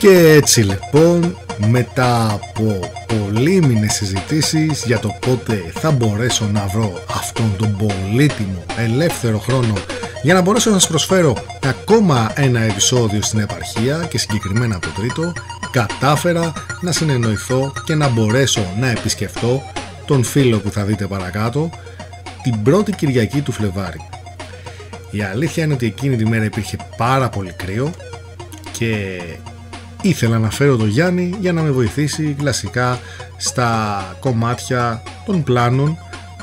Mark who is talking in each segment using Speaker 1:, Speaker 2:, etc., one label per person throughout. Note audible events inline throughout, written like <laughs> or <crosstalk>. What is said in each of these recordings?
Speaker 1: Και έτσι λοιπόν μετά από πολλοί μήνες συζητήσεις για το πότε θα μπορέσω να βρω αυτόν τον πολύτιμο ελεύθερο χρόνο για να μπορέσω να σας προσφέρω ακόμα ένα επεισόδιο στην επαρχία και συγκεκριμένα το τρίτο κατάφερα να συνεννοηθώ και να μπορέσω να επισκεφτώ τον φίλο που θα δείτε παρακάτω την πρώτη Κυριακή του Φλεβάρι. Η αλήθεια είναι ότι εκείνη τη μέρα υπήρχε πάρα πολύ κρύο και ήθελα να φέρω τον Γιάννη για να με βοηθήσει κλασικά στα κομμάτια των πλάνων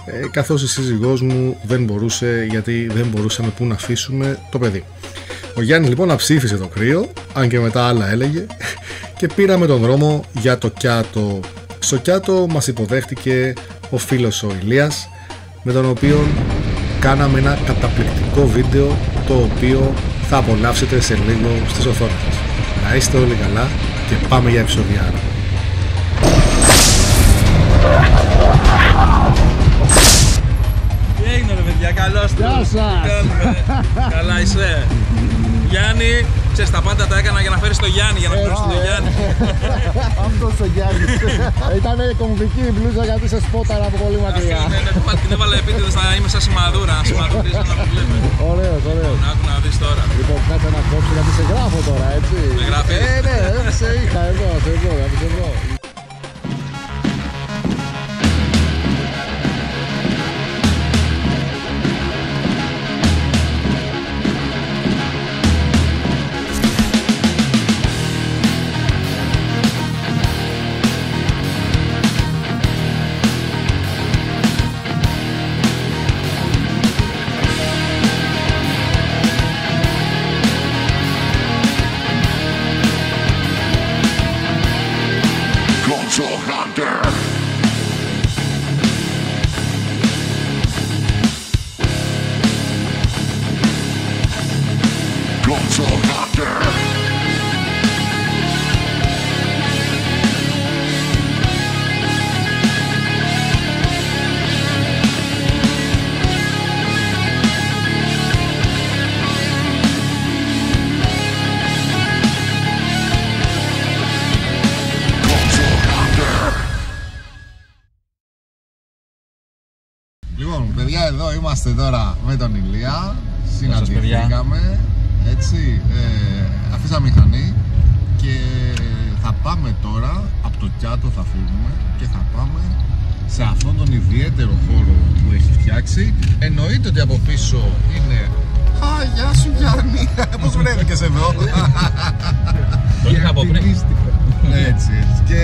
Speaker 1: ε, καθώς η σύζυγός μου δεν μπορούσε γιατί δεν μπορούσαμε που να αφήσουμε το παιδί. Ο Γιάννης λοιπόν αψήφισε το κρύο, αν και μετά άλλα έλεγε, και πήραμε τον δρόμο για το Κιάτο. Στο Κιάτο μας υποδέχτηκε ο φίλος ο Ηλίας, με τον οποίο κάναμε ένα καταπληκτικό βίντεο το οποίο θα απολαύσετε σε λίγο στις οθόνες σας. Να είστε όλοι καλά και πάμε για επεισοδιάρα.
Speaker 2: Τι έγινε ρε παιδιά, καλώς του.
Speaker 3: Γεια σας.
Speaker 2: Τι κάνουμε, ρε; Καλά είσαι. Γιάννη, ξέρεις τα πάντα τα έκανα για να φέρεις το Γιάννη, για να φέρεις το Γιάννη.
Speaker 3: Αυτός ο Γιάννης. <laughs> Ήταν κομβική η μπλούζα γιατί σε σπόταρα από πολύ μακριά.
Speaker 2: Ναι, ναι, ναι, την έβαλα επίτηδες να είμαι σαν σημαδούρα, να σημαδουρίζω να με βλέπω.
Speaker 3: Ωραίος, ωραίος.
Speaker 2: Άκου να δεις τώρα.
Speaker 3: Λοιπόν, κάτσε να κόψω γιατί σε γράφω τώρα, έτσι.
Speaker 2: Με γράφεις;
Speaker 3: Ε, ναι, ε, σε είχα εδώ, σε εδώ, σε εδώ.
Speaker 1: Είμαστε τώρα με τον Ηλία.
Speaker 2: σας, παιδιά.
Speaker 1: Συναντηθήκαμε. Έτσι, ε, αφήσαμε μηχανή και θα πάμε τώρα από το Κιάτο θα φύγουμε και θα πάμε σε αυτόν τον ιδιαίτερο χώρο που έχει φτιάξει. Εννοείται ότι από πίσω είναι. Α, γεια σου Γιάννη! <laughs> Πώς βρέθηκες εδώ!
Speaker 2: Το είχα από πριν. <laughs>
Speaker 1: έτσι, έτσι. Και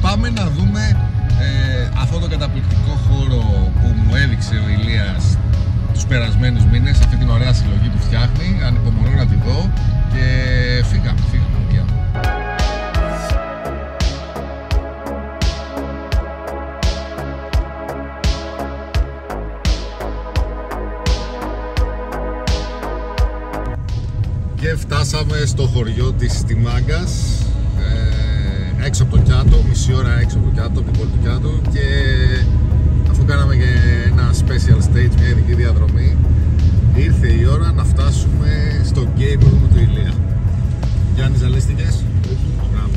Speaker 1: πάμε να δούμε ε, αυτό το καταπληκτικό χώρο που μου έδειξε ο Ηλίας τους περασμένους μήνες, αυτή την ωραία συλλογή που φτιάχνει. Ανυπομονώ να τη δω και φύγαμε, φύγαμε. παιδιά. Και φτάσαμε στο χωριό της Τιμάγκας ε, έξω από το Κιάτο, μισή ώρα έξω από το Κιάτο, από την πόλη του Κιάτο και αφού κάναμε και ένα special stage, μια ειδική διαδρομή ήρθε η ώρα να φτάσουμε στο game room του Ηλία. Γιάννη ζαλίστηκες; Μπράβο.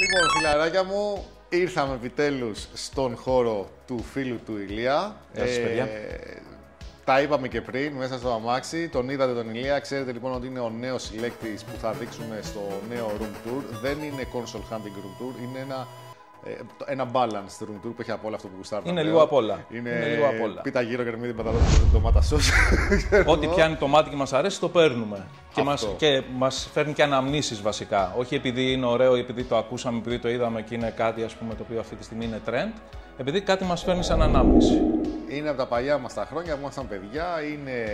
Speaker 1: Λοιπόν, φιλαράκια μου, ήρθαμε επιτέλους στον χώρο του φίλου του Ηλία.
Speaker 2: Γεια σας, παιδιά.
Speaker 1: Τα είπαμε και πριν μέσα στο αμάξι. Τον είδατε τον Ηλία. Ξέρετε λοιπόν ότι είναι ο νέος συλλέκτης που θα δείξουμε στο νέο room tour. Δεν είναι console hunting room tour, είναι ένα, ε, ένα balanced room tour που έχει από όλα αυτό που γουστάρω.
Speaker 2: Είναι
Speaker 1: να
Speaker 2: λίγο
Speaker 1: λέω.
Speaker 2: απ' όλα.
Speaker 1: Είναι,
Speaker 2: Είναι λίγο απ' όλα.
Speaker 1: Πίτα γύρω κερμίδι πατατά ντομάτα σως. <laughs>
Speaker 2: Ό,τι πιάνει το μάτι και μας αρέσει το παίρνουμε. Και
Speaker 1: Αυτό.
Speaker 2: μας, και μας φέρνει και αναμνήσεις βασικά. Όχι επειδή είναι ωραίο, επειδή το ακούσαμε, επειδή το είδαμε και είναι κάτι ας πούμε, το οποίο αυτή τη στιγμή είναι trend. Επειδή κάτι μας φέρνει σαν ανάμνηση.
Speaker 1: Είναι από τα παλιά μας τα χρόνια που ήμασταν παιδιά, είναι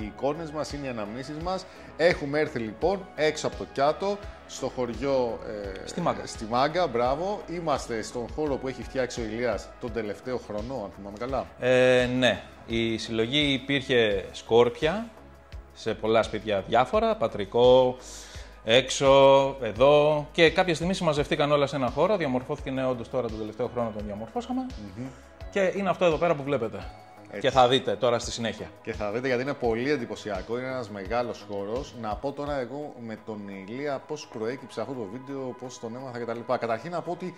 Speaker 1: οι εικόνες μας, είναι οι αναμνήσεις μας. Έχουμε έρθει λοιπόν έξω από το Κιάτο, στο χωριό ε,
Speaker 2: Στη Μάγκα.
Speaker 1: στη Μάγκα, μπράβο. Είμαστε στον χώρο που έχει φτιάξει ο Ηλίας τον τελευταίο χρόνο, αν θυμάμαι καλά.
Speaker 2: Ε, ναι, η συλλογή υπήρχε σκόρπια σε πολλά σπίτια διάφορα, πατρικό, έξω, εδώ και κάποια στιγμή συμμαζευτήκαν όλα σε ένα χώρο, διαμορφώθηκε ναι, όντως τώρα τον τελευταίο χρόνο τον διαμορφώσαμε και είναι αυτό εδώ πέρα που βλέπετε. Και θα δείτε τώρα στη συνέχεια.
Speaker 1: Και θα δείτε γιατί είναι πολύ εντυπωσιακό, είναι ένας μεγάλος χώρος. Να πω τώρα εγώ με τον Ηλία πώς προέκυψε αυτό το βίντεο, πώς τον έμαθα κτλ. Καταρχήν να πω ότι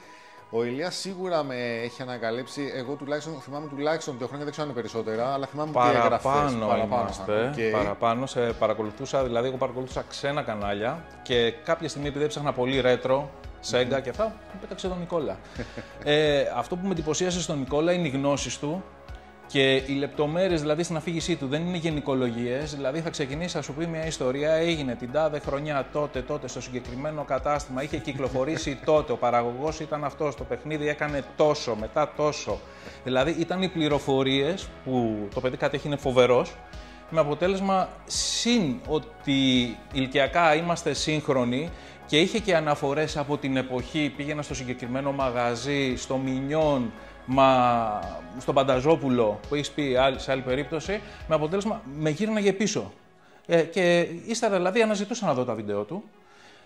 Speaker 1: ο Ηλίας σίγουρα με έχει ανακαλύψει, εγώ τουλάχιστον θυμάμαι τουλάχιστον δύο χρόνια, δεν ξέρω αν είναι περισσότερα, αλλά θυμάμαι και εγγραφές.
Speaker 2: Παραπάνω είμαστε.
Speaker 1: Οκ.
Speaker 2: Παραπάνω. Σε παρακολουθούσα, δηλαδή, εγώ παρακολουθούσα ξένα κανάλια και κάποια στιγμή επειδή έψαχνα πολύ ρέτρο, Σέγγα και αυτά, μου πέταξε τον Νικόλα. ε, αυτό που με εντυπωσίασε στον Νικόλα είναι οι γνώσεις του και οι λεπτομέρειες δηλαδή στην αφήγησή του. Δεν είναι γενικολογίες. Δηλαδή θα ξεκινήσει να σου πει μια ιστορία. Έγινε την τάδε χρονιά τότε, τότε στο συγκεκριμένο κατάστημα. Είχε κυκλοφορήσει <laughs> τότε. Ο παραγωγός ήταν αυτός. Το παιχνίδι έκανε τόσο, μετά τόσο. Δηλαδή ήταν οι πληροφορίες που το παιδί κατέχει είναι φοβερός. Με αποτέλεσμα, συν ότι ηλικιακά είμαστε σύγχρονοι και είχε και αναφορές από την εποχή, πήγαινα στο συγκεκριμένο μαγαζί, στο Μινιόν, μα στον Πανταζόπουλο που έχεις πει άλλη- σε άλλη περίπτωση, με αποτέλεσμα με γύρναγε πίσω. Ε, και ύστερα δηλαδή αναζητούσα να δω τα βίντεο του,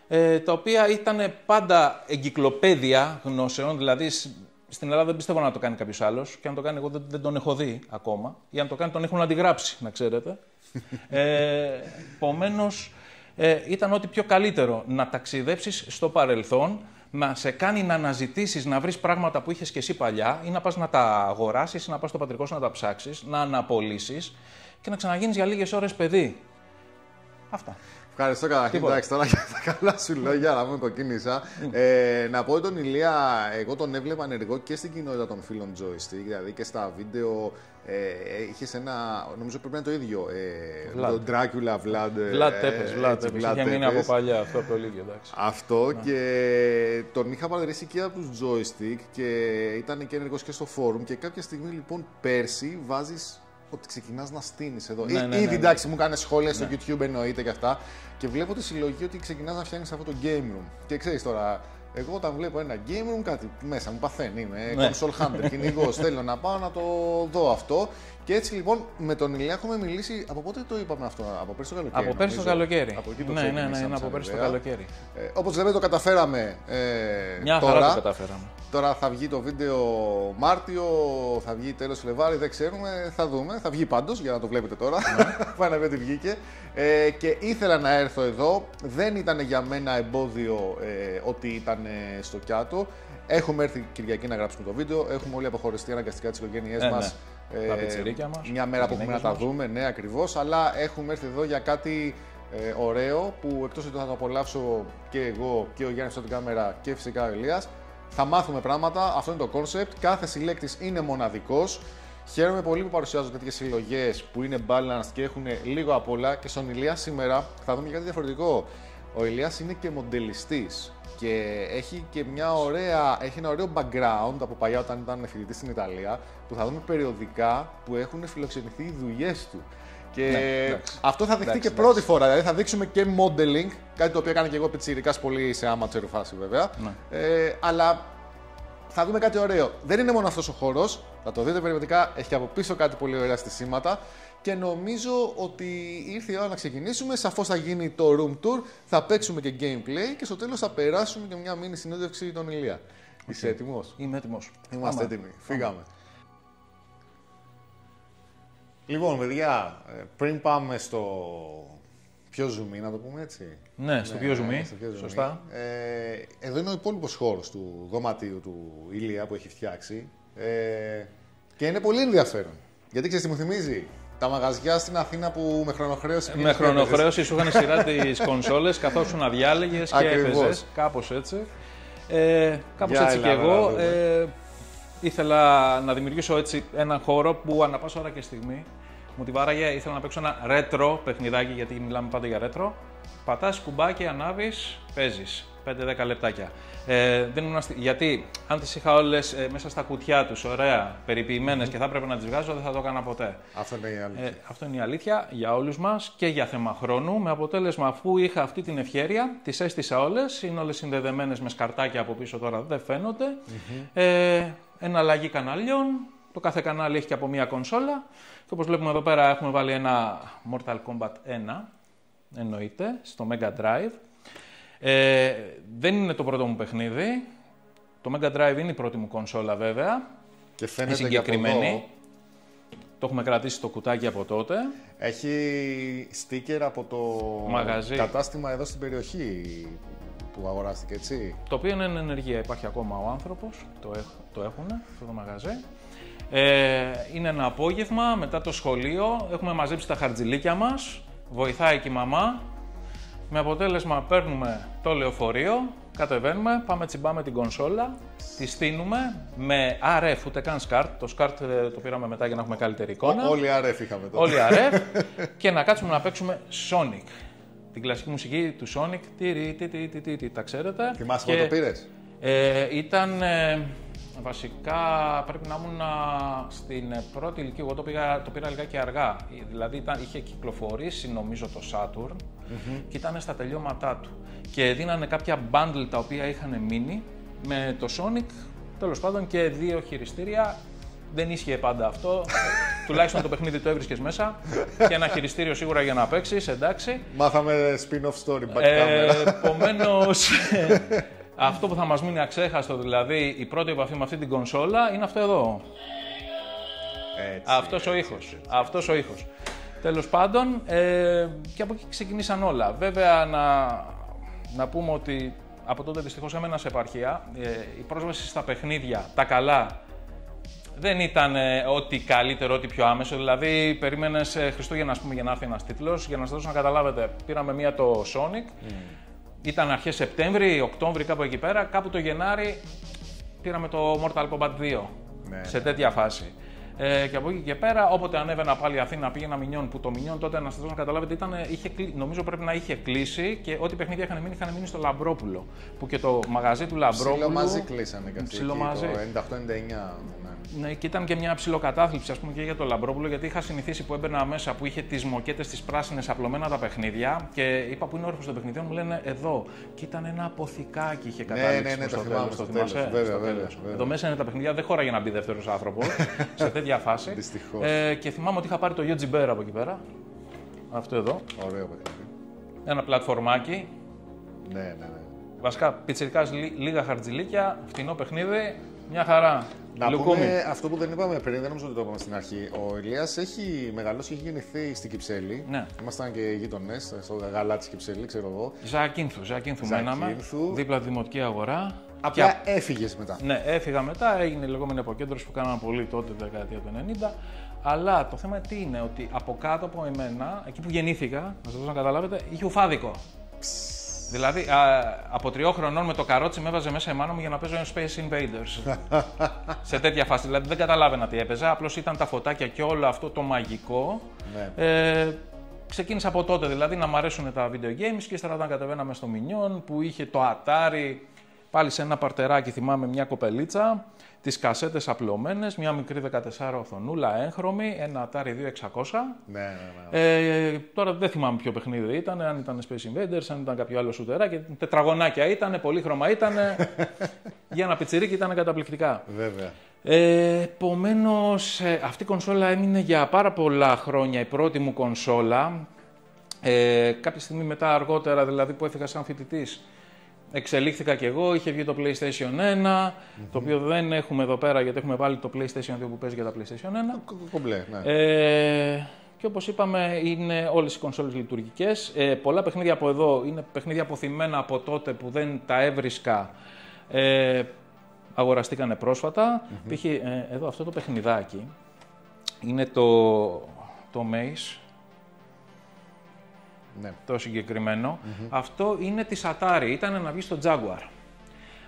Speaker 2: ε, τα οποία ήταν πάντα εγκυκλοπαίδια γνώσεων, δηλαδή σ- στην Ελλάδα δεν πιστεύω να το κάνει κάποιος άλλος. Και αν το κάνει, εγώ δεν, δεν τον έχω δει ακόμα. Ή αν το κάνει, τον έχουν αντιγράψει, να ξέρετε. <laughs> ε, Επομένως, ε, ήταν ό,τι πιο καλύτερο να ταξιδέψεις στο παρελθόν, να σε κάνει να αναζητήσεις, να βρεις πράγματα που είχες και εσύ παλιά ή να πας να τα αγοράσεις ή να πας στο πατρικό σου να τα ψάξεις, να αναπολύσεις και να ξαναγίνεις για λίγες ώρες παιδί. Αυτά.
Speaker 1: Ευχαριστώ καταρχήν.
Speaker 2: Τίποτα.
Speaker 1: Εντάξει, τώρα για τα καλά σου λόγια, να μην κοκκίνησα. ε, να πω ότι τον Ηλία, εγώ τον έβλεπα ενεργό και στην κοινότητα των φίλων Joystick, δηλαδή και στα βίντεο. Ε, είχες ένα. Νομίζω πρέπει να είναι το ίδιο. Ε,
Speaker 2: Vlad.
Speaker 1: τον Dracula Vlad. ε,
Speaker 2: Βλάτ έπες, βλάτ
Speaker 1: έτσι,
Speaker 2: έπες.
Speaker 1: Vlad
Speaker 2: Είχε μείνει από
Speaker 1: Tepes.
Speaker 2: παλιά αυτό από το ίδιο, εντάξει.
Speaker 1: Αυτό και τον είχα παρατηρήσει και από τους joystick και ήταν και ενεργός και στο forum και κάποια στιγμή λοιπόν πέρσι βάζεις ότι ξεκινάς να στείνεις εδώ.
Speaker 2: Ναι,
Speaker 1: Ή-
Speaker 2: ναι, ναι,
Speaker 1: Ήδη
Speaker 2: ναι.
Speaker 1: εντάξει μου κάνεις σχόλια στο YouTube εννοείται και αυτά και βλέπω τη συλλογή ότι ξεκινάς να φτιάχνεις αυτό το game room. Και ξέρεις τώρα, εγώ όταν βλέπω ένα game room κάτι μέσα μου παθαίνει, είμαι
Speaker 2: Ναι.
Speaker 1: console hunter, κυνηγός, <laughs> θέλω να πάω να το δω αυτό. Και έτσι λοιπόν με τον Ηλία έχουμε μιλήσει, από πότε το είπαμε αυτό, από πέρσι το καλοκαίρι.
Speaker 2: Από πέρσι το
Speaker 1: νομίζω.
Speaker 2: καλοκαίρι.
Speaker 1: Από εκεί το
Speaker 2: ναι, ναι, ναι,
Speaker 1: ξεκινήσαμε
Speaker 2: είναι από
Speaker 1: σαν
Speaker 2: πέρσι το
Speaker 1: ιδέα.
Speaker 2: καλοκαίρι.
Speaker 1: Ε, όπως λέτε το καταφέραμε ε,
Speaker 2: Μια
Speaker 1: τώρα.
Speaker 2: χαρά το καταφέραμε.
Speaker 1: Τώρα θα βγει το βίντεο Μάρτιο, θα βγει τέλος Φλεβάρι, δεν ξέρουμε, θα δούμε. Θα βγει πάντως, για να το βλέπετε τώρα. Πάει να δείτε τι βγήκε. Ε, και ήθελα να έρθω εδώ, δεν ήταν για μένα εμπόδιο ε, ότι ήταν ε, στο Κιάτο. Έχουμε έρθει Κυριακή να γράψουμε το βίντεο, έχουμε όλοι αποχωριστεί αναγκαστικά τις οικογένειές
Speaker 2: Ε, ναι.
Speaker 1: μας.
Speaker 2: Τα πιτσιρίκια μας,
Speaker 1: Μια μέρα
Speaker 2: τις
Speaker 1: που έχουμε να τα
Speaker 2: γυναίκες
Speaker 1: δούμε, ναι ακριβώς, αλλά έχουμε έρθει εδώ για κάτι ε, ωραίο που εκτός ότι θα το απολαύσω και εγώ και ο Γιάννης από την κάμερα και φυσικά ο Ηλίας, θα μάθουμε πράγματα, αυτό είναι το concept, κάθε συλλέκτης είναι μοναδικός. Χαίρομαι πολύ που παρουσιάζω τέτοιες συλλογές που είναι balanced και έχουν λίγο απ' όλα και στον Ηλίας σήμερα θα δούμε και κάτι διαφορετικό. Ο Ηλίας είναι και μοντελιστής και έχει και μια ωραία, έχει ένα ωραίο background από παλιά όταν ήταν φοιτητής στην Ιταλία που θα δούμε περιοδικά που έχουν φιλοξενηθεί οι δουλειές του. Και
Speaker 2: Ναι, εντάξει.
Speaker 1: αυτό θα δειχτεί
Speaker 2: Εντάξει,
Speaker 1: και πρώτη φορά. Δηλαδή θα δείξουμε και modeling, κάτι το οποίο έκανε και εγώ πιτσιρικάς πολύ σε amateur φάση βέβαια.
Speaker 2: Ναι.
Speaker 1: Ε, αλλά θα δούμε κάτι ωραίο. Δεν είναι μόνο αυτός ο χώρος, θα το δείτε περιοδικά, έχει από πίσω κάτι πολύ ωραία στισίματα και νομίζω ότι ήρθε η ώρα να ξεκινήσουμε. Σαφώς θα γίνει το room tour, θα παίξουμε και gameplay και στο τέλος θα περάσουμε και μια μίνι συνέντευξη τον Ηλία. Είσαι έτοιμος;
Speaker 2: Είμαι έτοιμος.
Speaker 1: Είμαστε
Speaker 2: Πάμε.
Speaker 1: έτοιμοι. Φύγαμε. Λοιπόν, παιδιά, ε, πριν πάμε στο πιο zoom, να το πούμε έτσι.
Speaker 2: Ναι, στο πιο zoom.
Speaker 1: στο πιο zoom.
Speaker 2: Σωστά.
Speaker 1: Ε, εδώ είναι ο υπόλοιπος χώρος του δωματίου του Ηλία που έχει φτιάξει. Ε, και είναι πολύ ενδιαφέρον. Γιατί ξέρεις τι μου θυμίζει; Τα μαγαζιά στην Αθήνα που με χρονοχρέωση.
Speaker 2: Με
Speaker 1: πήγαινες και έπαιζες.
Speaker 2: χρονοχρέωση σου είχαν σειρά τις <laughs> κονσόλες, καθώς αδιάλεγε και
Speaker 1: Ακριβώς.
Speaker 2: έπαιζες. Κάπως έτσι. Ε, Κάπως
Speaker 1: Για
Speaker 2: έτσι
Speaker 1: έλα,
Speaker 2: και
Speaker 1: να
Speaker 2: εγώ.
Speaker 1: δούμε.
Speaker 2: Ε, ήθελα να δημιουργήσω έτσι έναν χώρο που ανά πάσα ώρα και στιγμή μου τη βάραγε. Ήθελα να παίξω ένα retro παιχνιδάκι, γιατί μιλάμε πάντα για retro. Πατάς κουμπάκι, ανάβεις, παίζεις. 5-10 λεπτάκια. Ε, δεν ήμουν αστι- Γιατί αν τις είχα όλες μέσα στα κουτιά τους, ωραία, περιποιημένες και θα έπρεπε να τις βγάζω, δεν θα το έκανα ποτέ.
Speaker 1: Αυτό είναι η αλήθεια.
Speaker 2: Ε, αυτό είναι η αλήθεια για όλους μας και για θέμα χρόνου. Με αποτέλεσμα, αφού είχα αυτή την ευχέρεια, τις έστησα όλες. Είναι όλες συνδεδεμένες με σκαρτάκια από πίσω τώρα, δεν φαινονται Ε, εναλλαγή καναλιών. Το κάθε κανάλι έχει και από μία κονσόλα. Και όπως βλέπουμε εδώ πέρα έχουμε βάλει ένα Mortal Kombat 1, εννοείται, στο Mega Drive. Ε, δεν είναι το πρώτο μου παιχνίδι. Το Mega Drive είναι η πρώτη μου κονσόλα βέβαια.
Speaker 1: και φαίνεται
Speaker 2: συγκεκριμένη.
Speaker 1: και από εδώ
Speaker 2: Το έχουμε κρατήσει το κουτάκι από τότε.
Speaker 4: Έχει στίκερ από το
Speaker 2: Μαγαζί.
Speaker 4: κατάστημα εδώ στην περιοχή που αγοράστηκε, έτσι.
Speaker 2: Το οποίο είναι εν ενεργεία. Υπάρχει ακόμα ο άνθρωπος, το, έχ, το έχουν, αυτό το μαγαζί. Ε, είναι ένα απόγευμα μετά το σχολείο. Έχουμε μαζέψει τα χαρτζηλίκια μας. Βοηθάει και η μαμά. Με αποτέλεσμα παίρνουμε το λεωφορείο, κατεβαίνουμε, πάμε τσιμπάμε την κονσόλα, τη στείνουμε με RF, ούτε καν SCART. Το SCART ε, το πήραμε μετά για να έχουμε καλύτερη εικόνα.
Speaker 4: Όλοι RF είχαμε τότε.
Speaker 2: Όλοι <laughs> RF και να κάτσουμε να παίξουμε Sonic. Την κλασική μουσική του Sonic. Τυρι, τι, τι, τι, τι, τι, τα ξέρετε.
Speaker 4: Θυμάσαι
Speaker 2: Και,
Speaker 4: πότε το πήρες;
Speaker 2: ε, ήταν ε, βασικά πρέπει να ήμουν στην ε, πρώτη ηλικία. Εγώ το, πήγα, το πήρα λιγάκι αργά. Ε, Δηλαδή ήταν, είχε κυκλοφορήσει νομίζω το Saturn και ήταν στα τελειώματά του. Και δίνανε κάποια bundle τα οποία είχαν μείνει με το Sonic τέλος πάντων και δύο χειριστήρια. Δεν ίσχυε πάντα αυτό. <laughs> Τουλάχιστον το παιχνίδι το έβρισκες μέσα. Και ένα χειριστήριο σίγουρα για να παίξεις, εντάξει.
Speaker 4: Μάθαμε spin-off story, back
Speaker 2: Ε,
Speaker 4: camera.
Speaker 2: Επομένως, <laughs> αυτό που θα μας μείνει αξέχαστο, δηλαδή η πρώτη επαφή με αυτή την κονσόλα, είναι αυτό εδώ.
Speaker 4: Έτσι,
Speaker 2: Αυτός ο
Speaker 4: έτσι,
Speaker 2: ήχος.
Speaker 4: έτσι.
Speaker 2: Αυτός ο ήχος. Τέλος πάντων, ε, και από εκεί ξεκινήσαν όλα. Βέβαια, να, να πούμε ότι από τότε δυστυχώς έμενα σε επαρχία. Ε, η πρόσβαση στα παιχνίδια, τα καλά, δεν ήταν ε, ό,τι καλύτερο, ό,τι πιο άμεσο. Δηλαδή, περίμενες Χριστούγεννα, ας πούμε, για να έρθει ένας τίτλος. Για να σας δώσω να καταλάβετε, πήραμε μία το Sonic. Ήταν αρχές Σεπτέμβρη, Οκτώβρη, κάπου εκεί πέρα. Κάπου το Γενάρη πήραμε το Mortal Kombat 2.
Speaker 4: Ναι.
Speaker 2: Σε τέτοια φάση. Ε, και από εκεί και πέρα, όποτε ανέβαινα πάλι Αθήνα, πήγαινα Μινιόν, που το Μινιόν τότε να σας δώσω να καταλάβετε, ήταν, είχε, κλει- νομίζω πρέπει να είχε κλείσει και ό,τι παιχνίδια είχαν μείνει, είχαν μείνει στο Λαμπρόπουλο. Που και το μαγαζί του Λαμπρόπουλου.
Speaker 4: Ψήλο μαζί κλείσανε κάτι
Speaker 2: Ψήλο
Speaker 4: εκεί,
Speaker 2: μαζί.
Speaker 4: Το 98-99. Ναι.
Speaker 2: Ναι, και ήταν και μια ψηλοκατάθλιψη, ας πούμε, και για το Λαμπρόπουλο, γιατί είχα συνηθίσει που έμπαινα μέσα που είχε τις μοκέτες τις πράσινες απλωμένα τα παιχνίδια και είπα που είναι ο όρχος των παιχνιδιών, μου λένε εδώ. Και ήταν ένα αποθηκάκι, είχε κατάληξει.
Speaker 4: ναι, ναι,
Speaker 2: προς
Speaker 4: το θυμάμαι,
Speaker 2: τέλος,
Speaker 4: στο
Speaker 2: θυμάσαι;
Speaker 4: τέλος, βέβαια,
Speaker 2: Στο
Speaker 4: βέβαια,
Speaker 2: τέλος.
Speaker 4: βέβαια.
Speaker 2: Εδώ μέσα είναι τα παιχνίδια, δεν χώραγε να μπει δεύτερος άνθρωπος σε τέτοια φάση. <laughs>
Speaker 4: Δυστυχώς.
Speaker 2: Ε, και θυμάμαι ότι είχα πάρει το Yoji Bear από εκεί πέρα. Αυτό εδώ.
Speaker 4: Ωραίο παιχνίδι.
Speaker 2: Ένα πλατφορμάκι.
Speaker 4: Ναι, ναι, ναι.
Speaker 2: Βασικά, πιτσιρικάς, λί- λίγα χαρτζηλίκια, φτηνό παιχνίδι, μια χαρά.
Speaker 4: Να
Speaker 2: Λουκούμι.
Speaker 4: πούμε αυτό που δεν είπαμε πριν, δεν νομίζω ότι το είπαμε στην αρχή. Ο Ηλίας έχει μεγαλώσει, έχει γεννηθεί στην Κυψέλη.
Speaker 2: Ναι.
Speaker 4: Ήμασταν και γείτονες στο γαλά της Κυψέλη, ξέρω εγώ.
Speaker 2: Ζακίνθου, Ζακίνθου μέναμε.
Speaker 4: Ζακίνθου.
Speaker 2: Δίπλα τη δημοτική αγορά.
Speaker 4: Απλά έφυγες μετά.
Speaker 2: Ναι, έφυγα μετά, έγινε η λεγόμενη αποκέντρωση που κάναμε πολύ τότε, τη δεκαετία του 90. Αλλά το θέμα τι είναι, ότι από κάτω από εμένα, εκεί που γεννήθηκα, να σας δώσω να καταλάβετε, είχε ουφάδικο. Δηλαδή, α, από τριών χρονών με το καρότσι με έβαζε μέσα η μάνα μου για να παίζω Space Invaders. <laughs> σε τέτοια φάση. Δηλαδή δεν καταλάβαινα τι έπαιζα, απλώς ήταν τα φωτάκια και όλο αυτό το μαγικό.
Speaker 4: Ναι.
Speaker 2: Ε, ξεκίνησα από τότε δηλαδή να μ' αρέσουν τα video games και ύστερα όταν κατεβαίναμε στο Minion που είχε το Atari, πάλι σε ένα παρτεράκι θυμάμαι μια κοπελίτσα, τις κασέτες απλωμένες, μια μικρή 14 οθονούλα έγχρωμη, ένα Atari 2600.
Speaker 4: Ναι, ναι, ναι.
Speaker 2: Ε, τώρα δεν θυμάμαι ποιο παιχνίδι ήταν, αν ήταν Space Invaders, αν ήταν κάποιο άλλο σουτεράκι. Τετραγωνάκια ήταν, πολύχρωμα ήταν. <laughs> για ένα πιτσιρίκι ήταν καταπληκτικά.
Speaker 4: Βέβαια.
Speaker 2: Ε, Επομένως, αυτή η κονσόλα έμεινε για πάρα πολλά χρόνια η πρώτη μου κονσόλα. Ε, κάποια στιγμή μετά, αργότερα δηλαδή που έφυγα σαν φοιτητής, εξελίχθηκα κι εγώ. Είχε βγει το PlayStation 1, το οποίο δεν έχουμε εδώ πέρα γιατί έχουμε βάλει το PlayStation 2 που παίζει για τα PlayStation 1.
Speaker 4: Κο- Κομπλέ, ναι.
Speaker 2: Ε, και όπως είπαμε, είναι όλες οι κονσόλες λειτουργικές. Ε, πολλά παιχνίδια από εδώ είναι παιχνίδια αποθυμένα από τότε που δεν τα έβρισκα. Ε, αγοραστήκανε πρόσφατα. Π.χ. ε, εδώ αυτό το παιχνιδάκι είναι το, το Maze,
Speaker 4: ναι.
Speaker 2: το συγκεκριμενο Αυτό είναι της Atari, ήταν να βγει στο Jaguar.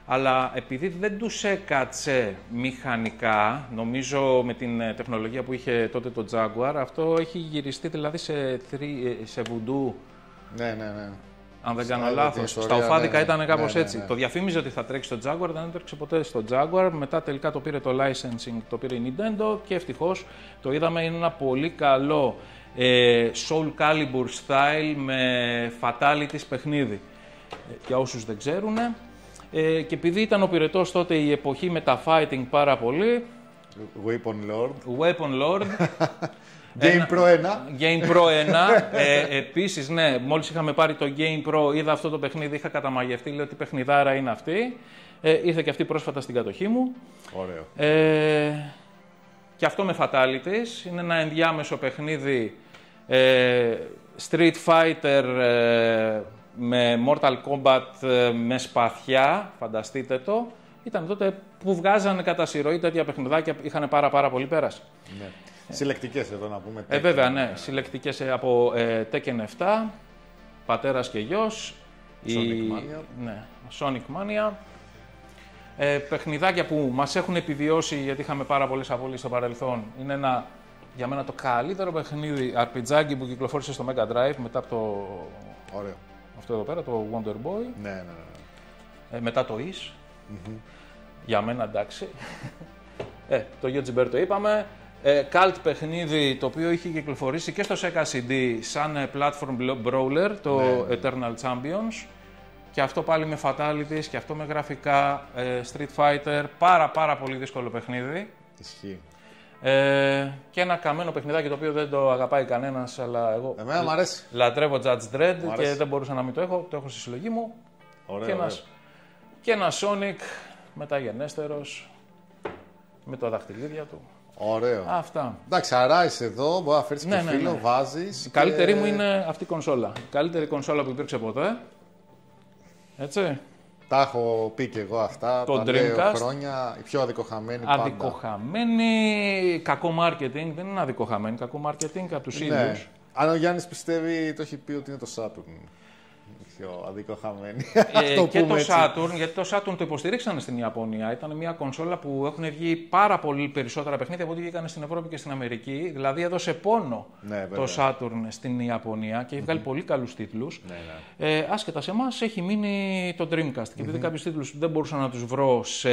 Speaker 2: Αλλά επειδή δεν τους έκατσε μηχανικά, νομίζω με την ε, τεχνολογία που είχε τότε το Jaguar, αυτό έχει γυριστεί δηλαδή σε, θρι- ε, σε βουντού,
Speaker 4: Ναι, ναι, ναι.
Speaker 2: αν δεν
Speaker 4: Στα
Speaker 2: κάνω
Speaker 4: άλλα
Speaker 2: λάθος.
Speaker 4: την
Speaker 2: Στα
Speaker 4: ιστορία,
Speaker 2: οφάδικα
Speaker 4: ναι, ναι.
Speaker 2: ήταν κάπως
Speaker 4: Ναι, ναι,
Speaker 2: έτσι.
Speaker 4: ναι.
Speaker 2: Το διαφήμιζε ότι θα τρέξει στο Jaguar, δεν έτρεξε ποτέ στο Jaguar. Μετά τελικά το πήρε το licensing, το πήρε η Nintendo και ευτυχώς το είδαμε. Είναι ένα πολύ καλό ε, Soul Calibur style με fatalities παιχνίδι. Ε, για όσους δεν ξέρουν. Ε, και επειδή ήταν ο πυρετός τότε η εποχή με τα fighting πάρα πολύ,
Speaker 4: Weapon Lord.
Speaker 2: Weapon Lord, <laughs>
Speaker 4: Game Pro 1.
Speaker 2: Game Pro 1. Ε, Επίσης, ναι, μόλις είχαμε πάρει το Game Pro, είδα αυτό το παιχνίδι, είχα καταμαγευτεί, λέω τι παιχνιδάρα είναι αυτή. Ε, ήρθε και αυτή πρόσφατα στην κατοχή μου.
Speaker 4: Ωραίο.
Speaker 2: Ε, και αυτό με fatalities. Είναι ένα ενδιάμεσο παιχνίδι ε, Street Fighter ε, με Mortal Kombat ε, με σπαθιά, φανταστείτε το. Ήταν τότε που βγάζανε κατά συρροή τέτοια παιχνιδάκια, είχαν πάρα πάρα πολύ πέραση.
Speaker 1: Ναι. Συλλεκτικές εδώ να πούμε.
Speaker 2: Ε, βέβαια, ναι. Συλλεκτικές ε, από ε, Tekken 7, πατέρας και γιος.
Speaker 1: Sonic Mania.
Speaker 2: Ναι, Sonic Mania. Ε, παιχνιδάκια που μας έχουν επιβιώσει γιατί είχαμε πάρα πολλές απολύσεις στο παρελθόν. Είναι ένα, για μένα το καλύτερο παιχνίδι RPG που κυκλοφόρησε στο Mega Drive μετά από το,
Speaker 1: Ωραίο.
Speaker 2: αυτό εδώ πέρα, το Wonder Boy.
Speaker 1: Ναι, ναι, ναι.
Speaker 2: Ε, μετά το Is. Για μένα εντάξει. ε, το Yogi Bear το είπαμε. Ε, cult παιχνίδι το οποίο είχε κυκλοφορήσει και στο Sega CD σαν ε, platform blo- brawler, το Eternal Champions. Και αυτό πάλι με fatalities και αυτό με γραφικά ε, Street Fighter. Πάρα πάρα πολύ δύσκολο παιχνίδι.
Speaker 1: Ισχύει.
Speaker 2: Ε, και ένα καμένο παιχνιδάκι το οποίο δεν το αγαπάει κανένας, αλλά εγώ
Speaker 1: Εμένα μου αρέσει.
Speaker 2: λατρεύω Judge Dredd
Speaker 1: Μ'
Speaker 2: και
Speaker 1: αρέσει.
Speaker 2: δεν μπορούσα να μην το έχω. Το έχω στη συλλογή μου.
Speaker 1: Ωραίο,
Speaker 2: Και
Speaker 1: ωραίο.
Speaker 2: ένας, και ένα Sonic μεταγενέστερος με τα δαχτυλίδια του.
Speaker 1: Ωραίο.
Speaker 2: Αυτά.
Speaker 1: Εντάξει, αράζεις εδώ, μπορεί να φέρεις
Speaker 2: Ναι,
Speaker 1: και
Speaker 2: ναι,
Speaker 1: φίλο,
Speaker 2: ναι.
Speaker 1: βάζεις.
Speaker 2: Η καλύτερη μου είναι αυτή η κονσόλα. Η καλύτερη κονσόλα που υπήρξε ποτέ. Έτσι.
Speaker 1: Τα έχω πει και εγώ αυτά.
Speaker 2: Το
Speaker 1: τα λέω
Speaker 2: Dreamcast.
Speaker 1: χρόνια. Η πιο αδικοχαμένη πάντα.
Speaker 2: Αδικοχαμένη, κακό marketing. Δεν είναι αδικοχαμένη, κακό marketing από τους
Speaker 1: Ναι.
Speaker 2: ίδιους.
Speaker 1: Αν ο Γιάννης πιστεύει, το έχει πει ότι είναι το Saturn. Πιο αδικοχαμένη.
Speaker 2: Ε,
Speaker 1: το
Speaker 2: και το
Speaker 1: πούμε έτσι.
Speaker 2: Saturn, γιατί το Saturn το υποστηρίξανε στην Ιαπωνία. Ήταν μια κονσόλα που έχουν βγει πάρα πολύ περισσότερα παιχνίδια από ό,τι βγήκαν στην Ευρώπη και στην Αμερική. Δηλαδή έδωσε πόνο
Speaker 1: Ναι, βέβαια.
Speaker 2: το Saturn στην Ιαπωνία και έχει βγάλει πολύ καλούς τίτλους.
Speaker 1: Ναι, ναι.
Speaker 2: Ε, άσχετα σε εμάς έχει μείνει το Dreamcast. Και επειδή κάποιους τίτλους δεν μπορούσα να τους βρω σε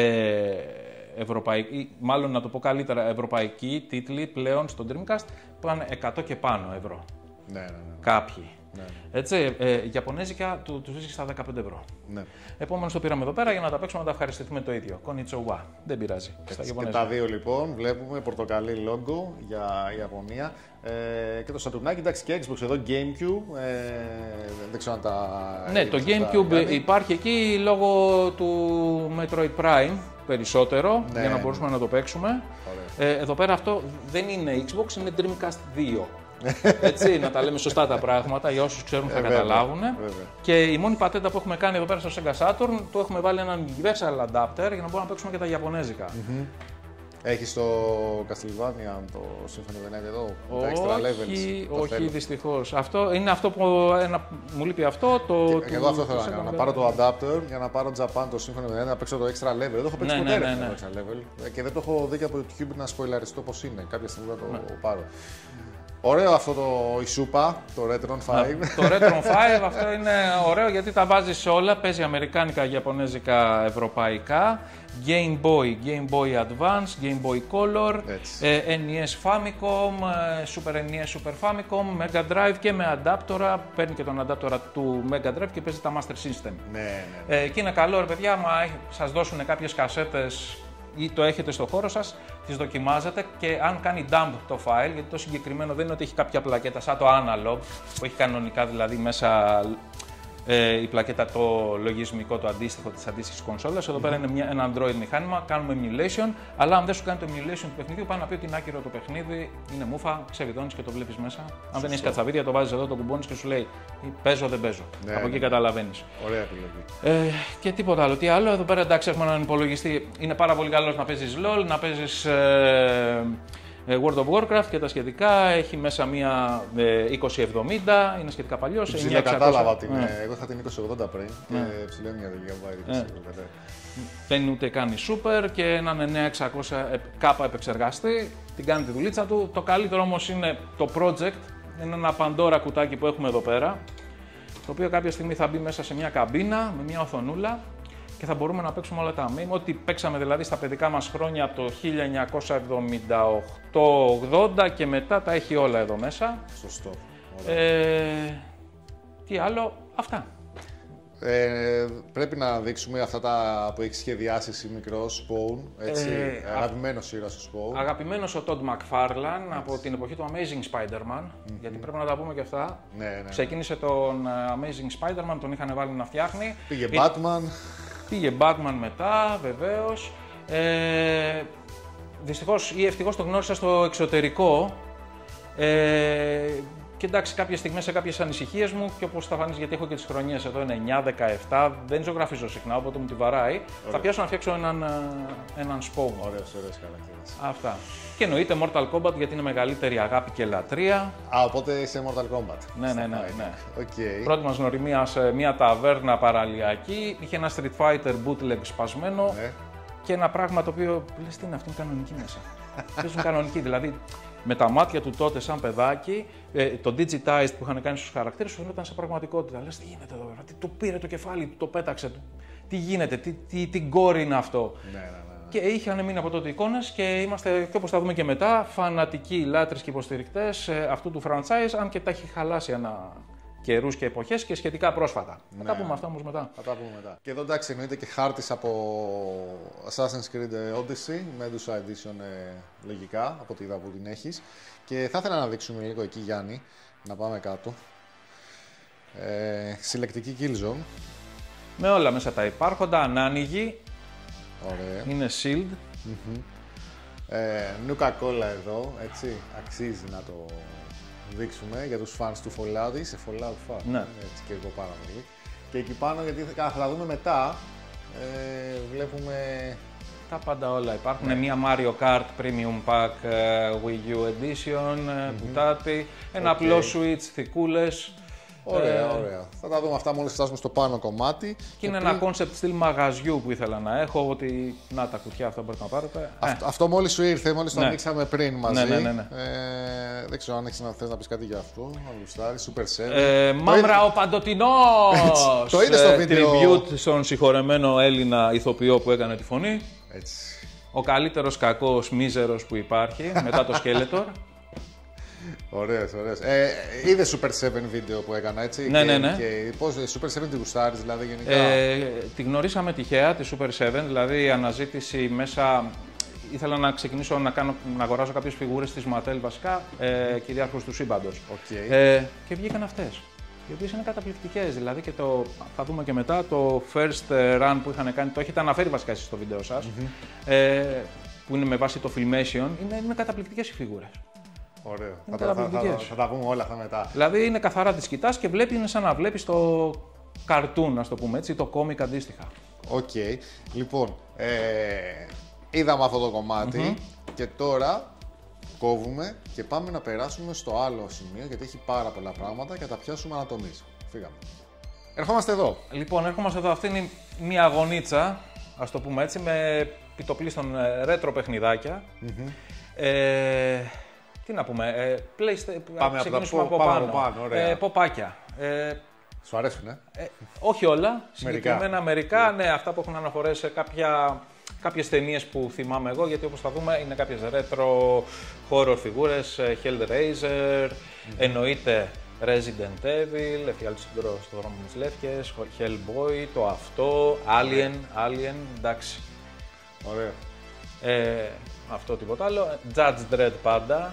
Speaker 2: ευρωπαϊκή, μάλλον να το πω καλύτερα, ευρωπαϊκοί τίτλοι πλέον στο Dreamcast πάνε 100 και πάνω ευρώ.
Speaker 1: Ναι, ναι, ναι.
Speaker 2: Κάποιοι.
Speaker 1: Ναι.
Speaker 2: Έτσι, ε, Ιαπωνέζικα του, τους βρίσκεις στα 15 ευρώ.
Speaker 1: ναι.
Speaker 2: Επόμενο το πήραμε εδώ πέρα για να τα παίξουμε να τα ευχαριστηθούμε το ίδιο. Konnichiwa. Δεν πειράζει. Στα
Speaker 1: Και
Speaker 2: Ιαπωνέζικα.
Speaker 1: τα δύο λοιπόν βλέπουμε πορτοκαλί λόγκο για Ιαπωνία ε, και το Σατουρνάκι, εντάξει και Xbox εδώ, Gamecube, ε, δεν ξέρω αν τα...
Speaker 2: Ναι, το
Speaker 1: είδες αυτά,
Speaker 2: GameCube
Speaker 1: Γιάννη.
Speaker 2: υπάρχει εκεί λόγω του Metroid Prime περισσότερο
Speaker 1: Ναι,
Speaker 2: για να
Speaker 1: ναι.
Speaker 2: μπορούσαμε να το παίξουμε.
Speaker 1: Ωραία.
Speaker 2: Ε, εδώ πέρα αυτό δεν είναι Xbox, είναι Dreamcast 2. Έτσι, να τα λέμε σωστά τα πράγματα, για όσους ξέρουν θα
Speaker 1: Ε, βέβαια,
Speaker 2: καταλάβουν.
Speaker 1: βέβαια.
Speaker 2: Και η μόνη πατέντα που έχουμε κάνει εδώ πέρα στο Sega Saturn, του έχουμε βάλει έναν universal adapter για να μπορούμε να παίξουμε και τα Ιαπωνέζικα.
Speaker 1: Έχεις το Castlevania, το Symphony of the Night εδώ, τα extra levels.
Speaker 2: Όχι,
Speaker 1: το
Speaker 2: όχι
Speaker 1: θέλω.
Speaker 2: δυστυχώς. Αυτό είναι αυτό που ένα, μου λείπει αυτό. Το,
Speaker 1: Και
Speaker 2: του-
Speaker 1: εγώ αυτό
Speaker 2: του
Speaker 1: θέλω να
Speaker 2: Sega
Speaker 1: κάνω. Να
Speaker 2: Mega
Speaker 1: πάρω
Speaker 2: Drive.
Speaker 1: το adapter για να πάρω Japan το Symphony of the Night, να παίξω το extra level. Δεν το έχω παίξει
Speaker 2: Ναι,
Speaker 1: ποτέ
Speaker 2: ναι,
Speaker 1: ρε,
Speaker 2: ναι,
Speaker 1: το
Speaker 2: ναι.
Speaker 1: extra level Ε, και δεν το έχω δει και από το YouTube να σποιλαριστώ πώς είναι. Κάποια στιγμή θα το
Speaker 2: Ναι.
Speaker 1: πάρω. Ωραίο αυτό το η σούπα, το Retron 5.
Speaker 2: Το Retron 5 <laughs> αυτό είναι ωραίο γιατί τα βάζεις όλα. Παίζει αμερικάνικα, ιαπωνέζικα, ευρωπαϊκά. Game Boy, Game Boy Advance, Game Boy Color,
Speaker 1: Έτσι.
Speaker 2: ε, NES Famicom, ε, Super NES Super Famicom, Mega Drive και με αντάπτορα. Παίρνει και τον αντάπτορα του Mega Drive και παίζει τα Master System.
Speaker 1: ναι, ναι.
Speaker 2: Ε, και είναι καλό, ρε παιδιά, άμα σας δώσουν κάποιες κασέτες ή το έχετε στο χώρο σας, τις δοκιμάζετε και αν κάνει dump το file, γιατί το συγκεκριμένο δεν είναι ότι έχει κάποια πλακέτα σαν το analog, που έχει κανονικά δηλαδή μέσα ε, η πλακέτα το λογισμικό, το αντίστοιχο της αντίστοιχης κονσόλας. Εδώ πέρα είναι μια, ένα Android μηχάνημα, κάνουμε emulation, αλλά αν δεν σου κάνει το emulation του παιχνιδιού, πάει να πει ότι είναι άκυρο το παιχνίδι, είναι μούφα, ξεβιδώνει και το βλέπεις μέσα. Αν δεν έχει κατσαβίδια, το βάζεις εδώ, το κουμπώνεις και σου λέει παίζω, δεν παίζω.
Speaker 1: Ναι,
Speaker 2: Από εκεί
Speaker 1: ναι.
Speaker 2: καταλαβαίνεις.
Speaker 1: Ωραία επιλογή.
Speaker 2: Ε, και τίποτα άλλο. Τι άλλο, εδώ πέρα εντάξει έχουμε έναν υπολογιστή. Είναι πάρα πολύ καλός να παίζεις LOL, να παίζεις ε, ε, World of Warcraft και τα σχετικά. Έχει μέσα μία ε, 2070, είναι σχετικά παλιός.
Speaker 1: Ψηλά κατάλαβα την. ε, Εγώ θα την 2080 πριν και ψηλά μια GB.
Speaker 2: Ναι. Δεν είναι ούτε καν η Super και έναν 9600 ε, κάπα επεξεργαστή. Την κάνει τη δουλίτσα του. Το καλύτερο όμως είναι το project. Είναι ένα Pandora κουτάκι που έχουμε εδώ πέρα. Το οποίο κάποια στιγμή θα μπει μέσα σε μια καμπίνα με μια οθονούλα και θα μπορούμε να παίξουμε όλα τα meme. Ό,τι παίξαμε δηλαδή στα παιδικά μας χρόνια από το 1978-80 και μετά τα έχει όλα εδώ μέσα.
Speaker 1: Σωστό.
Speaker 2: Ε, τι άλλο, αυτά.
Speaker 1: Ε, πρέπει να δείξουμε αυτά τα που έχεις σχεδιάσει εσύ μικρός Spawn. Έτσι,
Speaker 2: Ε,
Speaker 1: αγαπημένος ήρωα ο Spawn.
Speaker 2: Αγαπημένος ο Todd McFarlane από την εποχή του Amazing Spider-Man, γιατί πρέπει να τα πούμε και αυτά.
Speaker 1: Ναι, ναι.
Speaker 2: Ξεκίνησε τον ε, Amazing Spider-Man, τον είχαν βάλει να φτιάχνει.
Speaker 1: Πήγε
Speaker 2: Ε,
Speaker 1: Batman.
Speaker 2: Πήγε Batman μετά, βεβαίως. Ε, δυστυχώς ή ευτυχώς το γνώρισα στο εξωτερικό. Ε, και εντάξει, κάποιες στιγμές σε κάποιες ανησυχίες μου και όπως θα φανείς, γιατί έχω και τις χρονιές εδώ είναι 9-17, δεν ζωγραφίζω συχνά, οπότε μου τη βαράει. Θα πιάσω να φτιάξω έναν, ε, έναν σπόου.
Speaker 1: Ωραίο, ωραίο χαρακτήρα.
Speaker 2: Αυτά. Και εννοείται Mortal Kombat γιατί είναι μεγαλύτερη αγάπη και λατρεία.
Speaker 1: Α, οπότε είσαι Mortal Kombat.
Speaker 2: Ναι, ναι, ναι. ναι.
Speaker 1: Οκ.
Speaker 2: Πρώτη μας γνωριμία σε μια ταβέρνα παραλιακή. Είχε ένα Street Fighter bootleg σπασμένο
Speaker 1: Ναι.
Speaker 2: και ένα πράγμα το οποίο λες τι είναι αυτό, είναι κανονικοί μέσα. Παίζουν κανονικοί. Δηλαδή με τα μάτια του τότε, σαν παιδάκι, ε, το digitized που είχαν κάνει στους χαρακτήρες σου φαινόταν σε πραγματικότητα. Λες τι γίνεται εδώ, πέρα, τι του πήρε το κεφάλι, του το πέταξε. του- Τι γίνεται, τι, τι, τι gory είναι αυτό.
Speaker 1: Ναι, ναι, ναι.
Speaker 2: Και είχαν μείνει από τότε εικόνες και είμαστε, και όπως θα δούμε και μετά, φανατικοί λάτρες και υποστηρικτές αυτού του franchise, αν και τα έχει χαλάσει ένα καιρούς και εποχές και σχετικά πρόσφατα. Θα τα πούμε αυτά όμως μετά.
Speaker 1: Θα τα πούμε μετά. Και εδώ εντάξει εννοείται και χάρτης από Assassin's Creed Odyssey, Medusa Edition ε, λογικά, από τη είδα που την έχεις. Και θα ήθελα να δείξουμε λίγο εκεί Γιάννη, να πάμε κάτω. Ε, συλλεκτική Killzone.
Speaker 2: Με όλα μέσα τα υπάρχοντα, ανάνοιγη,
Speaker 1: Ωραία.
Speaker 2: είναι shield.
Speaker 1: Ε, Νούκα κόλλα εδώ, έτσι, αξίζει να το δείξουμε για τους fans του Fallout. Είσαι Fallout fan,
Speaker 2: Ναι.
Speaker 1: έτσι και εγώ πάρα πολύ. Και εκεί πάνω, γιατί θα, θα τα δούμε μετά, ε, βλέπουμε...
Speaker 2: Τα πάντα όλα υπάρχουν. Μια Mario Kart Premium Pack ε, Wii U Edition, ε, κουτάτη, ένα
Speaker 1: Οκ.
Speaker 2: απλό Switch, θηκούλες.
Speaker 1: Ωραία,
Speaker 2: Ε,
Speaker 1: ωραία. Θα τα δούμε αυτά μόλις φτάσουμε στο πάνω κομμάτι.
Speaker 2: Και είναι
Speaker 1: πριν-
Speaker 2: ένα concept στυλ μαγαζιού που ήθελα να έχω, ότι να τα κουτιά αυτά μπορείτε να πάρετε. Ε,
Speaker 1: Αυτό, αυτό μόλις σου ήρθε, μόλις το
Speaker 2: Ναι.
Speaker 1: ανοίξαμε πριν μαζί.
Speaker 2: Ναι, ναι, ναι, ναι.
Speaker 1: Ε, δεν ξέρω αν έχεις να θες να πεις κάτι για αυτό. Να γουστάρεις, Super 7.
Speaker 2: Ε,
Speaker 1: Το
Speaker 2: Μάμρα
Speaker 1: είδε-
Speaker 2: ο Παντοτινός!
Speaker 1: Έτσι. Το είδες στο
Speaker 2: Ε,
Speaker 1: βίντεο;
Speaker 2: Tribute στον συγχωρεμένο Έλληνα ηθοποιό που έκανε τη φωνή.
Speaker 1: Έτσι.
Speaker 2: Ο καλύτερος κακός μίζερος που υπάρχει μετά το Skeletor. <laughs>
Speaker 1: Ωραίος, ωραίος. Ε, είδες Super 7 βίντεο που έκανα, έτσι.
Speaker 2: Ναι,
Speaker 1: και,
Speaker 2: ναι, ναι.
Speaker 1: Και πώς, ε, Super 7 τη γουστάρεις, δηλαδή γενικά;
Speaker 2: Ε, τη γνωρίσαμε τυχαία, τη Super 7, δηλαδή η αναζήτηση μέσα. Ήθελα να ξεκινήσω να, κάνω, να αγοράσω κάποιες φιγούρες της Mattel βασικά, ε, κυριάρχους του σύμπαντος.
Speaker 1: Οκ.
Speaker 2: Ε, και βγήκαν αυτές. Οι οποίες είναι καταπληκτικές. Δηλαδή και το. Θα δούμε και μετά το first run που είχαν κάνει. Το έχετε αναφέρει βασικά εσείς στο βίντεο σας. Ε, που είναι με βάση το Filmation. Είναι, είναι καταπληκτικές οι φιγούρες.
Speaker 1: Ωραίο.
Speaker 2: Είναι
Speaker 1: Θα, τα- θα, θα,
Speaker 2: καταπληκτικές.
Speaker 1: θα τα πούμε όλα αυτά μετά.
Speaker 2: Δηλαδή είναι καθαρά τι κοιτάς και βλέπει, είναι σαν να βλέπεις το cartoon, ας το πούμε έτσι, το κόμικ αντίστοιχα.
Speaker 1: Οκ. Λοιπόν, ε, είδαμε αυτό το κομμάτι και τώρα κόβουμε και πάμε να περάσουμε στο άλλο σημείο γιατί έχει πάρα πολλά πράγματα και θα τα πιάσουμε ανά τομείς. Φύγαμε. Ερχόμαστε εδώ.
Speaker 2: Λοιπόν, ερχόμαστε εδώ. Αυτή είναι μια γωνίτσα, ας το πούμε έτσι, με επί το πλείστον ε, ρέτρο παιχνιδάκια. Ε, τι να πούμε, ε, PlayStation,
Speaker 1: Πάμε από τα
Speaker 2: ξεκινήσουμε
Speaker 1: πο-
Speaker 2: από
Speaker 1: πάμε
Speaker 2: πάνω.
Speaker 1: από πάνω, ωραία.
Speaker 2: Ε, ποπάκια. Ε,
Speaker 1: Σου αρέσουν, ε;
Speaker 2: Ε, όχι όλα, συγκεκριμένα μερικά, ναι, αυτά που έχουν αναφορές σε κάποια, κάποιες ταινίες που θυμάμαι εγώ, γιατί όπως θα δούμε είναι κάποιες retro horror φιγούρες, ε, Hellraiser, εννοείται Resident Evil, εφιάλτη στον δρόμο στο δρόμο με τις Λεύκες, Hellboy, το αυτό, Alien, Alien, εντάξει.
Speaker 1: Ωραίο.
Speaker 2: Ε, αυτό τίποτα άλλο. Judge Dredd πάντα.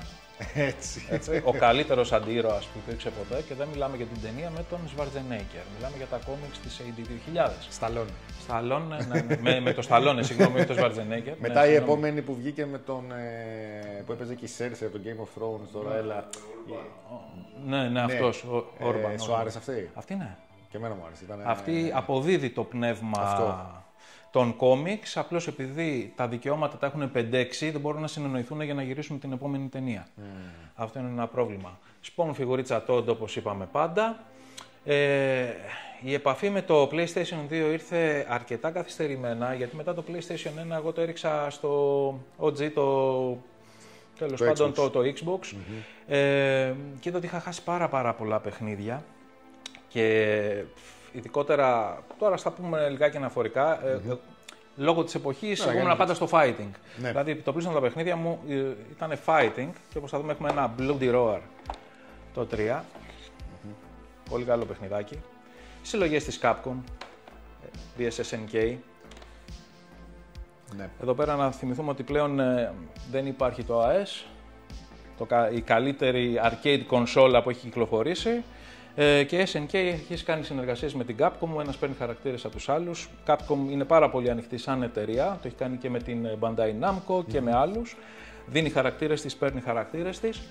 Speaker 1: Έτσι.
Speaker 2: Έτσι, ο καλύτερος αντίρωα που υπήρξε ποτέ και δεν μιλάμε για την ταινία με τον Schwarzenegger. Μιλάμε για τα κόμιξ της AD 2000.
Speaker 1: Σταλόν.
Speaker 2: Σταλόν, ναι, ναι, με, με το Σταλόνε, συγγνώμη, όχι το Schwarzenegger.
Speaker 1: Μετά
Speaker 2: ναι,
Speaker 1: η
Speaker 2: συγγνώμη.
Speaker 1: επόμενη που βγήκε με τον. Ε, που έπαιζε και η Cersei από το Game of Thrones τώρα, έλα.
Speaker 2: Ναι, ναι, αυτός. Ο,
Speaker 1: Ε,
Speaker 2: Όρμπαν,
Speaker 1: σου
Speaker 2: Όρμπαν.
Speaker 1: άρεσε αυτή;
Speaker 2: Αυτή ναι.
Speaker 1: Και εμένα μου άρεσε. Ήταν,
Speaker 2: Αυτή αποδίδει το πνεύμα
Speaker 1: Αυτό.
Speaker 2: Των κόμιξ, απλώς επειδή τα δικαιώματα τα έχουν 5-6, δεν μπορούν να συνεννοηθούν για να γυρίσουν την επόμενη ταινία. Αυτό είναι ένα πρόβλημα. Σπον φιγουρίτσα Todd, όπως είπαμε πάντα. Ε, η επαφή με το PlayStation 2 ήρθε αρκετά καθυστερημένα, γιατί μετά το PlayStation 1 εγώ το έριξα στο OG, το τέλος
Speaker 1: Το
Speaker 2: πάντων
Speaker 1: Xbox.
Speaker 2: το, το Xbox. Ε, και είδα ότι είχα χάσει πάρα πάρα πολλά παιχνίδια και ειδικότερα, τώρα στα πούμε λιγάκι αναφορικά, ε, ε, λόγω της εποχής
Speaker 1: Ναι,
Speaker 2: ήμουν
Speaker 1: για να-
Speaker 2: πάντα στο fighting.
Speaker 1: Ναι.
Speaker 2: Δηλαδή το πλήσιο τα παιχνίδια μου ε, ήταν fighting και όπως θα δούμε έχουμε ένα Bloody Roar το 3. Πολύ καλό παιχνιδάκι. Συλλογές της Capcom, ε, BSSNK.
Speaker 1: Ναι.
Speaker 2: Εδώ πέρα να θυμηθούμε ότι πλέον ε, δεν υπάρχει το AES, το, κα- η καλύτερη arcade κονσόλα που έχει κυκλοφορήσει. Ε, και SNK έχεις κάνει συνεργασίες με την Capcom, ο ένας παίρνει χαρακτήρες από τους άλλους. Capcom είναι πάρα πολύ ανοιχτή σαν εταιρεία, το έχει κάνει και με την Bandai Namco και με άλλους. Δίνει χαρακτήρες της, παίρνει χαρακτήρες της.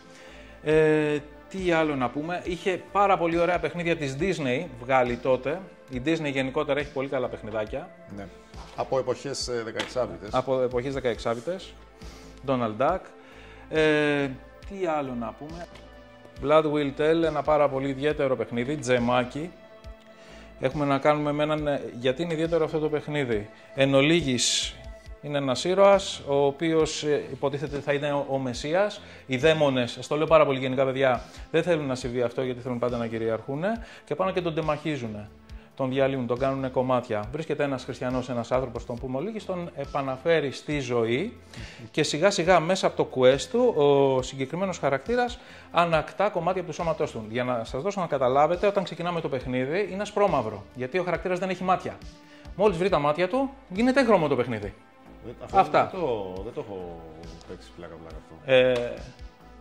Speaker 2: Ε, τι άλλο να πούμε, είχε πάρα πολύ ωραία παιχνίδια της Disney βγάλει τότε. Η Disney γενικότερα έχει πολύ καλά παιχνιδάκια.
Speaker 1: Ναι. Από εποχές ε, 16
Speaker 2: Από εποχές 16 Donald Duck. Ε, τι άλλο να πούμε. Blood Will Tell, ένα πάρα πολύ ιδιαίτερο παιχνίδι, τζεμάκι. Έχουμε να κάνουμε με έναν... ε, Γιατί είναι ιδιαίτερο αυτό το παιχνίδι. Εν ολίγης είναι ένας ήρωας, ο οποίος ε, υποτίθεται θα είναι ο, ο Μεσσίας. Οι δαίμονες, στο λέω πάρα πολύ γενικά παιδιά, δεν θέλουν να συμβεί αυτό γιατί θέλουν πάντα να κυριαρχούν και πάνω και τον τεμαχίζουν. Τον διαλύουν, τον κάνουν κομμάτια. Βρίσκεται ένας χριστιανός, ένας άνθρωπος, τον πούμε ολίγης, τον επαναφέρει στη ζωή και σιγά σιγά μέσα από το quest του ο συγκεκριμένος χαρακτήρας ανακτά κομμάτια από το σώματός του. Για να σας δώσω να καταλάβετε, όταν ξεκινάμε το παιχνίδι είναι ασπρόμαυρο, γιατί ο χαρακτήρας δεν έχει μάτια. Μόλις βρει τα μάτια του, γίνεται χρώμο το παιχνίδι.
Speaker 1: Αυτό
Speaker 2: Αυτά.
Speaker 1: Δεν το, δεν το έχω παίξει πλάκα-πλάκα αυτό.
Speaker 2: Ε,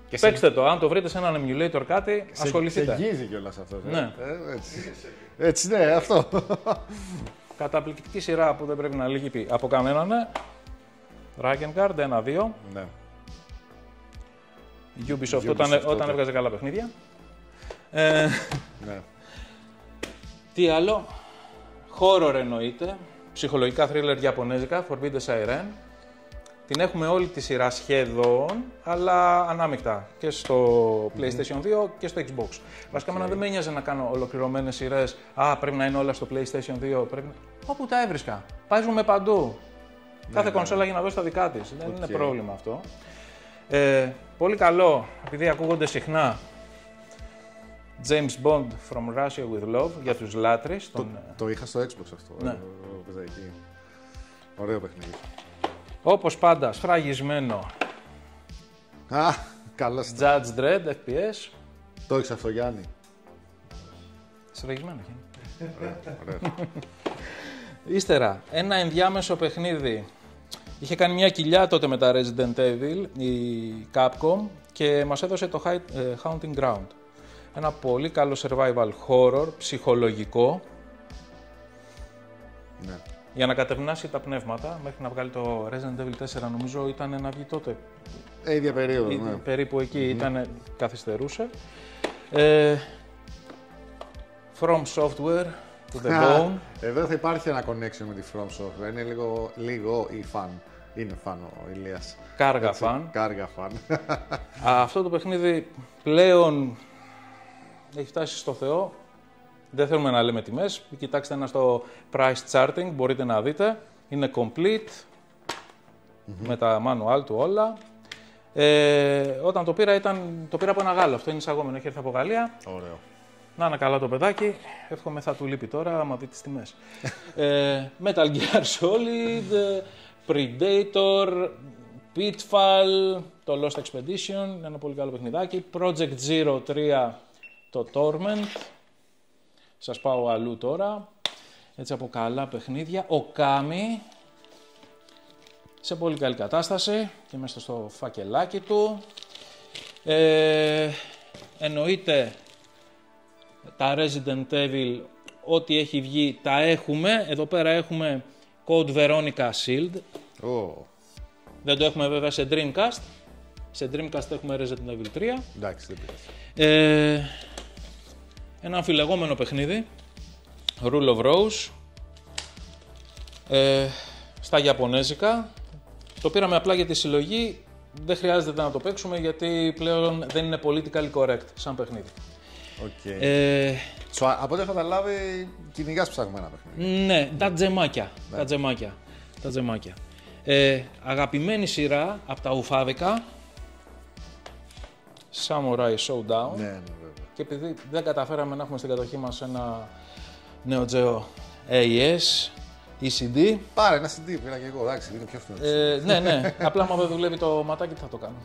Speaker 1: Και σε-
Speaker 2: παίξτε το, αν το βρείτε σε έναν emulator κάτι,
Speaker 1: Σε-
Speaker 2: ασχοληθείτε.
Speaker 1: Σε αγγίζει κιόλας αυτός.
Speaker 2: Ναι.
Speaker 1: Ε, έτσι. Έτσι, ναι, αυτό.
Speaker 2: Καταπληκτική σειρά που δεν πρέπει να λείπει από κανέναν. Ναι. Ravengard 1-2.
Speaker 1: ναι.
Speaker 2: Ubisoft,
Speaker 1: Ubisoft
Speaker 2: όταν,
Speaker 1: τότε.
Speaker 2: όταν έβγαζε καλά παιχνίδια. Ε,
Speaker 1: ναι.
Speaker 2: τι άλλο; Horror εννοείται. Ψυχολογικά thriller ιαπωνέζικα, Forbidden Siren. Την έχουμε όλη τη σειρά σχεδόν, αλλά ανάμεικτα και στο PlayStation 2 και στο Xbox. Βασικά, εμένα δεν με ένοιαζε να κάνω ολοκληρωμένε σειρές. Α, πρέπει να είναι όλα στο PlayStation 2. Πρέπει... να- Όπου τα έβρισκα. Παίζουμε παντού. Κάθε κονσόλα για να δώσει τα δικά της. Δεν είναι
Speaker 1: Οκ.
Speaker 2: πρόβλημα αυτό. Ε, πολύ καλό, επειδή ακούγονται συχνά. James Bond From Russia with Love για τους λάτρεις.
Speaker 1: Το,
Speaker 2: Τον...
Speaker 1: το είχα στο Xbox αυτό.
Speaker 2: Ναι.
Speaker 1: ε, το παίζα εκεί. Ωραίο παιχνίδι.
Speaker 2: Όπως πάντα, σφραγισμένο.
Speaker 1: Α, καλά. στα-
Speaker 2: Judge Dredd, FPS.
Speaker 1: Το έχεις αυτό, Γιάννη.
Speaker 2: Σφραγισμένο έχει.
Speaker 1: Ωραίο. <laughs>
Speaker 2: Ύστερα, ένα ενδιάμεσο παιχνίδι. Είχε κάνει μια κοιλιά τότε με τα Resident Evil, η Capcom, και μας έδωσε το Hi- ε, Haunting Ground. Ένα πολύ καλό survival horror, ψυχολογικό,
Speaker 1: ναι.
Speaker 2: Για να κατευνάσει τα πνεύματα, μέχρι να βγάλει το Resident Evil 4, νομίζω ήταν να βγει τότε.
Speaker 1: Ε, ίδια περίοδος,
Speaker 2: Ή-
Speaker 1: ναι.
Speaker 2: Περίπου εκεί ήταν, καθυστερούσε. Ε, From Software, to the
Speaker 1: Α,
Speaker 2: bone.
Speaker 1: Εδώ θα υπάρχει ένα connection με τη From Software. Είναι λίγο, λίγο ή fan. Είναι fan ο Ηλίας.
Speaker 2: Κάργα
Speaker 1: Έτσι,
Speaker 2: φαν.
Speaker 1: Κάργα fan.
Speaker 2: Αυτό το παιχνίδι πλέον έχει φτάσει στο Θεό. Δεν θέλουμε να λέμε τιμές. Κοιτάξτε ένα στο price charting, μπορείτε να δείτε. Είναι complete, με τα manual του όλα. Ε, όταν το πήρα, ήταν, το πήρα από ένα Γάλλο. Αυτό είναι εισαγόμενο, έχει έρθει από Γαλλία.
Speaker 1: Ωραίο.
Speaker 2: Να είναι καλά το παιδάκι. Εύχομαι θα του λείπει τώρα, άμα δει τις τιμές. ε, Metal Gear Solid, ε, Predator, Pitfall, το Lost Expedition, ένα πολύ καλό παιχνιδάκι. Project Zero 3, το Torment. Σας πάω αλλού τώρα. Έτσι από καλά παιχνίδια. Ο Kami, σε πολύ καλή κατάσταση και μέσα στο φακελάκι του. Ε, εννοείται τα Resident Evil, ό,τι έχει βγει τα έχουμε. Εδώ πέρα έχουμε Code Veronica Shield.
Speaker 1: Ω,
Speaker 2: Δεν το έχουμε βέβαια σε Dreamcast. Σε Dreamcast έχουμε Resident Evil 3.
Speaker 1: εντάξει, δεν πειράζει.
Speaker 2: Ε, ένα αμφιλεγόμενο παιχνίδι. Rule of Rose. Ε, στα Ιαπωνέζικα. Το πήραμε απλά για τη συλλογή. Δεν χρειάζεται να το παίξουμε γιατί πλέον δεν είναι politically correct σαν παιχνίδι.
Speaker 1: Οκ.
Speaker 2: Ε,
Speaker 1: Σου, α- από ό,τι έχω καταλάβει, κυνηγάς ψαγμένα παιχνίδια.
Speaker 2: Ναι, τα τζεμάκια. Τα τζεμάκια. Τα τζεμάκια. Ε, αγαπημένη σειρά από τα ουφάδικα. Samurai Showdown.
Speaker 1: Ναι, ναι, βέβαια.
Speaker 2: Και επειδή δεν καταφέραμε να έχουμε στην κατοχή μας ένα νέο τζεο AES, ECD.
Speaker 1: Πάρε ένα CD, πήρα και εγώ, εντάξει, είναι πιο φθηνό.
Speaker 2: Ε, ναι, ναι. Απλά άμα δεν δουλεύει το ματάκι, τι θα το κάνω.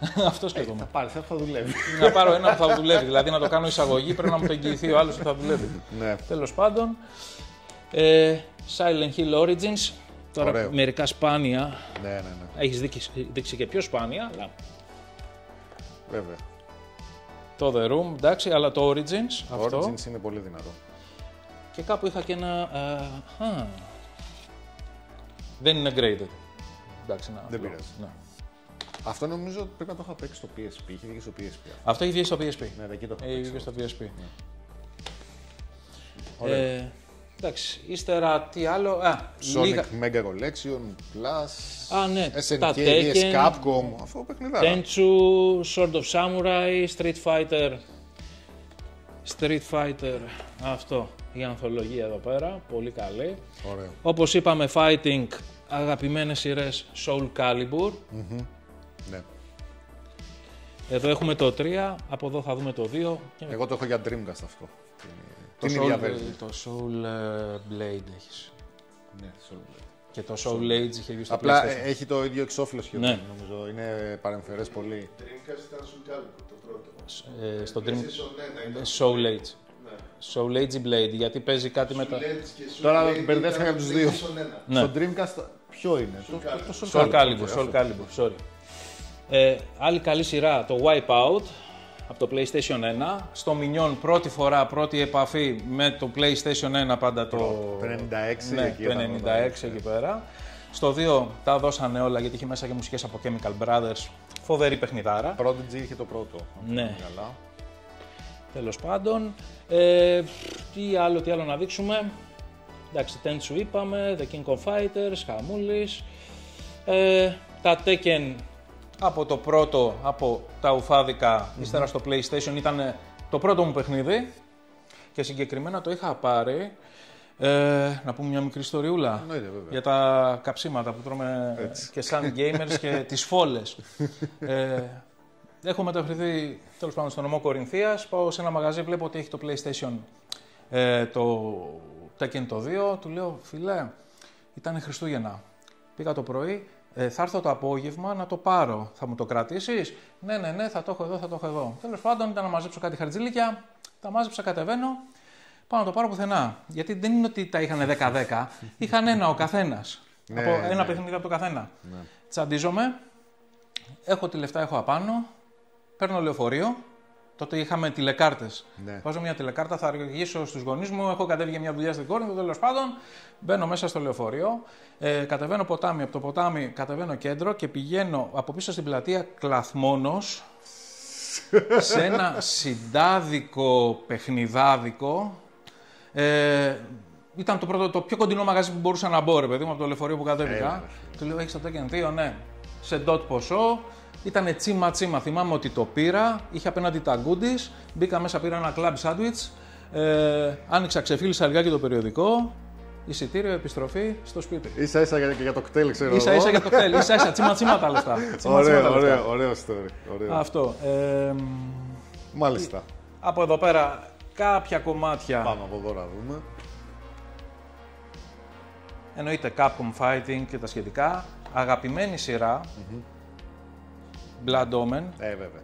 Speaker 2: <laughs> Αυτός σκέφτομαι.
Speaker 1: θα πάρεις, θα δουλεύει.
Speaker 2: να πάρω ένα που θα δουλεύει. Δηλαδή να το κάνω εισαγωγή, πρέπει να μου το εγγυηθεί ο άλλος ότι θα δουλεύει.
Speaker 1: ναι.
Speaker 2: Τέλος πάντων, ε, Silent Hill Origins. Τώρα
Speaker 1: Ωραίο.
Speaker 2: μερικά σπάνια.
Speaker 1: ναι, ναι, ναι,
Speaker 2: Έχεις δείξει, δείξει και πιο σπάνια, αλλά
Speaker 1: βέβαια.
Speaker 2: Το The Room, εντάξει, αλλά το Origins,
Speaker 1: Το
Speaker 2: αυτό.
Speaker 1: Origins είναι πολύ δυνατό.
Speaker 2: Και κάπου είχα και ένα... ε, α, δεν είναι graded. Εντάξει, να,
Speaker 1: Δεν πειράζει.
Speaker 2: Ναι.
Speaker 1: Αυτό νομίζω πρέπει να το είχα παίξει στο PSP. Είχε βγει στο PSP.
Speaker 2: Αυτό έχει βγει στο PSP.
Speaker 1: Ναι, εκεί το είχα
Speaker 2: Έχει
Speaker 1: παίξει.
Speaker 2: βγει στο PSP.
Speaker 1: Ωραία.
Speaker 2: Ε, εντάξει, ύστερα τι άλλο. Α,
Speaker 1: Sonic
Speaker 2: λίγα...
Speaker 1: Mega Collection, Plus,
Speaker 2: Α, ναι,
Speaker 1: SNK,
Speaker 2: τα
Speaker 1: DS,
Speaker 2: Tekken,
Speaker 1: Capcom. Αυτό παιχνιδάρα.
Speaker 2: Tenchu, Sword of Samurai, Street Fighter. Street Fighter, αυτό, η ανθολογία εδώ πέρα, πολύ καλή.
Speaker 1: Ωραίο.
Speaker 2: Όπως είπαμε, Fighting, αγαπημένες σειρές Soul Calibur.
Speaker 1: Ναι.
Speaker 2: Εδώ έχουμε το 3, από εδώ θα δούμε το 2. Και
Speaker 1: Εγώ το έχω για Dreamcast αυτό.
Speaker 2: Το,
Speaker 1: Την
Speaker 2: Soul,
Speaker 1: ίδια version.
Speaker 2: το Soul ε, Blade έχεις.
Speaker 1: Ναι, Soul Blade.
Speaker 2: Και το Soul Age είχε βγει στο
Speaker 1: Απλά
Speaker 2: PlayStation.
Speaker 1: ε, έχει το ίδιο εξώφυλλο σχεδόν.
Speaker 2: Ναι.
Speaker 1: Νομίζω είναι παρεμφερές πολύ.
Speaker 5: Dreamcast ήταν Soul Calibur το πρώτο.
Speaker 2: Ε, στο Dream...
Speaker 5: PlayStation 1 ήταν.
Speaker 2: Soul Age. Soul Age ή Blade, γιατί παίζει κάτι με τα...
Speaker 5: Soul Edge και Soul
Speaker 1: Τώρα
Speaker 5: Blade
Speaker 1: μπερδεύτηκα
Speaker 5: ήταν
Speaker 1: για τους δύο.
Speaker 5: PlayStation 1.
Speaker 2: Ναι.
Speaker 1: Στο Dreamcast ποιο είναι; Το, το, το
Speaker 2: Soul Calibur, Soul Calibur, sorry. Ε, άλλη καλή σειρά, το Wipeout, από το PlayStation 1. Στο Minion πρώτη φορά, πρώτη επαφή με το PlayStation 1 πάντα το...
Speaker 1: Το 96
Speaker 2: ναι,
Speaker 1: εκεί
Speaker 2: το
Speaker 1: όταν
Speaker 2: 96 εκεί πέρα. Στο 2 τα δώσανε όλα γιατί είχε μέσα και μουσικές από Chemical Brothers. Φοβερή παιχνιδάρα.
Speaker 1: Prodigy είχε το πρώτο. αν
Speaker 2: Ναι.
Speaker 1: θυμάμαι Καλά.
Speaker 2: Τέλος πάντων. Ε, τι άλλο, τι άλλο να δείξουμε. Εντάξει, Tenchu είπαμε, The King of Fighters, Χαμούλης. Ε, τα Tekken από το πρώτο, από τα ουφάδικα, ύστερα στο PlayStation ήταν το πρώτο μου παιχνίδι και συγκεκριμένα το είχα πάρει. Ε, να πούμε μια μικρή ιστοριούλα
Speaker 1: Εννοείται, βέβαια.
Speaker 2: για τα καψίματα που τρώμε και σαν gamers και τις φόλες. <laughs> ε, έχω μεταφερθεί τέλος πάντων στο νομό Κορινθίας, πάω σε ένα μαγαζί, βλέπω ότι έχει το PlayStation ε, το Tekken το 2, του λέω φίλε, ήταν Χριστούγεννα. Πήγα το πρωί, ε, θα έρθω το απόγευμα να το πάρω. Θα μου το κρατήσεις; Ναι, ναι, ναι, θα το έχω εδώ, θα το έχω εδώ. Τέλος πάντων ήταν να μαζέψω κάτι χαρτζηλίκια, τα μάζεψα, κατεβαίνω, πάω να το πάρω πουθενά. Γιατί δεν είναι ότι τα είχαν 10-10, <laughs> είχαν ένα ο καθένας.
Speaker 1: Ναι,
Speaker 2: από, ένα
Speaker 1: ναι.
Speaker 2: παιχνίδι από το καθένα. Τσαντίζομαι, έχω τη λεφτά, έχω απάνω, παίρνω λεωφορείο. Τότε είχαμε τηλεκάρτες.
Speaker 1: Ναι.
Speaker 2: Βάζω μια τηλεκάρτα, θα αργήσω στους γονείς μου. Έχω κατέβει για μια δουλειά στην Κόρινθο, τέλος πάντων. Μπαίνω μέσα στο λεωφορείο, ε, κατεβαίνω ποτάμι. Από το ποτάμι κατεβαίνω κέντρο και πηγαίνω από πίσω στην πλατεία Κλαθμόνος σε ένα συντάδικο παιχνιδάδικο. Ε, ήταν το, πρώτο, το πιο κοντινό μαγαζί που μπορούσα να μπω, ρε παιδί μου, από το λεωφορείο που κατέβηκα.
Speaker 1: Έλα,
Speaker 2: Του λέω: Έχεις το Tekken 2, ναι. Σε dot ποσό. Ήταν τσίμα τσίμα. Θυμάμαι ότι το πήρα. Είχε απέναντι τα goodies. Μπήκα μέσα, πήρα ένα club sandwich. Ε, άνοιξα, ξεφύλισα λιγάκι το περιοδικό. Εισιτήριο, επιστροφή στο σπίτι.
Speaker 1: σα ίσα για, και για το κτέλ, ξέρω
Speaker 2: σα
Speaker 1: εγώ.
Speaker 2: ίσα για το κτέλ. σα ίσα τσίμα τσίμα τα λεφτά. <laughs> Τσίμα, τσίμα
Speaker 1: Ωραίο,
Speaker 2: τα λεφτά.
Speaker 1: ωραίο, ωραίο story. Ωραίο.
Speaker 2: Αυτό. Ε,
Speaker 1: Μάλιστα.
Speaker 2: από εδώ πέρα κάποια κομμάτια.
Speaker 1: Πάμε από εδώ να δούμε.
Speaker 2: Εννοείται Capcom Fighting και τα σχετικά. Αγαπημένη σειρά. Blood Omen.
Speaker 1: Ε, βέβαια.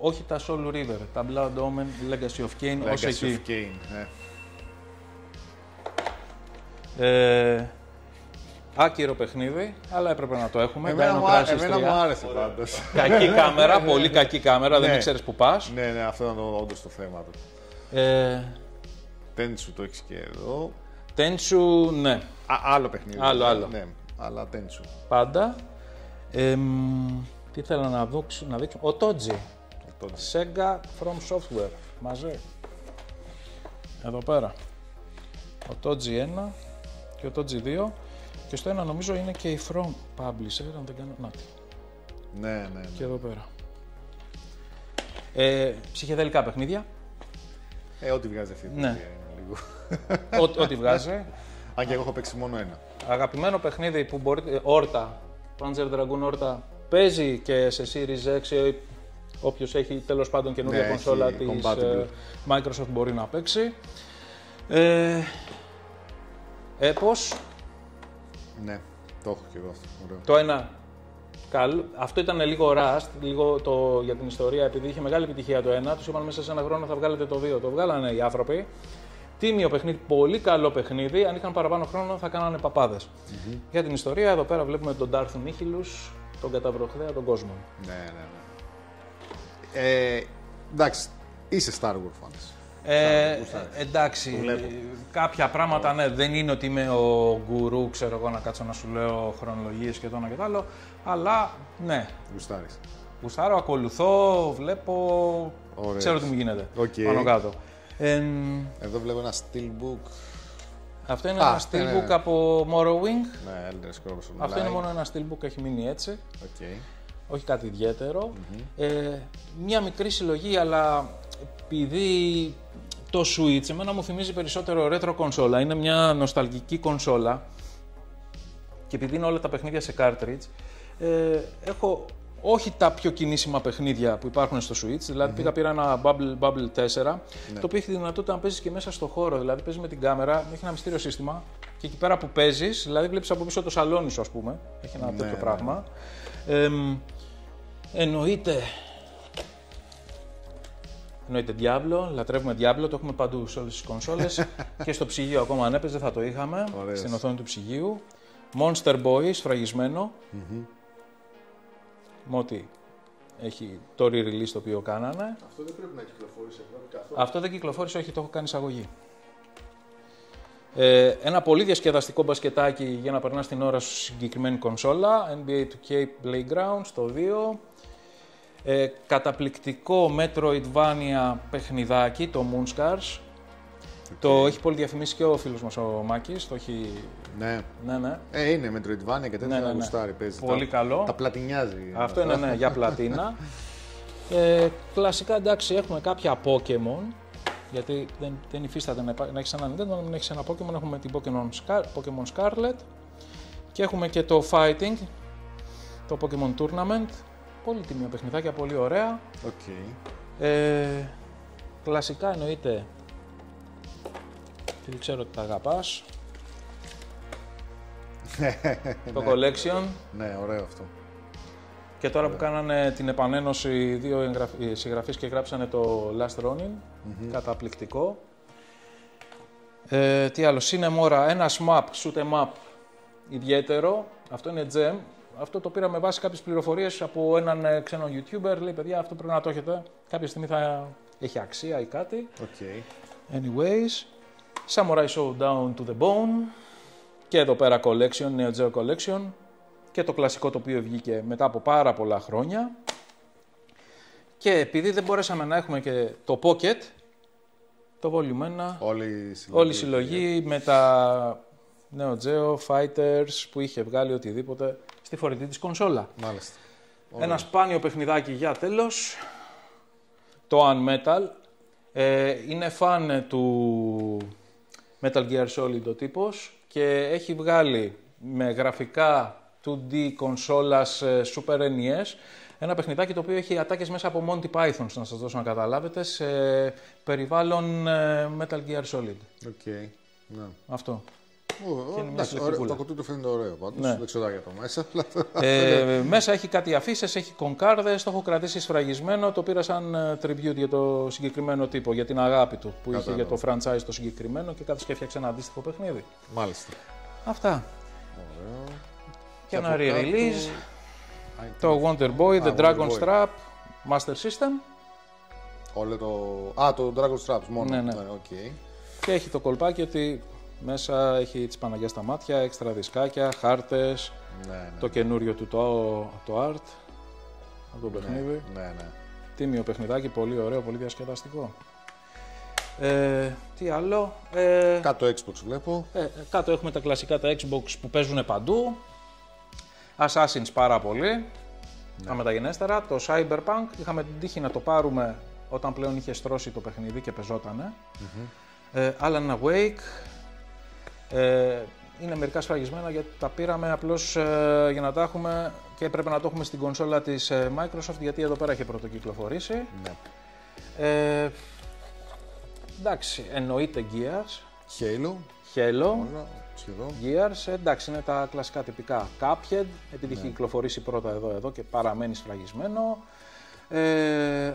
Speaker 2: Όχι τα Soul River. Τα Blood Omen, Legacy of Kain, ως
Speaker 1: Legacy
Speaker 2: εκεί.
Speaker 1: of Kane. Ναι.
Speaker 2: Ε, άκυρο παιχνίδι, αλλά έπρεπε να το έχουμε.
Speaker 1: Εμένα,
Speaker 2: Dino
Speaker 1: μου, α-
Speaker 2: Crisis
Speaker 1: εμένα
Speaker 2: 3.
Speaker 1: μου άρεσε πάντως.
Speaker 2: Κακή <laughs> κάμερα, πολύ κακή κάμερα, δεν
Speaker 1: Ναι.
Speaker 2: ήξερε που πας.
Speaker 1: ναι, ναι, αυτό ήταν το- όντως το θέμα του.
Speaker 2: Ε,
Speaker 1: Τέντσου το έχεις και εδώ.
Speaker 2: Tenchu, ναι,
Speaker 1: Α, άλλο παιχνίδι.
Speaker 2: Άλλο, άλλο.
Speaker 1: Ναι, αλλά Τέντσου.
Speaker 2: πάντα. Ε, μ, τι θέλω να δείξω, να δείξω. Ο Toji.
Speaker 1: Το-
Speaker 2: Sega From Software. Μαζί. Εδώ πέρα. Ο Toji 1 και ο Toji 2. Και στο ένα νομίζω είναι και η From Publisher, αν δεν κάνω... Να,
Speaker 1: Ναι, ναι, ναι.
Speaker 2: και εδώ πέρα. Ε, ψυχεδελικά παιχνίδια.
Speaker 1: Ε, ό,τι βγάζει αυτή η
Speaker 2: Ναι.
Speaker 1: εταιρεία είναι λίγο.
Speaker 2: Ό, ό,τι βγάζει.
Speaker 1: Αν και εγώ έχω παίξει μόνο ένα.
Speaker 2: Αγαπημένο παιχνίδι που μπορείτε... Όρτα. Panzer Dragoon Όρτα. Παίζει και σε Series X. Όποιος έχει τέλος πάντων καινούργια
Speaker 1: Ναι, έχει
Speaker 2: κονσόλα της
Speaker 1: compatible.
Speaker 2: ε, Microsoft μπορεί να παίξει. Ε, έπος.
Speaker 1: Ναι, το έχω και εγώ αυτό. Ωραίο.
Speaker 2: Το ένα. Καλ... Αυτό ήταν λίγο rust, λίγο το... για την ιστορία, επειδή είχε μεγάλη επιτυχία το ένα. Τους είπαν μέσα σε ένα χρόνο θα βγάλετε το δύο. Το βγάλανε οι άνθρωποι. Τίμιο παιχνίδι, πολύ καλό παιχνίδι. Αν είχαν παραπάνω χρόνο θα κάνανε παπάδες. Για την ιστορία, εδώ πέρα βλέπουμε τον Darth Nihilus, τον καταβροχθέα, τον κόσμο.
Speaker 1: Ναι, ναι, ναι. Ε, εντάξει, Είσαι Star Wars fans.
Speaker 2: Ε,
Speaker 1: γουστάρεις.
Speaker 2: εντάξει,
Speaker 1: βλέπω.
Speaker 2: κάποια πράγματα ναι, δεν είναι ότι είμαι ο γκουρού, ξέρω εγώ να κάτσω να σου λέω χρονολογίες και το ένα και το άλλο, αλλά ναι,
Speaker 1: Γουστάρεις.
Speaker 2: γουστάρω, ακολουθώ, βλέπω,
Speaker 1: Ωραίος.
Speaker 2: ξέρω τι μου γίνεται
Speaker 1: Οκ.
Speaker 2: πάνω κάτω. Ε,
Speaker 1: Εδώ βλέπω ένα steelbook.
Speaker 2: Αυτό είναι
Speaker 1: Α,
Speaker 2: ένα
Speaker 1: ναι,
Speaker 2: steelbook
Speaker 1: ναι.
Speaker 2: από Morrowind.
Speaker 1: Ναι, Elder Scrolls Online.
Speaker 2: Αυτό είναι μόνο ένα steelbook, έχει μείνει έτσι.
Speaker 1: Οκ.
Speaker 2: όχι κάτι ιδιαίτερο. Ε, μια μικρή συλλογή, αλλά επειδή το Switch εμένα μου θυμίζει περισσότερο retro κονσόλα. Είναι μια νοσταλγική κονσόλα και επειδή είναι όλα τα παιχνίδια σε cartridge, ε, έχω όχι τα πιο κινήσιμα παιχνίδια που υπάρχουν στο Switch, δηλαδη πήγα πήρα ένα Bubble, Bubble 4, το οποίο έχει τη δυνατότητα να παίζεις και μέσα στο χώρο. Δηλαδή παίζεις με την κάμερα, έχει ένα μυστήριο σύστημα και εκεί πέρα που παίζεις, δηλαδή βλέπεις από πίσω το σαλόνι σου, ας πούμε. Έχει ένα τέτοιο
Speaker 1: ναι.
Speaker 2: πράγμα. Εμ, εννοείται. Εννοείται Diablo, λατρεύουμε Diablo, το έχουμε παντού σε όλες τις κονσόλες <laughs> και στο ψυγείο ακόμα αν έπαιζε θα το είχαμε,
Speaker 1: Ωραίος.
Speaker 2: στην οθόνη του ψυγείου. Monster Boy, σφραγισμένο. Με ό,τι έχει το re-release το οποίο κάνανε.
Speaker 1: Αυτό δεν πρέπει να κυκλοφορήσει εδώ καθόλου.
Speaker 2: Αυτό δεν κυκλοφόρησε, όχι, το έχω κάνει εισαγωγή. Ε, ένα πολύ διασκεδαστικό μπασκετάκι για να περνάς την ώρα σου στη συγκεκριμένη κονσόλα. NBA 2K Playground στο 2. Ε, καταπληκτικό Metroidvania παιχνιδάκι, το Moonscars. Το έχει πολύ διαφημίσει και ο φίλος μας ο Μάκης. Το έχει...
Speaker 1: Ναι.
Speaker 2: Ναι, ναι.
Speaker 1: Ε, είναι Metroidvania και τέτοια
Speaker 2: Ναι, ναι, ναι.
Speaker 1: γουστάρι παίζει.
Speaker 2: Πολύ
Speaker 1: τα,
Speaker 2: καλό.
Speaker 1: Τα πλατινιάζει.
Speaker 2: Αυτό είναι ναι, για πλατίνα. <laughs> Ε, κλασικά εντάξει έχουμε κάποια Pokemon. Γιατί δεν, δεν υφίσταται να, υπά- να έχεις ένα Nintendo, να μην έχεις ένα Pokemon. Έχουμε την Pokemon, Scar, Pokemon Scarlet και έχουμε και το Fighting, το Pokemon Tournament. Πολύ τιμίο παιχνιδάκια, πολύ ωραία.
Speaker 1: Οκ.
Speaker 2: Ε, κλασικά εννοείται. Τι ξέρω ότι τα αγαπάς. Το Collection.
Speaker 1: Ναι, ωραίο αυτό.
Speaker 2: Και τώρα που κάνανε την επανένωση δύο εγγραφ- ε, συγγραφείς και γράψανε το Last Ronin, καταπληκτικό. Ε, τι άλλο, Sine Mora, ένα shmup, shoot 'em up ιδιαίτερο, αυτό είναι gem. Αυτό το πήρα με βάση κάποιες πληροφορίες από έναν ε, ξένο YouTuber, λέει παιδιά αυτό πρέπει να το έχετε, κάποια στιγμή θα έχει αξία ή κάτι.
Speaker 1: Οκ.
Speaker 2: Anyways, Samurai Shodown to the Bone και εδώ πέρα Collection, Neo Geo Collection και το κλασικό το οποίο βγήκε μετά από πάρα πολλά χρόνια και επειδή δεν μπορέσαμε να έχουμε και το Pocket, το Volume 1,
Speaker 1: Όλη η συλλογή.
Speaker 2: όλη η συλλογή με τα Neo Geo Fighters που είχε βγάλει οτιδήποτε στη φορητή της κονσόλα.
Speaker 1: Μάλιστα.
Speaker 2: Ένα σπάνιο παιχνιδάκι για τέλος. Το Unmetal. Ε, είναι φαν του Metal Gear Solid ο τύπος και έχει βγάλει με γραφικά 2D κονσόλας ε, Super NES ένα παιχνιδάκι το οποίο έχει ατάκες μέσα από Monty Python, να σας δώσω να καταλάβετε, σε περιβάλλον ε, Metal Gear Solid.
Speaker 1: Οκ. Ναι.
Speaker 2: Αυτό.
Speaker 1: Ω, ω,
Speaker 2: είναι μια
Speaker 1: εντάξει,
Speaker 2: συλλογική
Speaker 1: ωραίο.
Speaker 2: βούλα.
Speaker 1: Το κουτί του φαίνεται ωραίο πάντως.
Speaker 2: Ναι.
Speaker 1: Δεν ξέρω για το μέσα. αλλά το-
Speaker 2: Ε, μέσα έχει κάτι αφίσες, έχει κονκάρδες, το έχω κρατήσει σφραγισμένο, το πήρα σαν ε, tribute για το συγκεκριμένο τύπο, για την αγάπη του που είχε για το franchise το συγκεκριμένο και κάθισε και έφτιαξε ένα αντίστοιχο παιχνίδι.
Speaker 1: Μάλιστα.
Speaker 2: Αυτά.
Speaker 1: Ωραίο.
Speaker 2: Και
Speaker 1: από
Speaker 2: ένα
Speaker 1: κάτω-
Speaker 2: re-release,
Speaker 1: Α,
Speaker 2: το Wonder Boy, The
Speaker 1: Α,
Speaker 2: Dragon's
Speaker 1: Wonder Boy.
Speaker 2: Trap, Master System
Speaker 1: Όλο το... Α, το Dragon's Trap μόνο.
Speaker 2: Ναι, ναι.
Speaker 1: οκ.
Speaker 2: και έχει το κολπάκι ότι μέσα έχει της Παναγιάς τα μάτια, έξτρα δισκάκια, χάρτες,
Speaker 1: Ναι, ναι.
Speaker 2: το καινούριο του το, το art, αυτό το παιχνίδι.
Speaker 1: Ναι, ναι.
Speaker 2: Τίμιο παιχνιδάκι, πολύ ωραίο, πολύ διασκεδαστικό. Ε, τι άλλο. Ε,
Speaker 1: Κάτω Xbox βλέπω.
Speaker 2: ε, κάτω έχουμε τα κλασικά τα Xbox που παίζουν παντού. Assassins πάρα πολύ. Τα μεταγενέστερα. Το Cyberpunk είχαμε την τύχη να το πάρουμε όταν πλέον είχε στρώσει το παιχνίδι και πεζότανε. Ε, Alan Wake. Ε, είναι μερικά σφραγισμένα γιατί τα πήραμε απλώς ε, για να τα έχουμε και έπρεπε να το έχουμε στην κονσόλα της ε, Microsoft γιατί εδώ πέρα είχε πρωτοκυκλοφορήσει.
Speaker 1: Ναι.
Speaker 2: Ε, εντάξει, εννοείται Gears,
Speaker 1: Halo.
Speaker 2: Halo,
Speaker 1: Όλα, σχεδόν.
Speaker 2: Gears, ε, εντάξει, είναι τα κλασικά τυπικά. Cuphead, επειδή έχει κυκλοφορήσει πρώτα εδώ, εδώ και παραμένει σφραγισμένο. Ε,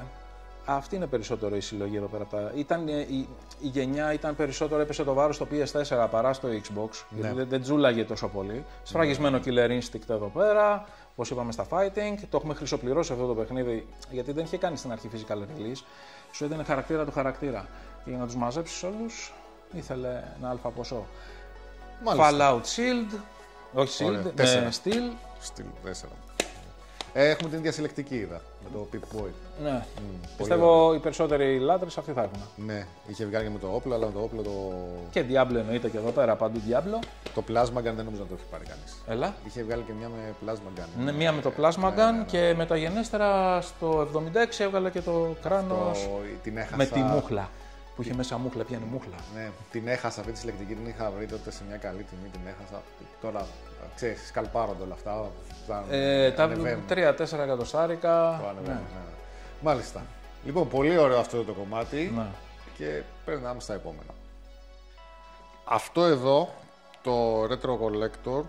Speaker 2: Αυτή είναι περισσότερο η συλλογή εδώ πέρα. από τα- Ήταν, ε, η, η γενιά ήταν περισσότερο, έπεσε το βάρος στο PS4 παρά στο Xbox. Γιατί δεν, δεν τζούλαγε τόσο πολύ. Σφραγισμένο Killer Instinct εδώ πέρα. Όπως είπαμε στα Fighting. Το έχουμε χρυσοπληρώσει αυτό το παιχνίδι γιατί δεν είχε κάνει στην αρχή physical release. Σου έδινε χαρακτήρα του χαρακτήρα. Και για να τους μαζέψεις όλους ήθελε ένα αλφα ποσό.
Speaker 1: Μάλιστα.
Speaker 2: Fallout Shield. Όχι
Speaker 1: Ωραία,
Speaker 2: Shield, με
Speaker 1: τέσσερα.
Speaker 2: Steel.
Speaker 1: Στυλ 4. Ε, έχουμε την ίδια συλλεκτική είδα με το Pip Boy.
Speaker 2: Ναι. Πιστεύω οι περισσότεροι λάτρες αυτοί θα έχουν.
Speaker 1: Ναι, είχε βγάλει και με το όπλο, αλλά με το όπλο το,
Speaker 2: Και Diablo εννοείται και εδώ πέρα, παντού Diablo.
Speaker 1: το Plasma Gun δεν νομίζω να το έχει πάρει κανείς.
Speaker 2: Έλα.
Speaker 1: Είχε βγάλει και μια με Plasma Gun.
Speaker 2: Ναι, μία με το Plasma Gun και μεταγενέστερα στο 76 έβγαλε και το κράνος
Speaker 1: Το- την έχασα,
Speaker 2: με τη μούχλα. Που είχε μέσα μούχλα, πιάνει μούχλα.
Speaker 1: Ναι, την έχασα αυτή τη συλλεκτική, την είχα βρει τότε σε μια καλή τιμή, την έχασα. Τώρα, ξέρεις, σκαλπάρονται όλα αυτά. Τα
Speaker 2: Ε, τα
Speaker 1: ανεβαίνουν.
Speaker 2: 3-4 εκατοστάρικα.
Speaker 1: Το ανεβαίνουν,
Speaker 2: Ναι.
Speaker 1: ναι. Μάλιστα. Λοιπόν, πολύ ωραίο αυτό το κομμάτι
Speaker 2: Ναι.
Speaker 1: και περνάμε στα επόμενα. Αυτό εδώ, το Retro Collector,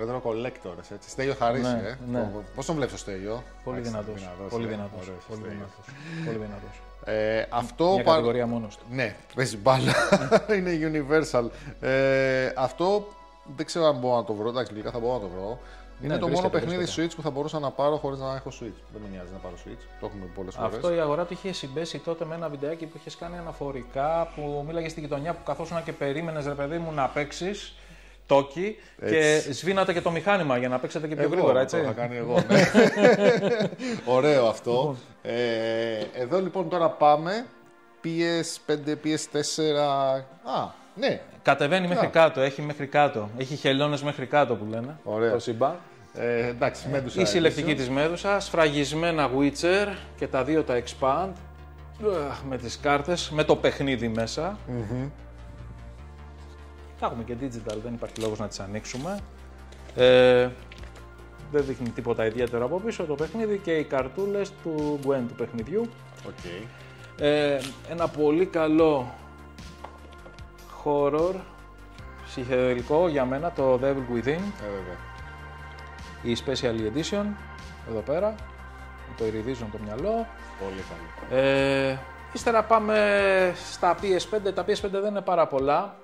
Speaker 1: Retro Collectors, έτσι. Στέλιο χαρίσει,
Speaker 2: Ναι,
Speaker 1: ε.
Speaker 2: ναι.
Speaker 1: Το- Πώς τον βλέπεις το Στέλιο;
Speaker 2: Πολύ
Speaker 1: Εντάξει,
Speaker 2: δυνατός. Πολύ
Speaker 1: ε.
Speaker 2: δυνατός.
Speaker 1: Ωραίος ο
Speaker 2: Πολύ
Speaker 1: Στέλιος.
Speaker 2: δυνατός. Πολύ δυνατός.
Speaker 1: Ε, αυτό
Speaker 2: Μια
Speaker 1: πα-
Speaker 2: κατηγορία μόνος του.
Speaker 1: Ναι, παίζει μπάλα. <laughs> είναι universal. Ε, αυτό δεν ξέρω αν μπορώ να το βρω. Εντάξει, λογικά θα μπορώ να το βρω. Είναι το μόνο
Speaker 2: βρίσκεται,
Speaker 1: παιχνίδι
Speaker 2: βρίσκεται.
Speaker 1: Switch που θα μπορούσα να πάρω χωρίς να έχω Switch. Δεν με νοιάζει να πάρω Switch. Το έχουμε πολλές φορές.
Speaker 2: Αυτό η αγορά του είχε συμπέσει τότε με ένα βιντεάκι που είχες κάνει αναφορικά που μίλαγες στη γειτονιά που καθόσουν και περίμενες ρε παιδί μου να παίξεις τόκι και σβήνατε και το μηχάνημα για να παίξετε και πιο γρήγορα, έτσι.
Speaker 1: Το είχα κάνει εγώ. ναι. <laughs> Ωραίο αυτό. Ε, εδώ λοιπόν τώρα πάμε. PS5, PS4. Α, ναι.
Speaker 2: Κατεβαίνει μέχρι κάτω, έχει μέχρι κάτω. Έχει χελώνες μέχρι κάτω που λένε.
Speaker 1: Ωραία.
Speaker 2: Το σύμπαν.
Speaker 1: Ε, εντάξει, Medusa
Speaker 2: Η συλλεκτική
Speaker 1: Edition.
Speaker 2: της Μέδουσα, σφραγισμένα Witcher και τα δύο τα Expand Αχ, με τις κάρτες, με το παιχνίδι μέσα. Τα έχουμε και digital, δεν υπάρχει λόγος να τις ανοίξουμε. Ε, δεν δείχνει τίποτα ιδιαίτερο από πίσω το παιχνίδι και οι καρτούλες του Gwent του παιχνιδιού.
Speaker 1: Οκ.
Speaker 2: Ε, ένα πολύ καλό horror ψυχεδελικό για μένα, το The Evil Within.
Speaker 1: Ε, βέβαια.
Speaker 2: Η Special Edition, εδώ πέρα, με το ηριδίζουν το μυαλό.
Speaker 1: Πολύ καλό.
Speaker 2: Ε, ύστερα πάμε στα PS5, τα PS5 δεν είναι πάρα πολλά.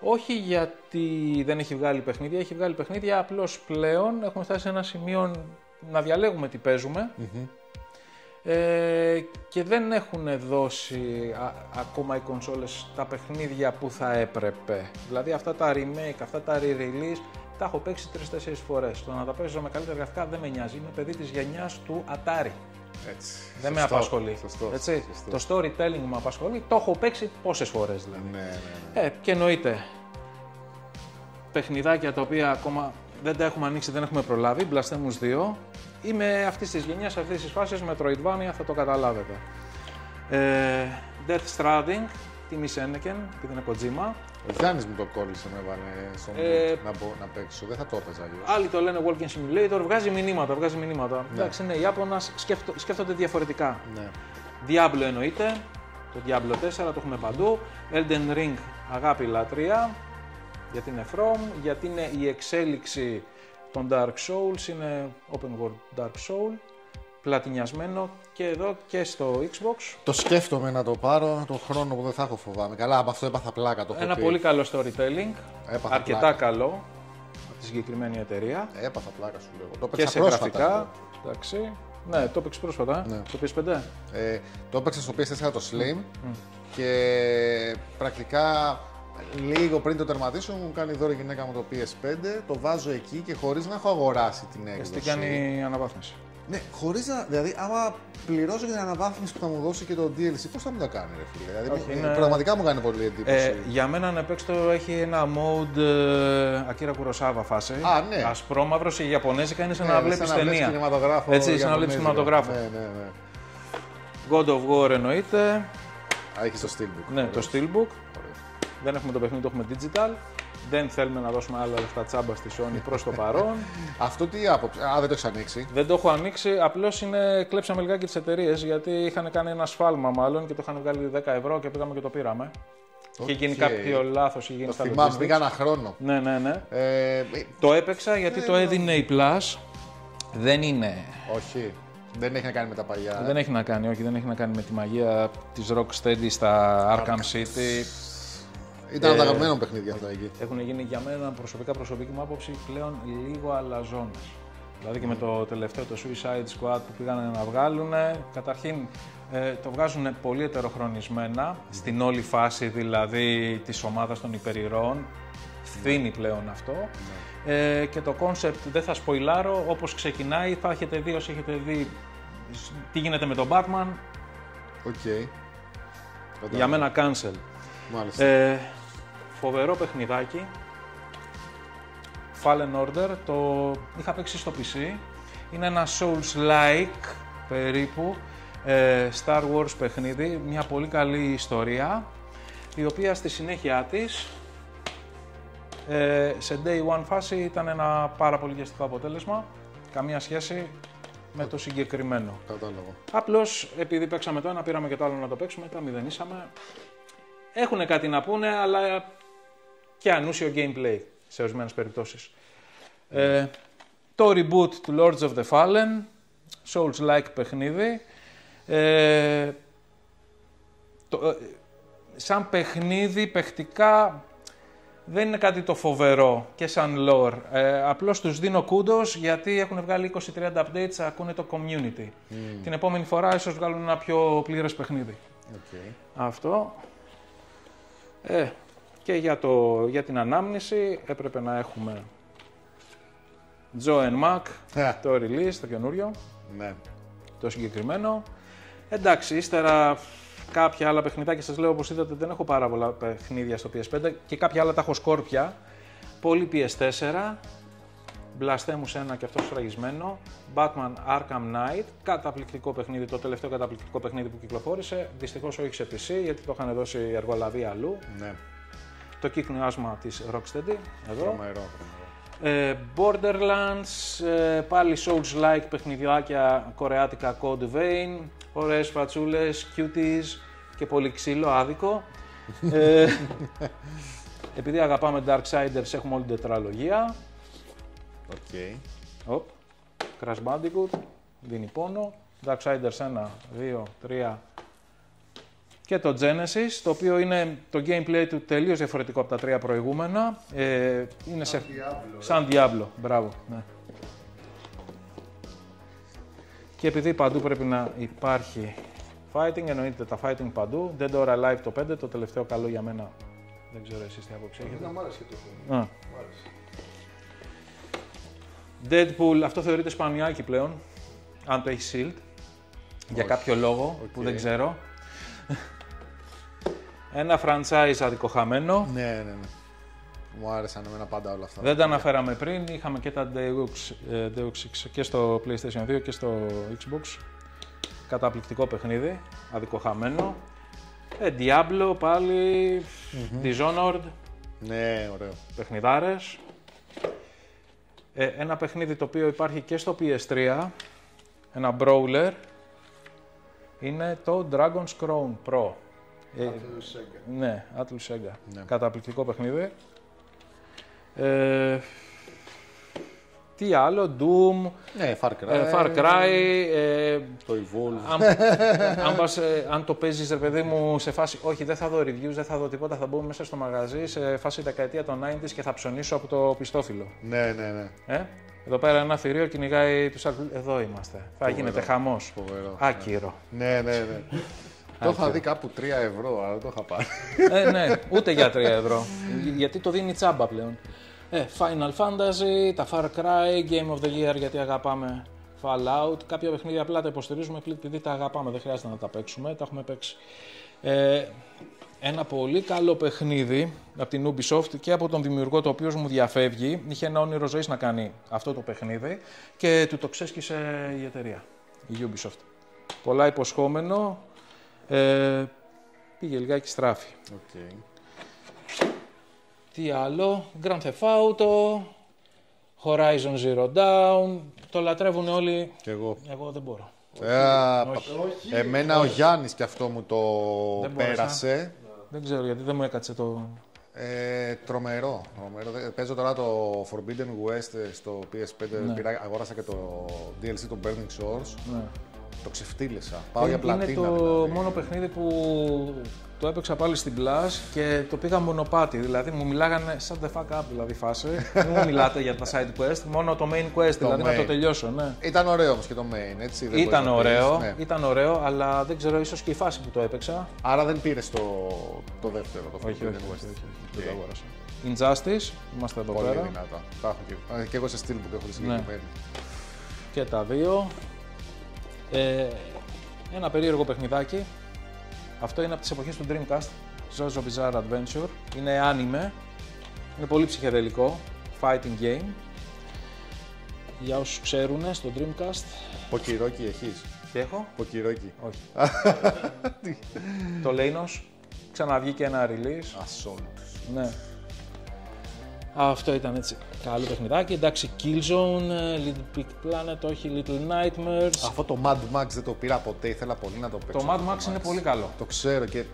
Speaker 2: Όχι γιατί δεν έχει βγάλει παιχνίδια, έχει βγάλει παιχνίδια, απλώς πλέον έχουμε φτάσει σε ένα σημείο να διαλέγουμε τι παίζουμε. Ε, και δεν έχουν δώσει α- ακόμα οι κονσόλες τα παιχνίδια που θα έπρεπε. Δηλαδή αυτά τα remake, αυτά τα re-release τα έχω παίξει 3-4 φορές. Το να τα παίζω με καλύτερα γραφικά δεν με νοιάζει. Είμαι παιδί της γενιάς του Atari.
Speaker 1: Έτσι.
Speaker 2: Δεν με
Speaker 1: Σωστό,
Speaker 2: απασχολεί.
Speaker 1: Σωστό,
Speaker 2: Έτσι.
Speaker 1: σωστό.
Speaker 2: Το storytelling με απασχολεί. Το έχω παίξει πόσες φορές δηλαδή.
Speaker 1: Ναι, ναι, ναι.
Speaker 2: Ε, και εννοείται παιχνιδάκια τα οποία ακόμα δεν τα έχουμε ανοίξει, δεν έχουμε προλάβει. Blasphemous 2. Είμαι αυτής της γενιάς, αυτής της φάσης Metroidvania, θα το καταλάβετε. Ε, Death Stranding, τιμή Σένεκεν, επειδή είναι Kojima.
Speaker 1: Ο Γιάννης μου το κόλλησε, με έβαλε στο
Speaker 2: Ε,
Speaker 1: να, μπω, να παίξω. Δεν θα το έπαιζα αλλιώς.
Speaker 2: Άλλοι το λένε Walking Simulator, βγάζει μηνύματα, βγάζει μηνύματα. Εντάξει, είναι Ιάπωνας, σκέφτο, σκέφτονται διαφορετικά.
Speaker 1: Ναι.
Speaker 2: Diablo εννοείται, το Diablo 4 το έχουμε παντού. Elden Ring, αγάπη λατρεία, γιατί είναι From, γιατί είναι η εξέλιξη των Dark Souls, είναι Open World Dark Soul, πλατινιασμένο και εδώ και στο Xbox.
Speaker 1: Το σκέφτομαι να το πάρω τον χρόνο που δεν θα έχω φοβάμαι. Καλά, από αυτό έπαθα πλάκα το έχω
Speaker 2: Ένα
Speaker 1: πει.
Speaker 2: πολύ καλό storytelling,
Speaker 1: Έπαθα
Speaker 2: αρκετά
Speaker 1: πλάκα.
Speaker 2: καλό από τη συγκεκριμένη εταιρεία
Speaker 1: Έπαθα πλάκα σου λέω. Το
Speaker 2: και
Speaker 1: έπαιξα
Speaker 2: σε
Speaker 1: πρόσφατα.
Speaker 2: γραφικά. Εντάξει. Ναι, το έπαιξες πρόσφατα,
Speaker 1: Ναι.
Speaker 2: το PS5.
Speaker 1: Ε, το έπαιξα στο PS4 το Slim και πρακτικά λίγο πριν το τερματίσω μου κάνει δώρο η γυναίκα μου το PS5, το βάζω εκεί και χωρίς να έχω αγοράσει την
Speaker 2: Και
Speaker 1: έκδοση.
Speaker 2: τι κάνει η αναβάθμιση.
Speaker 1: Ναι, χωρίς να, δηλαδή άμα πληρώσω για την αναβάθμιση που θα μου δώσει και το DLC, πώς θα μου το κάνει ρε φίλε; Δηλαδή,
Speaker 2: Όχι,
Speaker 1: ε,
Speaker 2: είναι-
Speaker 1: πραγματικά μου κάνει πολύ εντύπωση.
Speaker 2: Ε, για μένα να παίξει το έχει ένα mode ε, Akira Kurosawa φάση.
Speaker 1: Α, ναι.
Speaker 2: Ασπρόμαυρος η Ιαπωνέζικα είναι σαν
Speaker 1: Ναι,
Speaker 2: να
Speaker 1: σαν
Speaker 2: βλέπει
Speaker 1: να βλέπεις
Speaker 2: ταινία.
Speaker 1: κινηματογράφο
Speaker 2: Έτσι, σαν να βλέπεις
Speaker 1: Ιαπωνέζικο.
Speaker 2: κινηματογράφο.
Speaker 1: Ναι, ναι, ναι.
Speaker 2: God of War εννοείται.
Speaker 1: Α, έχεις το Steelbook.
Speaker 2: Ναι, το
Speaker 1: Ωραίος.
Speaker 2: Steelbook.
Speaker 1: Ωραίος.
Speaker 2: Δεν έχουμε το παιχνίδι, το έχουμε digital. Δεν θέλουμε να δώσουμε άλλα λεφτά τσάμπα στη Sony προς το παρόν. <laughs>
Speaker 1: Αυτό τι άποψη; Α, δεν το έχεις ανοίξει.
Speaker 2: Δεν το έχω ανοίξει, απλώς είναι κλέψαμε λιγάκι τις εταιρείες γιατί είχαν κάνει ένα σφάλμα μάλλον και το είχαν βγάλει 10 ευρώ και πήγαμε και το πήραμε. Είχε γίνει
Speaker 1: Οκ.
Speaker 2: κάποιο λάθος, είχε γίνει
Speaker 1: Το
Speaker 2: στα
Speaker 1: θυμάμαι,
Speaker 2: logistics.
Speaker 1: πήγα ένα χρόνο.
Speaker 2: Ναι, ναι, ναι.
Speaker 1: Ε, ε,
Speaker 2: Το έπαιξα γιατί το έδινε η Plus. Δεν είναι
Speaker 1: όχι. Δεν έχει να κάνει με τα παλιά. ε.
Speaker 2: Δεν έχει να κάνει, όχι, δεν έχει να κάνει με τη μαγεία της Rocksteady στα Arkham City.
Speaker 1: Ήταν
Speaker 2: Ε,
Speaker 1: από τα αγαπημένα παιχνίδια αυτά εκεί.
Speaker 2: Έχουν γίνει για μένα προσωπικά προσωπική μου άποψη πλέον λίγο αλαζόνες. Δηλαδή και με το τελευταίο το Suicide Squad που πήγαν να βγάλουν, καταρχήν ε, το βγάζουν πολύ ετεροχρονισμένα στην όλη φάση δηλαδή της ομάδας των υπερηρώων. Φθίνει πλέον αυτό. Ε, και το concept δεν θα σποιλάρω, όπως ξεκινάει θα έχετε δει όσοι έχετε δει σ- τι γίνεται με τον Batman,
Speaker 1: Οκ.
Speaker 2: για μένα cancel.
Speaker 1: Μάλιστα.
Speaker 2: Ε, φοβερό παιχνιδάκι. Fallen Order, το είχα παίξει στο PC. Είναι ένα Souls-like περίπου ε, Star Wars παιχνίδι, μια πολύ καλή ιστορία, η οποία στη συνέχεια της ε, σε day one φάση ήταν ένα πάρα πολύ βιαστικό αποτέλεσμα, καμία σχέση με το συγκεκριμένο.
Speaker 1: Κατάλαβα.
Speaker 2: Απλώς επειδή παίξαμε το ένα, πήραμε και το άλλο να το παίξουμε, τα μηδενίσαμε. Έχουν κάτι να πούνε, αλλά και ανούσιο gameplay σε ορισμένες περιπτώσεις. Ε, το reboot του Lords of the Fallen, Souls-like παιχνίδι. Ε, το, ε, σαν παιχνίδι, παιχτικά, δεν είναι κάτι το φοβερό και σαν lore. Ε, απλώς τους δίνω κούντος γιατί έχουν βγάλει 20-30 updates, ακούνε το community. Την επόμενη φορά ίσως βγάλουν ένα πιο πλήρες παιχνίδι.
Speaker 1: Οκ.
Speaker 2: Αυτό. Ε, και για, το, για την ανάμνηση έπρεπε να έχουμε Joe and Mac,
Speaker 1: Ε,
Speaker 2: το release, το καινούριο,
Speaker 1: Ναι.
Speaker 2: το συγκεκριμένο. Εντάξει, ύστερα κάποια άλλα παιχνιδάκια, σας λέω όπως είδατε δεν έχω πάρα πολλά παιχνίδια στο PS5 και κάποια άλλα τα έχω σκόρπια. Πολύ PS4, Blasphemous 1 και αυτός σφραγισμένο, Batman Arkham Knight, καταπληκτικό παιχνίδι, το τελευταίο καταπληκτικό παιχνίδι που κυκλοφόρησε, δυστυχώς όχι σε PC γιατί το είχαν δώσει εργολαβία αλλού.
Speaker 1: Ναι.
Speaker 2: Το κύκνειο άσμα της Rocksteady, εδώ.
Speaker 1: Τρομερό. τρομερό.
Speaker 2: Ε, Borderlands, ε, πάλι Souls-like παιχνιδιάκια, κορεάτικα Code Vein, ωραίες φατσούλες, cuties και πολύ ξύλο, άδικο. ε, <laughs> επειδή αγαπάμε Darksiders έχουμε όλη την τετραλογία.
Speaker 1: Οκ.
Speaker 2: Οπ, Crash Bandicoot, δίνει πόνο. Darksiders 1, 2, 3 και το Genesis, το οποίο είναι το gameplay του τελείως διαφορετικό από τα τρία προηγούμενα. Ε, είναι σε... Σαν Diablo, μπράβο. Ναι. Και επειδή παντού πρέπει να υπάρχει fighting, εννοείται τα fighting παντού. Dead or Alive το 5, το τελευταίο καλό για μένα. Δεν ξέρω εσείς τι άποψη έχετε.
Speaker 5: Να μ' άρεσε και το
Speaker 2: Α. Deadpool, αυτό θεωρείται σπανιάκι πλέον, αν το έχει shield, για κάποιο λόγο που δεν ξέρω. Ένα franchise αδικοχαμένο.
Speaker 1: Ναι, ναι, ναι. Μου άρεσαν εμένα πάντα όλα αυτά.
Speaker 2: Δεν τα αναφέραμε πριν, είχαμε και τα Deus, ε, Deus Ex και στο PlayStation 2 και στο Xbox. Καταπληκτικό παιχνίδι, αδικοχαμένο. Ε, Diablo πάλι, Dishonored,
Speaker 1: Ναι, ωραίο.
Speaker 2: παιχνιδάρες. Ε, ένα παιχνίδι το οποίο υπάρχει και στο PS3, ένα brawler, είναι το Dragon's Crown Pro. Ε, ναι, Atlus Sega.
Speaker 1: Ναι.
Speaker 2: Καταπληκτικό παιχνίδι. Ε, τι άλλο, Doom,
Speaker 1: Ναι, Far Cry.
Speaker 2: ε, Far Cry, ε,
Speaker 1: Το Evolve.
Speaker 2: αν, αν, πας, ε, αν το παίζεις ρε παιδί μου σε φάση, όχι δεν θα δω reviews, δεν θα δω τίποτα, θα μπω μέσα στο μαγαζί σε φάση δεκαετία των 90s και θα ψωνίσω από το πιστόφυλλο.
Speaker 1: Ναι, ναι, ναι.
Speaker 2: Ε; Εδώ πέρα ένα θηρίο κυνηγάει τους άλλους. Εδώ είμαστε. Θα γίνεται χαμός.
Speaker 1: Φοβερό.
Speaker 2: Άκυρο.
Speaker 1: Ναι, ναι, ναι. Το είχα δει κάπου 3 ευρώ, αλλά δεν το είχα πάρει.
Speaker 2: ε, ναι, ούτε για 3 ευρώ. γιατί το δίνει τσάμπα πλέον. Ε, Final Fantasy, τα Far Cry, Game of the Year γιατί αγαπάμε Fallout. Κάποια παιχνίδια απλά τα υποστηρίζουμε επειδή τα αγαπάμε, δεν χρειάζεται να τα παίξουμε, τα έχουμε παίξει. Ε, ένα πολύ καλό παιχνίδι από την Ubisoft και από τον δημιουργό το οποίος μου διαφεύγει. Είχε ένα όνειρο ζωής να κάνει αυτό το παιχνίδι και του το ξέσκησε η εταιρεία, η Ubisoft. Πολλά υποσχόμενο, ε, πήγε λιγάκι στράφι.
Speaker 1: Οκ.
Speaker 2: Τι άλλο, Grand Theft Auto, Horizon Zero Dawn, το λατρεύουν όλοι,
Speaker 1: Κι εγώ.
Speaker 2: εγώ δεν μπορώ.
Speaker 1: Ε, πα- Εμένα ο Γιάννης και αυτό μου το
Speaker 2: Δεν μπόρεσα.
Speaker 1: πέρασε.
Speaker 2: Δεν ξέρω γιατί δεν μου έκατσε το...
Speaker 1: Ε, τρομερό. τρομερό. Δε- Παίζω τώρα το Forbidden West ε, στο PS5. Πήρα, αγόρασα και το DLC το Burning Shores.
Speaker 2: Ναι.
Speaker 1: Το ξεφτύλισα. Πάω για
Speaker 2: είναι
Speaker 1: πλατίνα.
Speaker 2: το
Speaker 1: δηλαδή.
Speaker 2: μόνο παιχνίδι που το έπαιξα πάλι στην Plus και το πήγα μονοπάτι. Δηλαδή μου μιλάγανε σαν the fuck up δηλαδή φάση. <laughs> Δεν μου μιλάτε για τα side quest, μόνο το main quest, δηλαδή να το
Speaker 1: main.
Speaker 2: τελειώσω. Ναι.
Speaker 1: Ήταν ωραίο όμως και το main, έτσι. δεν
Speaker 2: Ήταν
Speaker 1: μπορείς να πεις,
Speaker 2: ωραίο,
Speaker 1: ναι.
Speaker 2: ήταν ωραίο, αλλά δεν ξέρω, ίσως και η φάση που το έπαιξα.
Speaker 1: Άρα δεν πήρες το, το δεύτερο, το
Speaker 2: Όχι, όχι,
Speaker 1: Forbidden
Speaker 2: όχι,
Speaker 1: West.
Speaker 2: όχι, όχι, δεν το
Speaker 1: Οκ.
Speaker 2: αγόρασα. Injustice, είμαστε εδώ
Speaker 1: Πολύ
Speaker 2: πέρα.
Speaker 1: δυνατά. Τα έχω και, ε, και εγώ σε Steelbook έχω τη συγκεκριμένη.
Speaker 2: Και τα δύο. Ε, ένα περίεργο παιχνιδάκι. Αυτό είναι από τις εποχές του Dreamcast. JoJo's Bizarre Adventure. Είναι anime. Είναι πολύ ψυχεδελικό. Fighting game. Για όσους ξέρουν, στο Dreamcast.
Speaker 1: Ποκυρόκι έχεις.
Speaker 2: Τι έχω;
Speaker 1: Ποκυρόκι.
Speaker 2: Όχι. το Leinos. Ξαναβγήκε ένα release.
Speaker 1: Assault.
Speaker 2: Ναι. Αυτό ήταν έτσι. Καλό παιχνιδάκι. Εντάξει, Killzone, ε, Little Big Planet, όχι Little Nightmares.
Speaker 1: Αυτό το Mad Max δεν το πήρα ποτέ, ήθελα πολύ να το παίξω.
Speaker 2: Το Mad Max είναι πολύ καλό.
Speaker 1: Το ξέρω και.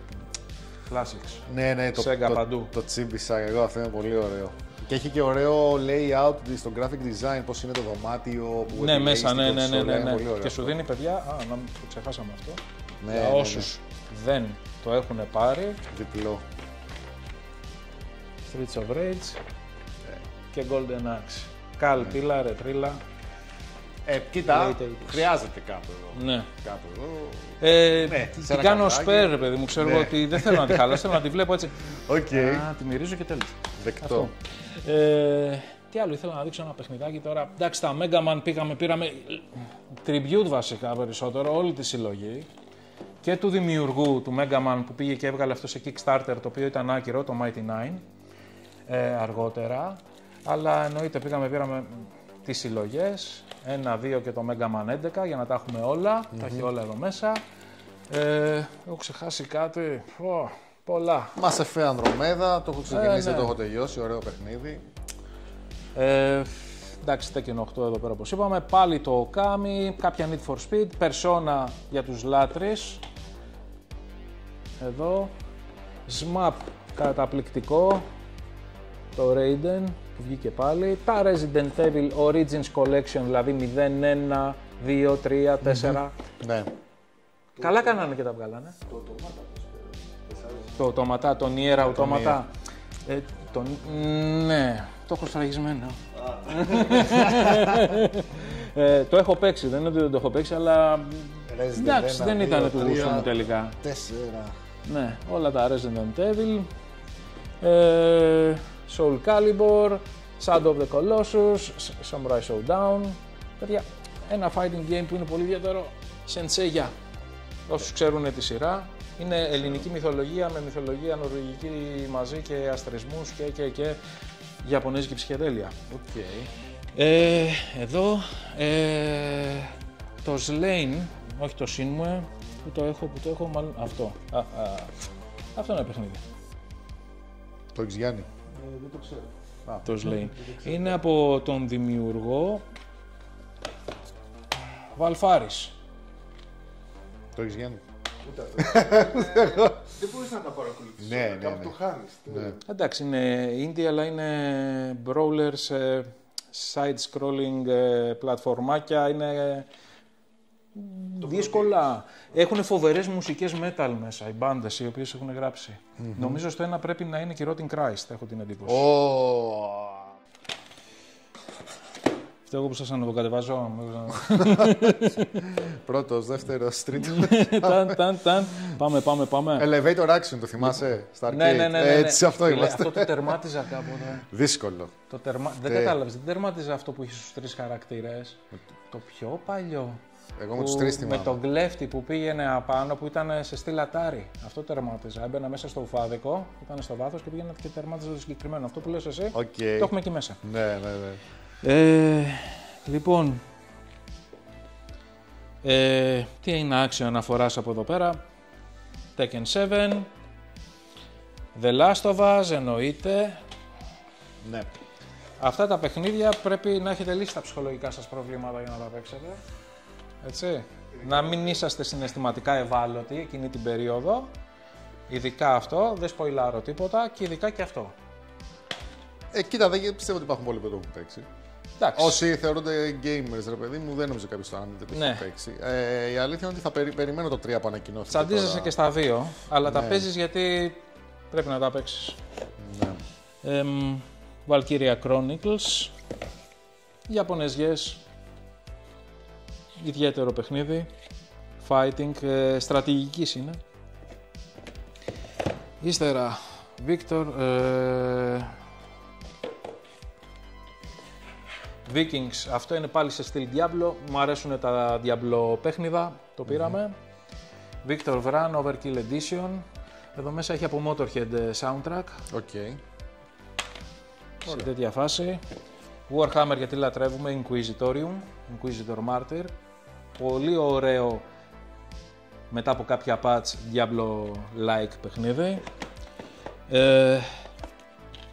Speaker 2: Classics.
Speaker 1: Ναι, ναι, το,
Speaker 2: Sega
Speaker 1: το,
Speaker 2: παντού.
Speaker 1: το τσίμπησα εγώ, αυτό είναι πολύ ωραίο. Και έχει και ωραίο layout στο graphic design, πώς είναι το δωμάτιο που
Speaker 2: Ναι,
Speaker 1: επιλέγεις
Speaker 2: μέσα,
Speaker 1: την
Speaker 2: ναι, ναι, ναι,
Speaker 1: κονσόλα,
Speaker 2: ναι,
Speaker 1: είναι
Speaker 2: ναι.
Speaker 1: πολύ ωραίο
Speaker 2: Και σου
Speaker 1: αυτό.
Speaker 2: δίνει παιδιά, α, να μην το ξεχάσαμε αυτό.
Speaker 1: Ναι,
Speaker 2: Για
Speaker 1: ναι, ναι.
Speaker 2: όσους δεν το έχουν πάρει,
Speaker 1: Διπλό.
Speaker 2: Streets of Rage
Speaker 1: Ε.
Speaker 2: και Golden Axe. Καλτίλα, ρετρίλα.
Speaker 1: Ε, κοίτα,
Speaker 2: Late 80s.
Speaker 1: χρειάζεται κάπου εδώ.
Speaker 2: Ναι.
Speaker 1: Κάπου εδώ.
Speaker 2: Ε,
Speaker 1: Ναι,
Speaker 2: την
Speaker 1: σε ένα
Speaker 2: κάνω
Speaker 1: καρτάκι.
Speaker 2: spare, ρε παιδί μου. Ξέρω
Speaker 1: Ναι.
Speaker 2: ότι δεν θέλω να τη χαλάσω, θέλω να τη βλέπω έτσι.
Speaker 1: Οκ.
Speaker 2: Α, τη μυρίζω και τέλος.
Speaker 1: Δεκτό.
Speaker 2: Αυτό. Ε, τι άλλο, ήθελα να δείξω ένα παιχνιδάκι τώρα. Εντάξει, τα Mega Man πήγαμε, πήραμε tribute βασικά περισσότερο, όλη τη συλλογή. Και του δημιουργού του Mega Man που πήγε και έβγαλε αυτός σε Kickstarter, το οποίο ήταν άκυρο, το Mighty Nine, ε, αργότερα. Αλλά εννοείται πήγαμε, πήραμε τις συλλογές, ένα, δύο και το Mega Man 11 για να τα έχουμε όλα, τα έχει όλα εδώ μέσα. Ε, έχω ξεχάσει κάτι, Πω, πολλά.
Speaker 1: Μας εφέ Ανδρομέδα, το έχω ξεκινήσει,
Speaker 2: Ε, ναι.
Speaker 1: το έχω τελειώσει, ωραίο παιχνίδι.
Speaker 2: Ε, εντάξει, Tekken 8 εδώ πέρα όπως είπαμε. Πάλι το Okami, κάποια Need for Speed, Persona για τους λάτρεις. Εδώ. SMAP, καταπληκτικό. Το Raiden που βγήκε πάλι. Τα Resident Evil Origins Collection, δηλαδή 0, 1, 2, 3, 4.
Speaker 1: Ναι.
Speaker 2: Καλά κάνανε και τα βγάλανε. Το οτόματα, το Nier Automata. Ε, το, ναι, το έχω σφραγισμένο. ε, το έχω παίξει, δεν είναι ότι δεν το έχω παίξει, αλλά
Speaker 1: Resident
Speaker 2: εντάξει,
Speaker 1: ένα,
Speaker 2: δεν
Speaker 1: δύο,
Speaker 2: ήταν του γούστου
Speaker 1: τρία.
Speaker 2: μου τελικά.
Speaker 1: Τέσσερα.
Speaker 2: Ναι, όλα τα Resident Evil, ε, Soul Calibur, Shadow of the Colossus, S- Samurai Showdown. Παιδιά, ένα fighting game που είναι πολύ ιδιαίτερο, Senseiya. Όσους ξέρουν τη σειρά, είναι ελληνική μυθολογία με μυθολογία νορβηγική μαζί και αστρισμούς και και και Ιαπωνέζικη ψυχεδέλεια.
Speaker 1: Οκ.
Speaker 2: Ε, εδώ ε, το Slane, όχι το Sinmue, που το έχω, που το έχω μάλλον αυτό. Α, α, αυτό είναι παιχνίδι,
Speaker 1: Το έχεις Γιάννη.
Speaker 2: Το Slane. Είναι από τον δημιουργό Βαλφάρης.
Speaker 1: Το έχεις Γιάννη; <laughs>
Speaker 5: Δεν μπορείς να τα παρακολουθήσει.
Speaker 1: Ναι, ναι,
Speaker 5: Κάπου
Speaker 1: ναι.
Speaker 5: το χάνεις.
Speaker 1: Ναι.
Speaker 2: Εντάξει, είναι indie, αλλά είναι brawlers, ε, side-scrolling ε, πλατφορμάκια, είναι δύσκολα. Έχουν φοβερές μουσικές metal μέσα, οι μπάντες οι οποίες έχουν γράψει. Νομίζω στο ένα πρέπει να είναι και Rotting Christ, έχω την εντύπωση.
Speaker 1: Ω,
Speaker 2: Αυτό εγώ που σας ανεβοκατεβάζω. <laughs>
Speaker 1: Πρώτος, δεύτερος, τρίτος. <laughs>
Speaker 2: ταν, ταν, ταν. Πάμε, πάμε, πάμε.
Speaker 1: Elevator Action, το θυμάσαι, στα arcade.
Speaker 2: ναι, ναι, ναι, ναι.
Speaker 1: Έτσι, αυτό
Speaker 2: Φίλε,
Speaker 1: είμαστε.
Speaker 2: Αυτό το τερμάτιζα κάποτε.
Speaker 1: Δύσκολο.
Speaker 2: Το τερμα... Δεν
Speaker 1: Ναι.
Speaker 2: κατάλαβες, δεν τερμάτιζα αυτό που είχε στους τρεις χαρακτήρες. Το πιο παλιό.
Speaker 1: Εγώ με τους
Speaker 2: που-
Speaker 1: τρεις
Speaker 2: με
Speaker 1: θυμάμαι.
Speaker 2: τον κλέφτη που πήγαινε απάνω που ήταν σε στυλ Atari. Αυτό τερμάτιζα. Έμπαινα μέσα στο ουφάδικο, ήταν στο βάθος και πήγαινα και τερμάτιζα το συγκεκριμένο. Αυτό που λες εσύ,
Speaker 1: Οκ.
Speaker 2: το έχουμε εκεί μέσα.
Speaker 1: Ναι, ναι, ναι.
Speaker 2: Ε, λοιπόν, ε, τι είναι άξιο αναφοράς από εδώ πέρα; Tekken 7, The Last of Us εννοείται.
Speaker 1: Ναι.
Speaker 2: Αυτά τα παιχνίδια πρέπει να έχετε λύσει τα ψυχολογικά σας προβλήματα για να τα παίξετε. Έτσι. Να μην είσαστε συναισθηματικά ευάλωτοι εκείνη την περίοδο. Ειδικά αυτό, δεν σποϊλάρω τίποτα και ειδικά και αυτό.
Speaker 1: Ε, κοίτα, δεν πιστεύω ότι υπάρχουν πολλοί που το έχουν παίξει.
Speaker 2: Εντάξει.
Speaker 1: Όσοι θεωρούνται gamers, ρε παιδί μου, δεν νομίζω κάποιος το αν δεν το
Speaker 2: Ναι.
Speaker 1: έχει παίξει. Ε, η αλήθεια είναι ότι θα περι- περιμένω το 3 που ανακοινώθηκε.
Speaker 2: Τσαντίζεσαι
Speaker 1: τώρα.
Speaker 2: και στα δύο, αλλά τα
Speaker 1: Ναι.
Speaker 2: παίζεις γιατί πρέπει να τα παίξεις.
Speaker 1: Ναι.
Speaker 2: Εμ, Valkyria Chronicles. Ιαπωνεζιές. Ιδιαίτερο παιχνίδι. Fighting. Ε, στρατηγικής είναι. Ύστερα, Victor. Ε, Vikings. Αυτό είναι πάλι σε στυλ Diablo. Μου αρέσουν τα Diablo παιχνίδα. Το πήραμε. Victor Vran Overkill Edition. Εδώ μέσα έχει από Motorhead ε, soundtrack
Speaker 1: Οκ.
Speaker 2: σε τέτοια φάση. Warhammer γιατί λατρεύουμε, Inquisitorium, Inquisitor Martyr. Πολύ ωραίο μετά από κάποια patch Diablo-like παιχνίδι. Ε,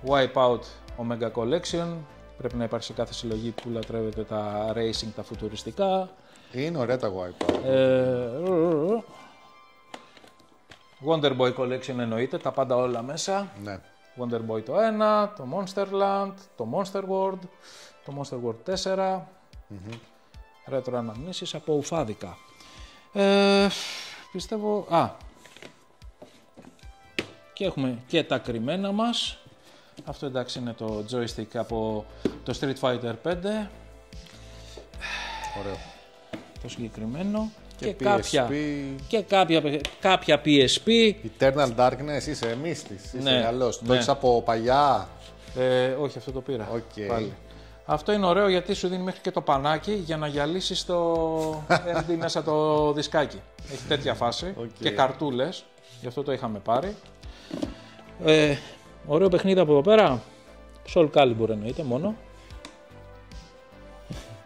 Speaker 2: Wipeout Omega Collection. Πρέπει να υπάρχει σε κάθε συλλογή που λατρεύετε τα racing, τα φουτουριστικά.
Speaker 1: Είναι ωραία τα Wipeout.
Speaker 2: Ε, Wonder Boy Collection εννοείται, τα πάντα όλα μέσα.
Speaker 1: Ναι.
Speaker 2: Wonder Boy το 1, το Monsterland, το Monster World, το Monster World 4, retro αναμνήσεις από ουφάδικα. Ε, πιστεύω, α, και έχουμε και τα κρυμμένα μας. Αυτό εντάξει είναι το joystick από το Street Fighter 5,
Speaker 1: Ωραίο.
Speaker 2: το συγκεκριμένο. Και,
Speaker 1: PSP.
Speaker 2: κάποια, και κάποια, κάποια PSP.
Speaker 1: Eternal Darkness, είσαι μύστης, είσαι
Speaker 2: Ναι,
Speaker 1: καλός. Το
Speaker 2: ναι.
Speaker 1: έχεις από παλιά;
Speaker 2: Ε, όχι, αυτό το πήρα.
Speaker 1: Οκ.
Speaker 2: Πάλι. Αυτό είναι ωραίο γιατί σου δίνει μέχρι και το πανάκι για να γυαλίσεις το <laughs> MD μέσα το δισκάκι. Έχει τέτοια φάση
Speaker 1: Οκ.
Speaker 2: και καρτούλες. Γι' αυτό το είχαμε πάρει. Ε, ωραίο παιχνίδι από εδώ πέρα. Soul Calibur εννοείται μόνο.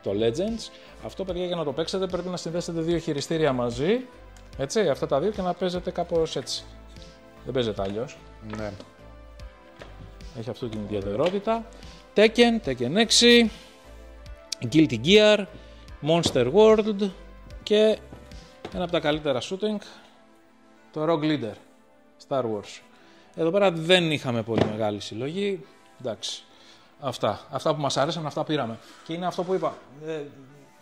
Speaker 2: Το Legends. Αυτό παιδιά για να το παίξετε πρέπει να συνδέσετε δύο χειριστήρια μαζί. Έτσι, αυτά τα δύο και να παίζετε κάπως έτσι. Δεν παίζεται αλλιώς.
Speaker 1: Ναι.
Speaker 2: Έχει αυτή την ιδιαιτερότητα. Tekken, Tekken 6, Guilty Gear, Monster World και ένα από τα καλύτερα shooting, το Rogue Leader, Star Wars. Εδώ πέρα δεν είχαμε πολύ μεγάλη συλλογή, εντάξει. Αυτά. Αυτά που μας άρεσαν, αυτά πήραμε. Και είναι αυτό που είπα. Ε,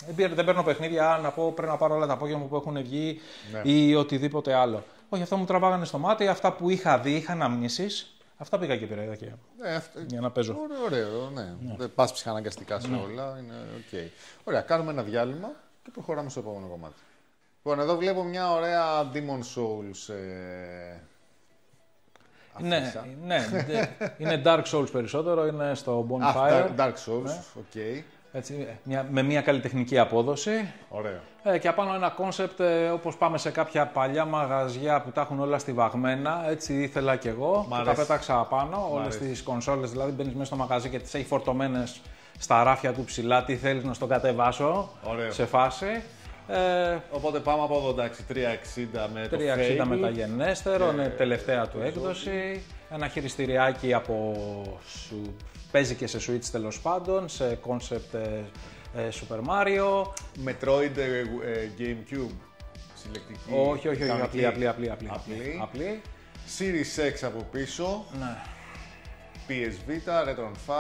Speaker 2: δεν, πήρα- δεν παίρνω παιχνίδια να πω πρέπει να πάρω όλα τα Pokémon που έχουν βγει ή οτιδήποτε άλλο. Όχι, αυτά μου τραβάγανε στο μάτι, αυτά που είχα δει, είχα αναμνήσεις. Αυτά πήγα και πήρα και
Speaker 1: Ε, αυτό-
Speaker 2: για να παίζω.
Speaker 1: Ωραίο, ωραίο, ναι. Δεν πας ψυχαναγκαστικά σε όλα. Είναι οκ. Ωραία, κάνουμε ένα διάλειμμα και προχωράμε στο επόμενο κομμάτι. Λοιπόν, εδώ βλέπω μια ωραία Demon Souls. Ε...
Speaker 2: Ναι,
Speaker 1: αφίσα.
Speaker 2: ναι, δε- είναι Dark Souls περισσότερο, είναι στο <laughs>
Speaker 1: Α,
Speaker 2: Bonfire.
Speaker 1: Dark- Dark Souls, οκ.
Speaker 2: Έτσι, μια, με μια καλλιτεχνική απόδοση.
Speaker 1: Ωραίο.
Speaker 2: Ε, και απάνω ένα κόνσεπτ ε, όπως πάμε σε κάποια παλιά μαγαζιά που τα έχουν όλα στιβαγμένα, έτσι ήθελα κι εγώ.
Speaker 1: Μ'
Speaker 2: Και τα
Speaker 1: αρέσει.
Speaker 2: πέταξα απάνω, όλες
Speaker 1: αρέσει.
Speaker 2: τις κονσόλες, δηλαδή μπαίνεις μέσα στο μαγαζί και τις έχει φορτωμένες στα ράφια του ψηλά, τι θέλεις να στο κατεβάσω,
Speaker 1: Ωραίο.
Speaker 2: σε φάση. Ε,
Speaker 1: Οπότε πάμε από εδώ, εντάξει, 360 με το
Speaker 2: 360
Speaker 1: Fable.
Speaker 2: μεταγενέστερο, είναι τελευταία του έκδοση. Ένα χειριστηριάκι από σου... παίζει και σε Switch τέλος πάντων, σε concept ε, ε, Super Mario.
Speaker 1: Metroid ε, ε, GameCube. Συλλεκτική.
Speaker 2: όχι, όχι, όχι,
Speaker 1: κανονική.
Speaker 2: απλή, απλή, απλή, απλή.
Speaker 1: Απλή.
Speaker 2: απλή.
Speaker 1: Series X από πίσω.
Speaker 2: Ναι.
Speaker 1: PS Vita, Retron 5,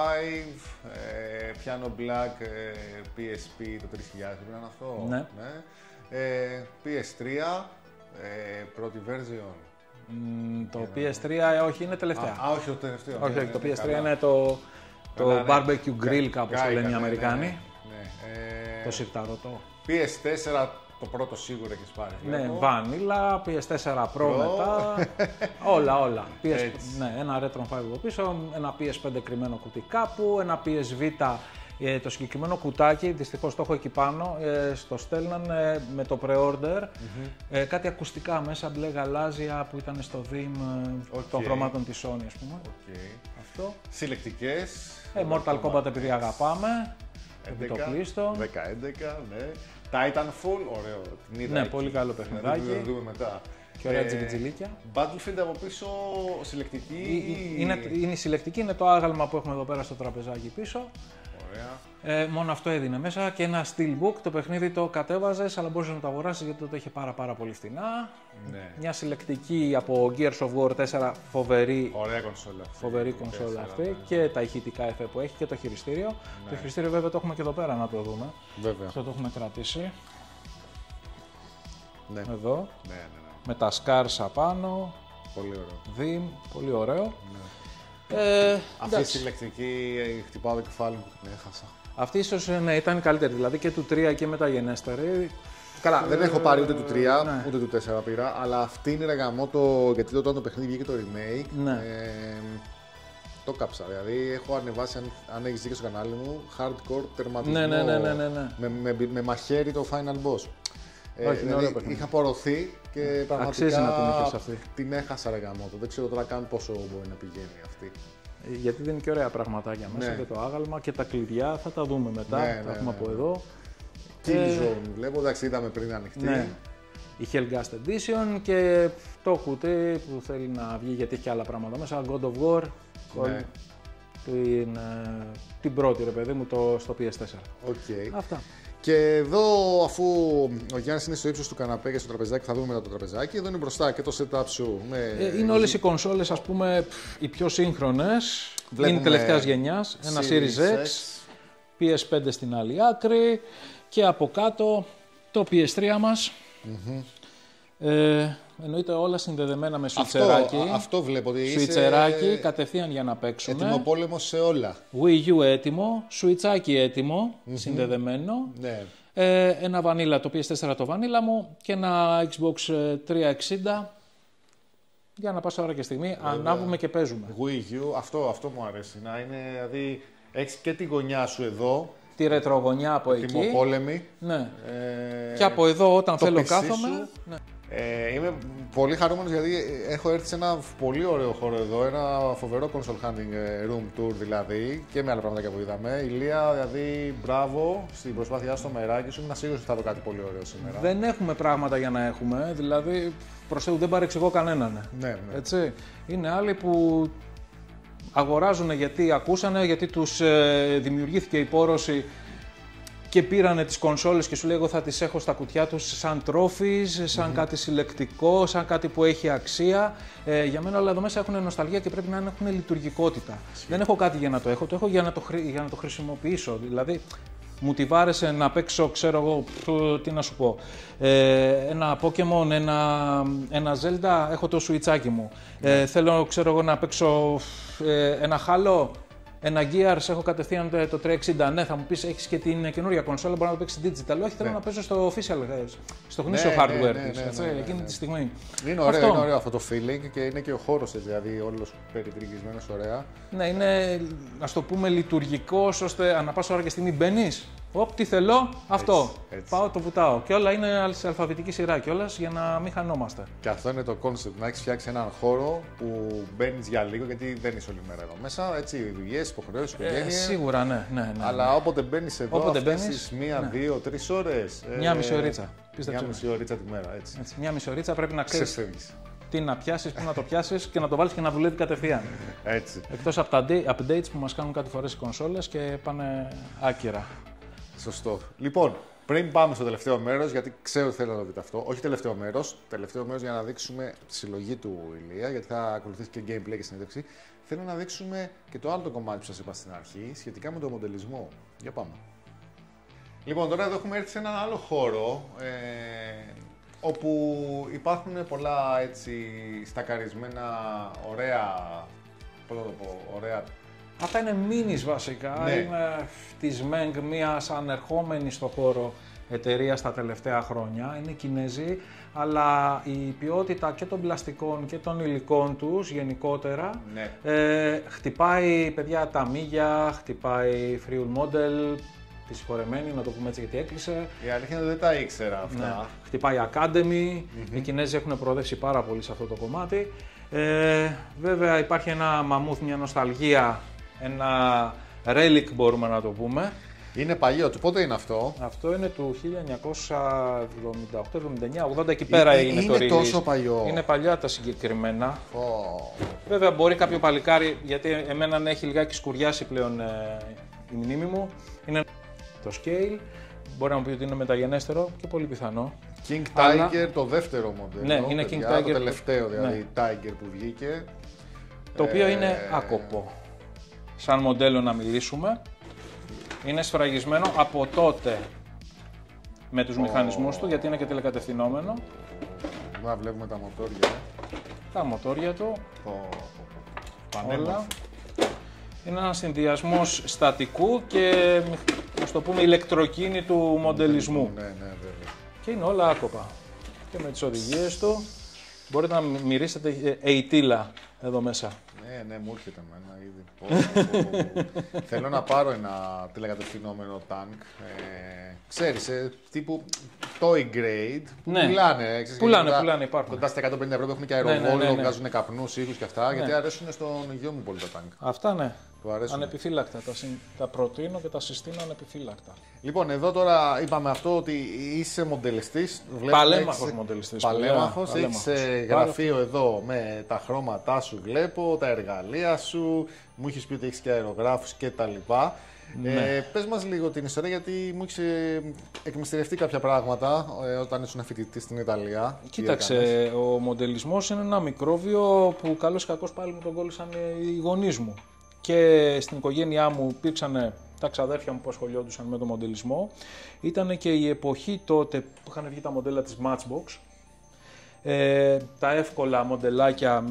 Speaker 1: ε, Piano Black, ε, PSP το 3000 πρέπει να είναι αυτό;
Speaker 2: Ναι.
Speaker 1: Ε, PS3, ε, πρώτη version.
Speaker 2: Μ, το PS3, ε, όχι, είναι τελευταία.
Speaker 1: Α, όχι το τελευταίο.
Speaker 2: όχι,
Speaker 1: ναι,
Speaker 2: όχι,
Speaker 1: ναι,
Speaker 2: το
Speaker 1: ναι,
Speaker 2: PS3
Speaker 1: καλά.
Speaker 2: είναι το, το
Speaker 1: Καλά, ναι.
Speaker 2: barbecue grill, κάπως το
Speaker 1: Κάηκα,
Speaker 2: λένε οι
Speaker 1: ναι, ναι,
Speaker 2: Αμερικάνοι.
Speaker 1: ναι, ναι. Ε,
Speaker 2: Το σιρταρωτό.
Speaker 1: PS4 το πρώτο σίγουρα έχεις πάρει.
Speaker 2: Ναι,
Speaker 1: βλέπω.
Speaker 2: Vanilla, PS4 Pro, μετά. όλα, όλα. <laughs> PS,
Speaker 1: Έτσι.
Speaker 2: ναι, ένα Retron 5 από πίσω, ένα PS5 κρυμμένο κουτί κάπου, ένα PS Vita. ε, το συγκεκριμένο κουτάκι, δυστυχώς το έχω εκεί πάνω, ε, στο στέλνανε με το pre-order. Ε, κάτι ακουστικά μέσα, μπλε γαλάζια που ήταν στο theme ε,
Speaker 1: Οκ.
Speaker 2: των χρωμάτων της Sony, ας πούμε.
Speaker 1: Οκ.
Speaker 2: Αυτό.
Speaker 1: Συλλεκτικές.
Speaker 2: Ε, Mortal Kombat επειδή αγαπάμε. Επί το
Speaker 1: 11,
Speaker 2: πλείστον.
Speaker 1: 10-11, ναι. Titanfall, ωραίο. Την είδα
Speaker 2: Ναι,
Speaker 1: εκεί.
Speaker 2: πολύ καλό
Speaker 1: Να
Speaker 2: παιχνιδάκι.
Speaker 1: δούμε- να δούμε μετά.
Speaker 2: Και ωραία
Speaker 1: Ε,
Speaker 2: τζιλιτζιλίκια.
Speaker 1: Battlefield από πίσω συλλεκτική.
Speaker 2: Ε, Είναι, είναι η συλλεκτική, είναι το άγαλμα που έχουμε εδώ πέρα στο τραπεζάκι πίσω.
Speaker 1: Ωραία.
Speaker 2: Ε, μόνο αυτό έδινε μέσα και ένα steelbook. Το παιχνίδι το κατέβαζες, αλλά μπορούσες να το αγοράσεις γιατί τότε είχε πάρα, πάρα πολύ φθηνά.
Speaker 1: Ναι.
Speaker 2: Μια συλλεκτική από Gears of War 4 φοβερή,
Speaker 1: Ωραία κονσόλα. αυτή.
Speaker 2: φοβερή κονσόλα
Speaker 1: Τέσσερα,
Speaker 2: αυτή
Speaker 1: ναι.
Speaker 2: και τα ηχητικά εφέ που έχει και το χειριστήριο. Το χειριστήριο βέβαια το έχουμε και εδώ πέρα να το δούμε.
Speaker 1: Βέβαια.
Speaker 2: Αυτό το έχουμε κρατήσει
Speaker 1: Ναι. ναι,
Speaker 2: εδώ
Speaker 1: ναι, ναι.
Speaker 2: με τα σκάρσα πάνω,
Speaker 1: Πολύ ωραίο.
Speaker 2: διμ, πολύ ωραίο.
Speaker 1: Ναι.
Speaker 2: Ε,
Speaker 1: Αυτή η
Speaker 2: εντάξει.
Speaker 1: συλλεκτική ε, χτυπάω το κεφάλι μου και την έχασα.
Speaker 2: Αυτή ίσως ναι, ήταν η καλύτερη, δηλαδή και του 3 και μεταγενέστερη.
Speaker 1: Καλά, δεν έχω πάρει ούτε του 3
Speaker 2: ναι.
Speaker 1: ούτε του 4 πήρα, αλλά αυτή είναι ρε γαμό το. Γιατί όταν το παιχνίδι βγήκε το remake.
Speaker 2: Ναι.
Speaker 1: ε, το κάψα. Δηλαδή έχω ανεβάσει, αν, αν έχεις δει και στο κανάλι μου, hardcore τερματισμό.
Speaker 2: Ναι, ναι, ναι, ναι, ναι, ναι.
Speaker 1: Με, με, με μαχαίρι το final boss. Ε,
Speaker 2: Όχι, είναι ωραίο
Speaker 1: δηλαδή,
Speaker 2: παιχνίδι.
Speaker 1: είχα απορροθεί και πραγματικά
Speaker 2: Αξίζει να την είχες αυτή.
Speaker 1: την έχασα ρε γαμό το. Δεν ξέρω τώρα καν πόσο μπορεί να πηγαίνει αυτή.
Speaker 2: Ε, Γιατί δίνει και ωραία πραγματάκια μέσα
Speaker 1: Ναι.
Speaker 2: και το άγαλμα και τα κλειδιά θα τα δούμε μετά.
Speaker 1: Ναι,
Speaker 2: τα
Speaker 1: ναι,
Speaker 2: έχουμε
Speaker 1: ναι,
Speaker 2: από
Speaker 1: ναι.
Speaker 2: εδώ.
Speaker 1: Killzone βλέπω, εντάξει είδαμε πριν ανοιχτή.
Speaker 2: Ναι. Η Hellgast Edition και το κουτί που θέλει να βγει γιατί έχει και άλλα πράγματα μέσα. God of War.
Speaker 1: Ναι.
Speaker 2: Την, ε, την πρώτη ρε παιδί μου το, στο PS4.
Speaker 1: Οκ.
Speaker 2: Αυτά.
Speaker 1: Και εδώ, αφού ο Γιάννης είναι στο ύψος του καναπέ και στο τραπεζάκι, θα δούμε μετά το τραπεζάκι. Εδώ είναι μπροστά και το setup σου. Με...
Speaker 2: Ε, είναι όλες οι κονσόλες ας πούμε πφ, οι πιο σύγχρονες.
Speaker 1: Βλέπουμε
Speaker 2: είναι τελευταίας γενιάς. Ένα Series X, PS5 στην άλλη άκρη και από κάτω το PS3 μας. Ε, εννοείται όλα συνδεδεμένα με
Speaker 1: Αυτό,
Speaker 2: σουιτσεράκι.
Speaker 1: α- αυτό βλέπω. Ότι είσαι
Speaker 2: Σουιτσεράκι κατευθείαν για να παίξουμε.
Speaker 1: Έτοιμο πόλεμο σε όλα.
Speaker 2: Wii U έτοιμο, σουιτσάκι έτοιμο, συνδεδεμένο.
Speaker 1: Ναι.
Speaker 2: Ε, ένα βανίλα, το PS4 το βανίλα μου και ένα Xbox ε, 360 για να πάσα ώρα και στιγμή ανάβουμε και παίζουμε.
Speaker 1: Wii U, αυτό, αυτό μου αρέσει. Να είναι, δηλαδή, έχεις και τη γωνιά σου εδώ,
Speaker 2: Τη ρετρογωνιά από εκεί.
Speaker 1: τιμοπόλεμη.
Speaker 2: Ναι.
Speaker 1: Ε,
Speaker 2: Και από εδώ όταν
Speaker 1: το
Speaker 2: θέλω
Speaker 1: PC
Speaker 2: κάθομαι.
Speaker 1: σου.
Speaker 2: Ναι.
Speaker 1: Ε, είμαι πολύ χαρούμενος γιατί έχω έρθει σε ένα πολύ ωραίο χώρο εδώ, ένα φοβερό console hunting ε, room tour δηλαδή και με άλλα πράγματα που είδαμε. Ηλία, δηλαδή, μπράβο στην προσπάθειά σου στο μεράκι σου. Ήμουν σίγουρος ότι θα δω κάτι πολύ ωραίο σήμερα.
Speaker 2: Δεν έχουμε πράγματα για να έχουμε, δηλαδή προς Θεού δεν παρεξηγώ κανέναν.
Speaker 1: Ναι, ναι.
Speaker 2: Έτσι. Είναι άλλοι που αγοράζουν γιατί ακούσανε, γιατί τους ε, δημιουργήθηκε η πόρωση και πήρανε τις κονσόλες και σου λέει εγώ θα τις έχω στα κουτιά τους σαν trophies, σαν κάτι συλλεκτικό, σαν κάτι που έχει αξία. Ε, για μένα όλα εδώ μέσα έχουν νοσταλγία και πρέπει να έχουν λειτουργικότητα. Δεν έχω κάτι για να το έχω, το έχω για να το, χρη- για να το χρησιμοποιήσω. Δηλαδή, μου τη βάρεσε να παίξω, ξέρω εγώ, πφ, τι να σου πω, ε, ένα Pokemon, ένα, ένα Zelda, έχω το σουιτσάκι μου. Ε, θέλω, ξέρω εγώ, να παίξω ε, ένα Halo, ένα Gears, έχω κατευθείαν το- το 360. Ναι, θα μου πεις, έχεις και την καινούργια κονσόλα, μπορεί να το παίξεις digital. Όχι, θέλω να παίζω στο official, ε, στο γνήσιο
Speaker 1: Ναι,
Speaker 2: hardware
Speaker 1: ναι, ναι,
Speaker 2: της,
Speaker 1: ναι,
Speaker 2: έτσι,
Speaker 1: ναι, ναι,
Speaker 2: εκείνη
Speaker 1: ναι.
Speaker 2: τη στιγμή.
Speaker 1: Είναι ωραίο,
Speaker 2: Αυτό.
Speaker 1: είναι ωραίο αυτό το feeling και είναι και ο χώρος έτσι, δηλαδή όλος περιτριγισμένος ωραία.
Speaker 2: Ναι, είναι, ας το πούμε, λειτουργικός, ώστε ανά πάσα ώρα και στιγμή μπαίνεις. Οπ, τι θέλω, αυτό.
Speaker 1: έτσι.
Speaker 2: Πάω, το βουτάω. Και όλα είναι σε αλφαβητική σειρά κιόλας για να μην χανόμαστε.
Speaker 1: Και αυτό είναι το concept, να έχεις φτιάξει έναν χώρο που μπαίνεις για λίγο, γιατί δεν είσαι όλη μέρα εδώ μέσα. Έτσι, δουλειές, υποχρεώσεις,
Speaker 2: Ε,
Speaker 1: οικογένεια.
Speaker 2: σίγουρα, ναι, ναι. ναι.
Speaker 1: Αλλά όποτε μπαίνεις εδώ,
Speaker 2: Όποτε
Speaker 1: αυτές
Speaker 2: μπαίνεις,
Speaker 1: τις μία,
Speaker 2: ναι.
Speaker 1: δύο, τρεις ώρες.
Speaker 2: Μια μισή ωρίτσα,
Speaker 1: Μια
Speaker 2: πίστεψέ με.
Speaker 1: μισή ωρίτσα τη μέρα, έτσι.
Speaker 2: Έτσι, μια μισή ωρίτσα πρέπει να ξέρεις
Speaker 1: Ξεφεύγεις.
Speaker 2: τι να πιάσεις, πού να το πιάσεις και να το βάλεις και να δουλεύει κατευθείαν.
Speaker 1: Έτσι.
Speaker 2: Εκτός από τα update- updates που μας κάνουν κάτι φορές οι κονσόλες και πάνε άκυρα.
Speaker 1: Σωστό. Λοιπόν, πριν πάμε στο τελευταίο μέρος, γιατί ξέρω ότι θέλω να το δείτε αυτό. Όχι τελευταίο μέρος, τελευταίο μέρος για να δείξουμε τη συλλογή του Ηλία, γιατί θα ακολουθήσει και gameplay και συνέντευξη. Θέλω να δείξουμε και το άλλο το κομμάτι που σας είπα στην αρχή, σχετικά με το μοντελισμό. Για πάμε. Λοιπόν, τώρα εδώ έχουμε έρθει σε έναν άλλο χώρο, ε, όπου υπάρχουν πολλά έτσι στακαρισμένα, ωραία, πώς να το πω, ωραία
Speaker 2: Αυτά είναι μίνις βασικά.
Speaker 1: Ναι.
Speaker 2: Είναι της ΜΕΝΚ, μιας ανερχόμενης στο χώρο εταιρείας τα τελευταία χρόνια. Είναι Κινέζοι, αλλά η ποιότητα και των πλαστικών και των υλικών τους γενικότερα
Speaker 1: Ναι.
Speaker 2: ε, χτυπάει παιδιά τα μύγια, χτυπάει Freeul Model, τη συγχωρεμένη, να το πούμε έτσι γιατί έκλεισε.
Speaker 1: Η αλήθεια είναι ότι δεν τα ήξερα αυτά.
Speaker 2: Ναι. Χτυπάει Academy. Οι Κινέζοι έχουν προοδεύσει πάρα πολύ σε αυτό το κομμάτι. Ε, βέβαια υπάρχει ένα μαμούθ, μια νοσταλγία, ένα relic μπορούμε να το πούμε.
Speaker 1: Είναι παλιό του. Πότε είναι αυτό;
Speaker 2: Αυτό είναι του 1978, 79, 80 εκεί πέρα
Speaker 1: Είναι-
Speaker 2: είναι, το
Speaker 1: είναι
Speaker 2: release.
Speaker 1: τόσο παλιό.
Speaker 2: Είναι παλιά τα συγκεκριμένα.
Speaker 1: Ω,
Speaker 2: Βέβαια μπορεί κάποιο παλικάρι, γιατί εμένα έχει λιγάκι σκουριάσει πλέον ε, η μνήμη μου. Είναι το scale. Μπορεί να μου πει ότι είναι μεταγενέστερο και πολύ πιθανό.
Speaker 1: King
Speaker 2: Αλλά-
Speaker 1: Tiger, το δεύτερο μοντέλο.
Speaker 2: Ναι, είναι
Speaker 1: παιδιά,
Speaker 2: King Tiger
Speaker 1: Το
Speaker 2: που-
Speaker 1: τελευταίο δηλαδή
Speaker 2: ναι.
Speaker 1: Tiger που βγήκε.
Speaker 2: Το οποίο
Speaker 1: Ε,
Speaker 2: είναι άκοπο. Σαν μοντέλο να μιλήσουμε. Είναι σφραγισμένο από τότε με τους μηχανισμούς του, γιατί είναι και τηλεκατευθυνόμενο.
Speaker 1: Να βλέπουμε τα μοτόρια.
Speaker 2: Τα μοτόρια του,
Speaker 1: Πω, πω, πω.
Speaker 2: όλα.
Speaker 1: Πανέμορφο.
Speaker 2: Είναι ένας συνδυασμός στατικού και ας το πούμε ηλεκτροκίνητου μοντελισμού.
Speaker 1: Ναι, ναι, βέβαια.
Speaker 2: Και είναι όλα άκοπα. Και με τις οδηγίες του μπορείτε να μυρίσετε ειτήλα εδώ μέσα.
Speaker 1: Ναι, ναι, μου έρχεται εμένα ήδη. Πω, πω, πω. <laughs> Θέλω να πάρω ένα τηλεκατευθυνόμενο τάγκ. Ε, ξέρεις, ε, τύπου toy grade που
Speaker 2: Ναι.
Speaker 1: πουλάνε. ε, ξέρεις,
Speaker 2: Πουλάνε,
Speaker 1: κοντά-
Speaker 2: πουλάνε, υπάρχουν.
Speaker 1: Κοντά στα 150 ευρώ που έχουν και
Speaker 2: ναι,
Speaker 1: αεροβόλο,
Speaker 2: ναι, ναι.
Speaker 1: βγάζουν καπνούς, ήχους και αυτά. Γιατί αρέσουν στον γιο μου πολύ τα τάγκ.
Speaker 2: Αυτά ναι.
Speaker 1: Του αρέσουν.
Speaker 2: Ανεπιφύλακτα. Τα, συν- τα προτείνω και τα συστήνω ανεπιφύλακτα.
Speaker 1: Λοιπόν, εδώ τώρα είπαμε αυτό ότι είσαι μοντελιστή.
Speaker 2: Παλέμαχος μοντελιστής,
Speaker 1: Παλέμαχος.
Speaker 2: παιδιά,
Speaker 1: Έχεις
Speaker 2: παλέμαχος.
Speaker 1: γραφείο εδώ με τα χρώματά σου, βλέπω, τα εργαλεία σου. Μου έχεις πει ότι έχεις και αερογράφους κτλ.
Speaker 2: Ναι.
Speaker 1: Ε, Πες μας λίγο την ιστορία, γιατί μου έχεις εκμυστηρευτεί κάποια πράγματα ε, όταν ήσουν φοιτητή στην Ιταλία. Τι έκανες;
Speaker 2: Κοίταξε, ο μοντελισμός είναι ένα μικρόβιο που καλώς ή κακώς πάλι μου τον κόλλησαν οι γονείς μου. Και στην οικογένειά μου υπήρξαν τα ξαδέρφια μου που ασχολιόντουσαν με τον μοντελισμό. Ήταν και η εποχή τότε που είχαν βγει τα μοντέλα της Matchbox. Ε, τα εύκολα μοντελάκια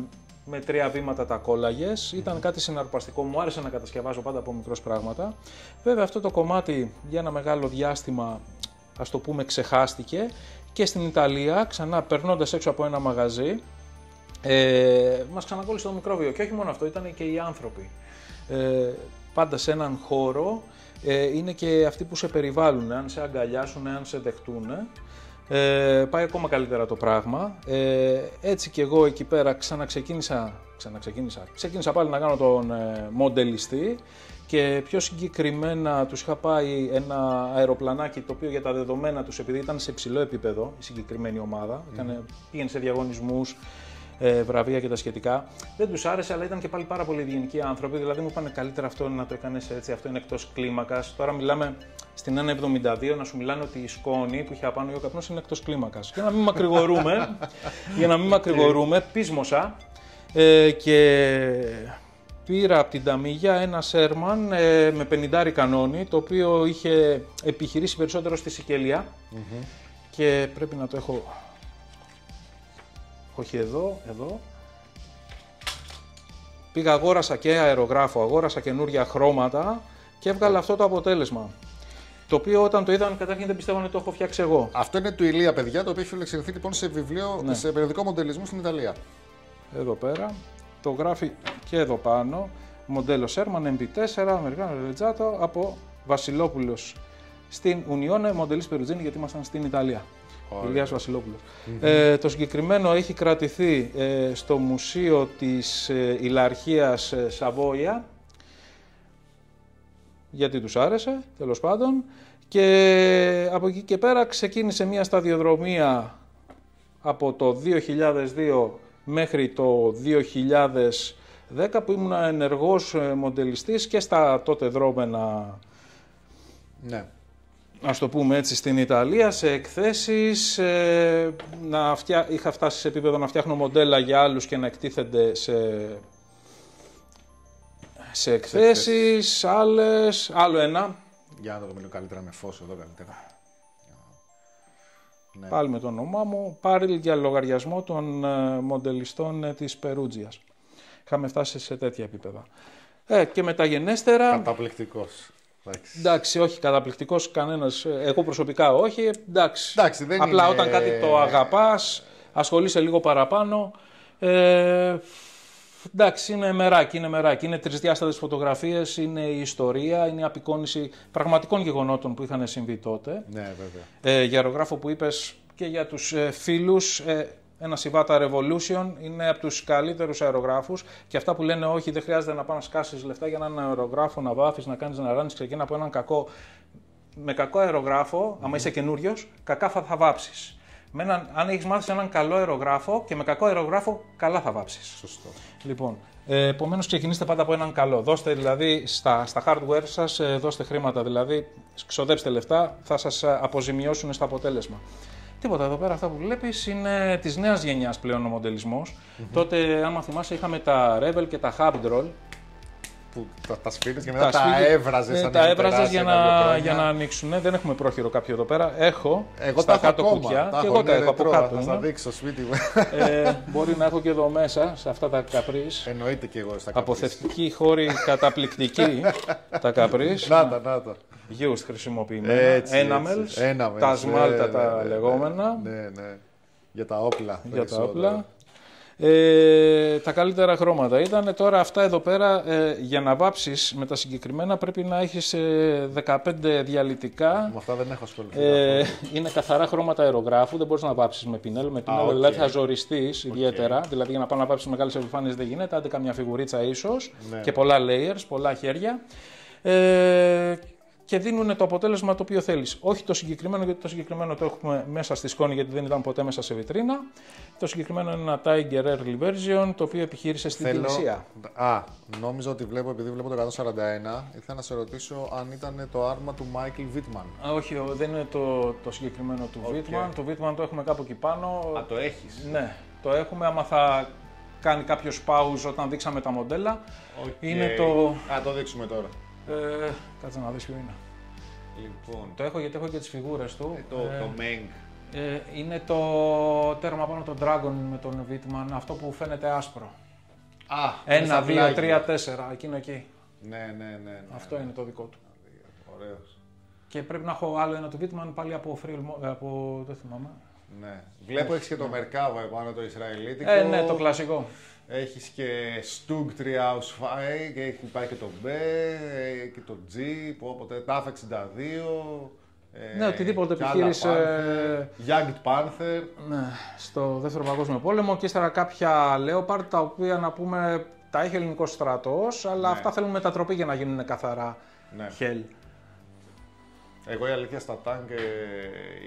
Speaker 2: με τρία βήματα τα κόλλαγες. Ήταν κάτι συναρπαστικό, μου άρεσε να κατασκευάζω πάντα από μικρός πράγματα. Βέβαια αυτό το κομμάτι για ένα μεγάλο διάστημα, ας το πούμε, ξεχάστηκε και στην Ιταλία, ξανά περνώντας έξω από ένα μαγαζί, ε, μας ξανακόλλησε το μικρόβιο. Και όχι μόνο αυτό, ήταν και οι άνθρωποι. Ε, πάντα σε έναν χώρο ε, είναι και αυτοί που σε περιβάλλουν, αν σε αγκαλιάσουν, αν σε δεχτούν. Ε, πάει ακόμα καλύτερα το πράγμα. Ε, έτσι και εγώ εκεί πέρα ξαναξεκίνησα, ξαναξεκίνησα, ξεκίνησα πάλι να κάνω τον ε, μοντελιστή και πιο συγκεκριμένα τους είχα πάει ένα αεροπλανάκι το οποίο για τα δεδομένα τους, επειδή ήταν σε ψηλό επίπεδο η συγκεκριμένη ομάδα, έκανε, πήγαινε σε διαγωνισμούς, ε, βραβεία και τα σχετικά. Δεν τους άρεσε, αλλά ήταν και πάλι πάρα πολύ ευγενικοί άνθρωποι. Δηλαδή μου είπαν καλύτερα αυτό να το έκανες έτσι, αυτό είναι εκτός κλίμακας. Τώρα μιλάμε στην 1,72 να σου μιλάνε ότι η σκόνη που είχε απάνω ή ο καπνός είναι εκτός κλίμακας. Για να μην μακρηγορούμε, <laughs> για να μην μακρηγορούμε, πείσμωσα ε, και πήρα από την Ταμίγια ένα Σέρμαν ε, με 50 κανόνι, το οποίο είχε επιχειρήσει περισσότερο στη σικελια και πρέπει να το έχω όχι εδώ, εδώ. Πήγα, αγόρασα και αερογράφο, αγόρασα καινούρια χρώματα και έβγαλα αυτό το αποτέλεσμα. Το οποίο όταν το είδαν καταρχήν δεν πιστεύανε ότι το έχω φτιάξει εγώ.
Speaker 1: Αυτό είναι του Ηλία, παιδιά, το οποίο έχει ολεξηρηθεί λοιπόν σε βιβλίο,
Speaker 2: Ναι.
Speaker 1: σε περιοδικό μοντελισμού στην Ιταλία.
Speaker 2: Εδώ πέρα. Το γράφει και εδώ πάνω. Μοντέλο Sherman MB4, Αμερικάνο Ρετζάτο από Βασιλόπουλος στην Ουνιόνε Μοντελής Περουτζίνη γιατί ήμασταν στην Ιταλία. Ηλίας Βασιλόπουλος. Ε, το συγκεκριμένο έχει κρατηθεί ε, στο Μουσείο της ε, Ιλαρχίας ε, Σαβόια γιατί τους άρεσε, τέλος πάντων. Και από εκεί και πέρα ξεκίνησε μια σταδιοδρομία από το 2002 μέχρι το 2010 που ήμουν ενεργός ε, μοντελιστής και στα τότε δρόμενα,
Speaker 1: Ναι.
Speaker 2: Ας το πούμε έτσι, στην Ιταλία, σε εκθέσεις. ε, να φτιά... Είχα φτάσει σε επίπεδο να φτιάχνω μοντέλα για άλλους και να εκτίθενται σε, σε εκθέσεις, άλλες, άλλο ένα,
Speaker 1: Για να το δούμε λίγο καλύτερα με φως εδώ καλύτερα. Ναι.
Speaker 2: πάλι με το όνομά μου, πάλι για λογαριασμό των ε, μοντελιστών ε, της Περούτζιας. Είχαμε φτάσει σε τέτοια επίπεδα. Ε, και μεταγενέστερα,
Speaker 1: Καταπληκτικός. Εντάξει.
Speaker 2: εντάξει, όχι καταπληκτικός κανένας, ε, εγώ προσωπικά όχι, εντάξει.
Speaker 1: Εντάξει, δεν
Speaker 2: Απλά
Speaker 1: είναι-
Speaker 2: όταν κάτι το αγαπάς, ασχολείσαι λίγο παραπάνω, ε, εντάξει, είναι μεράκι, είναι μεράκι. Είναι τρισδιάστατες φωτογραφίες, είναι η ιστορία, είναι η απεικόνηση πραγματικών γεγονότων που είχαν συμβεί τότε.
Speaker 1: Ναι, βέβαια.
Speaker 2: Ε, για αερογράφο που είπες και για τους ε, φίλους, ε, ένα Sivata Revolution είναι από τους καλύτερους αερογράφους και αυτά που λένε όχι δεν χρειάζεται να πάνε να σκάσεις λεφτά για έναν αερογράφο, να βάφεις, να κάνεις να ράνεις, ξεκινά από έναν κακό. Με κακό αερογράφο, άμα είσαι καινούριος, κακά θα, θα βάψεις. Με έναν, αν έχεις μάθει σε έναν καλό αερογράφο και με κακό αερογράφο, καλά θα βάψεις.
Speaker 1: Σωστό.
Speaker 2: Λοιπόν, Ε, Επομένως, ξεκινήστε πάντα από έναν καλό. Δώστε δηλαδή στα, στα hardware σας, ε, δώστε χρήματα δηλαδή, ξοδέψτε λεφτά, θα σας αποζημιώσουν στο αποτέλεσμα. Τίποτα εδώ πέρα, αυτά που βλέπεις είναι της νέας γενιάς πλέον ο μοντελισμός. Τότε, άμα θυμάσαι, είχαμε τα Rebel και τα Habdroll.
Speaker 1: Που τα, τα σφύρεις και μετά τα,
Speaker 2: σφίγγει-
Speaker 1: έβραζες.
Speaker 2: ε,
Speaker 1: σαν
Speaker 2: τα
Speaker 1: είναι
Speaker 2: έβραζες
Speaker 1: τεράστια
Speaker 2: για
Speaker 1: κάποια
Speaker 2: να,
Speaker 1: χρόνια.
Speaker 2: για να ανοίξουν. Δεν έχουμε πρόχειρο κάποιο εδώ πέρα. Έχω
Speaker 1: Εγώ
Speaker 2: στα
Speaker 1: τα έχω
Speaker 2: κάτω
Speaker 1: ακόμα.
Speaker 2: κουτιά
Speaker 1: Τα
Speaker 2: και εγώ τα
Speaker 1: είναι
Speaker 2: έχω από
Speaker 1: ρετρό,
Speaker 2: κάτω.
Speaker 1: Θα στα
Speaker 2: είναι.
Speaker 1: δείξω στο σπίτι μου.
Speaker 2: ε, μπορεί να έχω και εδώ μέσα, σε αυτά τα καπρίς.
Speaker 1: Εννοείται και εγώ στα καπρίς.
Speaker 2: Αποθευτική χώρη καταπληκτική τα καπρίς.
Speaker 1: Να τα, να τα.
Speaker 2: Used χρησιμοποιημένα.
Speaker 1: Έτσι,
Speaker 2: Enamels,
Speaker 1: έτσι. Enamels,
Speaker 2: τα
Speaker 1: ναι,
Speaker 2: σμάλτα
Speaker 1: ναι,
Speaker 2: τα
Speaker 1: ναι,
Speaker 2: λεγόμενα.
Speaker 1: Ναι, ναι. Για τα όπλα.
Speaker 2: για τα
Speaker 1: περισσότερο.
Speaker 2: όπλα. Ε, τα καλύτερα χρώματα ήταν. Τώρα αυτά εδώ πέρα ε, για να βάψεις με τα συγκεκριμένα πρέπει να έχεις ε, 15 διαλυτικά.
Speaker 1: Με αυτά δεν έχω ασχοληθεί.
Speaker 2: Ε, είναι καθαρά χρώματα αερογράφου, δεν μπορείς να βάψεις με πινέλ. Με πινέλο
Speaker 1: οκ.
Speaker 2: δηλαδή θα ζοριστείς ιδιαίτερα. Δηλαδή για να πάω να βάψει μεγάλες επιφάνειες δεν γίνεται, άντε καμιά φιγουρίτσα ίσως
Speaker 1: Ναι.
Speaker 2: και πολλά layers, πολλά χέρια. Ε, και δίνουν το αποτέλεσμα το οποίο θέλεις. Όχι το συγκεκριμένο, γιατί το συγκεκριμένο το έχουμε μέσα στη σκόνη, γιατί δεν ήταν ποτέ μέσα σε βιτρίνα. Το συγκεκριμένο είναι ένα Tiger Early Version, το οποίο επιχείρησε στην
Speaker 1: Θέλω...
Speaker 2: Τυνησία.
Speaker 1: Α, νόμιζα ότι βλέπω, επειδή βλέπω το 141, ήθελα να σε ρωτήσω αν ήταν το άρμα του Μάικλ Βίτμαν.
Speaker 2: Α, όχι, ο- δεν είναι το, το συγκεκριμένο του
Speaker 1: Οκ.
Speaker 2: Βίτμαν. Το Βίτμαν το έχουμε κάπου εκεί πάνω.
Speaker 1: το έχεις.
Speaker 2: Ναι, το έχουμε. Άμα θα κάνει κάποιος pause όταν δείξαμε τα μοντέλα. Είναι το.
Speaker 1: Α, το δείξουμε τώρα.
Speaker 2: Ε, κάτσε να δεις ποιο είναι.
Speaker 1: Λοιπόν,
Speaker 2: Το έχω γιατί έχω και τις φιγούρες του.
Speaker 1: το,
Speaker 2: Ε,
Speaker 1: το Meng.
Speaker 2: ε, είναι το τέρμα πάνω το Dragon με τον Βίτμαν, αυτό που φαίνεται άσπρο.
Speaker 1: Α, είναι
Speaker 2: Ένα,
Speaker 1: σαν
Speaker 2: δύο,
Speaker 1: πλάγιο.
Speaker 2: τρία, τέσσερα, εκείνο εκεί.
Speaker 1: Ναι, ναι, ναι. ναι
Speaker 2: Αυτό
Speaker 1: ναι.
Speaker 2: είναι το δικό του.
Speaker 1: Ωραίος.
Speaker 2: Και πρέπει να έχω άλλο ένα του Βίτμαν πάλι από Free, Mo- ε, από. δεν θυμάμαι.
Speaker 1: Ναι. Βλέπω έχεις και το Merkava επάνω το Ισραηλίτικο.
Speaker 2: Ε, ναι, το κλασικό.
Speaker 1: Έχεις και Stug Treehouse Fire και έχει πάει και το B ε, και το G που όποτε TAF 62. ε,
Speaker 2: Ναι, οτιδήποτε
Speaker 1: και άλλα
Speaker 2: επιχείρησε-
Speaker 1: Panther, Jagged Panther.
Speaker 2: Ναι, στο δεύτερο παγκόσμιο πόλεμο και ύστερα κάποια Leopard τα οποία να πούμε τα έχει ο ελληνικός στρατός, αλλά αυτά θέλουν μετατροπή για να γίνουν καθαρά
Speaker 1: Ναι.
Speaker 2: Hell.
Speaker 1: Εγώ η αλήθεια στα τάγκ ε,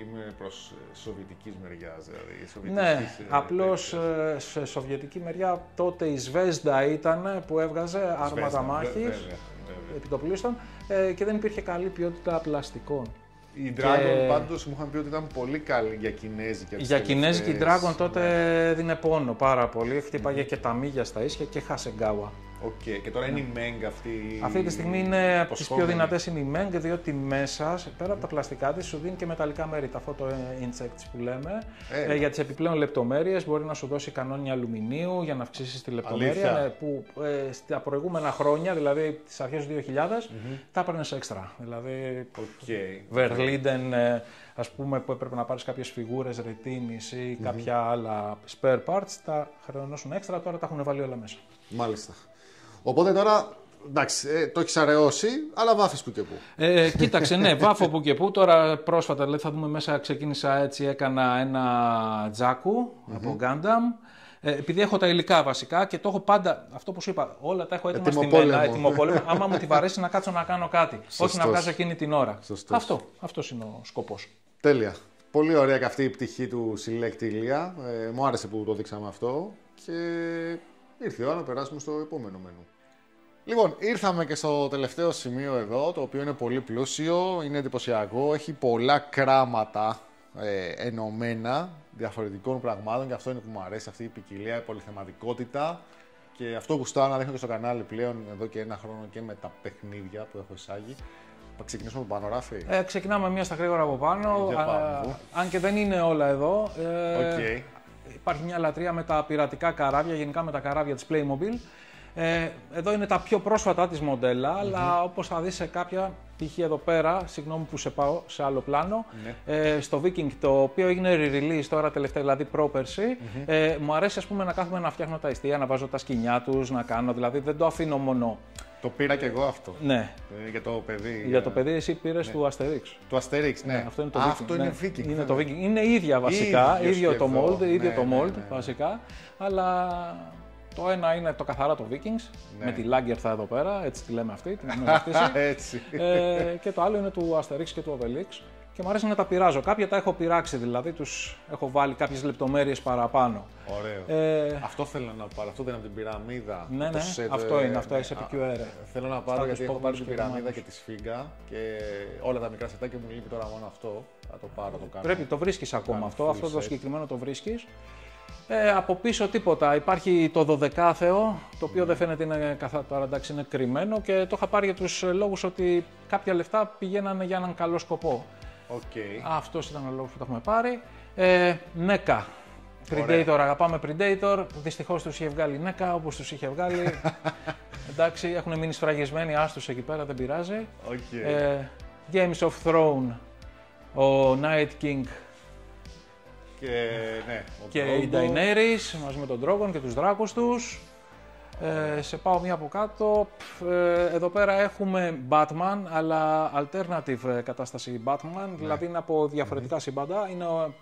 Speaker 1: είμαι προς ε, σοβιετικής μεριάς. Δηλαδή, σοβιετικής,
Speaker 2: Ναι,
Speaker 1: ε,
Speaker 2: απλώς
Speaker 1: τέτοιας.
Speaker 2: ε, σε σοβιετική μεριά τότε η Zvezda ήταν που έβγαζε άρματα
Speaker 1: Zvezda, βε-
Speaker 2: μάχης
Speaker 1: βέβαια, βέβαια.
Speaker 2: επί το πλείστον ε, και δεν υπήρχε καλή ποιότητα πλαστικών.
Speaker 1: Η Dragon πάντως μου είχαν πει ότι ήταν πολύ καλή για κινέζικη.
Speaker 2: Για κινέζικη Dragon τότε
Speaker 1: Ναι.
Speaker 2: δίνε πόνο πάρα πολύ. Χτύπαγε και Tamiya στα ίσια και Hasegawa.
Speaker 1: Οκ, και τώρα είναι η Meng αυτή.
Speaker 2: Αυτή τη στιγμή είναι από τις πιο
Speaker 1: υποσχόμενη.
Speaker 2: δυνατές είναι η Meng, διότι μέσα, πέρα από τα πλαστικά της, σου δίνει και μεταλλικά μέρη, τα photo insects που λέμε.
Speaker 1: Έλα.
Speaker 2: Ε, για τις επιπλέον λεπτομέρειες μπορεί να σου δώσει κανόνια αλουμινίου για να αυξήσεις τη λεπτομέρεια.
Speaker 1: Αλήθεια;
Speaker 2: ναι, που ε, στα προηγούμενα χρόνια, δηλαδή τις αρχές του 2000, τα έπαιρνες έξτρα. Δηλαδή,
Speaker 1: Οκ.
Speaker 2: Verlinden, ε, ας πούμε, που έπρεπε να πάρεις κάποιες φιγούρες ρητίνης ή κάποια άλλα spare parts, τα χρεωνώσουν έξτρα, τώρα τα έχουν βάλει όλα μέσα.
Speaker 1: Μάλιστα. Οπότε τώρα, εντάξει, ε, το έχεις αραιώσει, αλλά βάφεις που και που.
Speaker 2: Ε, κοίταξε, ναι, βάφω που και που. Τώρα πρόσφατα, δηλαδή θα δούμε μέσα, ξεκίνησα έτσι, έκανα ένα τζάκου από Gundam. Ε, επειδή έχω τα υλικά βασικά και το έχω πάντα, αυτό που σου είπα, όλα τα έχω έτοιμα στη
Speaker 1: Έτοιμο
Speaker 2: μένα,
Speaker 1: πόλεμο.
Speaker 2: έτοιμο πόλεμο. Άμα μου τη βαρέσει να κάτσω να κάνω κάτι. <laughs> Όχι να
Speaker 1: Σωστός.
Speaker 2: βγάζω εκείνη την ώρα.
Speaker 1: Σωστός.
Speaker 2: Αυτό, αυτός είναι ο σκοπός.
Speaker 1: Τέλεια. Πολύ ωραία και αυτή η πτυχή του Select Ηλία. Ε, μου άρεσε που το δείξαμε αυτό και ήρθε η ώρα να περάσουμε στο επόμενο μενού. Λοιπόν, ήρθαμε και στο τελευταίο σημείο εδώ, το οποίο είναι πολύ πλούσιο, είναι εντυπωσιακό, έχει πολλά κράματα ε, ενωμένα διαφορετικών πραγμάτων και αυτό είναι που μου αρέσει, αυτή η ποικιλία, η πολυθεματικότητα και αυτό γουστάω να δείχνω και στο κανάλι πλέον εδώ και ένα χρόνο και με τα παιχνίδια που έχω εισάγει. Θα ξεκινήσουμε από πάνω, ράφι.
Speaker 2: Ε, ξεκινάμε μία στα γρήγορα από πάνω.
Speaker 1: Για
Speaker 2: Α,
Speaker 1: πάμε.
Speaker 2: αν και δεν είναι όλα εδώ. Ε,
Speaker 1: Οκ.
Speaker 2: Υπάρχει μια λατρεία με τα πειρατικά καράβια, γενικά με τα καράβια της Playmobil. Ε, εδώ είναι τα πιο πρόσφατα της μοντέλα, αλλά όπως θα δεις σε κάποια, π.χ. εδώ πέρα, συγγνώμη που σε πάω σε άλλο πλάνο,
Speaker 1: Ναι.
Speaker 2: ε, στο Viking, το οποίο έγινε re-release τώρα τελευταία, δηλαδή πρόπερση, ε, μου αρέσει ας πούμε να κάθομαι να φτιάχνω τα ιστία, να βάζω τα σκηνιά τους, να κάνω, δηλαδή δεν το αφήνω μόνο.
Speaker 1: Το πήρα και εγώ αυτό.
Speaker 2: Ναι,
Speaker 1: Ε, για το παιδί.
Speaker 2: για το παιδί εσύ πήρες του Asterix.
Speaker 1: Του Asterix, ναι.
Speaker 2: Αυτό είναι το
Speaker 1: Α,
Speaker 2: Viking.
Speaker 1: Αυτό είναι
Speaker 2: ναι.
Speaker 1: Viking.
Speaker 2: Είναι
Speaker 1: βέβαια.
Speaker 2: το Viking. Είναι ίδια βασικά,
Speaker 1: Ίδιος
Speaker 2: ίδιο το
Speaker 1: σχεδόν.
Speaker 2: mold, ίδιο
Speaker 1: Ναι,
Speaker 2: το
Speaker 1: ναι,
Speaker 2: mold
Speaker 1: ναι, ναι.
Speaker 2: βασικά, αλλά Το ένα είναι το καθαρά το Vikings,
Speaker 1: Ναι.
Speaker 2: με τη Lagertha εδώ πέρα, έτσι τη λέμε αυτή, την <laughs> έχουμε βαφτίσει.
Speaker 1: Έτσι.
Speaker 2: ε, και το άλλο είναι του Asterix και του Obelix. Και μου αρέσει να τα πειράζω. Κάποια τα έχω πειράξει, δηλαδή τους έχω βάλει κάποιες λεπτομέρειες παραπάνω.
Speaker 1: Ωραίο.
Speaker 2: Ε,
Speaker 1: Αυτό θέλω να πάρω. Αυτό δεν είναι από την πυραμίδα.
Speaker 2: Ναι,
Speaker 1: το
Speaker 2: ναι,
Speaker 1: set,
Speaker 2: αυτό
Speaker 1: ε,
Speaker 2: είναι, αυτό
Speaker 1: ναι.
Speaker 2: SPQR.
Speaker 1: Α, Θέλω να πάρω
Speaker 2: Status
Speaker 1: γιατί έχω
Speaker 2: Pop
Speaker 1: πάρει την
Speaker 2: και
Speaker 1: πυραμίδα
Speaker 2: Romanos.
Speaker 1: και τη σφίγγα και όλα τα μικρά σετάκια μου λείπει τώρα μόνο αυτό. Θα το πάρω, το κάνω.
Speaker 2: Πρέπει, το βρίσκεις ακόμα
Speaker 1: Κάνω
Speaker 2: αυτό,
Speaker 1: full
Speaker 2: αυτό το
Speaker 1: set.
Speaker 2: συγκεκριμένο το βρίσκεις. Ε, από πίσω τίποτα. Υπάρχει το 12 το οποίο δεν φαίνεται είναι καθαρά τώρα, εντάξει, είναι κρυμμένο και το είχα πάρει για τους λόγους ότι κάποια λεφτά πηγαίνανε για έναν καλό σκοπό.
Speaker 1: Οκ.
Speaker 2: Αυτός ήταν ο λόγος που το έχουμε πάρει. Ε, NECA. Predator, αγαπάμε Predator. Δυστυχώς τους είχε βγάλει NECA όπως τους είχε βγάλει. <laughs> Εντάξει, έχουν μείνει σφραγισμένοι, άστου εκεί πέρα, δεν πειράζει.
Speaker 1: Οκ.
Speaker 2: Ε, Games of Throne, ο Night King
Speaker 1: Και ναι, ο
Speaker 2: και η
Speaker 1: Drogo.
Speaker 2: Daenerys μαζί με τον Drogon και τους δράκους τους. Ε, σε πάω μία από κάτω. Πφ, ε, εδώ πέρα έχουμε Batman, αλλά alternative ε, κατάσταση Batman, δηλαδή είναι από διαφορετικά σύμπαντα. Είναι, ο-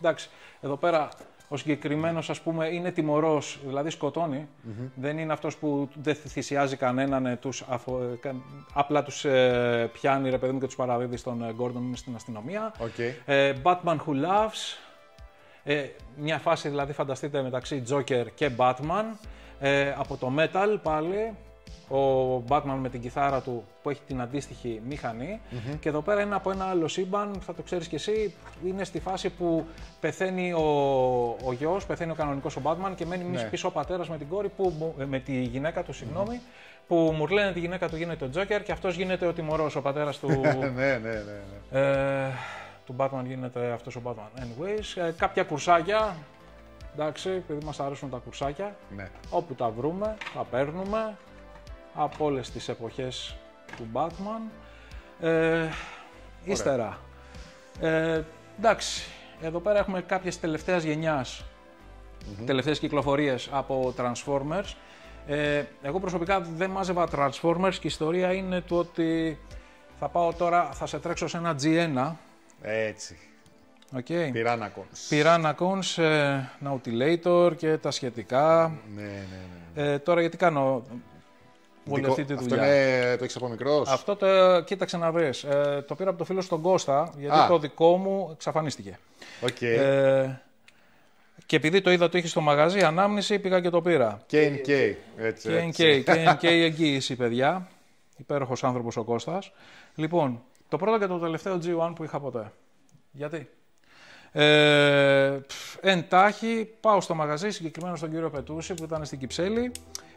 Speaker 2: εντάξει, εδώ πέρα ο συγκεκριμένος, ας πούμε, είναι τιμωρός, δηλαδή σκοτώνει. Δεν είναι αυτός που δεν θυσιάζει κανέναν, ε, τους αφο- ε, κα- απλά τους ε, πιάνει ρε παιδί μου και τους παραδίδει στον ε, Gordon στην αστυνομία.
Speaker 1: Οκ.
Speaker 2: Ε, Batman Who Laughs. Ε, μια φάση δηλαδή φανταστείτε μεταξύ Joker και Batman. Ε, από το Metal πάλι. Ο Batman με την κιθάρα του που έχει την αντίστοιχη μηχανή. Και εδώ πέρα είναι από ένα άλλο σύμπαν, θα το ξέρεις και εσύ, είναι στη φάση που πεθαίνει ο, ο γιος, πεθαίνει ο κανονικός ο Batman και μένει
Speaker 1: Ναι.
Speaker 2: πίσω ο πατέρας με την κόρη, που, μου- ε, με τη γυναίκα του, συγγνώμη, που μου λένε τη γυναίκα του γίνεται ο Joker και αυτός γίνεται ο τιμωρός, ο πατέρας του, <laughs>
Speaker 1: ναι, ναι, ναι, ναι.
Speaker 2: ε, του Batman γίνεται αυτός ο Batman. Anyways, ε, κάποια κουρσάκια, εντάξει, επειδή μας αρέσουν τα κουρσάκια,
Speaker 1: ναι.
Speaker 2: όπου τα βρούμε, τα παίρνουμε από όλες τις εποχές του Batman. Ε, ύστερα, ε, εντάξει, εδώ πέρα έχουμε κάποιες τελευταίας γενιάς, τελευταίες κυκλοφορίες από Transformers. Ε, εγώ προσωπικά δεν μάζευα Transformers και η ιστορία είναι του ότι θα πάω τώρα, θα σε τρέξω σε ένα G1,
Speaker 1: Έτσι.
Speaker 2: okay.
Speaker 1: Πυράνακο.
Speaker 2: Piranha Cons, ε, Nautilator και τα σχετικά.
Speaker 1: Ναι, ναι, ναι.
Speaker 2: Ε, τώρα γιατί κάνω όλη αυτή τη
Speaker 1: Αυτό
Speaker 2: δουλειά;
Speaker 1: είναι, το έχεις από μικρός;
Speaker 2: Αυτό το ε, κοίταξε να βρεις. Ε, το πήρα από το φίλο στον Κώστα, γιατί
Speaker 1: Α.
Speaker 2: το δικό μου εξαφανίστηκε.
Speaker 1: Οκ.
Speaker 2: Ε, και επειδή το είδα το είχε στο μαγαζί, ανάμνηση, πήγα και το πήρα.
Speaker 1: K&K. Έτσι, έτσι.
Speaker 2: K&K, K&K εγγύηση, παιδιά. Υπέροχος άνθρωπος ο Κώστας. Λοιπόν, το πρώτο και το τελευταίο G1 που είχα ποτέ. Γιατί; Ε, πφ, εντάξει, πάω στο μαγαζί, συγκεκριμένα στον κύριο Πετούση που ήταν στην Κυψέλη.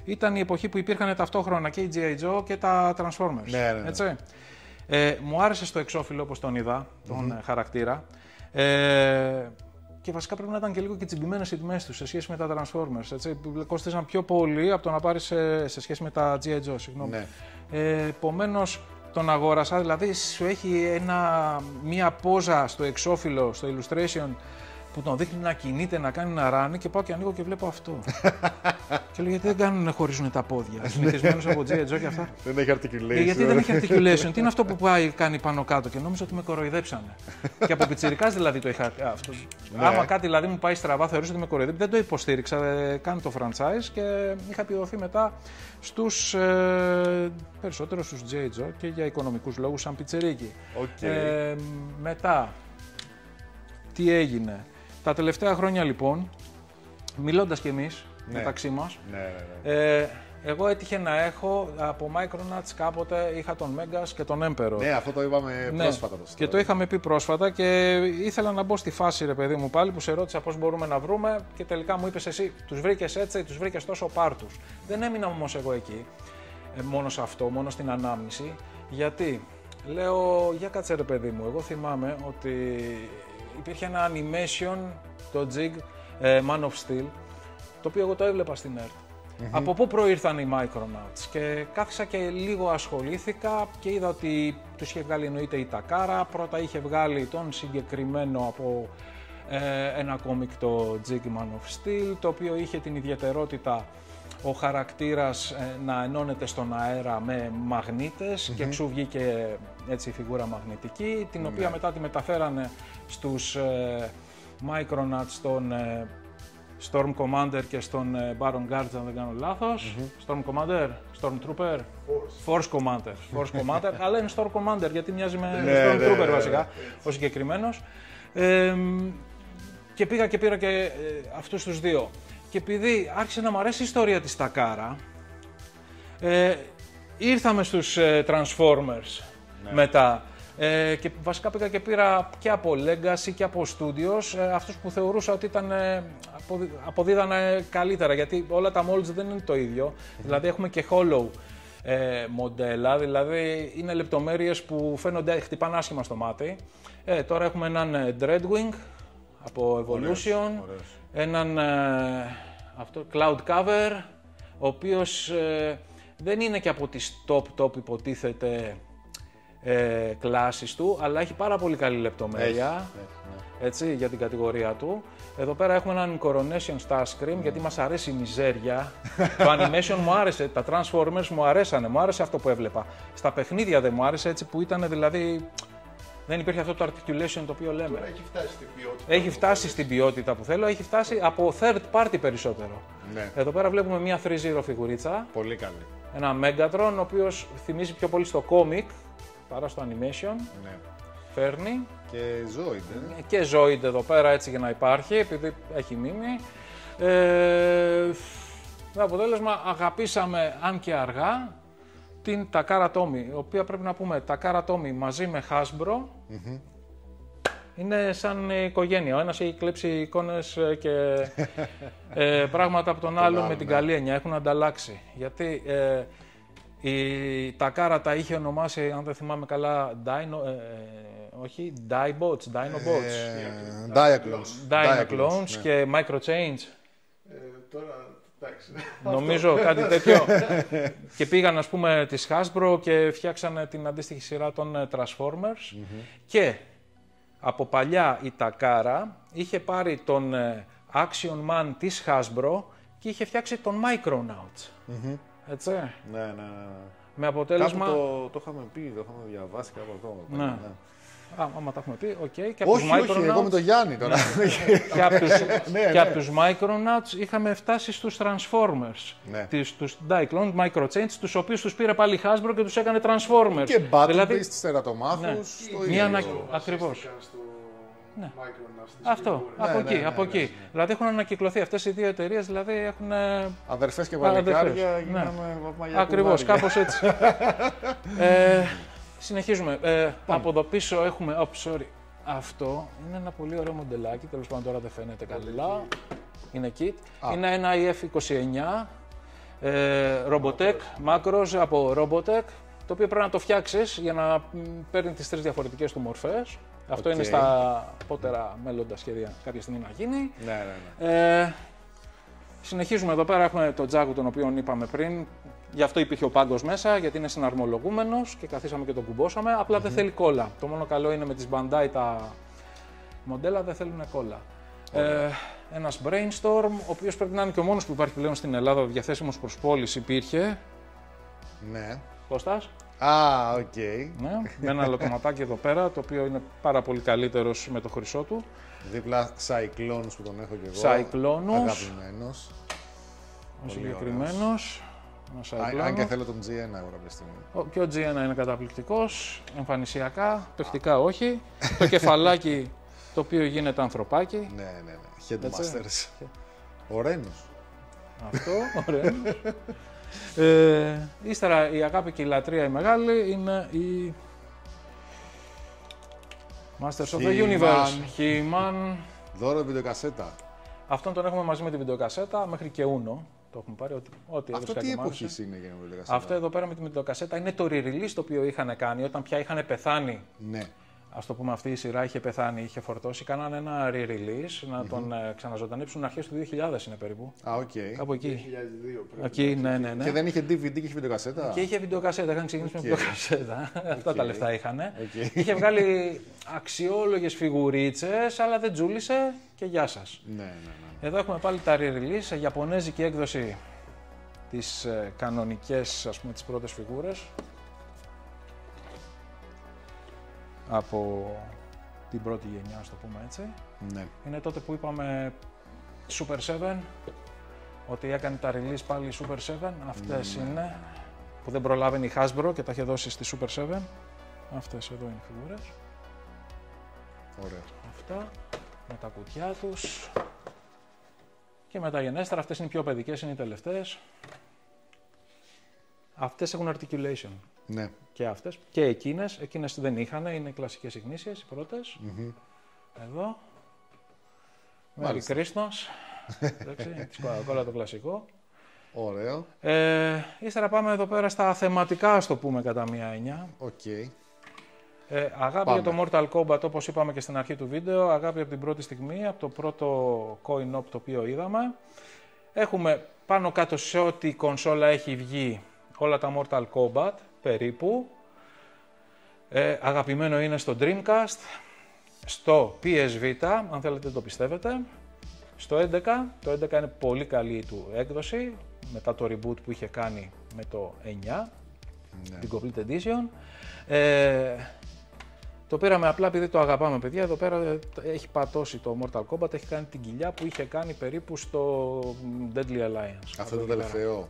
Speaker 2: Ήταν η εποχή που υπήρχαν ταυτόχρονα και οι G.I. Joe και τα Transformers.
Speaker 1: Ναι, ναι, ναι.
Speaker 2: Έτσι. Ε, μου άρεσε στο εξώφυλλο όπως τον είδα, τον ε, χαρακτήρα. Ε, και βασικά πρέπει να ήταν και λίγο και τσιμπημένες οι τιμές τους σε σχέση με τα Transformers. Έτσι. Κόστιζαν πιο πολύ από το να πάρεις σε, σε σχέση με τα G.I. Joe. Συγγνώμη.
Speaker 1: Ναι.
Speaker 2: Ε, Επομένως, τον αγόρασα, δηλαδή σου έχει ένα, μία πόζα στο εξώφυλλο, στο illustration, που τον δείχνει να κινείται, να κάνει να ράνει και πάω και ανοίγω και βλέπω αυτό. <laughs> και λέω γιατί δεν κάνουν χωρίζουν τα πόδια. Συνηθισμένους από G.I. Joe και αυτά; <laughs>
Speaker 1: Δεν έχει articulation.
Speaker 2: Και γιατί δεν έχει articulation, τι είναι αυτό που πάει, κάνει πάνω κάτω; Και νόμιζα ότι με κοροϊδέψανε. <laughs> και από πιτσιρικάς δηλαδή το είχα αυτό.
Speaker 1: Ναι.
Speaker 2: Άμα κάτι δηλαδή μου πάει στραβά, θεωρούσα ότι με κοροϊδέψανε. Δεν το υποστήριξα, ε, κάνει το franchise και είχα επιδοθεί μετά στους ε, περισσότερο στους G.I. Joe και για οικονομικούς λόγους σαν πιτσιρίκι.
Speaker 1: Οκ.
Speaker 2: Ε, μετά, τι έγινε; Τα τελευταία χρόνια λοιπόν, μιλώντας κι εμείς
Speaker 1: Ναι.
Speaker 2: μεταξύ μας,
Speaker 1: Ναι, ναι, ναι.
Speaker 2: ε, εγώ έτυχε να έχω από Micronauts κάποτε είχα τον Megas και τον Emperor.
Speaker 1: Ναι, αυτό το είπαμε
Speaker 2: Ναι,
Speaker 1: πρόσφατα. Το
Speaker 2: και το είχαμε πει πρόσφατα και ήθελα να μπω στη φάση ρε παιδί μου πάλι που σε ρώτησα πώς μπορούμε να βρούμε και τελικά μου είπες εσύ τους βρήκες έτσι, τους βρήκες τόσο πάρτους. Δεν έμεινα όμως εγώ εκεί, ε, μόνο σε αυτό, μόνο στην ανάμνηση, γιατί λέω για κάτσε ρε παιδί μου, εγώ θυμάμαι ότι υπήρχε ένα animation, το Jig, ε, Man of Steel, το οποίο εγώ το έβλεπα στην ΕΡΤ. Από πού προήρθαν οι Micronauts και κάθισα και λίγο ασχολήθηκα και είδα ότι τους είχε βγάλει εννοείται η Takara, πρώτα είχε βγάλει τον συγκεκριμένο από ε, ένα κόμικ το Jig Man of Steel, το οποίο είχε την ιδιαιτερότητα ο χαρακτήρας ε, να ενώνεται στον αέρα με μαγνητες και εξού βγήκε έτσι η φιγούρα μαγνητική, την οποία μετά τη μεταφέρανε στους ε, Micronauts των ε, Storm Commander και στον ε, Baron Guards, αν δεν κάνω λάθος. Storm Commander, Stormtrooper. Force. Force Commander. Force <laughs> Commander, αλλά είναι Storm Commander γιατί μοιάζει με
Speaker 1: Ναι,
Speaker 2: Stormtrooper
Speaker 1: ναι, ναι,
Speaker 2: βασικά, ο συγκεκριμένος. Ε, μ, και πήγα και πήρα και ε, αυτούς τους δύο. Και επειδή άρχισε να μου αρέσει η ιστορία της Τακάρα, ε, ήρθαμε στους ε, Transformers μετά. Ε, και βασικά πήγα και πήρα και από Legacy και από Studios ε, αυτούς που θεωρούσα ότι ήταν, ε, αποδι- αποδίδανε καλύτερα γιατί όλα τα molds δεν είναι το ίδιο. Δηλαδή έχουμε και hollow ε, μοντέλα, δηλαδή είναι λεπτομέρειες που φαίνονται, χτυπάνε άσχημα στο μάτι. Ε, τώρα έχουμε έναν ε, Dreadwing από Evolution, έναν ε, αυτό, Cloud Cover, ο οποίος ε, δεν είναι και από τις top top υποτίθεται ε, κλάσεις του, αλλά έχει πάρα πολύ καλή λεπτομέρεια έτσι, για την κατηγορία του. Εδώ πέρα έχουμε έναν Coronation Starscream, γιατί μας αρέσει η μιζέρια. <laughs> το animation μου άρεσε, τα Transformers μου αρέσανε, μου άρεσε αυτό που έβλεπα. Στα παιχνίδια δεν μου άρεσε, έτσι που ήταν δηλαδή... Δεν υπήρχε αυτό το articulation το οποίο λέμε.
Speaker 5: Έχει φτάσει στην ποιότητα.
Speaker 2: Έχει φτάσει στην ποιότητα που θέλω, έχει φτάσει από third party περισσότερο.
Speaker 1: Ναι.
Speaker 2: Εδώ πέρα βλέπουμε μια 3-0 φιγουρίτσα,
Speaker 1: Πολύ καλή.
Speaker 2: ένα Megatron, ο οποίος θυμίζει πιο πολύ στο comic παρά στο animation.
Speaker 1: Ναι.
Speaker 2: Φέρνει
Speaker 1: Και Zoid, ε.
Speaker 2: και Zoid εδώ πέρα έτσι για να υπάρχει, επειδή έχει μείνει. Ε, το αποτέλεσμα αγαπήσαμε, αν και αργά, την Takara Tomy, η οποία πρέπει να πούμε Takara Tomy μαζί με Hasbro είναι σαν οικογένεια. Ο ένας έχει κλέψει εικόνες ε, και ε, πράγματα από τον άλλον με την καλή έννοια. Έχουν ανταλλάξει. Γιατί ε, η Takara τα είχε ονομάσει, αν δεν θυμάμαι καλά, Dino, ε, ε, όχι, Diebots, Dinobots.
Speaker 1: Ε, Diaclones.
Speaker 2: Dino Clones
Speaker 1: ναι.
Speaker 2: και Microchange.
Speaker 5: Ε, τώρα, εντάξει.
Speaker 2: Νομίζω κάτι τέτοιο. <laughs> και πήγαν, ας πούμε, της Hasbro και φτιάξανε την αντίστοιχη σειρά των ε, Transformers. Και από παλιά η Takara είχε πάρει τον ε, Action Man της Hasbro και είχε φτιάξει τον Micronauts. Έτσι.
Speaker 1: Ναι, ναι, ναι.
Speaker 2: Με
Speaker 1: Κάπου
Speaker 2: αποτέλεσμα...
Speaker 1: το, το είχαμε πει, το είχαμε διαβάσει κάπου αυτό.
Speaker 2: Ναι. Α, άμα τα έχουμε πει, οκ. Και από
Speaker 1: Όχι,
Speaker 2: τους
Speaker 1: όχι, εγώ με τον Γιάννη τώρα.
Speaker 2: και από τους, <laughs>
Speaker 1: Ναι,
Speaker 2: και
Speaker 1: ναι.
Speaker 2: από τους Micronauts είχαμε φτάσει στους Transformers.
Speaker 1: Ναι.
Speaker 2: Τις, τους Diaclone Microchange, τους οποίους τους πήρε πάλι η Hasbro και τους έκανε Transformers.
Speaker 1: και Battle
Speaker 2: δηλαδή,
Speaker 1: Beasts, Τερατομάχους,
Speaker 2: ναι.
Speaker 1: το
Speaker 2: Μία
Speaker 1: ίδιο.
Speaker 2: ανα... Ακριβώς.
Speaker 5: Είχαν στο
Speaker 2: Ναι.
Speaker 5: Micronauts τις
Speaker 2: Αυτό,
Speaker 5: φιγούρες.
Speaker 2: από
Speaker 1: ναι,
Speaker 2: εκεί,
Speaker 1: ναι,
Speaker 2: από
Speaker 1: ναι,
Speaker 2: εκεί.
Speaker 1: ναι.
Speaker 2: Δηλαδή έχουν ανακυκλωθεί αυτές οι δύο εταιρείες, δηλαδή έχουν...
Speaker 1: Αδερφές και
Speaker 2: Αδερφές,
Speaker 1: παλικάρια
Speaker 2: ναι.
Speaker 1: γίναμε παπμαγιά
Speaker 2: Ακριβώς,
Speaker 1: κουβάρια.
Speaker 2: κάπως έτσι. <laughs> ε, συνεχίζουμε. Ε, από εδώ πίσω έχουμε, oh, sorry, αυτό είναι ένα πολύ ωραίο μοντελάκι, τέλος πάντων τώρα δεν φαίνεται καλά. Είναι kit. Είναι ένα EF29, ε, Robotech, Macross από Robotech, το οποίο πρέπει να το φτιάξεις για να μ, παίρνει τις τρεις διαφορετικές του μορφές. Αυτό είναι
Speaker 1: Οκ.
Speaker 2: στα απώτερα μέλλοντα σχέδια κάποια στιγμή να γίνει.
Speaker 1: Ναι, ναι, ναι.
Speaker 2: Ε, συνεχίζουμε εδώ πέρα. Έχουμε τον Zaku, τον οποίο είπαμε πριν. Γι' αυτό υπήρχε ο πάγκος μέσα, γιατί είναι συναρμολογούμενος και καθίσαμε και τον κουμπώσαμε. Απλά δεν θέλει κόλλα. Το μόνο καλό είναι με τις Bandai τα μοντέλα δεν θέλουν κόλλα. Ε, ένας Brainstorm, ο οποίος πρέπει να είναι και ο μόνος που υπάρχει πλέον στην Ελλάδα, διαθέσιμος προς πώληση υπήρχε.
Speaker 1: ναι.
Speaker 2: Κώστας,
Speaker 1: Α, οκ.
Speaker 2: ναι, με ένα λοκοματάκι <laughs> εδώ πέρα, το οποίο είναι πάρα πολύ καλύτερος με το χρυσό του.
Speaker 1: Δίπλα Cyclonus που τον έχω και εγώ.
Speaker 2: Cyclonus.
Speaker 1: Αγαπημένος.
Speaker 2: Ο συγκεκριμένος. Ένας
Speaker 1: Α- Αν και
Speaker 2: Cyclonus.
Speaker 1: θέλω τον G1 εγώ κάποια στιγμή.
Speaker 2: Ο- Και ο G1 είναι καταπληκτικός, εμφανισιακά, παιχτικά όχι. <laughs> το κεφαλάκι το οποίο γίνεται ανθρωπάκι.
Speaker 1: Ναι, ναι, ναι. Headmasters. <laughs> Ο Ρένος.
Speaker 2: Αυτό, <laughs> ωραίο. ε, ύστερα η αγάπη και η λατρεία η μεγάλη είναι η Masters of the
Speaker 1: He-Man.
Speaker 2: Universe. He-Man.
Speaker 1: Δώρο βιντεοκασέτα.
Speaker 2: Αυτόν τον έχουμε μαζί με τη βιντεοκασέτα μέχρι και Uno. Το έχουμε πάρει ό,τι, ό,τι
Speaker 1: Αυτό
Speaker 2: έβρισκα
Speaker 1: τι
Speaker 2: και μ' άρεσε.
Speaker 1: εποχής είναι για να βιντεοκασέτα.
Speaker 2: Αυτό εδώ πέρα με τη βιντεοκασέτα είναι το re-release το οποίο είχαν κάνει όταν πια είχαν πεθάνει
Speaker 1: Ναι.
Speaker 2: Ας το πούμε, αυτή η σειρά είχε πεθάνει, είχε φορτώσει. Κάνανε ένα re-release να τον ε, ξαναζωντανέψουν αρχές του 2000 είναι περίπου.
Speaker 1: Α, οκ.
Speaker 2: Κάπου εκεί.
Speaker 5: 2002 πρέπει.
Speaker 2: Εκεί, ναι, ναι, ναι.
Speaker 1: Και δεν είχε DVD και είχε βιντεοκασέτα;
Speaker 2: Και είχε βιντεοκασέτα, είχαν ξεκινήσει με
Speaker 1: Οκ.
Speaker 2: βιντεοκασέτα. Αυτά τα
Speaker 1: Οκ.
Speaker 2: λεφτά είχαν.
Speaker 1: Οκ.
Speaker 2: Είχε βγάλει αξιόλογες φιγουρίτσες, αλλά δεν τσούλησε και γεια σας.
Speaker 1: Ναι, ναι, ναι.
Speaker 2: Εδώ έχουμε πάλι τα re-release, σε ιαπωνέζικη έκδοση τις ε, κανονικές, ας πούμε, τις πρώτες φιγούρες από την πρώτη γενιά, ας το πούμε έτσι.
Speaker 1: ναι.
Speaker 2: Είναι τότε που είπαμε Super 7, ότι έκανε τα release πάλι η Super 7. Αυτές είναι, που δεν προλάβαινε η Hasbro και τα είχε δώσει στη Super 7. Αυτές εδώ είναι οι φιγούρες.
Speaker 1: Ωραία.
Speaker 2: Αυτά, με τα κουτιά τους. Και μεταγενέστερα, αυτές είναι οι πιο παιδικές, είναι οι τελευταίες. Αυτές έχουν articulation.
Speaker 1: Ναι.
Speaker 2: Και αυτές. Και εκείνες. Εκείνες δεν είχαν, είναι οι κλασικές editions, οι πρώτες. Εδώ. Merry
Speaker 1: Μάλιστα.
Speaker 2: Christmas. <laughs> Εντάξει, της Coca-Cola το κλασικό.
Speaker 1: Ωραίο.
Speaker 2: Ε, ύστερα πάμε εδώ πέρα στα θεματικά, ας το πούμε κατά μία έννοια.
Speaker 1: Οκ.
Speaker 2: Ε, αγάπη
Speaker 1: Πάμε.
Speaker 2: για το Mortal Kombat, όπως είπαμε και στην αρχή του βίντεο, αγάπη από την πρώτη στιγμή, από το πρώτο coin op το οποίο είδαμε. Έχουμε πάνω κάτω σε ό,τι κονσόλα έχει βγει όλα τα Mortal Kombat, περίπου. Ε, αγαπημένο είναι στο Dreamcast, στο PS Vita, αν θέλετε το πιστεύετε. Στο 11, το 11 είναι πολύ καλή του έκδοση, μετά το reboot που είχε κάνει με το 9 την Complete Edition. Ε, το πήραμε απλά επειδή το αγαπάμε, παιδιά. Εδώ πέρα ε, έχει πατώσει το Mortal Kombat, έχει κάνει την κοιλιά που είχε κάνει περίπου στο Deadly Alliance.
Speaker 1: Αυτό
Speaker 2: Από
Speaker 1: είναι το
Speaker 2: εκεί πέρα.
Speaker 1: τελευταίο.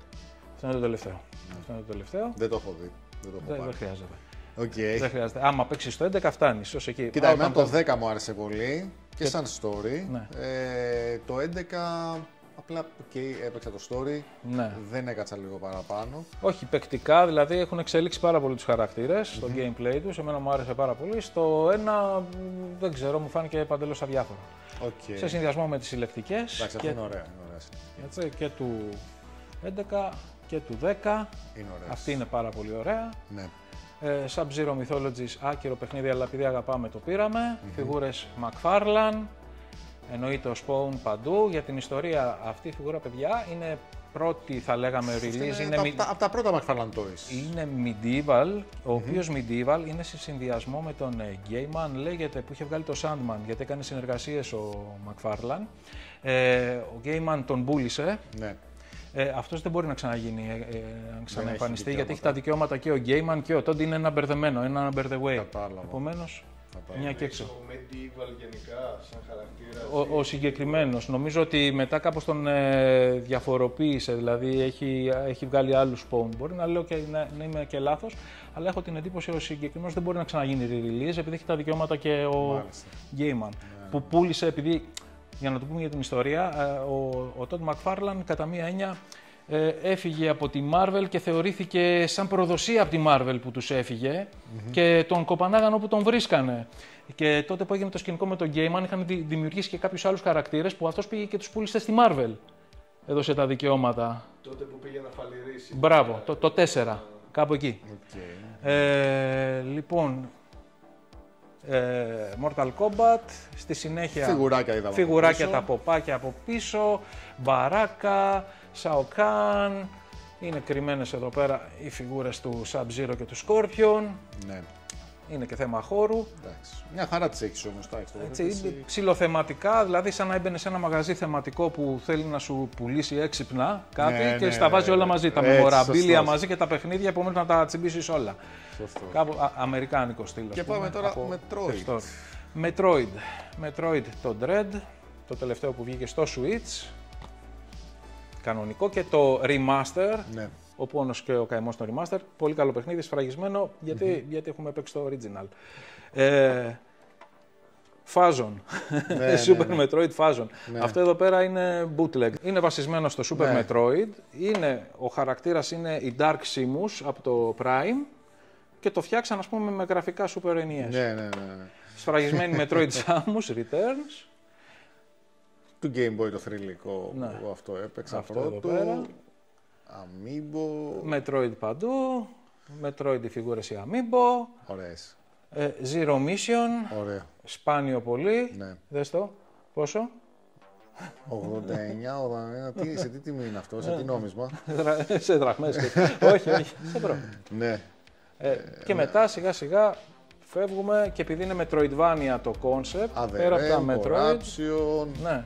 Speaker 2: Αυτό είναι το τελευταίο. Αυτό είναι το τελευταίο.
Speaker 1: Δεν το έχω δει. Δεν το έχω
Speaker 2: Δεν, δεν
Speaker 1: πάρει.
Speaker 2: χρειάζεται.
Speaker 1: Οκ.
Speaker 2: Δεν χρειάζεται. Άμα παίξει το 11, φτάνει. Οκέι.
Speaker 1: Κοίτα,
Speaker 2: Α,
Speaker 1: εμένα
Speaker 2: όταν
Speaker 1: το 10 μου άρεσε πολύ και σαν story.
Speaker 2: Ναι.
Speaker 1: Ε, το 11 απλά οκ, έπαιξα το story.
Speaker 2: Ναι.
Speaker 1: Δεν έκατσα λίγο παραπάνω.
Speaker 2: Όχι, παικτικά δηλαδή έχουν εξελίξει πάρα πολύ τους χαρακτήρες στο gameplay τους. Εμένα μου άρεσε πάρα πολύ. Στο 1 μ, δεν ξέρω, μου φάνηκε παντελώς αδιάφορο.
Speaker 1: Οκ.
Speaker 2: Σε συνδυασμό με τις συλλεκτικές
Speaker 1: Εντάξει, αυτό
Speaker 2: και,
Speaker 1: είναι ωραία. Είναι ωραία συνέχεια.
Speaker 2: έτσι, και του 11 και του 10.
Speaker 1: Είναι ωραία.
Speaker 2: Αυτή είναι πάρα πολύ ωραία.
Speaker 1: Ναι.
Speaker 2: Ε, Sub-Zero Mythologies, άκυρο παιχνίδι, αλλά επειδή αγαπάμε το πήραμε. Φιγούρες McFarlane, εννοείται ο Spawn παντού. Για την ιστορία αυτή η φιγούρα, παιδιά, είναι πρώτη, θα λέγαμε, release.
Speaker 1: Είναι,
Speaker 2: Είναι,
Speaker 1: τα,
Speaker 2: μι-
Speaker 1: τα- από τα πρώτα McFarlane Toys.
Speaker 2: είναι medieval, ο οποίος medieval είναι σε συνδυασμό με τον ε, Gaiman, λέγεται, που είχε βγάλει το Sandman, γιατί έκανε συνεργασίες ο McFarlane. Ε, ο Gaiman τον πούλησε,
Speaker 1: Ναι.
Speaker 2: ε, Αυτός δεν μπορεί να ξαναγίνει, ε, ε, να ξαναεμφανιστεί, γιατί έχει
Speaker 1: δικαιώματα.
Speaker 2: τα δικαιώματα και ο Γκέιμαν και ο Τόντι είναι ένα μπερδεμένο, ένα by the way.
Speaker 1: Κατάλαβα.
Speaker 2: Επομένως, μια και έξω.
Speaker 3: Το medieval γενικά, σαν χαρακτήρας.
Speaker 2: Ο, ο συγκεκριμένος, νομίζω ότι μετά κάπως τον ε, διαφοροποίησε, δηλαδή έχει, έχει βγάλει άλλους spawn. Μπορεί να λέω και να, να είμαι και λάθος, αλλά έχω την εντύπωση ότι ο συγκεκριμένος δεν μπορεί να ξαναγίνει re-release επειδή έχει τα δικαιώματα και ο
Speaker 1: Μάλιστα.
Speaker 2: Gaiman. Που πούλησε επειδή, για να το πούμε για την ιστορία, ε, ο, ο Todd McFarlane κατά μία έννοια ε, έφυγε από τη Marvel και θεωρήθηκε σαν προδοσία από τη Marvel που τους έφυγε και τον κοπανάγαν όπου τον βρίσκανε. Και τότε που έγινε το σκηνικό με τον Gaiman είχαν δη- δημιουργήσει και κάποιους άλλους χαρακτήρες που αυτός πήγε και τους πούλησε στη Marvel. Έδωσε τα δικαιώματα.
Speaker 3: Τότε που πήγε να φαλιρίσει.
Speaker 2: Μπράβο, το, το 4, κάπου εκεί.
Speaker 1: Οκ.
Speaker 2: Ε, λοιπόν, ε, Mortal Kombat, στη συνέχεια
Speaker 1: Φιγουράκια είδαμε. από
Speaker 2: φιγουράκια
Speaker 1: πίσω.
Speaker 2: τα ποπάκια από πίσω, μπαράκα, Σαοκάν, είναι κρυμμένες εδώ πέρα οι φιγούρες του Sub-Zero και του Scorpion,
Speaker 1: Ναι.
Speaker 2: είναι και θέμα χώρου.
Speaker 1: Εντάξει. Μια χαρά τη έχεις όμως.
Speaker 2: Έτσι, είναι ψιλοθεματικά, δηλαδή σαν να έμπαινε σε ένα μαγαζί θεματικό που θέλει να σου πουλήσει έξυπνα κάτι
Speaker 1: Ναι,
Speaker 2: και
Speaker 1: ναι,
Speaker 2: στα βάζει
Speaker 1: ναι,
Speaker 2: όλα
Speaker 1: ναι.
Speaker 2: μαζί. Τα
Speaker 1: Έτσι,
Speaker 2: μεμοραμπίλια
Speaker 1: σωστός.
Speaker 2: μαζί και τα παιχνίδια, επομένω να τα τσιμπήσεις όλα.
Speaker 1: Σωστός.
Speaker 2: Κάπου α, αμερικάνικο στυλ. ας
Speaker 1: Και
Speaker 2: πούμε,
Speaker 1: πάμε τώρα
Speaker 2: από
Speaker 1: Metroid.
Speaker 2: Textor. Metroid. Metroid το Dread, το τελευταίο που βγήκε στο Switch. Κανονικό και το Remaster.
Speaker 1: Ναι.
Speaker 2: Ο πόνο και ο καημός στο Remaster. Πολύ καλό παιχνίδι, σφραγισμένο, γιατί, γιατί έχουμε παίξει το Original. Ε, Phazon. <laughs>
Speaker 1: ναι,
Speaker 2: Super
Speaker 1: ναι.
Speaker 2: Metroid Phazon.
Speaker 1: Ναι.
Speaker 2: Αυτό εδώ πέρα είναι bootleg. Είναι βασισμένο στο Super
Speaker 1: Ναι.
Speaker 2: Metroid. Είναι, ο χαρακτήρας είναι η Dark Simus από το Prime και το φτιάξαν ας πούμε με γραφικά Super NES.
Speaker 1: Ναι, ναι, ναι. ναι.
Speaker 2: Σφραγισμένη Metroid Samus Returns.
Speaker 1: Του Game Boy το θρηλυκό
Speaker 2: Ναι.
Speaker 1: εγώ αυτό έπαιξα
Speaker 2: Αυτό εδώ
Speaker 1: πρώτο.
Speaker 2: πέρα.
Speaker 1: Amiibo.
Speaker 2: Metroid παντού. Metroid οι φιγούρες οι Amiibo.
Speaker 1: Ωραίες.
Speaker 2: Ε, Zero Mission.
Speaker 1: Ωραία.
Speaker 2: Σπάνιο πολύ.
Speaker 1: Ναι.
Speaker 2: Δες το. Πόσο;
Speaker 1: 89, 81. Τι, σε τι τιμή είναι αυτό,
Speaker 2: Ε.
Speaker 1: σε τι νόμισμα;
Speaker 2: Δρα- σε δραχμές. και- <laughs> όχι, όχι. Σε ευρώ.
Speaker 1: ναι.
Speaker 2: Ε, και μετά σιγά σιγά φεύγουμε και επειδή είναι Metroidvania το concept, πέρα από τα
Speaker 1: Αβερέμ,
Speaker 2: Metroid,
Speaker 1: Corruption,
Speaker 2: ναι,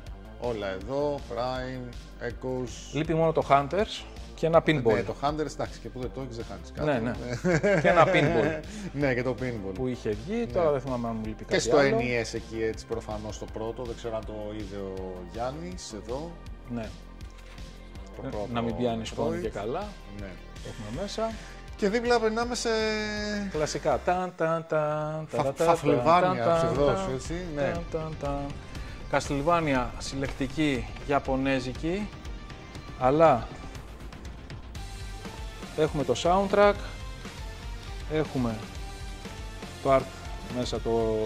Speaker 1: όλα εδώ, Prime, Echoes.
Speaker 2: λείπει μόνο το Hunters Και ένα pinball.
Speaker 1: Ναι, το Hunters, εντάξει, και που δεν το έχεις, δεν χάνεις κάτι.
Speaker 2: Ναι, ναι. και ένα pinball <laughs>
Speaker 1: ναι, και το pinball.
Speaker 2: που είχε βγει. Τώρα δεν θυμάμαι αν μου λείπει
Speaker 1: Και
Speaker 2: κάτι
Speaker 1: στο
Speaker 2: άλλο.
Speaker 1: NES εκεί έτσι προφανώς το πρώτο, δεν ξέρω αν το είδε ο Γιάννης εδώ.
Speaker 2: Ναι.
Speaker 1: Το πρώτο
Speaker 2: Να μην πιάνεις σκόνη
Speaker 1: Metroid.
Speaker 2: και καλά.
Speaker 1: Ναι.
Speaker 2: Το έχουμε μέσα.
Speaker 1: Και δίπλα περνάμε σε
Speaker 2: Κλασικά. Ταν, ταν, ταν,
Speaker 1: Φα-
Speaker 2: ταν, ταν,
Speaker 1: Φαφλεβάνια,
Speaker 2: ταν,
Speaker 1: ψευδός,
Speaker 2: ταν,
Speaker 1: έτσι, ναι.
Speaker 2: ταν, ταν, ταν. Καστιλβάνια συλλεκτική Ιαπωνέζικη. Αλλά έχουμε το soundtrack. Έχουμε το art μέσα το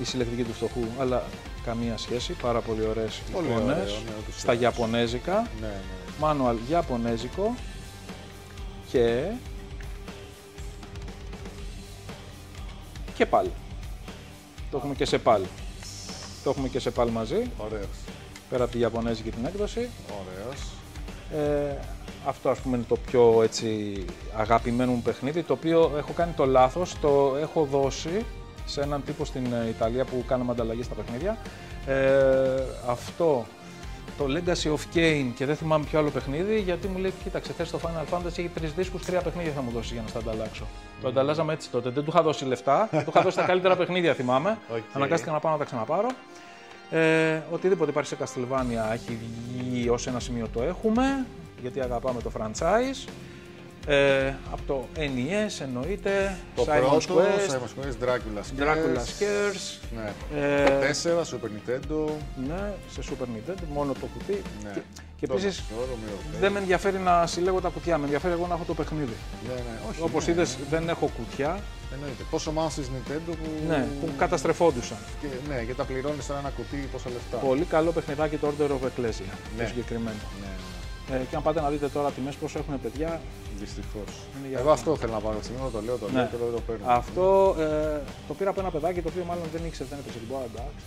Speaker 2: η συλλεκτική του φτωχού, αλλά καμία σχέση. Πάρα πολύ ωραίες
Speaker 1: Πολύ
Speaker 2: εικόνες
Speaker 1: ωραίο, ναι, ούτως ή
Speaker 2: στα
Speaker 1: άλλως.
Speaker 2: Ιαπωνέζικα.
Speaker 1: Ναι, ναι.
Speaker 2: Manual Ιαπωνέζικο και και πάλι. Το έχουμε και σε πάλι. Το έχουμε και σε πάλι μαζί,
Speaker 1: Ωραίος.
Speaker 2: πέρα από τη Ιαπωνέζικη την έκδοση.
Speaker 1: Ωραίος.
Speaker 2: Ε, αυτό ας πούμε είναι το πιο έτσι αγαπημένο μου παιχνίδι, το οποίο έχω κάνει το λάθος, το έχω δώσει σε έναν τύπο στην ε, Ιταλία που κάναμε ανταλλαγή στα παιχνίδια. Ε, αυτό το Legacy of Kain και δεν θυμάμαι ποιο άλλο παιχνίδι, γιατί μου λέει: Κοίταξε, θες το Final Fantasy, έχει τρεις δίσκους, τρία παιχνίδια θα μου δώσεις για να στα ανταλλάξω. Το ανταλλάζαμε έτσι τότε. Δεν του είχα δώσει λεφτά, του είχα δώσει τα <laughs> καλύτερα παιχνίδια, θυμάμαι.
Speaker 1: Οκ.
Speaker 2: Αναγκάστηκα να πάω να τα ξαναπάρω. Ε, οτιδήποτε υπάρχει σε Castlevania έχει βγει ως ένα σημείο το έχουμε, γιατί αγαπάμε το franchise. Ε, από το NES εννοείται,
Speaker 1: Το
Speaker 2: Simon's
Speaker 1: πρώτο,
Speaker 2: Quest,
Speaker 1: Simon's Quest, Dracula Scares.
Speaker 2: Dracula Scares,
Speaker 1: Ναι.
Speaker 2: Ε,
Speaker 1: Το 4, Super Nintendo.
Speaker 2: ναι, σε Super Nintendo, μόνο το κουτί.
Speaker 1: Ναι.
Speaker 2: Και, και
Speaker 1: Το
Speaker 2: επίσης
Speaker 1: Master, Romeo
Speaker 2: δεν με ενδιαφέρει να συλλέγω τα κουτιά, με ενδιαφέρει εγώ να έχω το παιχνίδι.
Speaker 1: Ναι, ναι, όχι.
Speaker 2: Όπως
Speaker 1: ναι,
Speaker 2: είδες
Speaker 1: ναι.
Speaker 2: δεν έχω κουτιά,
Speaker 1: Εννοείται. Πόσο μάλλον στις Nintendo που.
Speaker 2: ναι, που καταστρεφόντουσαν.
Speaker 1: Και, ναι, και τα πληρώνεις σαν ένα κουτί πόσα λεφτά.
Speaker 2: Πολύ καλό παιχνιδάκι το Order of Ecclesia,
Speaker 1: Ναι.
Speaker 2: το συγκεκριμένο.
Speaker 1: Ναι, ναι.
Speaker 2: Ε, και αν πάτε να δείτε τώρα τιμές πόσο έχουν παιδιά,
Speaker 1: Δυστυχώς.
Speaker 2: Είναι για
Speaker 1: Εγώ αυτό θέλω να πάρω σήμερα, το λέω, το λέω
Speaker 2: Ναι.
Speaker 1: και λέω το παίρνω.
Speaker 2: Αυτό ε, το πήρα από ένα παιδάκι το οποίο μάλλον δεν ήξερε, δεν έπαιζε την μπάλα, εντάξει.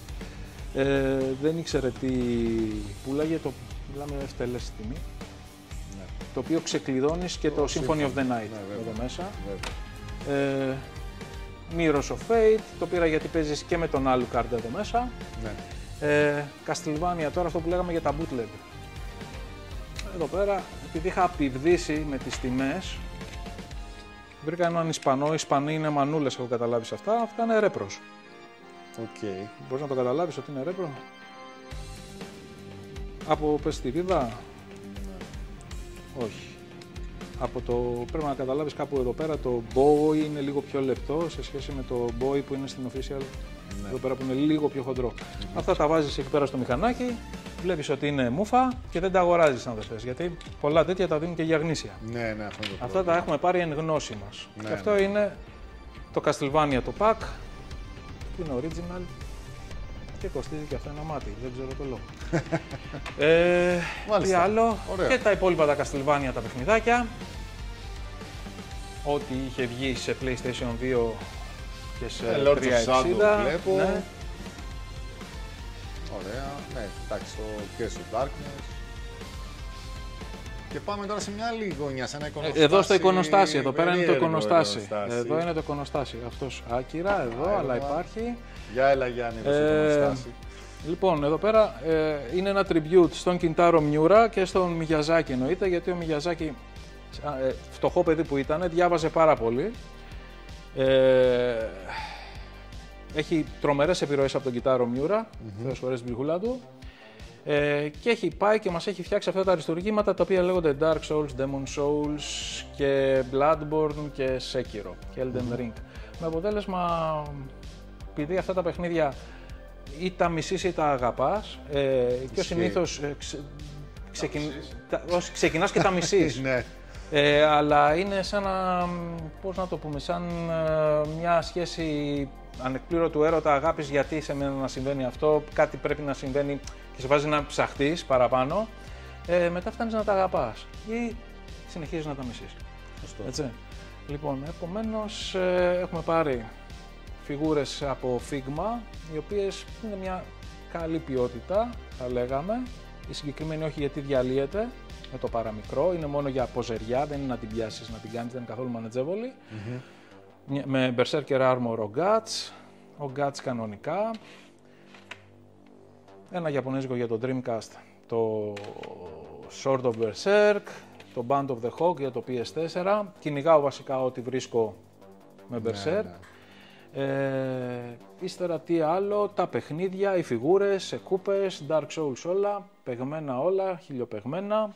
Speaker 2: Ε, δεν ήξερε τι πουλάγε, το μιλάμε ευτελές τιμή.
Speaker 1: Ναι.
Speaker 2: Το οποίο ξεκλειδώνεις και το,
Speaker 1: Το
Speaker 2: Symphony of the
Speaker 1: Symphony,
Speaker 2: Night
Speaker 1: ναι, βέβαια.
Speaker 2: εδώ μέσα.
Speaker 1: Βέβαια.
Speaker 2: Ε, Mirrors of Fate, το πήρα γιατί παίζεις και με τον Alucard εδώ μέσα.
Speaker 1: Ναι.
Speaker 2: Ε, Castlevania, τώρα αυτό που λέγαμε για τα bootleg. Εδώ πέρα, επειδή είχα απηυδήσει με τις τιμές, βρήκα έναν Ισπανό, οι Ισπανοί είναι μανούλες, έχω καταλάβει σε αυτά, αυτά είναι repros.
Speaker 1: Οκ.
Speaker 2: Μπορείς να το καταλάβεις ότι είναι repro; Από πεστιβίδα. Όχι. Από το, πρέπει να καταλάβεις κάπου εδώ πέρα, το boy είναι λίγο πιο λεπτό σε σχέση με το boy που είναι στην official. Εδώ πέρα που είναι λίγο πιο χοντρό. Αυτά τα βάζεις εκεί πέρα στο μηχανάκι, βλέπεις ότι είναι μούφα και δεν τα αγοράζεις αν δεν θες, γιατί πολλά τέτοια τα δίνουν και για γνήσια.
Speaker 1: Ναι, ναι, αυτό είναι το
Speaker 2: Αυτά
Speaker 1: πρόβλημα.
Speaker 2: τα έχουμε πάρει εν γνώση μας.
Speaker 1: Ναι,
Speaker 2: και αυτό
Speaker 1: ναι.
Speaker 2: είναι το Castlevania το pack, που είναι original και κοστίζει και αυτό ένα μάτι, δεν ξέρω το λόγο. <laughs> ε, τι
Speaker 1: Μάλιστα.
Speaker 2: άλλο,
Speaker 1: Ωραία.
Speaker 2: και τα υπόλοιπα τα Castlevania τα παιχνιδάκια. Ό,τι είχε βγει σε PlayStation 2 και σε
Speaker 1: Ε, Lords of
Speaker 2: 360.
Speaker 1: Shadow βλέπω.
Speaker 2: ναι.
Speaker 1: Ωραία. Ναι, εντάξει, το Curse of Darkness. Και πάμε τώρα σε μια άλλη γωνιά, σε ένα εικονοστάσι.
Speaker 2: Ε, Εδώ στο εικονοστάσι, εδώ πέρα είναι το
Speaker 1: περίεργο
Speaker 2: εικονοστάσι.
Speaker 1: εικονοστάσι.
Speaker 2: Εδώ είναι το εικονοστάσι. Αυτός άκυρα εδώ,
Speaker 1: Α,
Speaker 2: αλλά
Speaker 1: εδώ.
Speaker 2: υπάρχει.
Speaker 1: Για έλα Γιάννη, εδώ στο
Speaker 2: Ε,
Speaker 1: εικονοστάσι.
Speaker 2: Λοιπόν, εδώ πέρα ε, είναι ένα tribute στον Κιντάρο Μιούρα και στον Μιγιαζάκη εννοείται, γιατί ο Μιγιαζάκη, ε, φτωχό παιδί που ήταν, διάβαζε πάρα πολύ. Ε, έχει τρομερές επιρροές από τον Κιντάρο Μιούρα, mm-hmm. φορές την ψυχούλα του. Ε, και έχει πάει και μας έχει φτιάξει αυτά τα αριστουργήματα τα οποία λέγονται Dark Souls, Demon Souls και Bloodborne και Sekiro και Elden Ring. Με αποτέλεσμα, επειδή αυτά τα παιχνίδια ή τα μισείς ή τα αγαπάς ε, και ο
Speaker 1: Ισχύει.
Speaker 2: συνήθως ε, ξε, ξεκιν, τα, όχι, ξεκινάς και τα μισείς. <laughs>
Speaker 1: Ναι,
Speaker 2: Ε, αλλά είναι σαν να, πώς να το πούμε, σαν ε, μια σχέση ανεκπλήρωτου έρωτα αγάπης γιατί σε μένα να συμβαίνει αυτό, κάτι πρέπει να συμβαίνει και σε βάζει να ψαχτείς παραπάνω, ε, μετά φτάνεις να τα αγαπάς ή συνεχίζεις να τα μισείς.
Speaker 1: σωστό.
Speaker 2: Έτσι. Λοιπόν, επομένως ε, έχουμε πάρει φιγούρες από Figma, οι οποίες είναι μια καλή ποιότητα, θα λέγαμε. Η συγκεκριμένη όχι γιατί διαλύεται με το παραμικρό, είναι μόνο για ποζεριά, δεν είναι να την πιάσεις, να την κάνεις, δεν είναι καθόλου μανετζεύολη. Μια- Με Berserker Armor ο Guts, ο Guts κανονικά. Ένα Ιαπωνέζικο για το Dreamcast, το Sword of Berserk, το Band of the Hawk για το PS4. Κυνηγάω βασικά ό,τι βρίσκω με Berserk. Ε, ύστερα τι άλλο, τα παιχνίδια, οι φιγούρες, σε κούπες, Dark Souls όλα, παιγμένα όλα, χιλιοπεγμένα.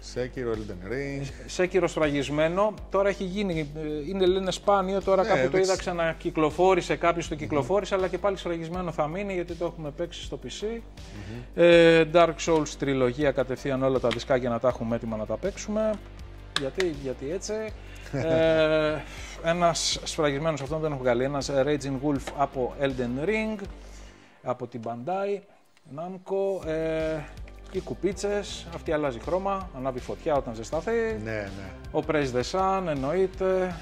Speaker 1: Σέκυρο, Elden Ring.
Speaker 2: Σέκυρο σφραγισμένο. Τώρα έχει γίνει, ε, είναι λένε σπάνιο. Τώρα
Speaker 1: Ναι,
Speaker 2: κάπου το
Speaker 1: εντάξει.
Speaker 2: είδα ξανακυκλοφόρησε, κάποιος το κυκλοφόρησε, αλλά και πάλι σφραγισμένο θα μείνει γιατί το έχουμε παίξει στο PC. Ε, Dark Souls τριλογία κατευθείαν όλα τα δισκάκια να τα έχουμε έτοιμα να τα παίξουμε. Γιατί, γιατί έτσι. <laughs> ε, ένας σφραγισμένος αυτό δεν έχω βγάλει. Ένας Raging Wolf από Elden Ring, από την Bandai Namco. Ε, οι κουπίτσες, αυτή αλλάζει χρώμα, ανάβει φωτιά όταν ζεσταθεί.
Speaker 1: Ναι, ναι.
Speaker 2: Ο Praise the Sun εννοείται.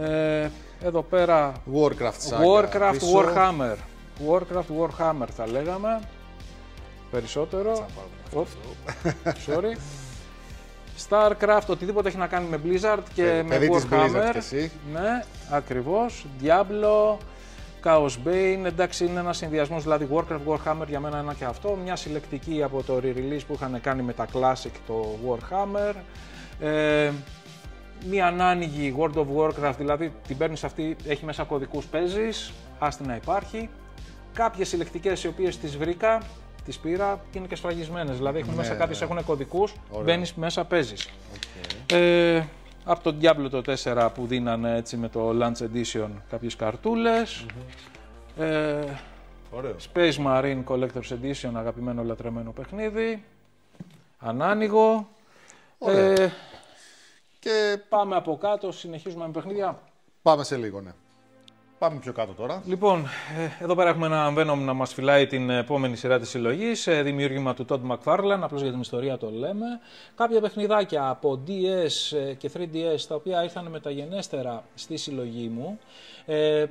Speaker 2: Ε, εδώ πέρα
Speaker 1: Warcraft saga.
Speaker 2: Warcraft
Speaker 1: πίσω.
Speaker 2: Warhammer. Warcraft Warhammer θα λέγαμε. Περισσότερο. Οπ, Sorry. Starcraft, οτιδήποτε έχει να κάνει με Blizzard και
Speaker 1: Παι-
Speaker 2: με
Speaker 1: παιδί της
Speaker 2: Warhammer.
Speaker 1: Blizzard κι εσύ.
Speaker 2: Ναι, ακριβώς. Diablo, Chaos Bane, εντάξει είναι ένας συνδυασμός δηλαδή Warcraft, Warhammer για μένα ένα και αυτό. Μια συλλεκτική από το re-release που είχαν κάνει με τα Classic το Warhammer. Ε, μια ανάνοιγη World of Warcraft, δηλαδή την παίρνεις αυτή, έχει μέσα κωδικούς παίζεις, άστη να υπάρχει. Κάποιες συλλεκτικές οι οποίες τις βρήκα, τις πήρα και είναι και σφραγισμένες, δηλαδή έχουν μέσα κάποιες έχουν κωδικούς, μπαίνεις μέσα παίζεις. Ε, από το Diablo το 4 που δίνανε έτσι με το Launch Edition κάποιες καρτούλες. Ε,
Speaker 1: Ωραίο.
Speaker 2: Space Marine Collector's Edition, αγαπημένο λατρεμένο παιχνίδι. Ανάνοιγο. Ε,
Speaker 1: Και
Speaker 2: πάμε από κάτω, συνεχίζουμε με παιχνίδια.
Speaker 1: πάμε σε λίγο, ναι. Πάμε πιο κάτω τώρα.
Speaker 2: Λοιπόν, ε, εδώ πέρα έχουμε ένα Venom να μας φυλάει την επόμενη σειρά της συλλογής, ε, δημιούργημα του Todd McFarlane, απλώς για την ιστορία το λέμε. Κάποια παιχνιδάκια από DS ε, και 3DS, τα οποία ήρθαν μεταγενέστερα στη συλλογή μου. Ε,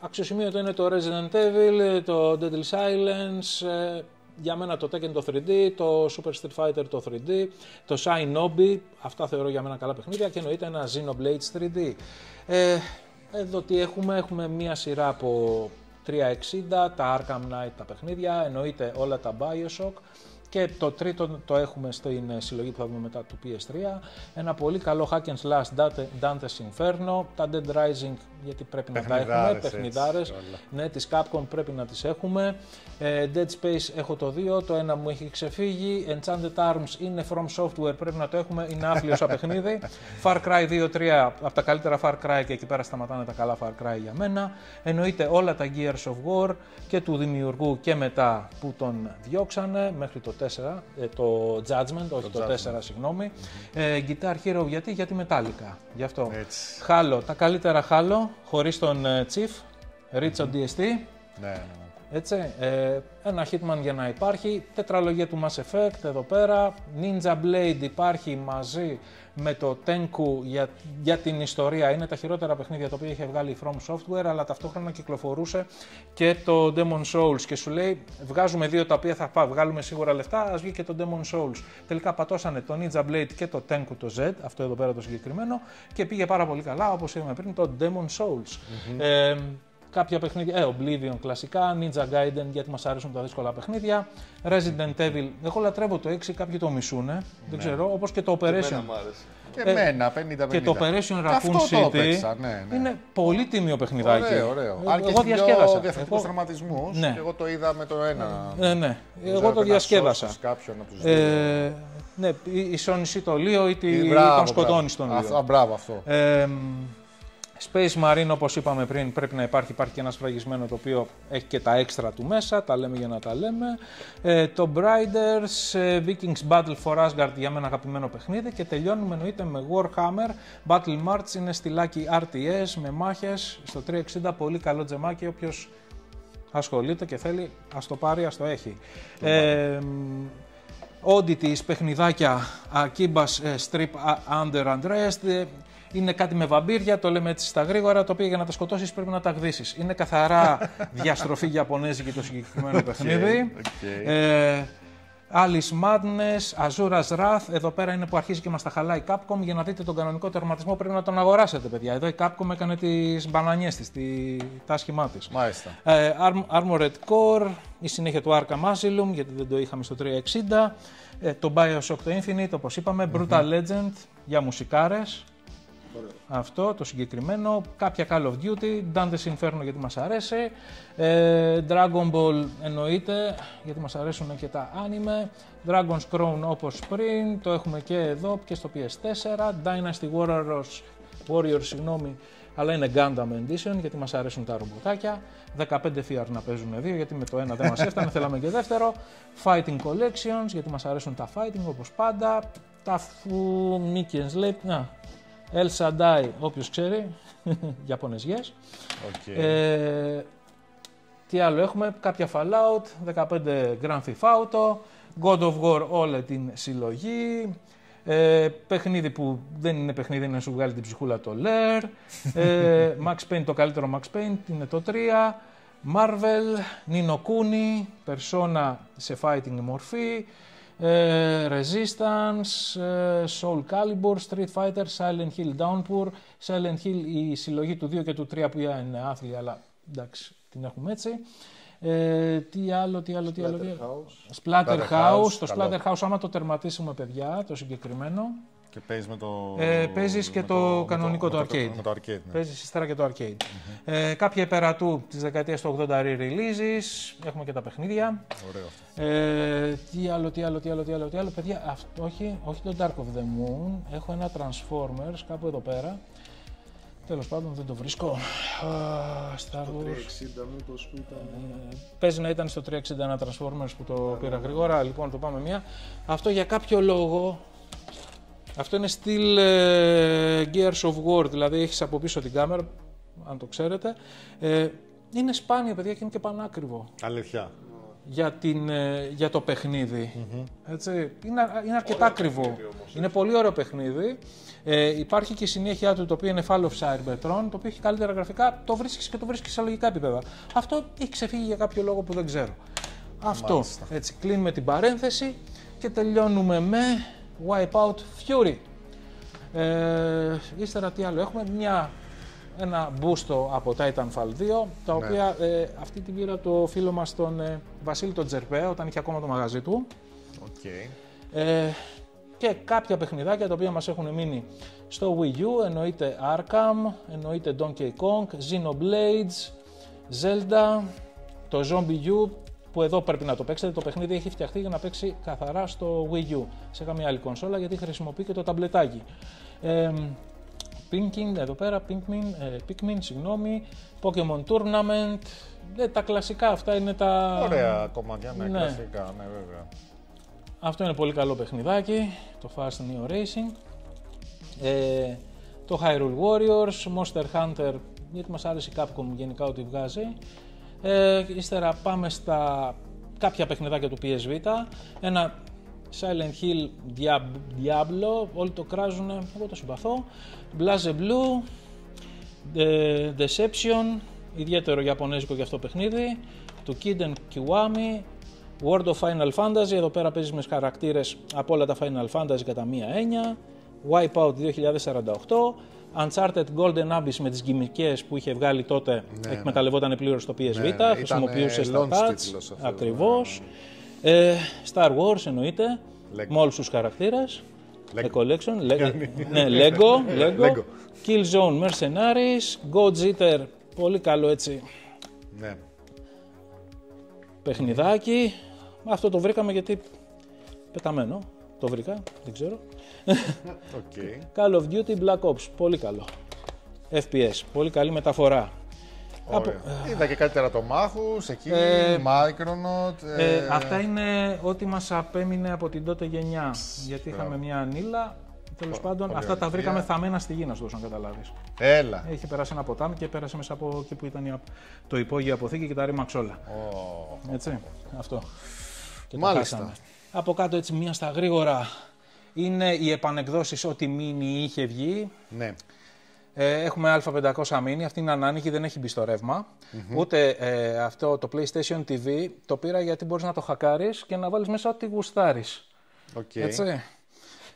Speaker 2: αξιοσημείωτο είναι το Resident Evil, ε, το Deadly Silence, ε, για μένα το Tekken το 3D, το Super Street Fighter το 3D, το Shinobi, αυτά θεωρώ για μένα καλά παιχνίδια και εννοείται ένα Xenoblade 3D. Ε, εδώ τι έχουμε, έχουμε μία σειρά από 360, τα Arkham Knight τα παιχνίδια, εννοείται όλα τα Bioshock και το τρίτο το έχουμε στην ε, συλλογή που θα δούμε μετά του PS3. Ένα πολύ καλό hack and slash Dante- Dante's Inferno, τα Dead Rising γιατί πρέπει να τα έχουμε,
Speaker 1: Παιχνιδάρες, έτσι,
Speaker 2: παιχνιδάρες,
Speaker 1: όλα.
Speaker 2: ναι, της Capcom πρέπει να τις έχουμε. Ε, Dead Space έχω το 2, το ένα μου έχει ξεφύγει. Enchanted Arms είναι From Software, πρέπει να το έχουμε, είναι άφλιο σαν παιχνίδι. <laughs> Far Cry 2-3, από τα καλύτερα Far Cry και εκεί πέρα σταματάνε τα καλά Far Cry για μένα. Εννοείται όλα τα Gears of War και του δημιουργού και μετά που τον διώξανε μέχρι το 4, ε, το Judgment, όχι το, 4, συγγνώμη. Ε, Guitar Hero γιατί, γιατί Metallica, γι' αυτό.
Speaker 1: Έτσι.
Speaker 2: Χάλο, τα καλύτερα χάλο, χωρίς τον ε, Chief, Rich on DST.
Speaker 1: Ναι, ναι, ναι.
Speaker 2: Έτσι, ε, ένα Hitman για να υπάρχει, τετραλογία του Mass Effect εδώ πέρα, Ninja Blade υπάρχει μαζί με το Tenku για, για την ιστορία, είναι τα χειρότερα παιχνίδια τα οποία είχε βγάλει η From Software, αλλά ταυτόχρονα κυκλοφορούσε και το Demon Souls και σου λέει βγάζουμε δύο τα οποία θα πά- βγάλουμε σίγουρα λεφτά, ας βγει και το Demon Souls. Τελικά πατώσανε το Ninja Blade και το Tenku το Z, αυτό εδώ πέρα το συγκεκριμένο, και πήγε πάρα πολύ καλά, όπως είπαμε πριν, το Demon Souls. Ε, κάποια παιχνίδια, ε, Oblivion κλασικά, Ninja Gaiden γιατί μας αρέσουν τα δύσκολα παιχνίδια, Resident Evil, εγώ λατρεύω το 6, κάποιοι το μισούνε, δεν ξέρω, όπως και το Operation.
Speaker 3: Εμένα μ' άρεσε.
Speaker 1: Και
Speaker 2: Ε,
Speaker 1: εμένα, 50-50.
Speaker 2: Και το Operation
Speaker 1: Και
Speaker 2: Raccoon
Speaker 1: αυτό το
Speaker 2: City
Speaker 1: έπαιξα, ναι, ναι.
Speaker 2: είναι πολύ τίμιο παιχνιδάκι.
Speaker 1: Ωραίο, ωραίο.
Speaker 2: Ε,
Speaker 1: Αν και
Speaker 2: εγώ
Speaker 1: έχει
Speaker 2: διασκέδασα.
Speaker 1: δύο διαφορετικούς
Speaker 2: Εγώ-
Speaker 1: τραυματισμούς,
Speaker 2: Ναι.
Speaker 1: και εγώ το είδα με το ένα.
Speaker 2: Ναι, ναι.
Speaker 1: Δεν
Speaker 2: Εγώ
Speaker 1: ξέρω,
Speaker 2: το
Speaker 1: πρέπει να
Speaker 2: διασκέδασα.
Speaker 1: σώσεις κάποιον από τους δύο.
Speaker 2: Ε, ναι, η η Sony ή το Λίο ή τη-
Speaker 1: Μπράβο,
Speaker 2: τον σκοτώνεις
Speaker 1: μπράβο.
Speaker 2: στον
Speaker 1: Αυτό-
Speaker 2: Λίο.
Speaker 1: α, Μπράβο αυτό.
Speaker 2: Ε, Space Marine, όπως είπαμε πριν, πρέπει να υπάρχει. Υπάρχει και ένας σφραγισμένο το οποίο έχει και τα έξτρα του μέσα, τα λέμε για να τα λέμε. Ε, το Briders, ε, Vikings Battle for Asgard για μένα αγαπημένο παιχνίδι και τελειώνουμε εννοείται με Warhammer. Battle March είναι στυλάκι RTS με μάχες στο 360, πολύ καλό τζεμάκι, όποιος ασχολείται και θέλει, ας το πάρει, ας το έχει. Ε, Oddities, παιχνιδάκια, Akiba's ε, Trip Undead Undressed, ε, είναι κάτι με βαμπύρια, το λέμε έτσι στα γρήγορα, το οποίο για να τα σκοτώσεις πρέπει να τα γδύσεις. Είναι καθαρά <laughs> διαστροφή Ιαπωνέζικη το συγκεκριμένο <laughs> παιχνίδι.
Speaker 1: οκ.
Speaker 2: Ε, Alice Madness, Azura's Wrath. Εδώ πέρα είναι που αρχίζει και μας τα χαλάει η Capcom. Για να δείτε τον κανονικό τερματισμό πρέπει να τον αγοράσετε, παιδιά. Εδώ η Capcom έκανε τις μπανανιές της, τη, τα άσχημά της.
Speaker 1: Μάλιστα.
Speaker 2: Ε, Arm- Armored Core, η συνέχεια του Arkham Asylum, γιατί δεν το είχαμε στο 360. Ε, το Bioshock το Infinite, όπως είπαμε. Brutal Legend για μουσικάρες. Αυτό το συγκεκριμένο. Κάποια Call of Duty. Dante's Inferno γιατί μας αρέσει. Ε, Dragon Ball εννοείται γιατί μας αρέσουν και τα anime. Dragon's Crown όπως πριν. Το έχουμε και εδώ και στο PS4. Dynasty Warriors, Warriors συγγνώμη, αλλά είναι Gundam Edition γιατί μας αρέσουν τα ρομποτάκια. 15 FIAR να παίζουν δύο γιατί με το ένα δεν μας έφτανε, θέλαμε και δεύτερο. Fighting Collections γιατί μας αρέσουν τα fighting όπως πάντα. Τα φου Mickey Slate, να, El Shaddai, όποιος ξέρει, <laughs> Ιαπωνεζιές.
Speaker 1: Οκ.
Speaker 2: Ε, τι άλλο έχουμε, κάποια Fallout, 15 Grand Theft Auto, God of War όλη την συλλογή, ε, παιχνίδι που δεν είναι παιχνίδι, είναι να σου βγάλει την ψυχούλα το Lair, ε, <laughs> Max Payne, το καλύτερο Max Payne, είναι το 3, Marvel, Ni no Kuni, Persona σε fighting μορφή, ε, Resistance, ε, Soul Calibur, Street Fighter, Silent Hill Downpour, Silent Hill η συλλογή του 2 και του 3 που είναι άθλια, αλλά εντάξει, την έχουμε έτσι. Ε, τι άλλο, τι άλλο, τι άλλο. τι άλλο. Splatterhouse, το
Speaker 1: καλό.
Speaker 2: Splatterhouse, άμα το τερματίσουμε παιδιά, το συγκεκριμένο,
Speaker 1: Και παίζεις με το.
Speaker 2: Ε, παίζεις και
Speaker 1: με
Speaker 2: το
Speaker 1: με
Speaker 2: κανονικό,
Speaker 1: με
Speaker 2: το arcade.
Speaker 1: Με το arcade, ναι.
Speaker 2: Παίζεις ύστερα και το arcade. Ε, κάποια υπερατού της δεκαετίας του 80 re-releases. Έχουμε και τα παιχνίδια.
Speaker 1: Ωραίο αυτό.
Speaker 2: Ε, τι άλλο, τι άλλο, τι άλλο, τι άλλο, τι άλλο. Παιδιά, αυτό, όχι, όχι το Dark of the Moon. Έχω ένα Transformers κάπου εδώ πέρα. Τέλος πάντων δεν το βρίσκω. Α, Star Wars.
Speaker 3: 360 μήπως που ήταν.
Speaker 2: Ε, Παίζει να ήταν στο 360 ένα Transformers που το πήρα γρήγορα. Λοιπόν, το πάμε μία. Αυτό για κάποιο λόγο. Αυτό είναι στυλ ε, Gears of War, δηλαδή έχεις από πίσω την κάμερα, αν το ξέρετε. Ε, είναι σπάνιο, παιδιά, και είναι και πανάκριβο
Speaker 1: Αλήθεια.
Speaker 2: για, την, ε, για το παιχνιδι Έτσι, είναι, είναι αρκετά ακριβό. Είναι πολύ ωραίο παιχνίδι. Ε, υπάρχει και η συνέχεια του το οποίο είναι Fall of Cybertron, το οποίο έχει καλύτερα γραφικά, το βρίσκεις και το βρίσκεις σε λογικά επίπεδα. Αυτό έχει ξεφύγει για κάποιο λόγο που δεν ξέρω. Αυτό. Έτσι, κλείνουμε την παρένθεση και τελειώνουμε με Wipeout Fury. Ε, ύστερα τι άλλο έχουμε, μια, ένα μπούστο από Titanfall 2, τα οποία ε, αυτή την πήρα το φίλο μας τον ε, Βασίλη τον Τζερπέ, όταν είχε ακόμα το μαγαζί του.
Speaker 1: Οκ.
Speaker 2: Ε, και κάποια παιχνιδάκια τα οποία μας έχουν μείνει στο Wii U, εννοείται Arkham, εννοείται Donkey Kong, Xenoblades, Zelda, το Zombie U, που εδώ πρέπει να το παίξετε, το παιχνίδι έχει φτιαχτεί για να παίξει καθαρά στο Wii U, σε καμία άλλη κονσόλα, γιατί χρησιμοποιεί και το ταμπλετάκι. Ε, Pinkin, εδώ πέρα, Pikmin, ε, Pikmin, συγγνώμη, Pokken Tournament, ε, τα κλασικά αυτά είναι τα...
Speaker 1: Ωραία κομμάτια, ναι,
Speaker 2: Ναι.
Speaker 1: κλασικά, ναι, βέβαια.
Speaker 2: Αυτό είναι πολύ καλό παιχνιδάκι, το Fast Neo Racing. Ε, το Hyrule Warriors, Monster Hunter, γιατί μας άρεσε η Capcom γενικά ό,τι βγάζει. Ε, ύστερα πάμε στα κάποια παιχνιδάκια του PS Vita. Ένα Silent Hill Diab- Diablo, όλοι το κράζουν, εγώ το συμπαθώ. Blaze Blue, ε, Deception, ιδιαίτερο ιαπωνέζικο για αυτό παιχνίδι. Το Kid Kiwami, World of Final Fantasy, εδώ πέρα παίζεις με χαρακτήρες από όλα τα Final Fantasy κατά μία έννοια. Wipeout 2048, Uncharted Golden Abyss με τις γυμικές που είχε βγάλει τότε, εκμεταλλευόταν πλήρως το PS
Speaker 1: Ναι,
Speaker 2: Vita,
Speaker 1: ναι,
Speaker 2: χρησιμοποιούσε
Speaker 1: ήταν
Speaker 2: στα
Speaker 1: launch
Speaker 2: touch,
Speaker 1: τίτλος αυτό,
Speaker 2: ακριβώς. Ε, Star Wars εννοείται,
Speaker 1: Lego.
Speaker 2: με όλους τους χαρακτήρες.
Speaker 1: Lego.
Speaker 2: A collection, Lego, ναι, Lego, <laughs> Lego,
Speaker 1: Lego.
Speaker 2: Killzone Mercenaries, God Eater, πολύ καλό έτσι
Speaker 1: Ναι.
Speaker 2: παιχνιδάκι. Αυτό το βρήκαμε γιατί πεταμένο. Το βρήκα, δεν ξέρω.
Speaker 1: Οκ. <laughs>
Speaker 2: Call of Duty Black Ops, πολύ καλό. FPS, πολύ καλή μεταφορά. Από-
Speaker 1: Ωραία. Είδα και κάτι τερατομάχους εκεί,
Speaker 2: Ε,
Speaker 1: Micronaut.
Speaker 2: Ε,
Speaker 1: ε,
Speaker 2: αυτά είναι ό,τι μας απέμεινε από την τότε γενιά. Γιατί είχαμε μια ανήλα. Τέλος πάντων,
Speaker 1: πολύ
Speaker 2: αυτά τα
Speaker 1: ωραία.
Speaker 2: βρήκαμε θαμμένα στη γη, να σου δώσω να καταλάβεις.
Speaker 1: Έλα.
Speaker 2: Είχε περάσει ένα ποτάμι και πέρασε μέσα από εκεί που ήταν η απ- το υπόγειο αποθήκη και τα ρήμαξ όλα.
Speaker 1: Ω,
Speaker 2: Έτσι, αυτό. Και το
Speaker 1: Μάλιστα.
Speaker 2: χάσαμε. Από κάτω έτσι μία στα γρήγορα είναι οι επανεκδόσεις ό,τι μήνυ είχε βγει.
Speaker 1: Ναι.
Speaker 2: Ε, έχουμε Α500 Mini, αυτή είναι ανάγκη, δεν έχει μπει στο ρευμα Ούτε ε, αυτό το PlayStation TV το πήρα γιατί μπορείς να το χακάρεις και να βάλεις μέσα ό,τι γουστάρεις.
Speaker 1: Οκ.
Speaker 2: Έτσι.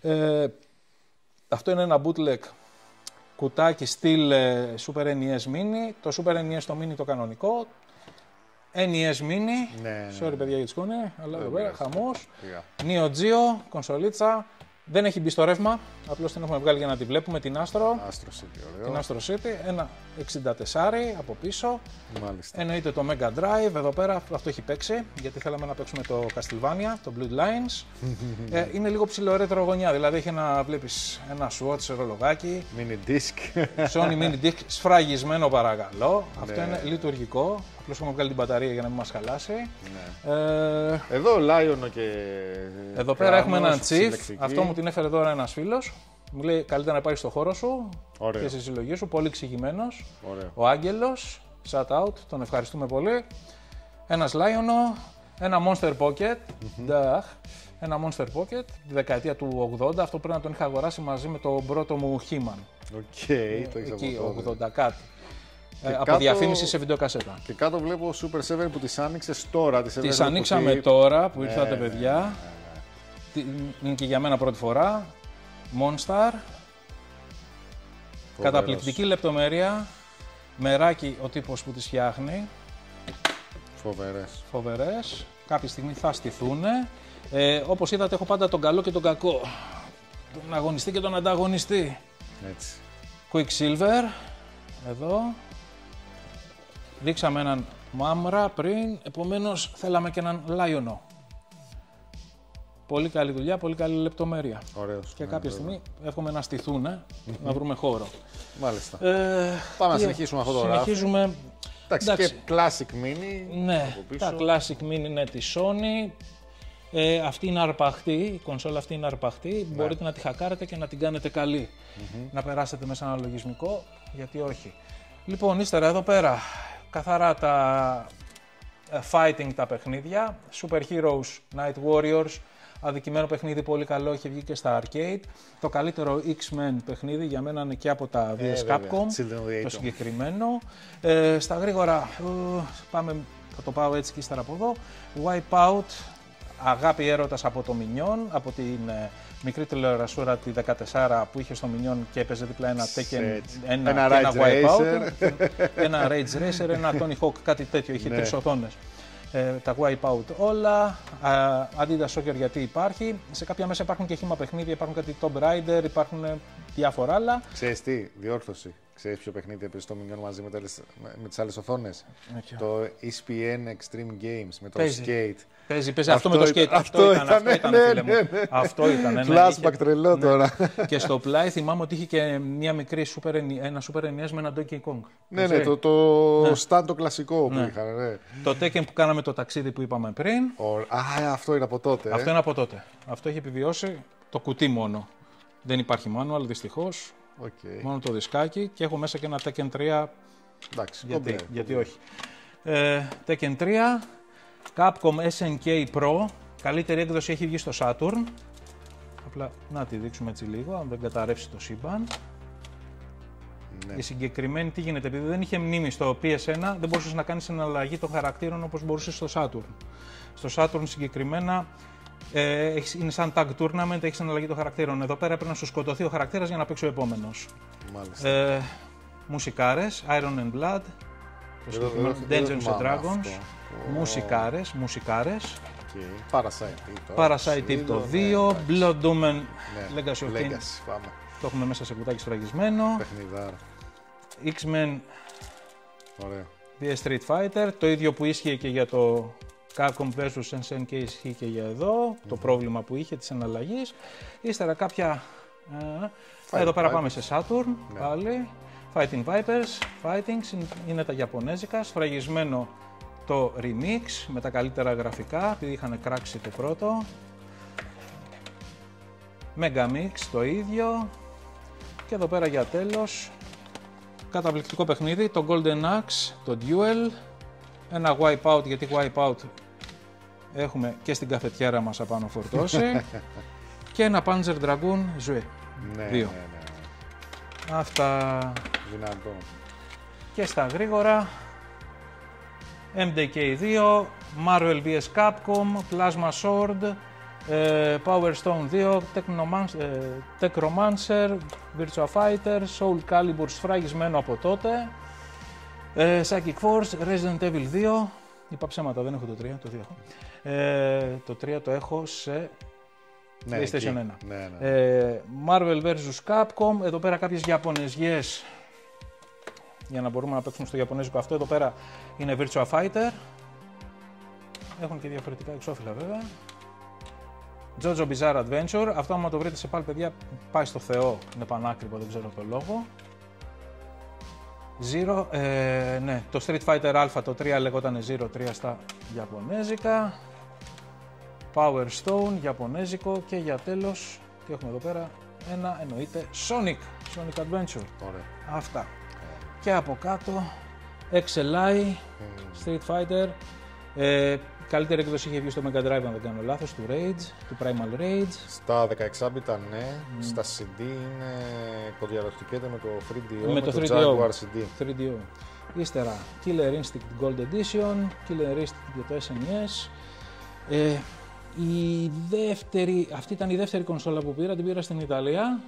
Speaker 2: Ε, αυτό είναι ένα bootleg κουτάκι στυλ ε, Super NES Mini. Το Super NES το Mini το κανονικό. NES Mini.
Speaker 1: Ναι, ναι,
Speaker 2: Sorry παιδιά για τη σκόνη, αλλά εδώ πέρα
Speaker 1: πειράζει.
Speaker 2: χαμός.
Speaker 1: Πήγα.
Speaker 2: Neo Geo, κονσολίτσα. Δεν έχει μπει στο ρεύμα, απλώς την έχουμε βγάλει για να τη βλέπουμε, την Astro.
Speaker 1: Άστρο City,
Speaker 2: Την
Speaker 1: ωραίο.
Speaker 2: Astro City, ένα 64 από πίσω.
Speaker 1: Μάλιστα.
Speaker 2: Εννοείται το Mega Drive εδώ πέρα, αυτό έχει παίξει, γιατί θέλαμε να παίξουμε το Castlevania, το Bloodlines. <laughs> ε, είναι λίγο ψηλό ρέτρο γωνιά, δηλαδή έχει να βλέπεις ένα Swatch ρολογάκι,
Speaker 1: Mini disc.
Speaker 2: Sony Mini Disc, σφραγισμένο παρακαλώ. Αυτό
Speaker 1: Ναι.
Speaker 2: είναι λειτουργικό, απλώς έχουμε βγάλει την μπαταρία για να μην μας χαλάσει.
Speaker 1: ναι.
Speaker 2: Ε,
Speaker 1: Εδώ Λάιονο και.
Speaker 2: εδώ πέρα έχουμε έναν
Speaker 1: Κράνος,
Speaker 2: Chief,
Speaker 1: συλλεκτική.
Speaker 2: αυτό μου την έφερε τώρα ένας φίλος. Μου λέει καλύτερα να πάει στο χώρο σου
Speaker 1: Ωραίο.
Speaker 2: και στη συλλογή σου, πολύ εξηγημένος.
Speaker 1: Ωραίο.
Speaker 2: Ο Άγγελος, shout out, τον ευχαριστούμε πολύ. Ένας Lion-O, ένα Monster Pocket, νταχ, ένα Monster Pocket, τη δεκαετία του 80, αυτό πρέπει να τον είχα αγοράσει μαζί με το πρώτο μου He-Man.
Speaker 1: Οκ, το έχεις
Speaker 2: Εκεί,
Speaker 1: από τότε.
Speaker 2: 80 κάτι. Ε, από
Speaker 1: κάτω-
Speaker 2: διαφήμιση σε βιντεοκασέτα.
Speaker 1: Και κάτω βλέπω Super 7 που τις άνοιξες τώρα. Τις, έβγαλες
Speaker 2: Τις
Speaker 1: από
Speaker 2: ανοίξαμε
Speaker 1: κουτί.
Speaker 2: τώρα που
Speaker 1: Ναι,
Speaker 2: ήρθατε
Speaker 1: ναι,
Speaker 2: παιδιά. Τι- Είναι και για μένα πρώτη φορά. Monster.
Speaker 1: Φοβερός.
Speaker 2: Καταπληκτική λεπτομέρεια. Μεράκι ο τύπος που τις φτιάχνει.
Speaker 1: Φοβερές.
Speaker 2: Φοβερές. Κάποια στιγμή θα στηθούν. Ε, όπως είδατε έχω πάντα τον καλό και τον κακό. Τον αγωνιστή και τον ανταγωνιστή.
Speaker 1: Έτσι.
Speaker 2: Quicksilver. Εδώ. Δείξαμε έναν Μάμρα πριν, επομένως θέλαμε και έναν Λάιονο. Πολύ καλή δουλειά, πολύ καλή λεπτομέρεια.
Speaker 1: Ωραίος.
Speaker 2: Και
Speaker 1: Ναι,
Speaker 2: κάποια
Speaker 1: βέβαια.
Speaker 2: στιγμή εύχομαι να στηθούν, να βρούμε χώρο.
Speaker 1: Μάλιστα.
Speaker 2: Ε,
Speaker 1: Πάμε να
Speaker 2: τι-
Speaker 1: συνεχίσουμε αυτό το ράφι.
Speaker 2: Συνεχίζουμε,
Speaker 1: Εντάξει,
Speaker 2: εντάξει.
Speaker 1: και classic mini.
Speaker 2: ναι,
Speaker 1: από πίσω.
Speaker 2: τα classic mini είναι τη Sony. Ε, αυτή είναι αρπαχτή, η κονσόλα αυτή είναι αρπαχτή.
Speaker 1: Ναι.
Speaker 2: Μπορείτε να τη χακάρετε και να την κάνετε καλή. Να περάσετε μέσα ένα λογισμικό, γιατί όχι. Λοιπόν, ύστερα εδώ πέρα, καθαρά τα ε, fighting τα παιχνίδια. Super Heroes Night Warriors, αδικημένο παιχνίδι, πολύ καλό, είχε βγει και στα arcade. Το καλύτερο X-Men παιχνίδι για μένα είναι και από τα δύο
Speaker 1: Ε,
Speaker 2: της
Speaker 1: βέβαια.
Speaker 2: Capcom,
Speaker 1: Children of the
Speaker 2: το
Speaker 1: Atom.
Speaker 2: συγκεκριμένο. Ε, στα γρήγορα, ε, πάμε, θα το πάω έτσι και ύστερα από εδώ. Wipeout, αγάπη έρωτας από το Minion, από την ε, μικρή τηλεορασούρα τη 14 που είχε στο Minion και έπαιζε δίπλα ένα Tekken,
Speaker 1: Έτσι.
Speaker 2: ένα,
Speaker 1: Ένα
Speaker 2: και ένα
Speaker 1: Ridge
Speaker 2: Wipeout,
Speaker 1: Racer. <laughs>
Speaker 2: ένα Rage Racer, ένα Tony Hawk, κάτι τέτοιο, είχε
Speaker 1: Ναι.
Speaker 2: τρεις οθόνες. Ε, τα Wipeout όλα, α, Adidas Soccer γιατί υπάρχει, σε κάποια μέσα υπάρχουν και χήμα παιχνίδια, υπάρχουν κάτι Tomb Raider, υπάρχουν ε, διάφορα άλλα.
Speaker 1: Ξέρεις τι, διόρθωση. Ξέρεις ποιο παιχνίδι έπαιζε το Minion μαζί με, τα άλλες- με, με τις άλλες οθόνες.
Speaker 2: Ε, ποιο;
Speaker 1: Το E ESPN Extreme Games με το
Speaker 2: Παίζει.
Speaker 1: skate.
Speaker 2: Παίζει, παίζει αυτό,
Speaker 1: Αυτό
Speaker 2: με το skate.
Speaker 1: ήταν-
Speaker 2: Αυτό, ήταν,
Speaker 1: αυτό
Speaker 2: αυτό
Speaker 1: ήταν,
Speaker 2: ήταν,
Speaker 1: ναι,
Speaker 2: φίλε μου.
Speaker 1: ναι, ναι.
Speaker 2: Αυτό ήταν. ναι,
Speaker 1: Flashback
Speaker 2: είχε-
Speaker 1: τρελό τώρα.
Speaker 2: Και στο πλάι θυμάμαι ότι είχε και μια μικρή super, NE ένα Super NES με ένα Donkey Kong.
Speaker 1: ναι, ναι,
Speaker 2: Έτσι.
Speaker 1: το, το stand το κλασικό που
Speaker 2: Ναι.
Speaker 1: είχαν. Ναι.
Speaker 2: Το Tekken που κάναμε το ταξίδι που είπαμε πριν.
Speaker 1: Ω- Α, αυτό είναι από τότε.
Speaker 2: Αυτό
Speaker 1: ε.
Speaker 2: είναι από τότε. Αυτό έχει επιβιώσει το κουτί μόνο. Δεν υπάρχει manual δυστυχώς.
Speaker 1: Οκ.
Speaker 2: Μόνο το δισκάκι και έχω μέσα και ένα Tekken 3.
Speaker 1: Εντάξει,
Speaker 2: Γιατί,
Speaker 1: κομπλέ.
Speaker 2: γιατί όχι. Ε, Tekken 3, Capcom SNK Pro. Καλύτερη έκδοση έχει βγει στο Saturn. Απλά να τη δείξουμε έτσι λίγο, αν δεν καταρρεύσει το σύμπαν.
Speaker 1: Ναι.
Speaker 2: Η συγκεκριμένη τι γίνεται, επειδή δεν είχε μνήμη στο PS1, δεν μπορούσες να κάνεις εναλλαγή των χαρακτήρων όπως μπορούσες στο Saturn. Στο Saturn συγκεκριμένα ε, έχεις- είναι σαν tag tournament, έχεις εναλλαγή των χαρακτήρων. Εδώ πέρα πρέπει να σου σκοτωθεί ο χαρακτήρας για να παίξει ο επόμενος.
Speaker 1: Μάλιστα.
Speaker 2: Ε, μουσικάρες, Iron and Blood, το
Speaker 1: Εδώ-
Speaker 2: συγκεκριμένο
Speaker 1: εδώ- δεν
Speaker 2: Dungeons and
Speaker 1: θυμάμαι
Speaker 2: Dragons.
Speaker 1: αυτό.
Speaker 2: Μουσικάρες, μουσικάρες.
Speaker 1: Οκ. Parasite Eve τώρα.
Speaker 2: Parasite Eve το
Speaker 1: Ναι,
Speaker 2: 2,
Speaker 1: εντάξει.
Speaker 2: Blood Omen
Speaker 1: Ναι.
Speaker 2: Legacy of Kain.
Speaker 1: Legacy, πάμε.
Speaker 2: Το έχουμε μέσα σε κουτάκι σφραγισμένο.
Speaker 1: Παιχνιδάρα.
Speaker 2: X-Men
Speaker 1: Ωραία.
Speaker 2: vs Street Fighter. Το ίδιο που ίσχυε και για το Capcom vs SNK ισχύει και για εδώ. Το πρόβλημα που είχε της εναλλαγής. Ύστερα κάποια... ε, εδώ πέρα
Speaker 1: Vipers.
Speaker 2: πάμε σε Saturn
Speaker 1: Ναι.
Speaker 2: πάλι. Fighting Vipers, Fighting είναι- είναι τα Ιαπωνέζικα. Σφραγισμένο το remix με τα καλύτερα γραφικά, επειδή είχαν κράξει το πρώτο. Megamix το ίδιο. Και εδώ πέρα για τέλος, καταπληκτικό παιχνίδι, το Golden Axe, το Duel, ένα Wipeout, γιατί Wipeout έχουμε και στην καφετιέρα μας απάνω φορτώσει, <laughs> και ένα Panzer Dragoon Zoe.
Speaker 1: Ναι,
Speaker 2: Δύο.
Speaker 1: ναι, ναι.
Speaker 2: Αυτά
Speaker 1: Δυνατό.
Speaker 2: και στα γρήγορα. MDK2, Marvel vs Capcom, Plasma Sword, ε, Power Stone 2, Technoman- ε, Techromancer, Virtua Fighter, Soul Calibur σφραγισμένο από τότε, ε, Psychic Force, Resident Evil 2, είπα ψέματα, δεν έχω το 3, το 2 έχω. Ε, το 3 το έχω σε
Speaker 1: Ναι,
Speaker 2: PlayStation
Speaker 1: εκεί.
Speaker 2: 1.
Speaker 1: Ναι, ναι.
Speaker 2: Ε, Marvel vs Capcom, εδώ πέρα κάποιες Ιαπωνεζιές για να μπορούμε να παίξουμε στο Ιαπωνέζικο αυτό. Εδώ πέρα είναι Virtua Fighter. Έχουν και διαφορετικά εξώφυλλα βέβαια. Jojo Bizarre Adventure. Αυτό άμα το βρείτε σε πάλι παιδιά πάει στο Θεό. Είναι πανάκριβο, δεν ξέρω το λόγο. Zero, ε, ναι, το Street Fighter Alpha το 3 λεγόταν Zero 3 στα Ιαπωνέζικα. Power Stone, Ιαπωνέζικο και για τέλος, τι έχουμε εδώ πέρα, ένα εννοείται Sonic, Sonic Adventure.
Speaker 1: Ωραία.
Speaker 2: Αυτά. Και από κάτω, XLI, Street Fighter. Ε, καλύτερη έκδοση είχε βγει στο Mega Drive, αν δεν κάνω λάθος, του Rage, του Primal Rage.
Speaker 1: Στα 16 bit ναι, στα CD είναι κοδιαλογικέται με το 3DO,
Speaker 2: Με το 3DO.
Speaker 1: Jaguar CD.
Speaker 2: 3DO. Ύστερα, Killer Instinct Gold Edition, Killer Instinct για το SNES. Ε, η δεύτερη, αυτή ήταν η δεύτερη κονσόλα που πήρα, την πήρα στην Ιταλία.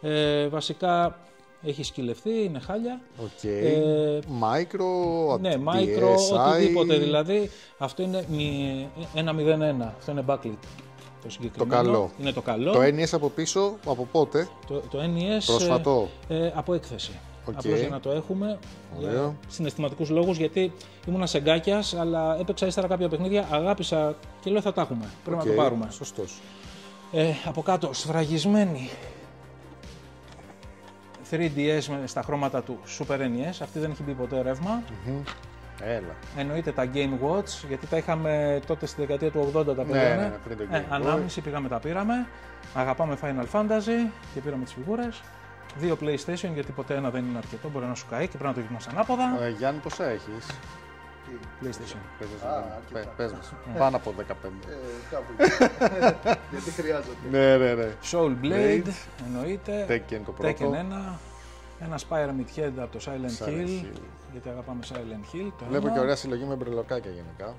Speaker 2: Ε, βασικά έχει σκυλευτεί, είναι χάλια.
Speaker 1: Οκ.
Speaker 2: Ε,
Speaker 1: Micro,
Speaker 2: Ναι,
Speaker 1: DSi.
Speaker 2: micro, οτιδήποτε δηλαδή. Αυτό είναι μη- ένα 0-1. Αυτό είναι backlit. Το συγκεκριμένο.
Speaker 1: καλό.
Speaker 2: Είναι το καλό.
Speaker 1: Το NES από πίσω, από πότε;
Speaker 2: Το, το NES.
Speaker 1: Προσφατό.
Speaker 2: ε, ε, από έκθεση.
Speaker 1: Οκ.
Speaker 2: Απλώς για να το έχουμε.
Speaker 1: Ωραίο.
Speaker 2: Για συναισθηματικούς λόγους, γιατί ήμουνα σεγκάκιας, αλλά έπαιξα ύστερα κάποια παιχνίδια, αγάπησα και λέω θα τα έχουμε. Πρέπει να
Speaker 1: Οκ,
Speaker 2: το πάρουμε.
Speaker 1: Σωστός.
Speaker 2: Ε, από κάτω, σφραγισμένη 3DS με- στα χρώματα του Super NES. Αυτή δεν έχει μπει ποτέ ρεύμα.
Speaker 1: Έλα.
Speaker 2: Εννοείται τα Game Watch, γιατί τα είχαμε τότε στη δεκαετία του 80 τα
Speaker 1: Ναι,
Speaker 2: πήγαμε.
Speaker 1: ναι, ναι, πριν το Game Boy.
Speaker 2: ανάμιση πήγαμε τα πήραμε. Αγαπάμε Final Fantasy και πήραμε τις φιγούρες. Δύο PlayStation, γιατί ποτέ ένα δεν είναι αρκετό, μπορεί να σου καεί και πρέπει να το γυρνάς ανάποδα.
Speaker 1: Ε, Γιάννη, πόσα έχεις;
Speaker 2: PlayStation.
Speaker 1: Πες, μας,
Speaker 3: Α,
Speaker 1: Γιάννη.
Speaker 3: αρκετά.
Speaker 1: Πε- Πες μας. Πάνω από 15.
Speaker 3: Ε, κάπου εκεί. <laughs> Γιατί χρειάζεται.
Speaker 1: Ναι, ναι, ναι.
Speaker 2: Soul Blade, εννοείται.
Speaker 1: Tekken το πρώτο.
Speaker 2: Tekken 1. Ένα Pyramid Head από το Silent,
Speaker 1: Silent
Speaker 2: Hill,
Speaker 1: Hill.
Speaker 2: γιατί αγαπάμε Silent Hill. Το
Speaker 1: Βλέπω
Speaker 2: ένα.
Speaker 1: και ωραία συλλογή με μπρελοκάκια γενικά.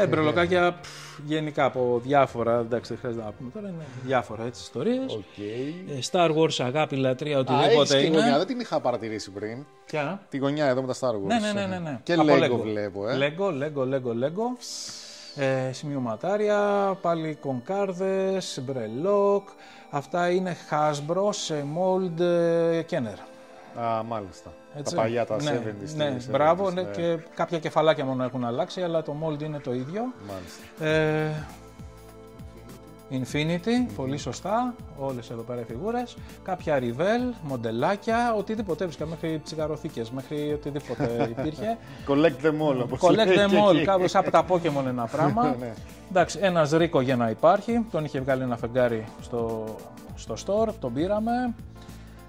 Speaker 2: Ναι. Ε, μπρελοκάκια πφ, γενικά από διάφορα, εντάξει δεν χρειάζεται να πούμε τώρα, είναι διάφορα έτσι ιστορίες.
Speaker 1: Οκ.
Speaker 2: Ε, Star Wars, αγάπη, λατρεία,
Speaker 1: Α,
Speaker 2: οτιδήποτε
Speaker 1: έχεις τη
Speaker 2: είναι.
Speaker 1: γωνιά, δεν την είχα παρατηρήσει πριν.
Speaker 2: Ποια;
Speaker 1: Τη γωνιά εδώ με τα Star Wars.
Speaker 2: Ναι, ναι, ναι, ναι, ναι.
Speaker 1: Και
Speaker 2: Από
Speaker 1: Lego βλέπω, ε.
Speaker 2: Lego, Lego, Lego, Lego. Ε, σημειωματάρια, πάλι κονκάρδες, μπρελόκ. Αυτά είναι Hasbro σε mold ε, Kenner.
Speaker 1: Α, μάλιστα.
Speaker 2: Έτσι.
Speaker 1: Τα παλιά, τα
Speaker 2: ναι,
Speaker 1: 70s.
Speaker 2: Ναι,
Speaker 1: 70s,
Speaker 2: μπράβο, ναι,
Speaker 1: ναι.
Speaker 2: και κάποια κεφαλάκια μόνο έχουν αλλάξει, αλλά το mold είναι το ίδιο.
Speaker 1: Μάλιστα.
Speaker 2: Ε, Infinity, πολύ σωστά, όλες εδώ πέρα οι φιγούρες. Κάποια Rivel, μοντελάκια, οτιδήποτε έβρισκα, μέχρι τσιγαροθήκες, μέχρι οτιδήποτε υπήρχε. <laughs>
Speaker 1: Collect them all, όπως
Speaker 2: Collect
Speaker 1: λέει
Speaker 2: them
Speaker 1: και
Speaker 2: all,
Speaker 1: εκεί.
Speaker 2: κάπως από τα Pokemon ένα <laughs> πράγμα.
Speaker 1: Ναι.
Speaker 2: Εντάξει, ένας Ρίκο για να υπάρχει, τον είχε βγάλει ένα φεγγάρι στο, στο store, τον πήραμε.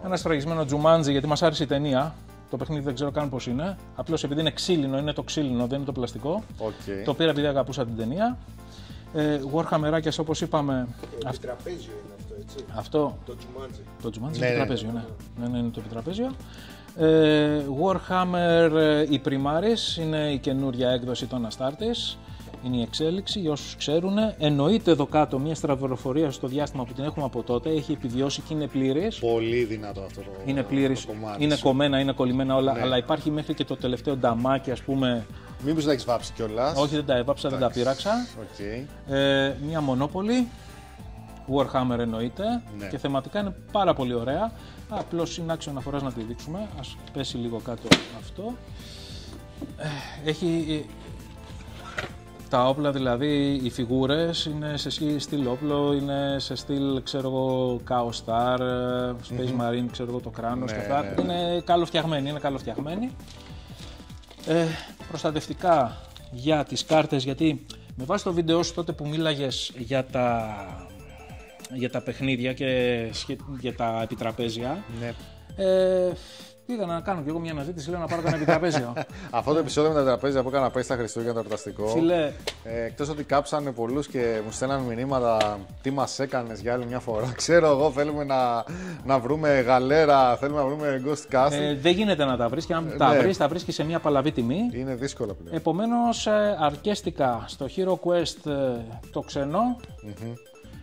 Speaker 2: Ένα σφραγισμένο Τζουμάντζι, γιατί μας άρεσε η ταινία. Το παιχνίδι δεν ξέρω καν πώς είναι. Απλώς επειδή είναι ξύλινο, είναι το ξύλινο, δεν είναι το πλαστικό.
Speaker 1: Οκ.
Speaker 2: Το πήρα επειδή αγαπούσα την ταινία. Ε, Warhammerάκιας όπως είπαμε,
Speaker 3: Επιτραπέζιο είναι αυτό, έτσι.
Speaker 2: αυτό
Speaker 3: Το Τζουμάντζι.
Speaker 2: το Τζουμάντζι
Speaker 1: Ναι,
Speaker 2: είναι
Speaker 1: ναι,
Speaker 2: επιτραπέζιο, ναι. Ναι, ναι, είναι το επιτραπέζιο. Ε, Warhammer ε, η Primaris είναι η καινούρια έκδοση των Astartes. Είναι η εξέλιξη, για όσους ξέρουν. Εννοείται εδώ κάτω μια σταυροφορία στο διάστημα που την έχουμε από τότε. Έχει επιβιώσει και είναι πλήρης.
Speaker 1: Πολύ δυνατό αυτό το,
Speaker 2: Είναι πλήρης,
Speaker 1: το κομμάτι
Speaker 2: είναι
Speaker 1: σου.
Speaker 2: κομμένα, είναι κολλημένα όλα,
Speaker 1: Ναι.
Speaker 2: αλλά υπάρχει μέχρι και το τελευταίο νταμάκι, ας πούμε.
Speaker 1: Μήπως τα έχεις βάψει κιόλας.
Speaker 2: Όχι, δεν τα έβαψα, δεν τα
Speaker 1: Εντάξει.
Speaker 2: πείραξα.
Speaker 1: Οκ.
Speaker 2: Ε, μια μονόπολη, Warhammer εννοείται
Speaker 1: Ναι.
Speaker 2: και θεματικά είναι πάρα πολύ ωραία. Απλώς είναι άξιο αναφοράς να τη δείξουμε. Α πέσει λίγο κάτω αυτό. Ε, Έχει ε, τα όπλα δηλαδή, οι φιγούρες είναι σε σκι- στυλ όπλο, είναι σε στυλ ξέρω εγώ Chaos Star, ε, Space Marine, ξέρω εγώ το κράνος
Speaker 1: Ναι,
Speaker 2: και αυτά.
Speaker 1: ναι, ναι.
Speaker 2: Είναι καλοφτιαγμένοι, είναι καλοφτιαγμένοι. Ε, προστατευτικά για τις κάρτες, γιατί με βάση το βίντεο σου τότε που μίλαγες για τα, για τα παιχνίδια και σχε- για τα επιτραπέζια,
Speaker 1: Ναι.
Speaker 2: ε, πήγα να κάνω κι εγώ μια αναζήτηση, λέω να πάρω κανένα επιτραπέζιο. <laughs>
Speaker 1: Αυτό το επεισόδιο με τα τραπέζια που έκανα πέρυσι στα Χριστούγεννα το εορταστικό.
Speaker 2: Φίλε,
Speaker 1: Ε, Εκτός ότι κάψανε πολλούς και μου στέλναν μηνύματα τι μας έκανες για άλλη μια φορά. <laughs> Ξέρω εγώ, θέλουμε να, να βρούμε γαλέρα, θέλουμε να βρούμε Ghost Castle.
Speaker 2: ε, δεν γίνεται να τα βρεις και αν τα
Speaker 1: ναι.
Speaker 2: βρεις, τα βρίσκει σε μια παλαβή τιμή.
Speaker 1: Είναι δύσκολο πλέον.
Speaker 2: Επομένως, αρκέστηκα στο Hero Quest ε, το ξενο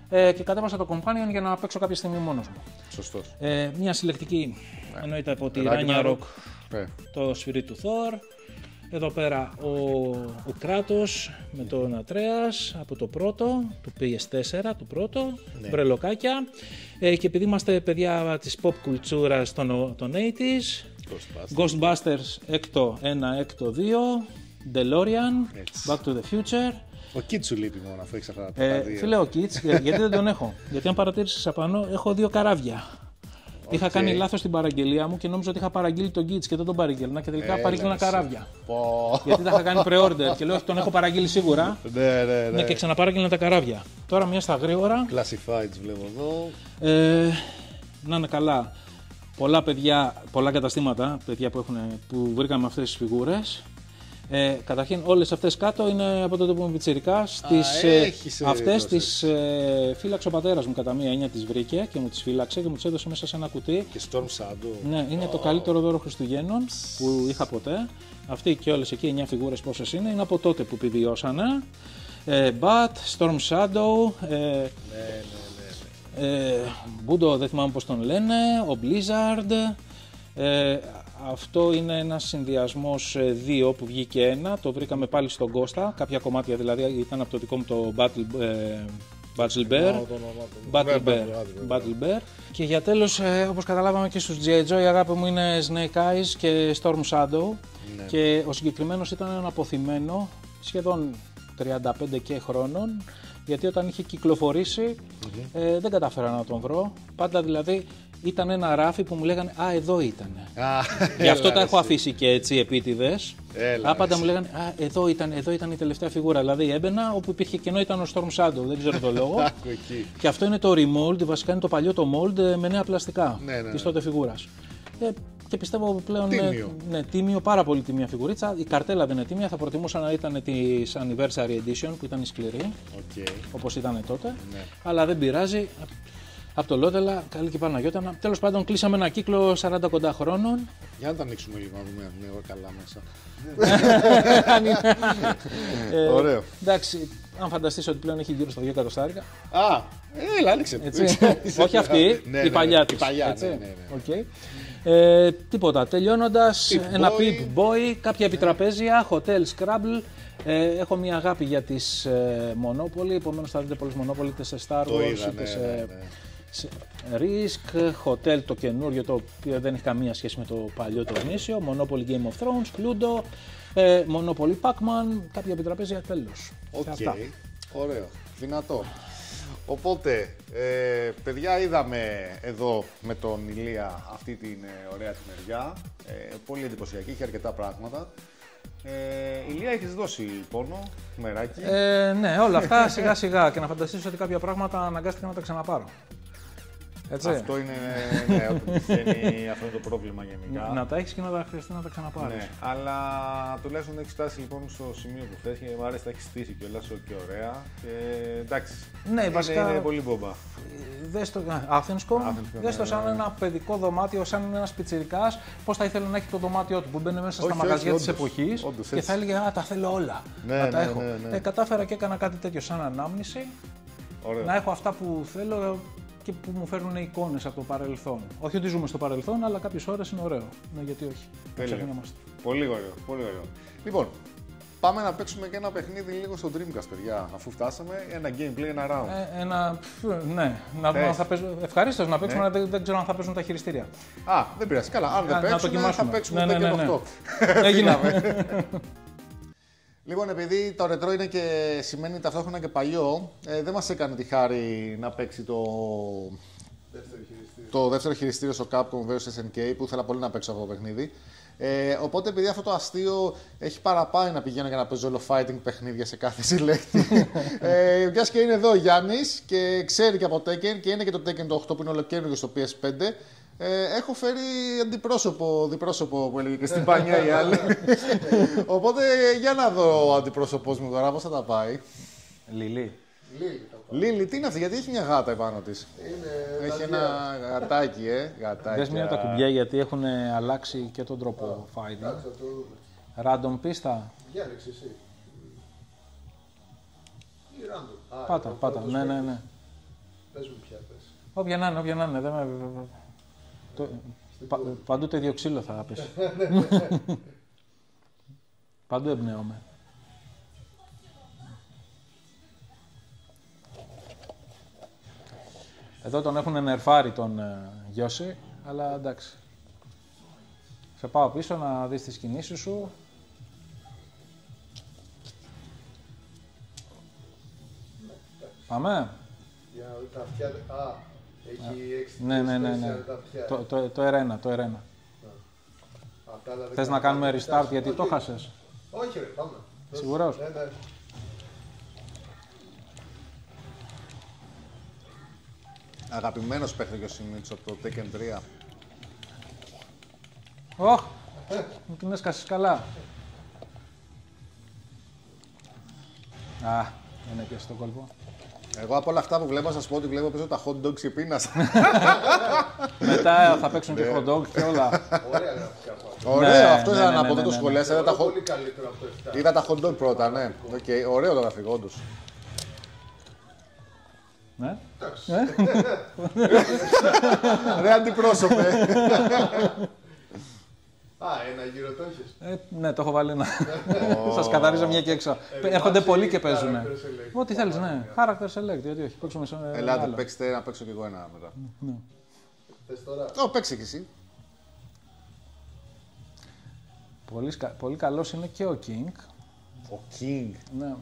Speaker 2: ε, και κατέβασα το Companion για να παίξω κάποια στιγμή μόνος μου.
Speaker 1: Σωστός.
Speaker 2: Ε, μια συλλεκτική εννοείται από τη
Speaker 1: Ragnarok.
Speaker 2: Ragnarok
Speaker 1: Ε,
Speaker 2: το σφυρί του Thor. Εδώ πέρα ο, ο Κράτος με τον Ατρέας από το πρώτο, του PS4, του πρώτο, μπρελοκάκια. Ε, και επειδή είμαστε παιδιά της pop κουλτσούρας των, των 80s, Ghostbusters έκτο 1, έκτο 2, DeLorean,
Speaker 1: Έτσι.
Speaker 2: Back to the Future.
Speaker 1: Ο Κίτσου λείπει μόνο αφού έχεις αυτά τα
Speaker 2: Ε,
Speaker 1: δύο.
Speaker 2: φίλε ο Kids, για- γιατί δεν τον έχω; γιατί αν παρατήρησες απάνω, έχω δύο καράβια. Είχα κάνει λάθος στην παραγγελία μου και νόμιζα ότι είχα παραγγείλει τον Kids και δεν τον παρήγγελνα και τελικά
Speaker 1: Έλα,
Speaker 2: παρήγγελνα
Speaker 1: εσύ.
Speaker 2: καράβια.
Speaker 1: Πω.
Speaker 2: γιατί τα είχα κάνει pre-order και λέω όχι τον έχω παραγγείλει σίγουρα.
Speaker 1: Ναι, ναι, ναι.
Speaker 2: Ναι, και ξαναπάραγγελνα τα καράβια. Τώρα μια στα γρήγορα.
Speaker 1: Classifieds βλέπω εδώ.
Speaker 2: Ε, να είναι καλά. Πολλά παιδιά, πολλά καταστήματα, παιδιά που, έχουν, που βρήκαμε αυτές τις φιγούρες. Ε, καταρχήν όλες αυτές κάτω είναι από τότε που είμαι πιτσιρικάς. Τις, ε,
Speaker 1: έχεις, ε,
Speaker 2: αυτές
Speaker 1: δώσει.
Speaker 2: τις ε, φύλαξε ο πατέρας μου κατά μία έννοια τις βρήκε και μου τις φύλαξε και μου τις έδωσε μέσα σε ένα κουτί.
Speaker 1: Και Storm Shadow.
Speaker 2: Ναι, είναι το καλύτερο δώρο Χριστουγέννων που είχα ποτέ. Αυτή και όλες εκεί 9 φιγούρες πόσες είναι, είναι από τότε που επιβιώσανε. Ε, Bat, Storm Shadow, ε, ε, Μπούντο δεν θυμάμαι πώς τον λένε, ο Blizzard. Ε, αυτό είναι ένας συνδυασμός ε, δύο που βγήκε ένα, το βρήκαμε πάλι στον Κώστα, κάποια κομμάτια δηλαδή ήταν από το δικό μου το Battle, ε, Battle Bear. Battle Bear. Battle Bear. Και για τέλος, ε, όπως καταλάβαμε και στους G.I. Joe, η αγάπη μου είναι Snake Eyes και Storm Shadow. Και ο συγκεκριμένος ήταν ένα αποθυμένο, σχεδόν 35 και χρόνων, γιατί όταν είχε κυκλοφορήσει ε, δεν κατάφερα να τον βρω. Πάντα δηλαδή ήταν ένα ράφι που μου λέγανε «Α, εδώ ήταν».
Speaker 1: Α,
Speaker 2: Γι' αυτό
Speaker 1: έλα,
Speaker 2: τα έχω
Speaker 1: εσύ.
Speaker 2: αφήσει και έτσι επίτηδες.
Speaker 1: Έλα,
Speaker 2: Άπαντα
Speaker 1: εσύ.
Speaker 2: μου λέγανε Α, εδώ ήταν, εδώ ήταν η τελευταία φιγούρα. Δηλαδή έμπαινα όπου υπήρχε κενό ήταν ο Storm Shadow. Δεν ξέρω το λόγο. <laughs>
Speaker 1: Άκου εκεί.
Speaker 2: και αυτό είναι το remold, βασικά είναι το παλιό το mold ε, με νέα πλαστικά
Speaker 1: Ναι, ναι, ναι.
Speaker 2: της τότε φιγούρας. Ε, και πιστεύω πλέον. ε,
Speaker 1: Τίμιο.
Speaker 2: Ναι, τίμιο, πάρα πολύ τίμια φιγουρίτσα. Η καρτέλα δεν είναι τίμια. Θα προτιμούσα να ήταν της Anniversary Edition που ήταν η σκληρή,
Speaker 1: Οκ.
Speaker 2: όπως ήταν τότε.
Speaker 1: Ναι.
Speaker 2: Αλλά δεν πειράζει. Από το ολότελα, καλή και η Παναγιώταινα. Τέλος πάντων, κλείσαμε ένα κύκλο 40 κοντά χρόνων.
Speaker 1: Για να τα ανοίξουμε λίγο, να δούμε αν είναι καλά μέσα. <laughs>
Speaker 2: Ε,
Speaker 1: Ωραίο.
Speaker 2: Εντάξει, αν φανταστείς ότι πλέον έχει γύρω στο 2 εκατοστάρικα.
Speaker 1: Α, έλα, άνοιξε.
Speaker 2: Έτσι. <laughs>
Speaker 1: Είσαι
Speaker 2: Όχι αυτή,
Speaker 1: Ναι,
Speaker 2: η
Speaker 1: ναι,
Speaker 2: παλιά
Speaker 1: ναι,
Speaker 2: της.
Speaker 1: Η παλιά,
Speaker 2: έτσι.
Speaker 1: ναι, ναι, ναι.
Speaker 2: Οκ. Ε, τίποτα. Τελειώνοντας,
Speaker 1: Pip
Speaker 2: ένα
Speaker 1: Boy.
Speaker 2: Pip Boy, κάποια επιτραπέζια, Hotel Scrabble. Ε, έχω μια αγάπη για τις ε, Monopoly, επομένως θα δείτε πολλές Monopoly είτε σε Star
Speaker 1: Το
Speaker 2: Wars
Speaker 1: είδα,
Speaker 2: είτε
Speaker 1: ναι,
Speaker 2: σε,
Speaker 1: ναι, ναι.
Speaker 2: σε Risk, Hotel το καινούριο το οποίο δεν έχει καμία σχέση με το παλιό το γνήσιο, Monopoly Game of Thrones, Cluedo, ε, Monopoly Pac-Man, κάποια επιτραπέζια τέλος.
Speaker 1: Οκ,
Speaker 2: Αυτά.
Speaker 1: ωραίο, δυνατό. Οπότε, ε, παιδιά, είδαμε εδώ με τον Ηλία αυτή την ε, ωραία τη μεριά. Ε, πολύ εντυπωσιακή, είχε αρκετά πράγματα. Ε, Ηλία, έχεις δώσει πόνο, μεράκι;
Speaker 2: Ε, ναι, όλα αυτά σιγά σιγά και να φανταστείς ότι κάποια πράγματα αναγκάστηκα να τα ξαναπάρω. Έτσι.
Speaker 1: Αυτό είναι, ναι, όταν <laughs> τυχαίνει αυτό είναι το πρόβλημα γενικά.
Speaker 2: Να τα έχεις και να τα χρειαστεί να τα ξαναπάρεις.
Speaker 1: Ναι, αλλά τουλάχιστον έχεις φτάσει λοιπόν στο σημείο που θες και μου άρεσε τα έχεις στήσει κιόλας και ωραία. Και εντάξει.
Speaker 2: Ναι,
Speaker 1: είναι,
Speaker 2: βασικά-
Speaker 1: Είναι πολύ μπόμπα.
Speaker 2: Δες το, Αθηνσκο,
Speaker 1: Athenscom,
Speaker 2: δες το
Speaker 1: ναι,
Speaker 2: σαν
Speaker 1: ναι.
Speaker 2: ένα παιδικό δωμάτιο, σαν ένας πιτσιρικάς, πώς θα ήθελε να έχει το δωμάτιό του που μπαίνει μέσα
Speaker 1: Όχι,
Speaker 2: στα μαγαζιά
Speaker 1: όχι,
Speaker 2: της
Speaker 1: όντως,
Speaker 2: εποχής
Speaker 1: όντως,
Speaker 2: και
Speaker 1: έτσι.
Speaker 2: θα έλεγε Α, τα θέλω όλα.
Speaker 1: Ναι,
Speaker 2: να τα
Speaker 1: ναι,
Speaker 2: έχω.
Speaker 1: ναι, ναι.
Speaker 2: Ε, κατάφερα και έκανα κάτι τέτοιο σαν ανάμνηση,
Speaker 1: Ωραίο.
Speaker 2: να έχω αυτά που θέλω και που μου φέρνουν εικόνες από το παρελθόν. Όχι ότι ζούμε στο παρελθόν, αλλά κάποιες ώρες είναι ωραίο. Ναι, γιατί όχι. Να
Speaker 1: Τέλεια.
Speaker 2: ξεχνιόμαστε.
Speaker 1: Πολύ ωραίο, πολύ ωραίο. Λοιπόν, πάμε να παίξουμε και ένα παιχνίδι λίγο στο Dreamcast, παιδιά. Αφού φτάσαμε, ένα gameplay, ένα round.
Speaker 2: Ε, ένα. πφ, Ναι, να δούμε
Speaker 1: Θες.
Speaker 2: αν θα παίζουν. Ευχαρίστως να παίξουμε,
Speaker 1: Ναι.
Speaker 2: αλλά δεν, δεν ξέρω αν θα παίζουν τα χειριστήρια.
Speaker 1: Α, δεν πειράζει. Καλά, αν
Speaker 2: να
Speaker 1: δεν παίξουμε, θα
Speaker 2: δοκιμάσουμε.
Speaker 1: παίξουμε
Speaker 2: Ναι, ναι,
Speaker 1: Tekken
Speaker 2: ναι, ναι.
Speaker 1: 8.
Speaker 2: Έγινε. <laughs>
Speaker 1: Λοιπόν, επειδή το ρετρό είναι και σημαίνει ταυτόχρονα και παλιό, ε, δεν μας έκανε τη χάρη να παίξει το, το δεύτερο χειριστήριο στο Capcom vs SNK που ήθελα πολύ να παίξω αυτό το παιχνίδι. Ε, οπότε, επειδή αυτό το αστείο έχει παραπάει να πηγαίνω για να παίζω όλο fighting παιχνίδια σε κάθε συλλέκτη. <laughs> ε, Μιας και είναι εδώ ο Γιάννης και ξέρει και από Tekken και είναι και το Tekken το 8 που είναι ολοκαίρινο στο PS5. Ε, έχω φέρει αντιπρόσωπο, διπρόσωπο που έλεγε και στην πανιά η άλλη. <laughs> Οπότε για να δω ο αντιπρόσωπός μου τώρα πώς θα τα πάει.
Speaker 2: Λιλί.
Speaker 3: Λίλη θα πάω.
Speaker 1: Λίλη, τι είναι αυτή, γιατί έχει μια γάτα επάνω της.
Speaker 3: Είναι
Speaker 1: Έχει
Speaker 3: δαδιά.
Speaker 1: ένα γατάκι, ε. Γατάκι.
Speaker 2: Δες μία τα κουμπιά γιατί έχουν αλλάξει και τον τρόπο fighting.
Speaker 3: Εντάξει, θα το δούμε.
Speaker 2: Random πίστα.
Speaker 3: Διάλεξε εσύ. Ή random. Α,
Speaker 2: Πάτα,
Speaker 3: ο
Speaker 2: πάτα.
Speaker 3: πρώτος
Speaker 2: Ναι, ναι,
Speaker 3: παίκτης.
Speaker 2: ναι.
Speaker 3: Πες μου ποια πες.
Speaker 2: Όποια να είναι, όποια να είναι. Δεν με... το... πα- Παντού το ίδιο ξύλο θα πέσει. <laughs> Παντού εμπνέομαι. Εδώ τον έχουν νερφάρει τον ε, Γιώση, αλλά εντάξει. Σε πάω πίσω να δεις τις κινήσεις σου. Πάμε.
Speaker 3: Για να δει τα αυτιά. Α, έχει έξι
Speaker 2: Ναι, ναι, ναι, ναι.
Speaker 3: τέσσερα τα αυτιά.
Speaker 2: Το, το, το R1, το R1.
Speaker 3: Αυτά, αλλά δεν
Speaker 2: Θες να
Speaker 3: κάνω
Speaker 2: κάνουμε
Speaker 3: πάντα
Speaker 2: restart
Speaker 3: restart.
Speaker 2: γιατί το
Speaker 3: Όχι.
Speaker 2: χάσες.
Speaker 3: Όχι ρε, πάμε. Δώσε.
Speaker 2: Σίγουρος;
Speaker 3: Ναι, ναι.
Speaker 1: Αγαπημένος παίχτη και ο Σιμίτσο από το Tekken 3.
Speaker 2: Ωχ, μου την έσκασες καλά. Α, δεν έπιασε τον κόλπο.
Speaker 1: Εγώ από όλα αυτά που βλέπω, να σας πω ότι βλέπω πίσω τα hot dogs και πείνασα.
Speaker 2: Μετά θα παίξουν και hot dog και όλα.
Speaker 3: Ωραία γραφικά πάντα.
Speaker 1: Ωραίο,
Speaker 2: Ναι,
Speaker 1: αυτό
Speaker 2: ναι,
Speaker 1: ήθελα
Speaker 2: ναι,
Speaker 1: να
Speaker 2: ναι,
Speaker 1: πω,
Speaker 2: ναι,
Speaker 1: δεν το
Speaker 2: ναι, ναι.
Speaker 1: σχολίασα. Είδα τα
Speaker 3: Θεωρώ
Speaker 1: hot-
Speaker 3: πολύ καλύτερο από το 7.
Speaker 1: Είδα τα hot dog πρώτα, ναι. Οκ, ωραίο το γραφικό όντως.
Speaker 2: Ναι.
Speaker 1: Ρε αντιπρόσωπε. <laughs>
Speaker 3: Α, ένα γύρο το έχεις.
Speaker 2: Ε, ναι, το έχω βάλει ένα. Σας καθαρίζω μια και έξω. Έρχονται πολλοί και παίζουν.
Speaker 3: character select.
Speaker 2: Ό,τι θέλεις, ναι. Character select, γιατί όχι. Παίξουμε σε ένα
Speaker 1: Ελάτε,
Speaker 2: άλλο.
Speaker 1: παίξτε να παίξω κι εγώ ένα μετά.
Speaker 3: Θες τώρα;
Speaker 1: Ω, παίξε κι εσύ.
Speaker 2: Πολύ, σκα- πολύ καλός είναι και ο King.
Speaker 1: Ο King.
Speaker 2: Ναι.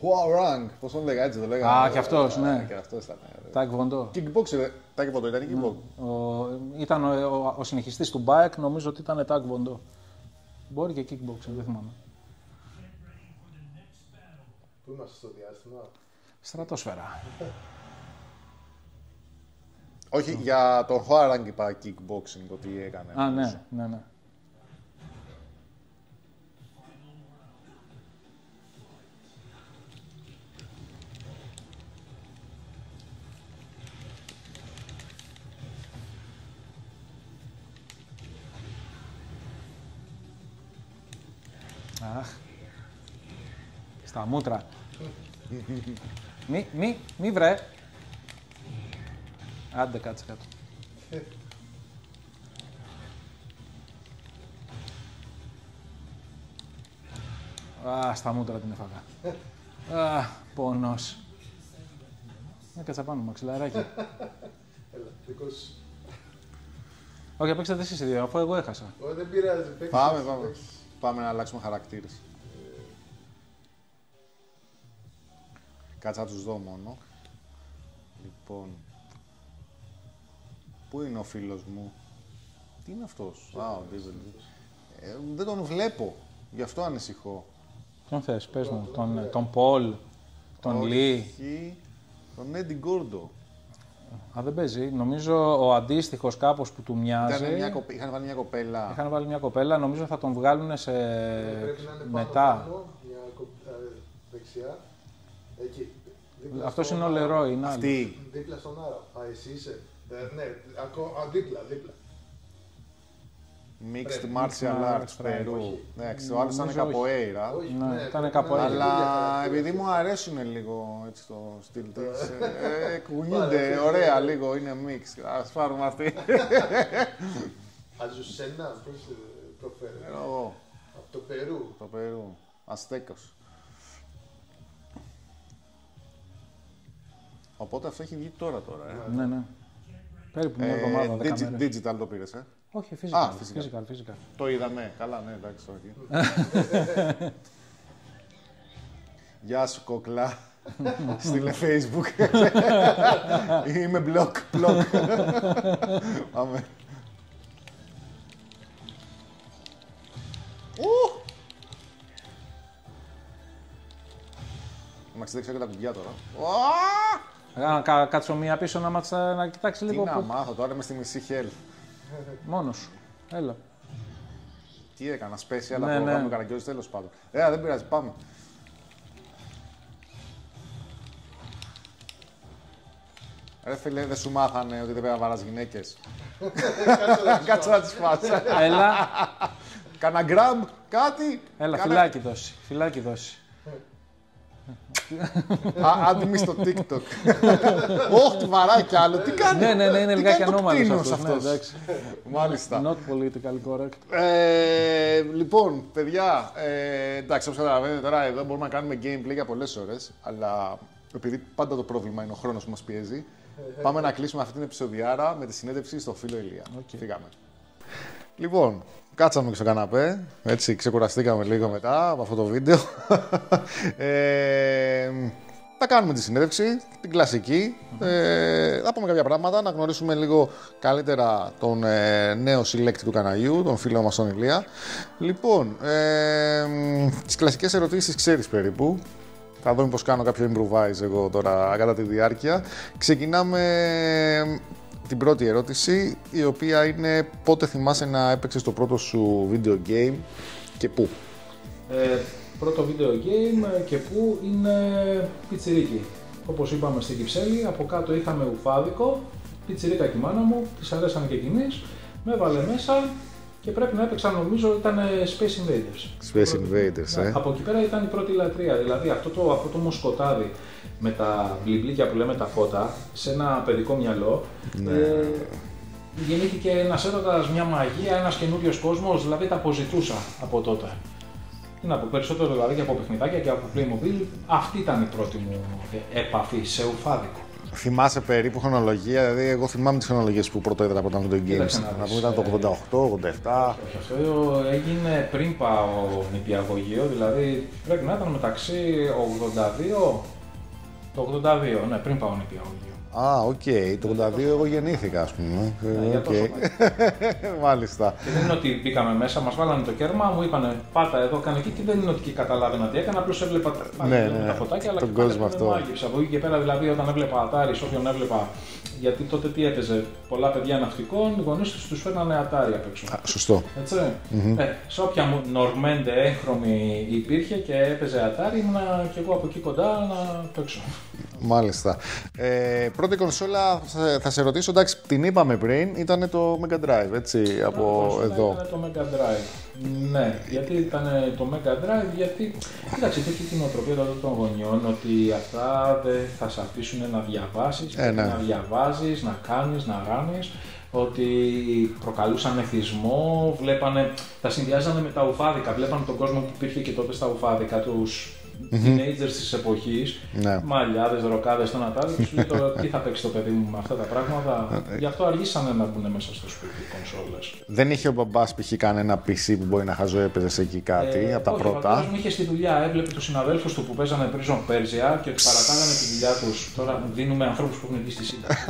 Speaker 1: Huarang. Πώς τον λέγα, έτσι το λέγα.
Speaker 2: Α, και αυτός, ναι.
Speaker 1: Και αυτός ήταν. ε,
Speaker 2: Τάκ Βοντό.
Speaker 1: Kickboxer, ε. Τάκι Βοντό, ήταν kickboxer.
Speaker 2: Ο, ήταν ο, ο, ο συνεχιστής του Μπάεκ, νομίζω ότι ήταν Τάκ Βοντό. Μπορεί και kickboxing, δεν θυμάμαι.
Speaker 3: Πού είμαστε στο διάστημα;
Speaker 2: Στρατόσφαιρα.
Speaker 1: Όχι, για τον Huarang είπα kickboxing, το τι έκανε.
Speaker 2: Α, ναι, ναι, ναι. Αχ. Στα μούτρα. μη, μη, μη βρε. Άντε κάτσε κάτω. Α, στα μούτρα την έφαγα. Α, πόνος. Να κάτσα πάνω, μαξιλαράκι.
Speaker 3: Έλα, δικός σου.
Speaker 2: Όχι, παίξατε εσείς οι δύο, αφού εγώ έχασα.
Speaker 3: Ω, δεν πειράζει. παίξε,
Speaker 1: Πάμε,
Speaker 3: παίξε,
Speaker 1: πάμε.
Speaker 3: Παίξε.
Speaker 1: Πάμε να αλλάξουμε χαρακτήρες. Κάτσα να τους δω μόνο. Λοιπόν. Πού είναι ο φίλος μου; Τι είναι αυτός; Α, ο Ντίβελ. Ε, δεν τον βλέπω. Γι' αυτό ανησυχώ.
Speaker 2: Ποιον θες, πες μου, τον, τον Πολ, τον Λί.
Speaker 1: Όχι. Τον Έντι Γκόρντο.
Speaker 2: Α, δεν παίζει. Νομίζω ο αντίστοιχος κάπως που του μοιάζει.
Speaker 1: Ήταν μια κοπε... Είχαν βάλει μια κοπέλα.
Speaker 2: Είχαν βάλει μια κοπέλα, νομίζω θα τον βγάλουν σε.
Speaker 3: Πρέπει να είναι πάνω,
Speaker 2: μετά.
Speaker 3: πάνω, μια κο- ε, δεξιά. Εκεί. Δίπλα
Speaker 2: Αυτός
Speaker 3: στον
Speaker 2: είναι ο
Speaker 3: Άρα.
Speaker 2: Λερό, είναι άλλος.
Speaker 1: Αυτή.
Speaker 3: Δίπλα στον Άρα. Α, εσύ είσαι. Ε, ναι, ακό, α, δίπλα, δίπλα.
Speaker 1: Mixed
Speaker 3: Πρέπει.
Speaker 1: Martial
Speaker 2: Mixed
Speaker 1: Arts
Speaker 2: Martial
Speaker 1: Περού.
Speaker 3: όχι.
Speaker 1: Εντάξει, ο άλλος ήταν
Speaker 2: Νομίζω όχι.
Speaker 1: καποέιρα.
Speaker 3: Όχι,
Speaker 2: Ναι, ήταν
Speaker 3: πρέπει
Speaker 2: κάπου
Speaker 3: να
Speaker 2: έτσι.
Speaker 3: είναι για
Speaker 1: Αλλά
Speaker 3: χαρακτήρες.
Speaker 1: επειδή μου αρέσουν λίγο έτσι το στυλ της. Ε, <laughs> κουνιούνται, ωραία λίγο, είναι mix. Α πάρουμε αυτή. <laughs>
Speaker 3: Αζουσένα, πώς ε, προφέρει.
Speaker 1: Εγώ,
Speaker 3: Από το Περού.
Speaker 1: το Περού. Αστέκος. Οπότε αυτό έχει βγει τώρα τώρα. Ε.
Speaker 2: Ναι, ναι. Περίπου μια
Speaker 1: Ε,
Speaker 2: εβδομάδα, δέκα
Speaker 1: digi-
Speaker 2: μέρες.
Speaker 1: digital το πήρες, ε.
Speaker 2: Όχι, physical.
Speaker 1: Α,
Speaker 2: physical.
Speaker 1: physical.
Speaker 2: physical, physical.
Speaker 1: Το είδαμε. Καλά, ναι, εντάξει, όχι. <laughs> Γεια σου, κόκλα. <laughs> Στείλε facebook. <laughs> Είμαι block, block. Πάμε. Ου! Εντάξει, δεν ξέρω και τα κουμπιά τώρα. Ουα!
Speaker 2: Να κα- κάτσω μία πίσω να, μάτσα, να κοιτάξει
Speaker 1: Τι
Speaker 2: λίγο
Speaker 1: να
Speaker 2: που...
Speaker 1: μάθω τώρα, είμαι στη μισή hell.
Speaker 2: Μόνος σου. Έλα.
Speaker 1: Τι έκανα, σπέσει, αλλά
Speaker 2: Ναι,
Speaker 1: ναι,
Speaker 2: ναι.
Speaker 1: πρόγραμμα καραγκιόζη τέλος πάντων. Ε, δεν πειράζει, πάμε. Ρε φίλε, δεν σου μάθανε ότι δεν πρέπει να βαράς γυναίκες. Κάτσε να τις φας.
Speaker 2: Έλα,
Speaker 1: Κάνα γκραμπ, κάτι.
Speaker 2: έλα,
Speaker 1: Κάνα-
Speaker 2: φυλάκι δώσει. Φυλάκι δώσει.
Speaker 1: Α, άντε μη στο TikTok. <laughs> Όχι, τι βαράει κι άλλο. Τι κάνει.
Speaker 2: ναι, ναι, ναι, είναι
Speaker 1: τι
Speaker 2: λιγάκι
Speaker 1: κάνει το
Speaker 2: ανώμαλος
Speaker 1: κτήνος
Speaker 2: αυτός. Ναι,
Speaker 1: αυτός.
Speaker 2: εντάξει.
Speaker 1: Μάλιστα.
Speaker 2: Not politically correct.
Speaker 1: Ε, λοιπόν, παιδιά, ε, εντάξει, όπως καταλαβαίνετε τώρα εδώ μπορούμε να κάνουμε gameplay για πολλές ώρες, αλλά επειδή πάντα το πρόβλημα είναι ο χρόνος που μας πιέζει, πάμε να κλείσουμε αυτή την επεισοδιάρα με τη συνέντευξη στο φίλο Ηλία. Φύγαμε. Λοιπόν, κάτσαμε και στο καναπέ, έτσι ξεκουραστήκαμε λίγο μετά από αυτό το βίντεο. <laughs> ε, θα κάνουμε τη συνέντευξη, την κλασική. Ε, θα πούμε κάποια πράγματα, να γνωρίσουμε λίγο καλύτερα τον ε, νέο συλλέκτη του καναλιού, τον φίλο μας τον Ηλία. Λοιπόν, ε, τις κλασικές ερωτήσεις ξέρεις περίπου. Θα δούμε πώς κάνω κάποιο improvise εγώ τώρα κατά τη διάρκεια. Ξεκινάμε την πρώτη ερώτηση, η οποία είναι πότε θυμάσαι να έπαιξες το πρώτο σου video game και πού;
Speaker 2: Ε, πρώτο video game ε, και πού είναι πιτσιρίκι. Όπως είπαμε στην Κυψέλη, από κάτω είχαμε ουφάδικο, πιτσιρίκα και η μάνα μου, της αρέσανε και εκείνης, με έβαλε μέσα και πρέπει να έπαιξα νομίζω ήταν Space Invaders.
Speaker 1: Space Invaders,
Speaker 2: Ναι,
Speaker 1: ε.
Speaker 2: Από εκεί πέρα ήταν η πρώτη λατρεία. Δηλαδή αυτό το, αυτό το μουσκοτάδι με τα μπλιμπλίκια που λέμε τα φώτα σε ένα παιδικό μυαλό.
Speaker 1: Ναι.
Speaker 2: Ε, γεννήθηκε ένας έρωτας, μια μαγεία, ένας καινούριος κόσμος, δηλαδή τα αποζητούσα από τότε. Τι να πω, περισσότερο δηλαδή και από παιχνιδάκια και από Playmobil. Αυτή ήταν η πρώτη μου επαφή σε ουφάδικο.
Speaker 1: Θυμάσαι περίπου χρονολογία, δηλαδή εγώ θυμάμαι τις χρονολογίες που πρώτο είδα από τα video games.
Speaker 2: Κοίταξε να
Speaker 1: Να
Speaker 2: δεις,
Speaker 1: πούμε ήταν το 88, 87.
Speaker 2: Όχι, αυτό έγινε πριν πάω νηπιαγωγείο, δηλαδή πρέπει να ήταν μεταξύ 82. Το 82, ναι, πριν πάω νηπιαγωγείο.
Speaker 1: Α, οκ, το 82 εγώ γεννήθηκα ας πούμε.
Speaker 2: Ναι,
Speaker 1: Ε,
Speaker 2: για
Speaker 1: οκ.
Speaker 2: τόσο <laughs>
Speaker 1: Μάλιστα.
Speaker 2: Και δεν είναι ότι μπήκαμε μέσα, μας βάλανε το κέρμα, μου είπανε πάτα εδώ, κάνε εκεί και δεν είναι ότι και καταλάβαινα τι έκανα, απλώς έβλεπα τα-
Speaker 1: Ναι,
Speaker 2: έβλεπα
Speaker 1: ναι,
Speaker 2: τα φωτάκια, αλλά
Speaker 1: τον
Speaker 2: και πάλι
Speaker 1: κόσμο
Speaker 2: δεν
Speaker 1: αυτό.
Speaker 2: μάγεψε. Από εκεί και πέρα δηλαδή όταν έβλεπα Atari, όποιον έβλεπα, γιατί τότε τι έπαιζε, πολλά παιδιά ναυτικών, οι γονείς τους τους φέρνανε Ατάρι απ' έξω.
Speaker 1: Α, Σωστό.
Speaker 2: Έτσι. Ε, σε όποια μου νορμέντε έγχρωμη υπήρχε και έπαιζε Ατάρι, ήμουνα και εγώ από εκεί κοντά να παίξω.
Speaker 1: Μάλιστα. Ε, πρώτη κονσόλα, θα, θα σε ρωτήσω, εντάξει, την είπαμε πριν, ήταν το Mega Drive, έτσι, από
Speaker 2: Κονσόλα
Speaker 1: εδώ.
Speaker 2: Ήταν το Mega Drive. Ναι, γιατί ήταν το Mega Drive, γιατί κοίταξε, υπήρχε την οτροπία τότε των γονιών ότι αυτά δεν θα σε αφήσουν να διαβάσεις,
Speaker 1: Ε, ναι.
Speaker 2: να διαβάζεις, να κάνεις, να ράνεις. Ότι προκαλούσαν εθισμό, βλέπανε, τα συνδυάζανε με τα ουφάδικα. Βλέπανε τον κόσμο που υπήρχε και τότε στα ουφάδικα, τους teenagers της εποχής.
Speaker 1: Ναι.
Speaker 2: Μαλλιάδες, ροκάδες, το να τα Του λέει τώρα τι θα παίξει το παιδί μου με αυτά τα πράγματα.
Speaker 1: Ε,
Speaker 2: Γι' αυτό αργήσανε να μπουν μέσα στο σπίτι οι κονσόλες.
Speaker 1: Δεν είχε ο μπαμπάς π.χ. κανένα PC που μπορεί να χαζοέπαιζε εκεί κάτι,
Speaker 2: Ε,
Speaker 1: από τα
Speaker 2: όχι, Ο
Speaker 1: πρώτα.
Speaker 2: πατέρας μου είχε στη δουλειά, έβλεπε τους συναδέλφους του που παίζανε Prison Persia και ότι παρατάγανε τη δουλειά τους. Τώρα δίνουμε ανθρώπους που έχουν βγει στη σύνταξη.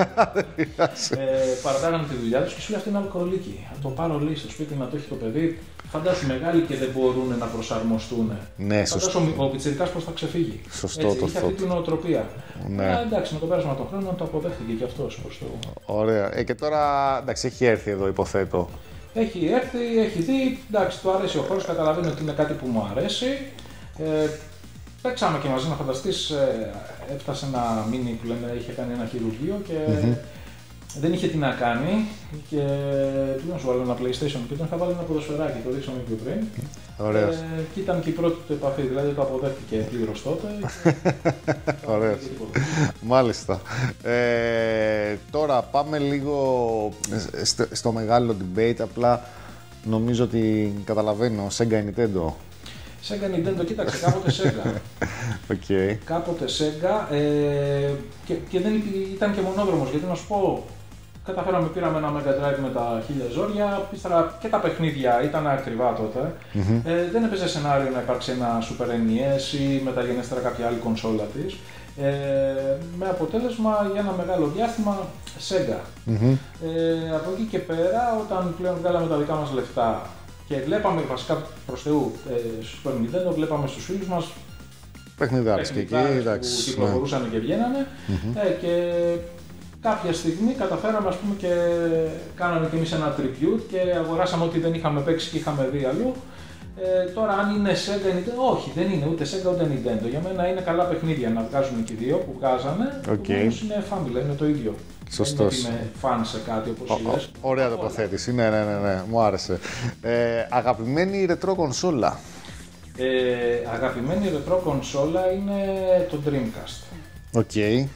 Speaker 2: ε, παρατάγανε τη δουλειά τους και σου λέει αυτή είναι αλκοολίκη. Θα το πάρω λέει στο σπίτι να το έχει το παιδί. Φαντάσου μεγάλοι και δεν μπορούν να προσαρμοστούν.
Speaker 1: Ναι,
Speaker 2: Φαντάσου
Speaker 1: σωστό.
Speaker 2: ο, ο πιτσιρικάς πώς θα ξεφύγει.
Speaker 1: Σωστό
Speaker 2: Έτσι,
Speaker 1: το
Speaker 2: είχε αυτή
Speaker 1: thought.
Speaker 2: την νοοτροπία.
Speaker 1: Ναι.
Speaker 2: Ε, εντάξει, με το πέρασμα των χρόνων το αποδέχτηκε και αυτός προ Θεού.
Speaker 1: Ωραία. Ε, και τώρα, εντάξει, έχει έρθει εδώ, υποθέτω.
Speaker 2: Έχει έρθει, έχει δει, εντάξει, του αρέσει ο χώρος, καταλαβαίνει ότι είναι κάτι που μου αρέσει. Ε, παίξαμε και μαζί να φανταστείς. Ε, έφτασε ένα μίνι που λένε είχε κάνει ένα χειρουργείο και δεν είχε τι να κάνει. Και του λέω να σου βάλω ένα PlayStation και τον είχα βάλει ένα ποδοσφαιράκι, το δείξαμε πιο πριν.
Speaker 1: Ωραίος.
Speaker 2: Ε, και ήταν και η πρώτη του επαφή, δηλαδή το αποδέχτηκε πλήρως τότε. και- <laughs>
Speaker 1: Ωραίος.
Speaker 2: και τίποτα.
Speaker 1: Μάλιστα. Ε, τώρα πάμε λίγο στο, στο μεγάλο debate. Απλά νομίζω ότι καταλαβαίνω. Sega ή Nintendo;
Speaker 2: Sega Nintendo, κοίταξε, κάποτε Sega. <laughs>
Speaker 1: Οκ.
Speaker 2: κάποτε Sega ε, και, και δεν υπή- ήταν και μονόδρομος, γιατί να σου πω, καταφέραμε, πήραμε ένα Mega Drive με τα χίλια ζόρια, ύστερα και τα παιχνίδια ήταν ακριβά τότε. Ε, δεν έπαιζε σενάριο να υπάρξει ένα Super NES ή μεταγενέστερα κάποια άλλη κονσόλα της. Ε, με αποτέλεσμα για ένα μεγάλο διάστημα Sega. Ε, από εκεί και πέρα, όταν πλέον βγάλαμε τα δικά μας λεφτά και βλέπαμε βασικά προς Θεού ε, στο Super Nintendo, βλέπαμε στους φίλους μας
Speaker 1: Παιχνιδάρες και εκεί,
Speaker 2: παιχνιδάρες
Speaker 1: εντάξει.
Speaker 2: που
Speaker 1: ναι.
Speaker 2: κυκλοφορούσαν και βγαίνανε Ε, και κάποια στιγμή καταφέραμε ας πούμε και κάναμε και εμείς ένα tribute και αγοράσαμε ό,τι δεν είχαμε παίξει και είχαμε δει αλλού. Ε, τώρα αν είναι Sega Nintendo, όχι δεν είναι ούτε Sega ούτε Nintendo. Για μένα είναι καλά παιχνίδια να βγάζουν και οι δύο που βγάζανε.
Speaker 1: Οκ.
Speaker 2: Όμως είναι family, είναι το ίδιο.
Speaker 1: Σωστός.
Speaker 2: Δεν είναι ότι είμαι fan σε κάτι όπως
Speaker 1: Ω, ω,
Speaker 2: είδες.
Speaker 1: Ωραία τοποθέτηση. Ναι, ναι, ναι, ναι. Μου άρεσε. Ε, αγαπημένη ρετρό κονσόλα.
Speaker 2: Ε, αγαπημένη ρετρό κονσόλα είναι το Dreamcast.
Speaker 1: Οκ.
Speaker 2: Ε,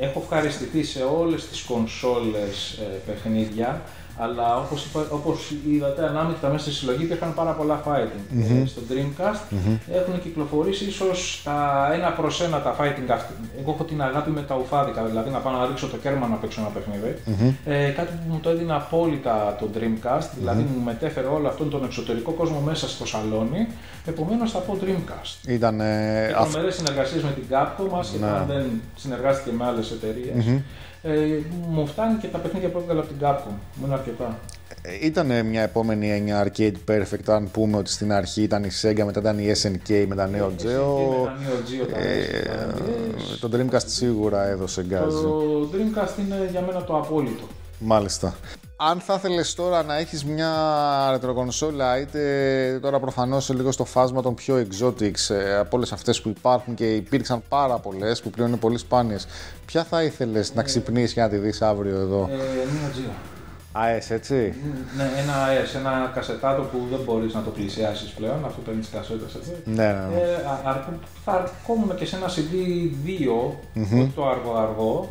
Speaker 2: έχω ευχαριστηθεί σε όλες τις κονσόλες ε, παιχνίδια, αλλά όπως, είπα, όπως είδατε ανάμεικτα μέσα στη συλλογή υπήρχαν πάρα πολλά fighting. Ε, στο Dreamcast έχουν κυκλοφορήσει ίσως τα ένα προς ένα τα fighting αυτά. Εγώ έχω την αγάπη με τα ουφάδικα, δηλαδή να πάω να ρίξω το κέρμα να παίξω ένα παιχνίδι. Ε, κάτι που μου το έδινε απόλυτα το Dreamcast, δηλαδή μου μετέφερε όλο αυτόν τον εξωτερικό κόσμο μέσα στο σαλόνι, επομένως θα πω Dreamcast.
Speaker 1: Ήταν. Ε,
Speaker 2: Και
Speaker 1: αυ-
Speaker 2: τρομερές συνεργασίες με την Capcom, άσχετα
Speaker 1: Ναι.
Speaker 2: αν δεν συνεργάστηκε με άλλες εταιρείες. Ε, μου φτάνει και τα παιχνίδια που έβγαλε από την Capcom. Μου είναι αρκετά.
Speaker 1: Ήταν μια επόμενη έννοια Arcade Perfect, αν πούμε ότι στην αρχή ήταν η Sega, μετά ήταν η SNK με τα Neo
Speaker 2: Και
Speaker 1: Geo.
Speaker 2: με τα Neo Geo, τα
Speaker 1: Ε,
Speaker 2: SNK.
Speaker 1: το Dreamcast σίγουρα έδωσε γκάζι.
Speaker 2: Το Dreamcast είναι για μένα το απόλυτο.
Speaker 1: Μάλιστα. Αν θα ήθελες τώρα να έχεις μια ρετροκονσόλα, είτε τώρα προφανώς λίγο στο φάσμα των πιο exotics, ε, από όλες αυτές που υπάρχουν και υπήρξαν πάρα πολλές, που πλέον είναι πολύ σπάνιες, ποια θα ήθελες να ξυπνήσεις και να τη δεις αύριο εδώ;
Speaker 2: Ε, Neo Geo.
Speaker 1: ΑΕΣ, έτσι.
Speaker 2: Ναι, ένα AES, ένα κασετάτο που δεν μπορείς να το πλησιάσεις πλέον, αφού παίρνεις κασέτες έτσι.
Speaker 1: Ναι, ναι, ναι.
Speaker 2: Ε, α- αρκού- θα αρκόμουν και σε ένα CD2, όχι το αργό-αργό,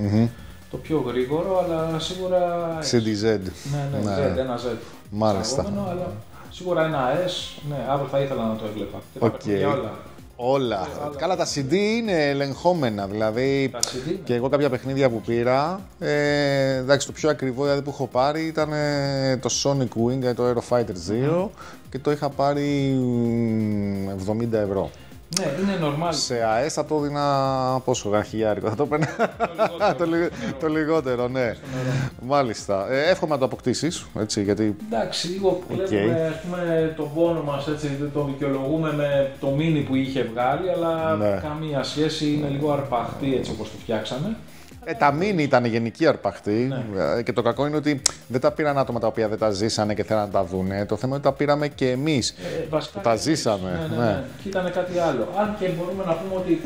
Speaker 2: το πιο γρήγορο, αλλά σίγουρα AES.
Speaker 1: CDZ.
Speaker 2: Ναι, ναι,
Speaker 1: Ναι.
Speaker 2: Z, ένα Z.
Speaker 1: Μάλιστα.
Speaker 2: Εισαγόμενο, αλλά σίγουρα ένα S, ναι, αύριο θα ήθελα να το έβλεπα. Και τα
Speaker 1: Οκ.
Speaker 2: παιχνίδια όλα.
Speaker 1: Όλα. Καλά, τα CD είναι ελεγχόμενα. Δηλαδή,
Speaker 2: Τα CD, ναι.
Speaker 1: και εγώ κάποια παιχνίδια που πήρα, ε, εντάξει, το πιο ακριβό δηλαδή, που έχω πάρει ήταν ε, το Sonic Wing, ε, το Aero Fighter 2 και το είχα πάρει μ, 70 ευρώ.
Speaker 2: Ναι, είναι normal.
Speaker 1: Σε ΑΕΣ θα το έδινα πόσο, αρχιάρικο, θα το έπαιρνα. το, λιγ- <laughs> το λιγότερο, ναι. Μάλιστα. Ε, εύχομαι να το αποκτήσεις, έτσι, γιατί
Speaker 2: Εντάξει, λίγο βλέπουμε ας πούμε, τον πόνο μας, έτσι, δεν τον δικαιολογούμε με το μίνι που είχε βγάλει, αλλά
Speaker 1: Ναι.
Speaker 2: καμία σχέση, είναι λίγο αρπαχτή έτσι όπως το φτιάξαμε.
Speaker 1: Ε, τα μήνυ ήταν γενική αρπαχτή
Speaker 2: Ναι.
Speaker 1: ε, και το κακό είναι ότι δεν τα πήραν άτομα τα οποία δεν τα ζήσανε και θέλαν να τα δούνε. Το θέμα είναι ότι τα πήραμε και εμείς.
Speaker 2: Ε, βασικά,
Speaker 1: Τα ζήσαμε,
Speaker 2: Ναι, ναι,
Speaker 1: ναι.
Speaker 2: ναι. Και ήταν κάτι άλλο. Αν και μπορούμε να πούμε ότι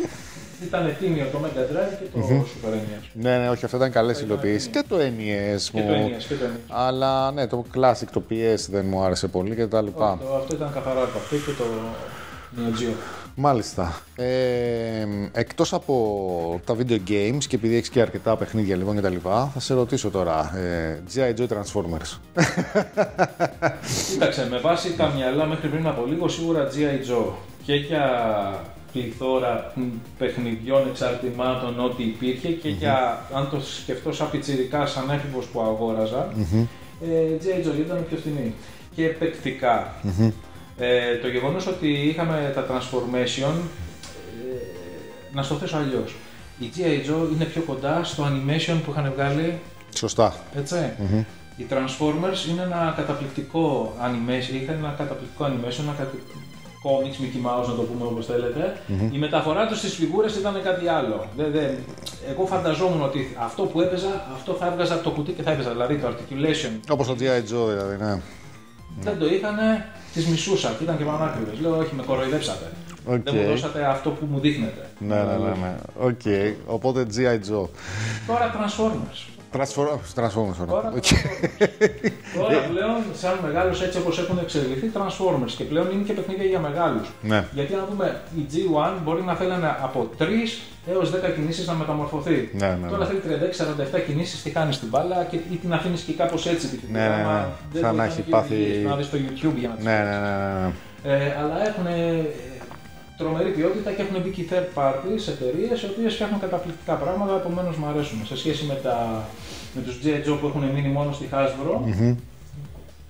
Speaker 2: ήταν τίμιο το Mega Drive και το Super NES.
Speaker 1: Ναι, ναι, όχι, αυτά ήταν καλές υλοποιήσεις. Και το NES
Speaker 2: Και
Speaker 1: μου.
Speaker 2: το NES και το NES.
Speaker 1: Αλλά ναι, το Classic, το PS δεν μου άρεσε πολύ και τα λοιπά.
Speaker 2: Όχι, το- Αυτό ήταν καθαρά από αυτό και το Neo Geo.
Speaker 1: Μάλιστα. Ε, εκτός από τα video games και επειδή έχεις και αρκετά παιχνίδια λοιπόν και τα λοιπά, θα σε ρωτήσω τώρα. Ε, G.I. Joe Transformers.
Speaker 2: Κοίταξε, με βάση τα μυαλά μέχρι πριν από λίγο σίγουρα G.I. Joe και για πληθώρα μ, παιχνιδιών, εξαρτημάτων, ό,τι υπήρχε και για, αν το σκεφτώ σαν πιτσιρικά, σαν έφηβος που αγοραζα ε, G.I. Joe ήταν πιο φθηνή. Και παικτικά. Ε, το γεγονός ότι είχαμε τα transformation, ε, να στο θέσω αλλιώς. Η G.I. Joe είναι πιο κοντά στο animation που είχαν βγάλει
Speaker 1: Σωστά.
Speaker 2: έτσι. Οι Transformers είναι ένα καταπληκτικό animation, είχαν ένα καταπληκτικό animation, ένα κατα... comics, Mickey Mouse να το πούμε όπως θέλετε. Η μεταφορά τους στις φιγούρες ήταν κάτι άλλο. Δεν, δεν... Εγώ φανταζόμουν ότι αυτό που έπαιζα, αυτό θα έβγαζα από το κουτί και θα έπαιζα, δηλαδή το articulation.
Speaker 1: Όπως το G.I. Joe δηλαδή, ναι.
Speaker 2: Δεν το είχαν, τις μισούσα και ήταν και πανάκριβες. Λέω, όχι, με κοροϊδέψατε.
Speaker 1: Οκ.
Speaker 2: Δεν μου δώσατε αυτό που μου δείχνετε.
Speaker 1: Ναι, ναι, ναι. ναι. Οκ. Οπότε G.I. Joe.
Speaker 2: Τώρα Transformers.
Speaker 1: Transformers. Transformers. ωραία.
Speaker 2: Τώρα,
Speaker 1: Οκ.
Speaker 2: Transformers. Τώρα πλέον, σαν μεγάλους έτσι όπως έχουν εξελιχθεί, Transformers και πλέον είναι και παιχνίδια για μεγάλους.
Speaker 1: Ναι.
Speaker 2: Γιατί αν δούμε, η G1 μπορεί να θέλανε από 3 έως 10 κινήσεις να μεταμορφωθεί.
Speaker 1: Ναι, ναι,
Speaker 2: Τώρα
Speaker 1: ναι.
Speaker 2: θέλει 36-47 κινήσεις, τη χάνεις την μπάλα και, ή την αφήνεις και κάπως έτσι τη φιγούρα.
Speaker 1: Ναι, ναι, ναι.
Speaker 2: άμα δεν
Speaker 1: Σαν
Speaker 2: το
Speaker 1: να
Speaker 2: είχαν
Speaker 1: έχει
Speaker 2: και
Speaker 1: πάθει-
Speaker 2: οδηγίες, Να δεις στο YouTube για να τις
Speaker 1: Ναι, ναι, ναι, ναι, ναι.
Speaker 2: ε, αλλά έχουν ε, τρομερή ποιότητα και έχουν μπει και οι third parties εταιρείες οι οποίες φτιάχνουν καταπληκτικά πράγματα. Επομένως μου αρέσουν. Σε σχέση με, τα, με τους G.I. Joe που έχουν μείνει μόνο στη Hasbro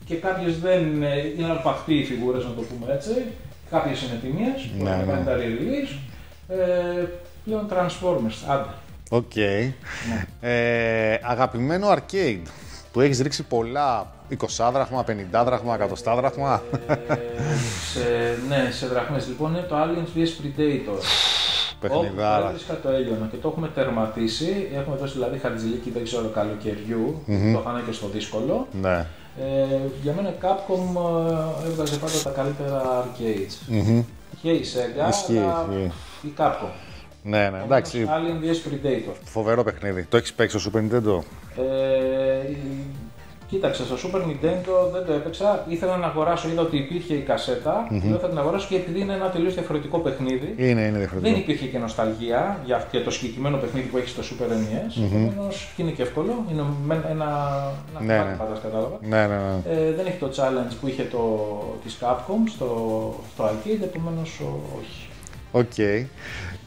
Speaker 2: και κάποιες δεν ε, είναι αρπαχτή οι φιγούρες, να το πούμε έτσι. Κάποιες είναι τίμιες που
Speaker 1: Ναι,
Speaker 2: έχουν
Speaker 1: ναι.
Speaker 2: κάνει τα release. Ε, πλέον Transformers, άντε.
Speaker 1: Οκ. Ε, αγαπημένο arcade που έχεις ρίξει πολλά 20 δραχμα, 50 δραχμα, 100 δραχμα.
Speaker 2: Ε, σε, ναι, σε δραχμές. Λοιπόν, είναι το Aliens vs Predator.
Speaker 1: Παιχνιδάρα.
Speaker 2: Όπου έβρισκα το έλιονο και το έχουμε τερματίσει. Έχουμε δώσει δηλαδή χαρτζηλίκι, δεν ξέρω, καλοκαιριού. Το είχαν και στο δύσκολο.
Speaker 1: Ναι.
Speaker 2: Ε, για μένα η Capcom ε, έβγαζε πάντα τα καλύτερα arcades.
Speaker 1: Μμμ.
Speaker 2: Και η Sega,
Speaker 1: Ισχύει,
Speaker 2: αλλά
Speaker 1: ισχύει.
Speaker 2: η Capcom.
Speaker 1: Ναι, ναι, εντάξει.
Speaker 2: Alien vs Predator.
Speaker 1: Φοβερό παιχνίδι. Το έχεις παίξει στο Super Nintendo;
Speaker 2: Ε, η- κοίταξε, στο Super Nintendo δεν το έπαιξα. Ήθελα να αγοράσω, είδα ότι υπήρχε η κασέτα Λέω θα την αγοράσω και επειδή είναι ένα τελείως διαφορετικό παιχνίδι.
Speaker 1: Είναι, είναι
Speaker 2: Δεν
Speaker 1: διαφορετικό.
Speaker 2: υπήρχε και νοσταλγία για, για το συγκεκριμένο παιχνίδι που έχει στο Super NES. Επομένως, και είναι και εύκολο. Είναι με ένα. ένα
Speaker 1: Ναι,
Speaker 2: ναι,
Speaker 1: ναι.
Speaker 2: πάντα κατάλαβα.
Speaker 1: Ναι, ναι, ναι.
Speaker 2: Ε, δεν έχει το challenge που είχε το, της Capcom στο, στο arcade, επομένως ο- όχι.
Speaker 1: Οκ.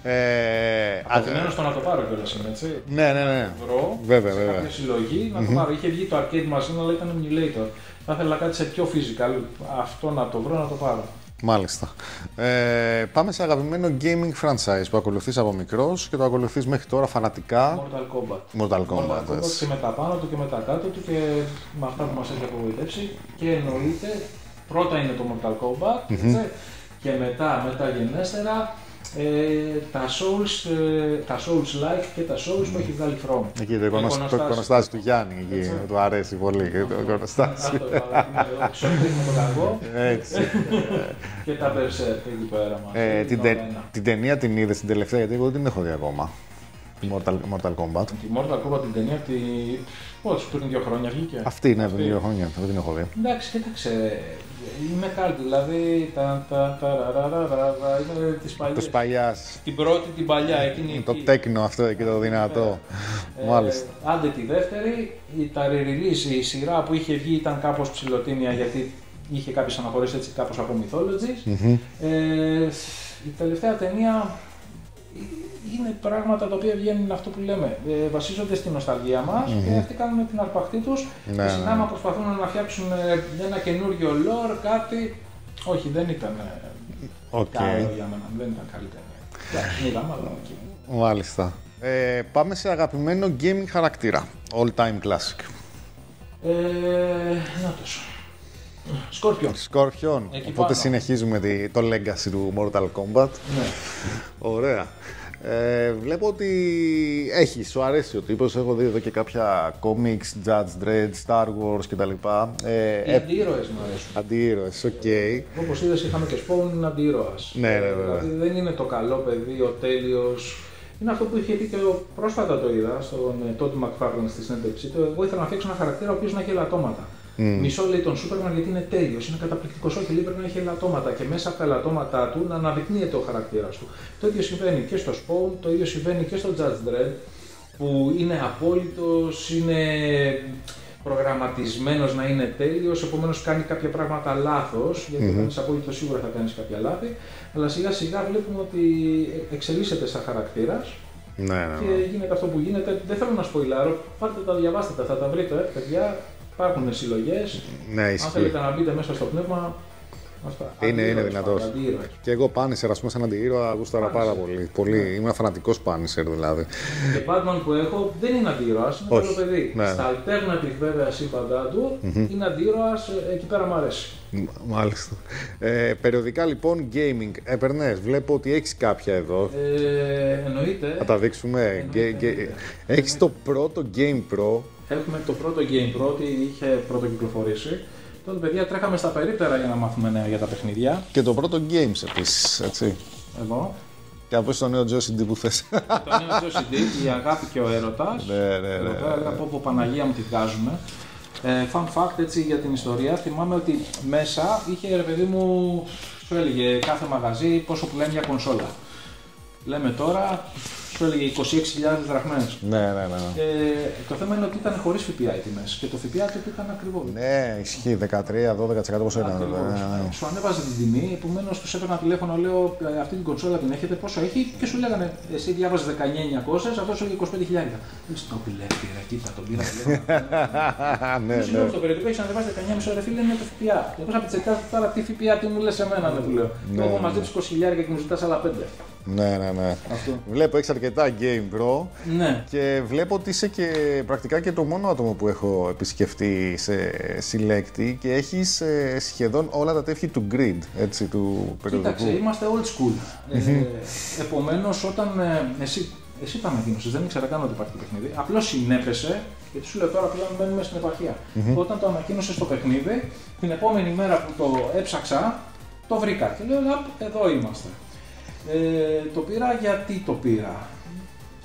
Speaker 1: Ε,
Speaker 2: Αγαπημένος το να το πάρω κιόλας είναι, έτσι.
Speaker 1: ναι, ναι, ναι.
Speaker 2: βρω
Speaker 1: Βέβαια,
Speaker 2: σε
Speaker 1: βέβαια.
Speaker 2: κάποια συλλογή να το πάρω. Είχε βγει το arcade machine, αλλά ήταν emulator. Θα ήθελα κάτι σε πιο physical. Αυτό να το βρω, να το πάρω.
Speaker 1: Μάλιστα. Ε, πάμε σε αγαπημένο gaming franchise που ακολουθείς από μικρός και το ακολουθείς μέχρι τώρα φανατικά.
Speaker 2: Mortal Kombat.
Speaker 1: Mortal Kombat.
Speaker 2: Kombat
Speaker 1: έτσι.
Speaker 2: και με τα πάνω του και με τα κάτω του και με αυτά που μας έχει απογοητεύσει. Και εννοείται, πρώτα είναι το Mortal Kombat, έτσι, και μετά, μεταγενέστερα, ε, τα Souls, ε, τα Souls Like και τα Souls που έχει βγάλει From.
Speaker 1: Εκεί το, εικονοστάσι, το
Speaker 2: Εικονοστάσι.
Speaker 1: εικονοστάσι του Γιάννη, εκεί,
Speaker 2: Έτσι.
Speaker 1: του αρέσει πολύ το εικονοστάσι.
Speaker 2: Αυτό είπα, είναι ξεφύγει με τον κακό
Speaker 1: Έτσι.
Speaker 2: και τα Berserk εκεί πέρα μας.
Speaker 1: Ε,
Speaker 2: Είναι
Speaker 1: την,
Speaker 2: όλα
Speaker 1: τε-
Speaker 2: ένα.
Speaker 1: την ταινία την είδες την τελευταία, γιατί εγώ δεν την έχω δει ακόμα. Τη Mortal, Mortal Kombat.
Speaker 2: Τη Mortal Kombat την ταινία, τη... πότε πριν δύο χρόνια βγήκε.
Speaker 1: Αυτή είναι, πριν δύο χρόνια, δεν την έχω δει.
Speaker 2: Εντάξει, κοίταξε. Είμαι κάλτη, δηλαδή τα, τα, τα, ρα, ρα, ρα, ρα, ρα, είναι τις
Speaker 1: Το
Speaker 2: παλιές.
Speaker 1: Σπαγιάς,
Speaker 2: Την πρώτη, την παλιά, εκείνη
Speaker 1: το
Speaker 2: εκεί.
Speaker 1: τέκνο αυτό εκεί το δυνατό.
Speaker 2: Ε,
Speaker 1: Μάλιστα.
Speaker 2: άντε τη δεύτερη, η, τα re-release, η σειρά που είχε βγει ήταν κάπως ψηλοτίμια γιατί είχε κάποιες αναφορές έτσι κάπως από mythologies. Ε, η τελευταία ταινία είναι πράγματα τα οποία βγαίνουν αυτό που λέμε. Ε, βασίζονται στην νοσταλγία μας και αυτοί κάνουν την αρπαχτή τους
Speaker 1: Ναι,
Speaker 2: και στην
Speaker 1: ναι.
Speaker 2: άμα προσπαθούν να φτιάξουν ε, ένα καινούριο lore, κάτι. Όχι, δεν ήταν ε,
Speaker 1: Οκ.
Speaker 2: καλό για μένα. Δεν ήταν καλή ταινία. Εντάξει, την είδαμε, αλλά οκ.
Speaker 1: Μάλιστα. Ε, πάμε σε αγαπημένο gaming χαρακτήρα. All time classic.
Speaker 2: Ε, να τόσο. Scorpion.
Speaker 1: Scorpion.
Speaker 2: Εκεί
Speaker 1: Οπότε
Speaker 2: πάνω.
Speaker 1: συνεχίζουμε τη- το legacy του Mortal Kombat.
Speaker 2: Ναι.
Speaker 1: Ωραία. Ε, βλέπω ότι έχει, σου αρέσει ο τύπος, έχω δει εδώ και κάποια comics, Judge Dredd, Star Wars κτλ. Ε,
Speaker 2: Οι
Speaker 1: ε,
Speaker 2: αντιήρωες μου αρέσουν.
Speaker 1: αντιήρωες, οκ.
Speaker 2: Όπως είδες, είχαμε και Spawn, είναι αντιήρωας.
Speaker 1: Ναι, ναι, βέβαια.
Speaker 2: Δηλαδή δεν είναι το καλό παιδί, ο τέλειος. Είναι αυτό που είχε πει και ο- πρόσφατα το είδα στον ε, Todd McFarlane στη συνέντευξή του. Εγώ ήθελα να φτιάξω ένα χαρακτήρα ο οποίος να έχει ελαττώματα. Μισώ λέει τον Σούπερμαν γιατί είναι τέλειος, είναι καταπληκτικός. Όχι, λέει πρέπει να έχει ελαττώματα και μέσα από τα ελαττώματά του να αναδεικνύεται ο χαρακτήρας του. Το ίδιο συμβαίνει και στο Spawn, το ίδιο συμβαίνει και στο Judge Dredd που είναι απόλυτος, είναι προγραμματισμένος να είναι τέλειος, επομένως κάνει κάποια πράγματα λάθος, γιατί όταν είσαι απόλυτος σίγουρα θα κάνεις κάποια λάθη, αλλά σιγά σιγά βλέπουμε ότι εξελίσσεται σαν χαρακτήρας
Speaker 1: Ναι, ναι, ναι.
Speaker 2: και γίνεται αυτό που γίνεται. Δεν θέλω να σποιλάρω, πάρτε τα, διαβάστε τα, θα τα βρείτε, ε, παιδιά. Υπάρχουν συλλογές.
Speaker 1: Ναι,
Speaker 2: Αν θέλετε να μπείτε μέσα στο πνεύμα, Αυτά.
Speaker 1: Είναι, είναι δυνατός. Και εγώ πάνισερ, ας πούμε, σαν αντιήρωα, γούσταρα πάρα πολύ. πολύ. Είμαι φανατικός πάνισερ δηλαδή.
Speaker 2: Και Batman που έχω δεν είναι αντιήρωα, είναι
Speaker 1: Όχι.
Speaker 2: καλό παιδί.
Speaker 1: Ναι.
Speaker 2: Στα alternative βέβαια σύμπαντά του mm-hmm. είναι αντιήρωα, ε, εκεί πέρα μου αρέσει.
Speaker 1: Μάλιστα. Ε, περιοδικά λοιπόν gaming. Ε, Έπαιρνε, βλέπω ότι έχεις κάποια εδώ.
Speaker 2: Ε, εννοείται.
Speaker 1: Θα τα δείξουμε. Έχεις το πρώτο Game Pro
Speaker 2: έχουμε το πρώτο Game Pro, ότι είχε πρώτο κυκλοφορήσει. Τότε παιδιά τρέχαμε στα περίπτερα για να μάθουμε νέα για τα παιχνίδια.
Speaker 1: Και το πρώτο Games επίσης, έτσι.
Speaker 2: Εδώ.
Speaker 1: Και από το νέο Josie D που θες.
Speaker 2: το νέο Josie D, η αγάπη και ο έρωτας.
Speaker 1: Ναι, ναι,
Speaker 2: Εδώ
Speaker 1: ναι,
Speaker 2: πέρα λέγα πω πω Παναγία μου τη βγάζουμε. Ε, fun fact έτσι για την ιστορία, θυμάμαι ότι μέσα είχε ρε παιδί μου, σου έλεγε κάθε μαγαζί πόσο πουλάει μια κονσόλα. Λέμε τώρα, σου έλεγε 26.000 δραχμές.
Speaker 1: ναι, ναι, ναι.
Speaker 2: Ε, το θέμα είναι ότι ήταν χωρίς ΦΠΑ οι τιμές και το ΦΠΑ του ήταν ακριβό.
Speaker 1: Ναι, ισχύει. 13-12% πόσο ήταν.
Speaker 2: Ακριβώς.
Speaker 1: Ναι, ναι, ναι.
Speaker 2: Σου ανέβαζε την τιμή, επομένως τους έπαιρνα τηλέφωνο, λέω «Ε, αυτή την κονσόλα την έχετε, πόσο έχει και σου λέγανε εσύ διάβαζες 19.900, αυτός σου έλεγε 25.000. Λες το πιλέφτη, ρε, κοίτα τον πήρα τηλέφωνο. <laughs>
Speaker 1: ναι,
Speaker 2: Σου λέω
Speaker 1: ναι.
Speaker 2: στο περιοδικό έχεις ανεβάσει 19.500 ρε φίλε, είναι το ΦΠΑ. Και εγώ από τσεκάρω τώρα τι ΦΠΑ, τι μου λες εμένα, ναι, του λέω.
Speaker 1: Ναι,
Speaker 2: Εγώ
Speaker 1: ναι.
Speaker 2: μαζέψει 20.000 και μου ζητάς άλλα 5.
Speaker 1: Ναι, ναι, ναι.
Speaker 2: Αυτό.
Speaker 1: Βλέπω έχεις αρκετά αρκετά game bro
Speaker 2: Ναι.
Speaker 1: και βλέπω ότι είσαι και πρακτικά και το μόνο άτομο που έχω επισκεφτεί σε συλλέκτη και έχεις ε, σχεδόν όλα τα τεύχη του grid, έτσι, του περιοδικού.
Speaker 2: Κοίταξε, είμαστε old school. Ε, Επομένως, όταν ε, εσύ, εσύ το ανακοίνωσε, δεν ήξερα καν ότι υπάρχει το παιχνίδι. Απλώς συνέπεσε, γιατί σου λέω τώρα πλέον μένουμε στην επαρχία. Όταν το ανακοίνωσε το παιχνίδι, την επόμενη μέρα που το έψαξα, το βρήκα. Και λέω, «Λαπ, εδώ είμαστε. Ε, το πήρα γιατί το πήρα.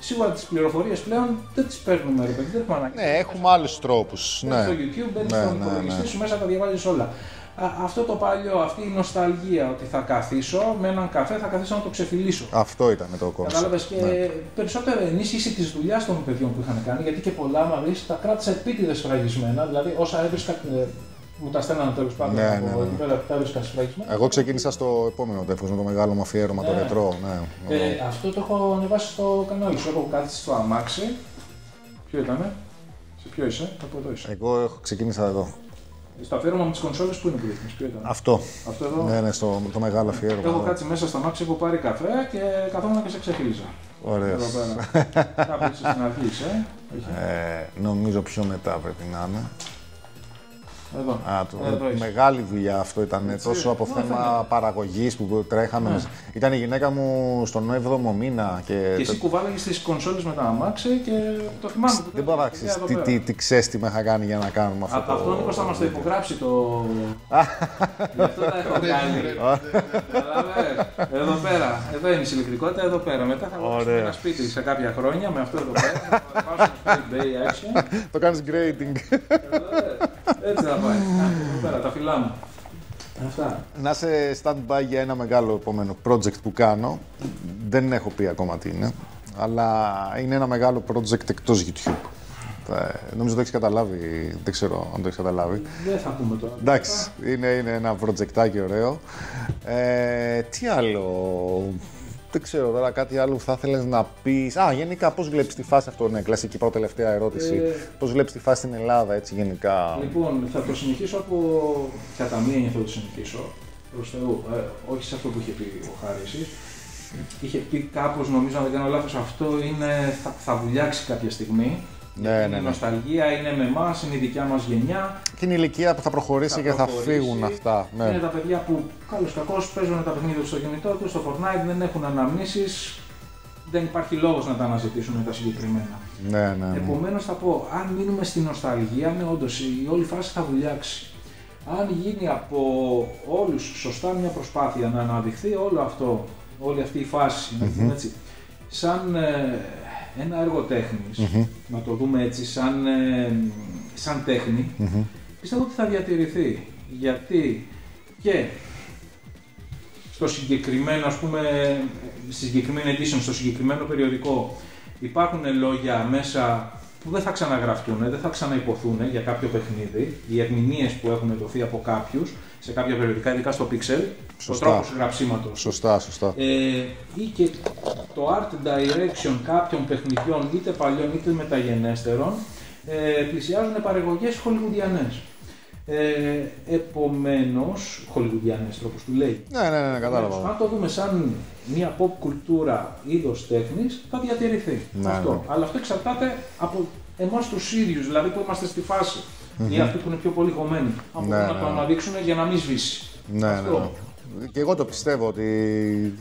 Speaker 2: Σίγουρα τις πληροφορίες πλέον δεν τις παίρνουμε, ρε παιδί, δεν έχουμε ανάγκη.
Speaker 1: Ναι, έχουμε άλλους τρόπους.
Speaker 2: Μπαίνεις
Speaker 1: Ναι.
Speaker 2: στο YouTube, μπαίνεις
Speaker 1: Ναι,
Speaker 2: στον
Speaker 1: ναι,
Speaker 2: υπολογιστή
Speaker 1: ναι.
Speaker 2: σου μέσα, τα διαβάζεις όλα. Α, αυτό το παλιό, αυτή η νοσταλγία ότι θα καθίσω με έναν καφέ, θα καθίσω να το ξεφυλίσω.
Speaker 1: Αυτό ήταν το κόμμα.
Speaker 2: Κατάλαβες και
Speaker 1: Ναι.
Speaker 2: περισσότερο ενίσχυση της δουλειάς των παιδιών που είχαν κάνει, γιατί και πολλά, μα δεις, τα κράτησα επίτηδες σφραγισμένα. Δηλαδή, όσα έβρισκα. Ε, μου τα στέλνανε τέλος πάντων
Speaker 1: Ναι,
Speaker 2: από
Speaker 1: ναι, ναι.
Speaker 2: εκεί πέρα που τα έβρισκα σφραγισμένα.
Speaker 1: Εγώ ξεκίνησα στο επόμενο τεύχος με το μεγάλο μου αφιέρωμα, το
Speaker 2: Ναι.
Speaker 1: ρετρό. Ναι.
Speaker 2: Ε, αυτό το έχω ανεβάσει στο κανάλι σου. Έχω κάθίσει στο αμάξι. Ποιο ήτανε, σε ποιο είσαι, από εδώ είσαι.
Speaker 1: Εγώ έχω ξεκίνησα εδώ.
Speaker 2: Στο αφιέρωμα με τις κονσόλες που είναι που δείχνεις, ποιο ήταν.
Speaker 1: Αυτό.
Speaker 2: Αυτό εδώ;
Speaker 1: Ναι, ναι, στο το μεγάλο αφιέρωμα.
Speaker 2: Έχω
Speaker 1: εδώ.
Speaker 2: κάτσει μέσα στα μάξι, έχω πάρει καφέ και καθόμουν και σε ξεφύλιζα.
Speaker 1: Ωραίος.
Speaker 2: Εδώ πέρα. <laughs> Κάπου είσαι στην αρχή, είσαι. Όχι.
Speaker 1: Ε, νομίζω πιο μετά πρέπει να είναι.
Speaker 2: Εδώ.
Speaker 1: Α, το,
Speaker 2: Εδώ είσαι.
Speaker 1: μεγάλη δουλειά αυτό ήταν. Τόσο από
Speaker 2: Μα,
Speaker 1: θέμα
Speaker 2: φαίνεται.
Speaker 1: παραγωγής που τρέχαμε.
Speaker 2: Ναι.
Speaker 1: μέσα. Ήταν η γυναίκα μου στον 7ο μήνα. Και,
Speaker 2: Και εσύ κουβάλαγες τις κονσόλες με τα αμάξι και το θυμάμαι. που
Speaker 1: Δεν
Speaker 2: ήταν
Speaker 1: μπορώ να
Speaker 2: παιδιά
Speaker 1: ξέρεις
Speaker 2: εδώ
Speaker 1: τι,
Speaker 2: πέρα.
Speaker 1: τι, τι ξέρεις τι με είχα κάνει για να κάνουμε αυτό.
Speaker 2: Α,
Speaker 1: το...
Speaker 2: Αυτό ο Νίκος θα μας το υπογράψει το... <laughs> Γι' αυτό τα έχω κάνει. Καταλάβες. Εδώ πέρα. Εδώ είναι η συλλεκτικότητα, εδώ πέρα. Μετά θα βγάλω
Speaker 1: Ωραία.
Speaker 2: ένα σπίτι σε κάποια χρόνια με αυτό εδώ πέρα. Θα πάω στο σπίτι Bay Action. <laughs>
Speaker 1: Το κάνεις grading.
Speaker 2: Καταλάβες. Έτσι θα πάει. Εδώ πέρα, τα φυλά μου. Αυτά.
Speaker 1: να είσαι stand-by για ένα μεγάλο επόμενο project που κάνω. Δεν έχω πει ακόμα τι είναι. Αλλά είναι ένα μεγάλο project εκτός YouTube. Ε, νομίζω το έχεις καταλάβει. Δεν ξέρω αν το έχεις καταλάβει.
Speaker 2: Δεν θα πούμε τώρα.
Speaker 1: Εντάξει, είναι, είναι ένα προτζεκτάκι ωραίο. Ε, τι άλλο; Δεν ξέρω τώρα κάτι άλλο που θα ήθελες να πεις. Α, γενικά, πώς βλέπεις τη φάση αυτό, ναι, κλασική πρώτη τελευταία ερώτηση.
Speaker 2: Ε,
Speaker 1: Πώς βλέπεις τη φάση στην Ελλάδα, έτσι γενικά;
Speaker 2: Λοιπόν, θα το συνεχίσω από. Κατά μία έννοια θα το συνεχίσω. Προς Θεού. Ε, όχι σε αυτό που είχε πει ο Χάρης. Είχε πει κάπως, νομίζω, αν δεν κάνω λάθος, αυτό είναι, θα, θα βουλιάξει κάποια στιγμή.
Speaker 1: Ναι,
Speaker 2: είναι
Speaker 1: ναι,
Speaker 2: η
Speaker 1: ναι.
Speaker 2: νοσταλγία, είναι με εμάς, είναι η δικιά μας γενιά.
Speaker 1: Και είναι η ηλικία που θα προχωρήσει
Speaker 2: Θα
Speaker 1: και θα
Speaker 2: προχωρήσει.
Speaker 1: φύγουν αυτά.
Speaker 2: Είναι
Speaker 1: Ναι.
Speaker 2: τα παιδιά που καλώς κακώς παίζουν τα παιχνίδια τους στο κινητό τους, στο Fortnite, δεν έχουν αναμνήσεις. Δεν υπάρχει λόγος να τα αναζητήσουν τα συγκεκριμένα.
Speaker 1: Ναι, ναι, ναι.
Speaker 2: Επομένως θα πω, αν μείνουμε στην νοσταλγία, ναι, όντως η όλη φάση θα βουλιάξει. Αν γίνει από όλους σωστά μια προσπάθεια να αναδειχθεί όλο αυτό, όλη αυτή η φάση, να το πούμε έτσι, σαν ε, ένα έργο τέχνης, να το δούμε έτσι, σαν, ε, σαν τέχνη, πιστεύω ότι θα διατηρηθεί. Γιατί και στο συγκεκριμένο, ας πούμε, στη συγκεκριμένη edition, στο συγκεκριμένο περιοδικό, υπάρχουν λόγια μέσα που δεν θα ξαναγραφτούν, δεν θα ξαναυποθούν για κάποιο παιχνίδι. Οι ερμηνείες που έχουν δοθεί από κάποιους σε κάποια περιοδικά, ειδικά στο Pixel,
Speaker 1: Σωστά.
Speaker 2: ο τρόπος γραψίματος.
Speaker 1: Σωστά, σωστά.
Speaker 2: Ε, ή και το art direction κάποιων παιχνιδιών, είτε παλιών είτε μεταγενέστερων, ε, πλησιάζουν παρεγωγές χολιγουδιανές. Ε, επομένως, χολιγουδιανές τρόπος του λέει.
Speaker 1: Ναι, ναι, ναι, κατάλαβα.
Speaker 2: Αν το δούμε σαν μια pop κουλτούρα είδος τέχνης, θα διατηρηθεί.
Speaker 1: Ναι,
Speaker 2: αυτό.
Speaker 1: ναι.
Speaker 2: Αλλά αυτό εξαρτάται από εμάς τους ίδιους, δηλαδή που είμαστε στη φάση. Ή αυτοί που είναι πιο πολύ χωμένοι. Αν
Speaker 1: Ναι,
Speaker 2: μπορούν να
Speaker 1: ναι,
Speaker 2: το
Speaker 1: ναι.
Speaker 2: αναδείξουν για να μην σβήσει.
Speaker 1: Ναι, ναι,
Speaker 2: Αυτό.
Speaker 1: ναι. Και εγώ το πιστεύω ότι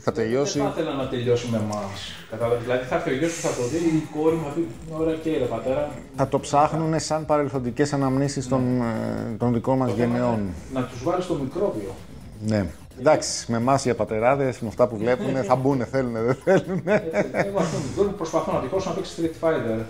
Speaker 1: θα τελειώσει.
Speaker 2: Δεν θα ήθελα να τελειώσει με εμάς. Κατάλαβες; Δηλαδή θα έρθει ο γιο που θα το δει, η κόρη μου θα πει: Ωραία, και ρε πατέρα.
Speaker 1: Θα το ψάχνουν σαν παρελθοντικές αναμνήσεις των, ε, των δικών μας
Speaker 2: Το θέμα
Speaker 1: γενεών.
Speaker 2: είναι Να τους βάλεις το μικρόβιο.
Speaker 1: Ναι. Εντάξει, με εμάς οι πατεράδε, με αυτά που βλέπουν, θα μπουν, θέλουν, δεν θέλουν.
Speaker 2: Έτσι, Εγώ αυτό δεν μου προσπαθώ να τυχώσω να παίξει Street Fighter.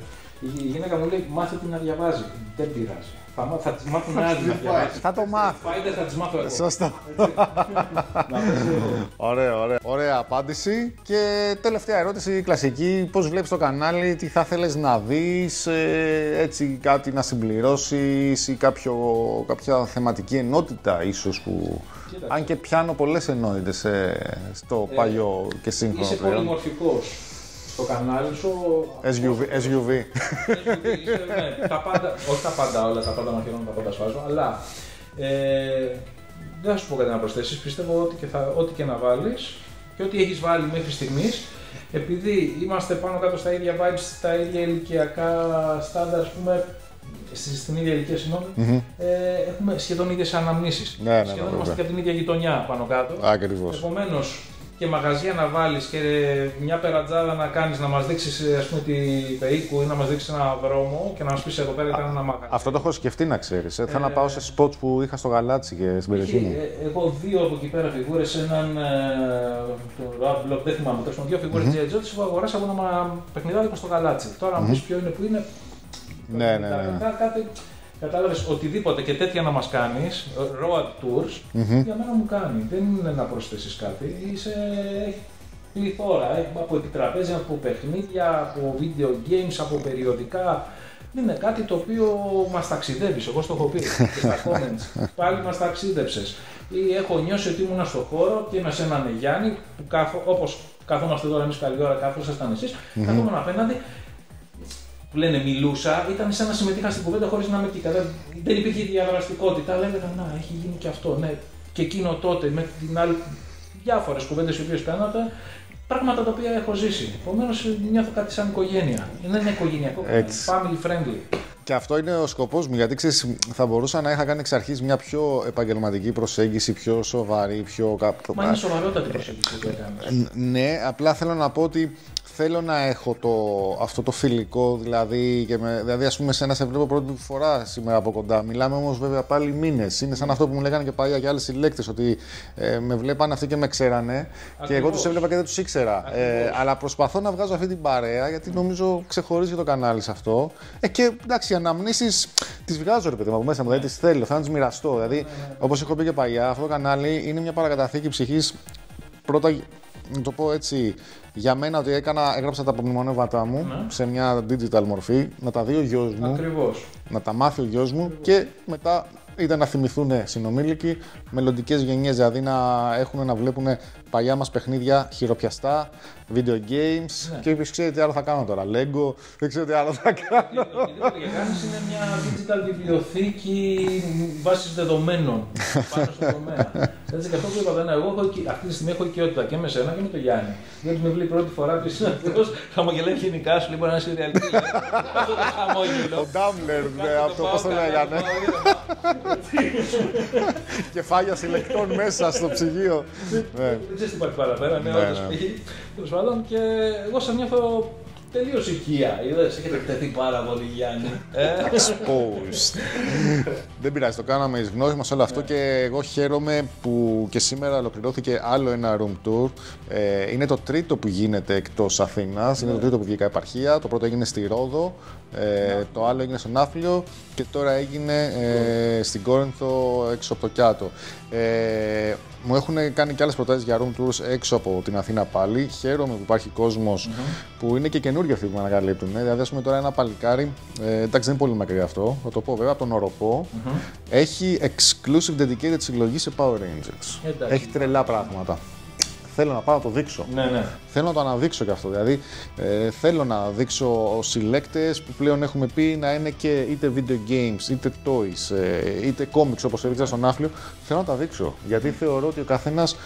Speaker 2: Η γυναίκα μου λέει: Μάθε την να διαβάζει. Δεν πειράζει. Θα, μά- θα τη μάθουν άλλοι να διαβάζει.
Speaker 1: Θα το μάθω.
Speaker 2: Fighter θα τη μάθω εγώ.
Speaker 1: Σωστό.
Speaker 2: Να παίζει εγώ.
Speaker 1: Ωραία, ωραία. Ωραία απάντηση. Και τελευταία ερώτηση, κλασική. Πώς βλέπεις το κανάλι, τι θα θέλεις να δεις, ε, έτσι κάτι να συμπληρώσεις ή κάποιο, κάποια θεματική ενότητα ίσως που...
Speaker 2: Κοίταξε.
Speaker 1: Αν και πιάνω πολλές ενότητες ε, στο
Speaker 2: Ε,
Speaker 1: παλιό και σύγχρονο
Speaker 2: Είσαι
Speaker 1: πλέον.
Speaker 2: Πολυμορφικό. Στο κανάλι σου.
Speaker 1: SUV, SUV.
Speaker 2: Είσαι, ναι, τα πάντα, όχι τα πάντα όλα, τα πάντα μαχαιρώνω, τα πάντα σβάζω, αλλά ε, δεν θα σου πω κάτι να προσθέσεις. Πιστεύω ότι και, θα, ό,τι και να βάλεις, και ό,τι έχεις βάλει μέχρι στιγμής, επειδή είμαστε πάνω κάτω στα ίδια vibes, στα ίδια ηλικιακά στάνταρ, ας πούμε, στη- στην ίδια ηλικία, συγγνώμη, ε, έχουμε σχεδόν ίδιες αναμνήσεις.
Speaker 1: Ναι, ναι, ναι,
Speaker 2: σχεδόν
Speaker 1: βέβαια.
Speaker 2: είμαστε και από την ίδια γειτονιά πάνω κάτω.
Speaker 1: Ακριβώς.
Speaker 2: Επομένως, και μαγαζιά να βάλεις και μια περατζάδα να κάνεις, να μας δείξεις ας πούμε τη περίκου ή να μας δείξεις ένα δρόμο και να μας πεις εδώ πέρα ήταν ένα μαγαζί.
Speaker 1: Αυτό το έχω σκεφτεί να ξέρεις. Ε, θέλω να
Speaker 2: Ε,
Speaker 1: πάω σε spots που είχα στο γαλάτσι και στην περιοχή
Speaker 2: Είχε,
Speaker 1: μου.
Speaker 2: ε, εγώ δύο από εκεί πέρα φιγούρες, έναν. Ε, το Rap Block, δεν θυμάμαι τέλος πάντων, δύο φιγούρες mm-hmm. G.I. Joe τις έχω αγοράσει από ένα μα- παιχνιδάδικο στο γαλάτσι. Τώρα, αν πει ποιο είναι που είναι.
Speaker 1: Ναι, ναι, ναι.
Speaker 2: Κα- Κάτι, Κατάλαβες οτιδήποτε και τέτοια να μας κάνεις, road tours, για μένα μου κάνει. Δεν είναι να προσθέσεις κάτι. Είσαι. έχει πληθώρα ε, από επιτραπέζια, από παιχνίδια, από video games, από περιοδικά. Είναι κάτι το οποίο μας ταξιδεύεις. Εγώ στο έχω πει και στα <laughs> comments. Πάλι μας ταξίδεψες. Ή έχω νιώσει ότι ήμουν στο χώρο και είμαι σε έναν Γιάννη που κάθω, όπως καθόμαστε τώρα εμείς καλή ώρα, κάθόσασταν εσείς, καθόμουν απέναντι που λένε μιλούσα, ήταν σαν να συμμετείχα στην κουβέντα χωρίς να είμαι εκεί. Κατά... Δεν υπήρχε διαδραστικότητα, αλλά έλεγα Να, έχει γίνει και αυτό. Ναι, και εκείνο τότε με την άλλη. Διάφορες κουβέντες οι οποίες κάνατε, πράγματα τα οποία έχω ζήσει. Επομένως νιώθω κάτι σαν οικογένεια. Είναι ένα οικογενειακό κανάλι,
Speaker 1: Έτσι.
Speaker 2: family friendly.
Speaker 1: Και αυτό είναι ο σκοπός μου, γιατί ξέρεις, θα μπορούσα να είχα κάνει εξ αρχής μια πιο επαγγελματική προσέγγιση, πιο σοβαρή, πιο. κα-
Speaker 2: Μα είναι σοβαρότατη προσέγγιση που έκανε.
Speaker 1: Ναι, απλά θέλω να πω ότι θέλω να έχω το, αυτό το φιλικό, δηλαδή, και με, δηλαδή ας πούμε σένα σε βλέπω πρώτη φορά σήμερα από κοντά. Μιλάμε όμως βέβαια πάλι μήνες. Είναι σαν αυτό που μου λέγανε και παλιά και άλλοι συλλέκτες, ότι ε, με βλέπαν αυτοί και με ξέρανε και εγώ τους έβλεπα και δεν τους ήξερα. Ε, αλλά προσπαθώ να βγάζω αυτή την παρέα, γιατί νομίζω ξεχωρίζει το κανάλι σε αυτό. Ε, και εντάξει, οι αναμνήσεις τις βγάζω ρε παιδί μου από μέσα μου, δηλαδή τις θέλω, θέλω να τις μοιραστώ. Δηλαδή, όπως έχω πει και παλιά, αυτό το κανάλι είναι μια παρακαταθήκη ψυχής πρώτα, να το πω έτσι, για μένα ότι έκανα, έγραψα τα απομνημονεύματά μου σε μια digital μορφή, να τα δει ο γιος μου,
Speaker 2: Ακριβώς.
Speaker 1: να τα μάθει ο γιος μου και μετά ήταν να θυμηθούν συνομήλικοι, μελλοντικές γενιές, δηλαδή να έχουν να βλέπουν παλιά μας παιχνίδια χειροπιαστά, video games και ποιος ξέρει τι άλλο θα κάνω τώρα, Lego, δεν ξέρω τι άλλο θα κάνω.
Speaker 2: Οτιδήποτε και κάνεις είναι μια digital βιβλιοθήκη βάση δεδομένων πάνω στον τομέα. Έτσι και αυτό που είπα, ναι, εγώ έχω, οικει- αυτή τη στιγμή έχω οικειότητα και με σένα και με τον Γιάννη. Γιατί με βλέπει πρώτη φορά και είσαι αυτός, χαμογελάει γενικά σου, λέει μπορεί να είσαι ρεαλιστή. Αυτό το χαμόγελο.
Speaker 1: Ο Ντάμλερ, ναι, αυτό πώς το λέγανε. Κεφάλια συλλεκτών μέσα στο ψυγείο. Ναι.
Speaker 2: Δεν ξέρει τι υπάρχει παραπέρα, ναι,
Speaker 1: Ναι,
Speaker 2: όντως
Speaker 1: ναι.
Speaker 2: πήγε. Τέλος πάντων και εγώ σε νιώθω τελείως οικία. Είδες, έχετε εκτεθεί πάρα πολύ Γιάννη. Ε,
Speaker 1: Exposed. Δεν πειράζει, το κάναμε εις γνώση μας όλο αυτό και εγώ χαίρομαι που και σήμερα ολοκληρώθηκε άλλο ένα room tour. Ε, είναι το τρίτο που γίνεται εκτός Αθήνας, είναι το τρίτο που βγήκα επαρχία. Το πρώτο έγινε στη Ρόδο, ε, το άλλο έγινε στο Ναύπλιο και τώρα έγινε ε, στην Κόρινθο έξω από το Κιάτο. Ε, μου έχουν κάνει και άλλες προτάσεις για room tours έξω από την Αθήνα πάλι. Χαίρομαι που υπάρχει κόσμος που είναι και καινούργια αυτοί που με ανακαλύπτουν. Ε, Δηλαδή, ας πούμε τώρα ένα παλικάρι, ε, εντάξει δεν είναι πολύ μακριά αυτό, θα το πω βέβαια, από τον Οροπό, έχει exclusive dedicated συλλογή σε Power Rangers.
Speaker 2: Εντάξει.
Speaker 1: Έχει τρελά πράγματα. Θέλω να πάω να το δείξω.
Speaker 2: ναι, ναι.
Speaker 1: Θέλω να το αναδείξω και αυτό. Δηλαδή, ε, θέλω να δείξω συλλέκτες που πλέον έχουμε πει να είναι και είτε video games, είτε toys, ε, είτε comics όπως έδειξα στον Άφλιο. Θέλω να τα δείξω. Γιατί θεωρώ ότι ο καθένας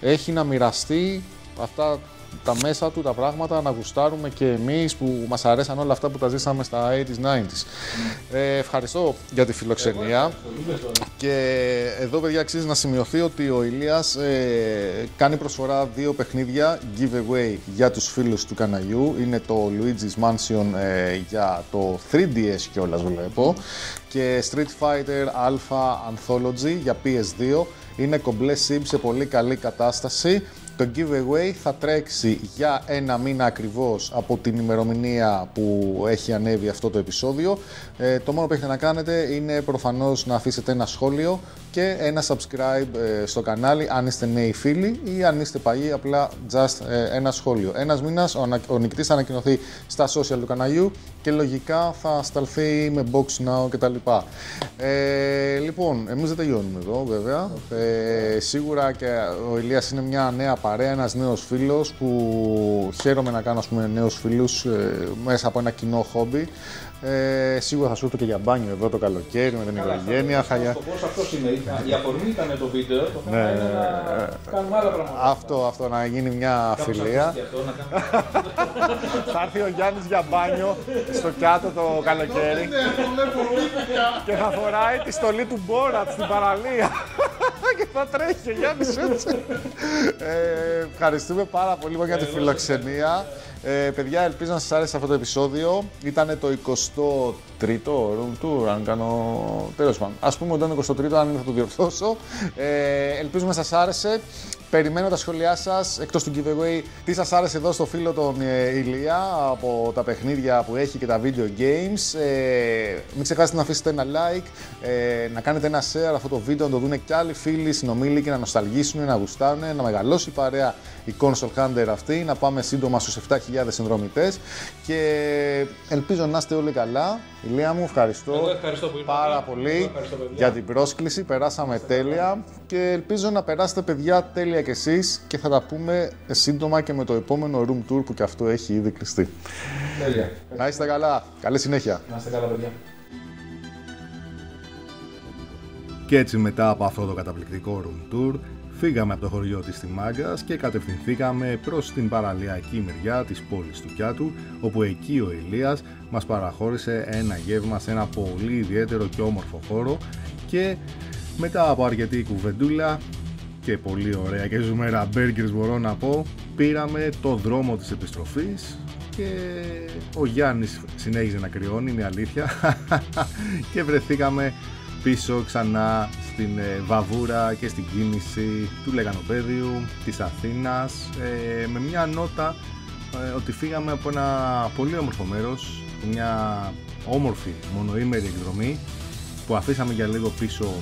Speaker 1: έχει να μοιραστεί αυτά τα μέσα του, τα πράγματα, να γουστάρουμε και εμείς που μας αρέσαν όλα αυτά που τα ζήσαμε στα 80s, 90s. Ε, ευχαριστώ για τη φιλοξενία. Και εδώ, παιδιά, αξίζει να σημειωθεί ότι ο Ηλίας ε, κάνει προσφορά δύο παιχνίδια giveaway για τους φίλους του καναλιού. Είναι το Luigi's Mansion ε, για το 3DS κιόλας βλέπω και Street Fighter Alpha Anthology για PS2. Είναι κομπλέ SIM σε πολύ καλή κατάσταση. Το giveaway θα τρέξει για ένα μήνα ακριβώς από την ημερομηνία που έχει ανέβει αυτό το επεισόδιο. Ε, το μόνο που έχετε να κάνετε είναι προφανώς να αφήσετε ένα σχόλιο και ένα subscribe ε, στο κανάλι αν είστε νέοι φίλοι ή αν είστε παλιοί απλά just ε, ένα σχόλιο. Ένας μήνας, ο, ανα- ο νικητής θα ανακοινωθεί στα social του καναλιού και λογικά θα σταλθεί με box now κτλ. Ε, λοιπόν, εμείς δεν τελειώνουμε εδώ βέβαια. Ε, σίγουρα και ο Ηλίας είναι μια νέα παρέα παρέα, ένας νέος φίλος που χαίρομαι να κάνω ας πούμε, νέους φίλους ε, μέσα από ένα κοινό χόμπι. Ε, σίγουρα θα σου έρθω και για μπάνιο εδώ το καλοκαίρι με την οικογένεια. Θα...
Speaker 2: Το πώς αυτό είναι. Η αφορμή ήταν το βίντεο. Το θέμα
Speaker 1: Ναι,
Speaker 2: είναι
Speaker 1: ναι,
Speaker 2: να
Speaker 1: ναι.
Speaker 2: κάνουμε άλλα πράγματα.
Speaker 1: Αυτό, αυτό, να γίνει μια
Speaker 2: Κάπως
Speaker 1: φιλία.
Speaker 2: ακούστηκε αυτό, να κάνουμε- <laughs>
Speaker 1: Θα έρθει ο Γιάννης για μπάνιο στο κάτω το καλοκαίρι και θα φοράει τη στολή του Μπόρατ στην παραλία <laughs> και θα τρέχει ο Γιάννης έτσι. Ε, ευχαριστούμε πάρα πολύ λοιπόν, για τη φιλοξενία. Ε, παιδιά, ελπίζω να σας άρεσε αυτό το επεισόδιο. Ήταν το 23ο room tour, αν κάνω... Τέλος πάντων. Ας πούμε ότι ήταν το 23ο, αν θα το διορθώσω. Ε, ελπίζουμε να σας άρεσε. Περιμένω τα σχόλιά σας, εκτός του giveaway, τι σας άρεσε εδώ στο φίλο τον ε, Ηλία από τα παιχνίδια που έχει και τα video games. Ε, μην ξεχάσετε να αφήσετε ένα like, ε, να κάνετε ένα share αυτό το βίντεο, να το δουν και άλλοι φίλοι, συνομήλικοι, να νοσταλγήσουν, να γουστάρουν, να μεγαλώσει η παρέα η Console Hunter αυτή, να πάμε σύντομα στους 7.000 συνδρομητές και ελπίζω να είστε όλοι καλά. Ηλία μου, ευχαριστώ,
Speaker 2: Εγώ ευχαριστώ που ήρθατε.
Speaker 1: πάρα
Speaker 2: Εγώ
Speaker 1: πολύ
Speaker 2: ευχαριστώ, παιδιά.
Speaker 1: για την πρόσκληση. Περάσαμε τέλεια και ελπίζω να περάσετε παιδιά τέλεια κι εσείς και θα τα πούμε σύντομα και με το επόμενο room tour που και αυτό έχει ήδη κλειστεί.
Speaker 2: Τέλεια.
Speaker 1: Να είστε καλά. Καλή συνέχεια.
Speaker 2: Να είστε καλά, παιδιά.
Speaker 4: Και έτσι μετά από αυτό το καταπληκτικό room tour φύγαμε από το χωριό της Θυμάγκας και κατευθυνθήκαμε προς την παραλιακή μεριά της πόλης του Κιάτου όπου εκεί ο Ηλίας μας παραχώρησε ένα γεύμα σε ένα πολύ ιδιαίτερο και όμορφο χώρο και μετά από αρκετή κουβεντούλα και πολύ ωραία. Και ζουμέρα μπέργκερς μπορώ να πω. Πήραμε το δρόμο της επιστροφής και ο Γιάννης συνέχιζε να κρυώνει, είναι αλήθεια. <laughs> Και βρεθήκαμε πίσω ξανά στην ε, βαβούρα και στην κίνηση του Λεγανοπέδιου, της Αθήνας ε, με μια νότα ε, ότι φύγαμε από ένα πολύ όμορφο μέρος μια όμορφη μονοήμερη εκδρομή που αφήσαμε για λίγο πίσω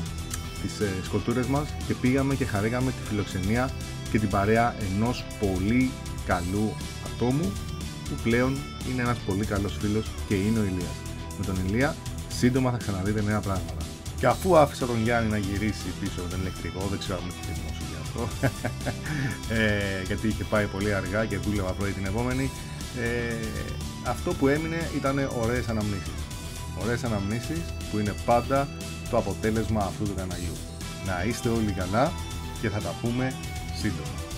Speaker 4: τις ε, σκοτούρες μας και πήγαμε και χαρήκαμε τη φιλοξενία και την παρέα ενός πολύ καλού ατόμου που πλέον είναι ένας πολύ καλός φίλος και είναι ο Ηλίας. Με τον Ηλία σύντομα θα ξαναδείτε νέα πράγματα. Και αφού άφησα τον Γιάννη να γυρίσει πίσω με τον ηλεκτρικό, δεν ξέρω αν μου είχε θυμώσει για αυτό, ε, γιατί είχε πάει πολύ αργά και δούλευα πρωί την επόμενη, ε, αυτό που έμεινε ήταν ωραίες αναμνήσεις. Ωραίες αναμνήσεις που είναι πάντα το αποτέλεσμα αυτού του καναλιού. Να είστε όλοι καλά και θα τα πούμε σύντομα.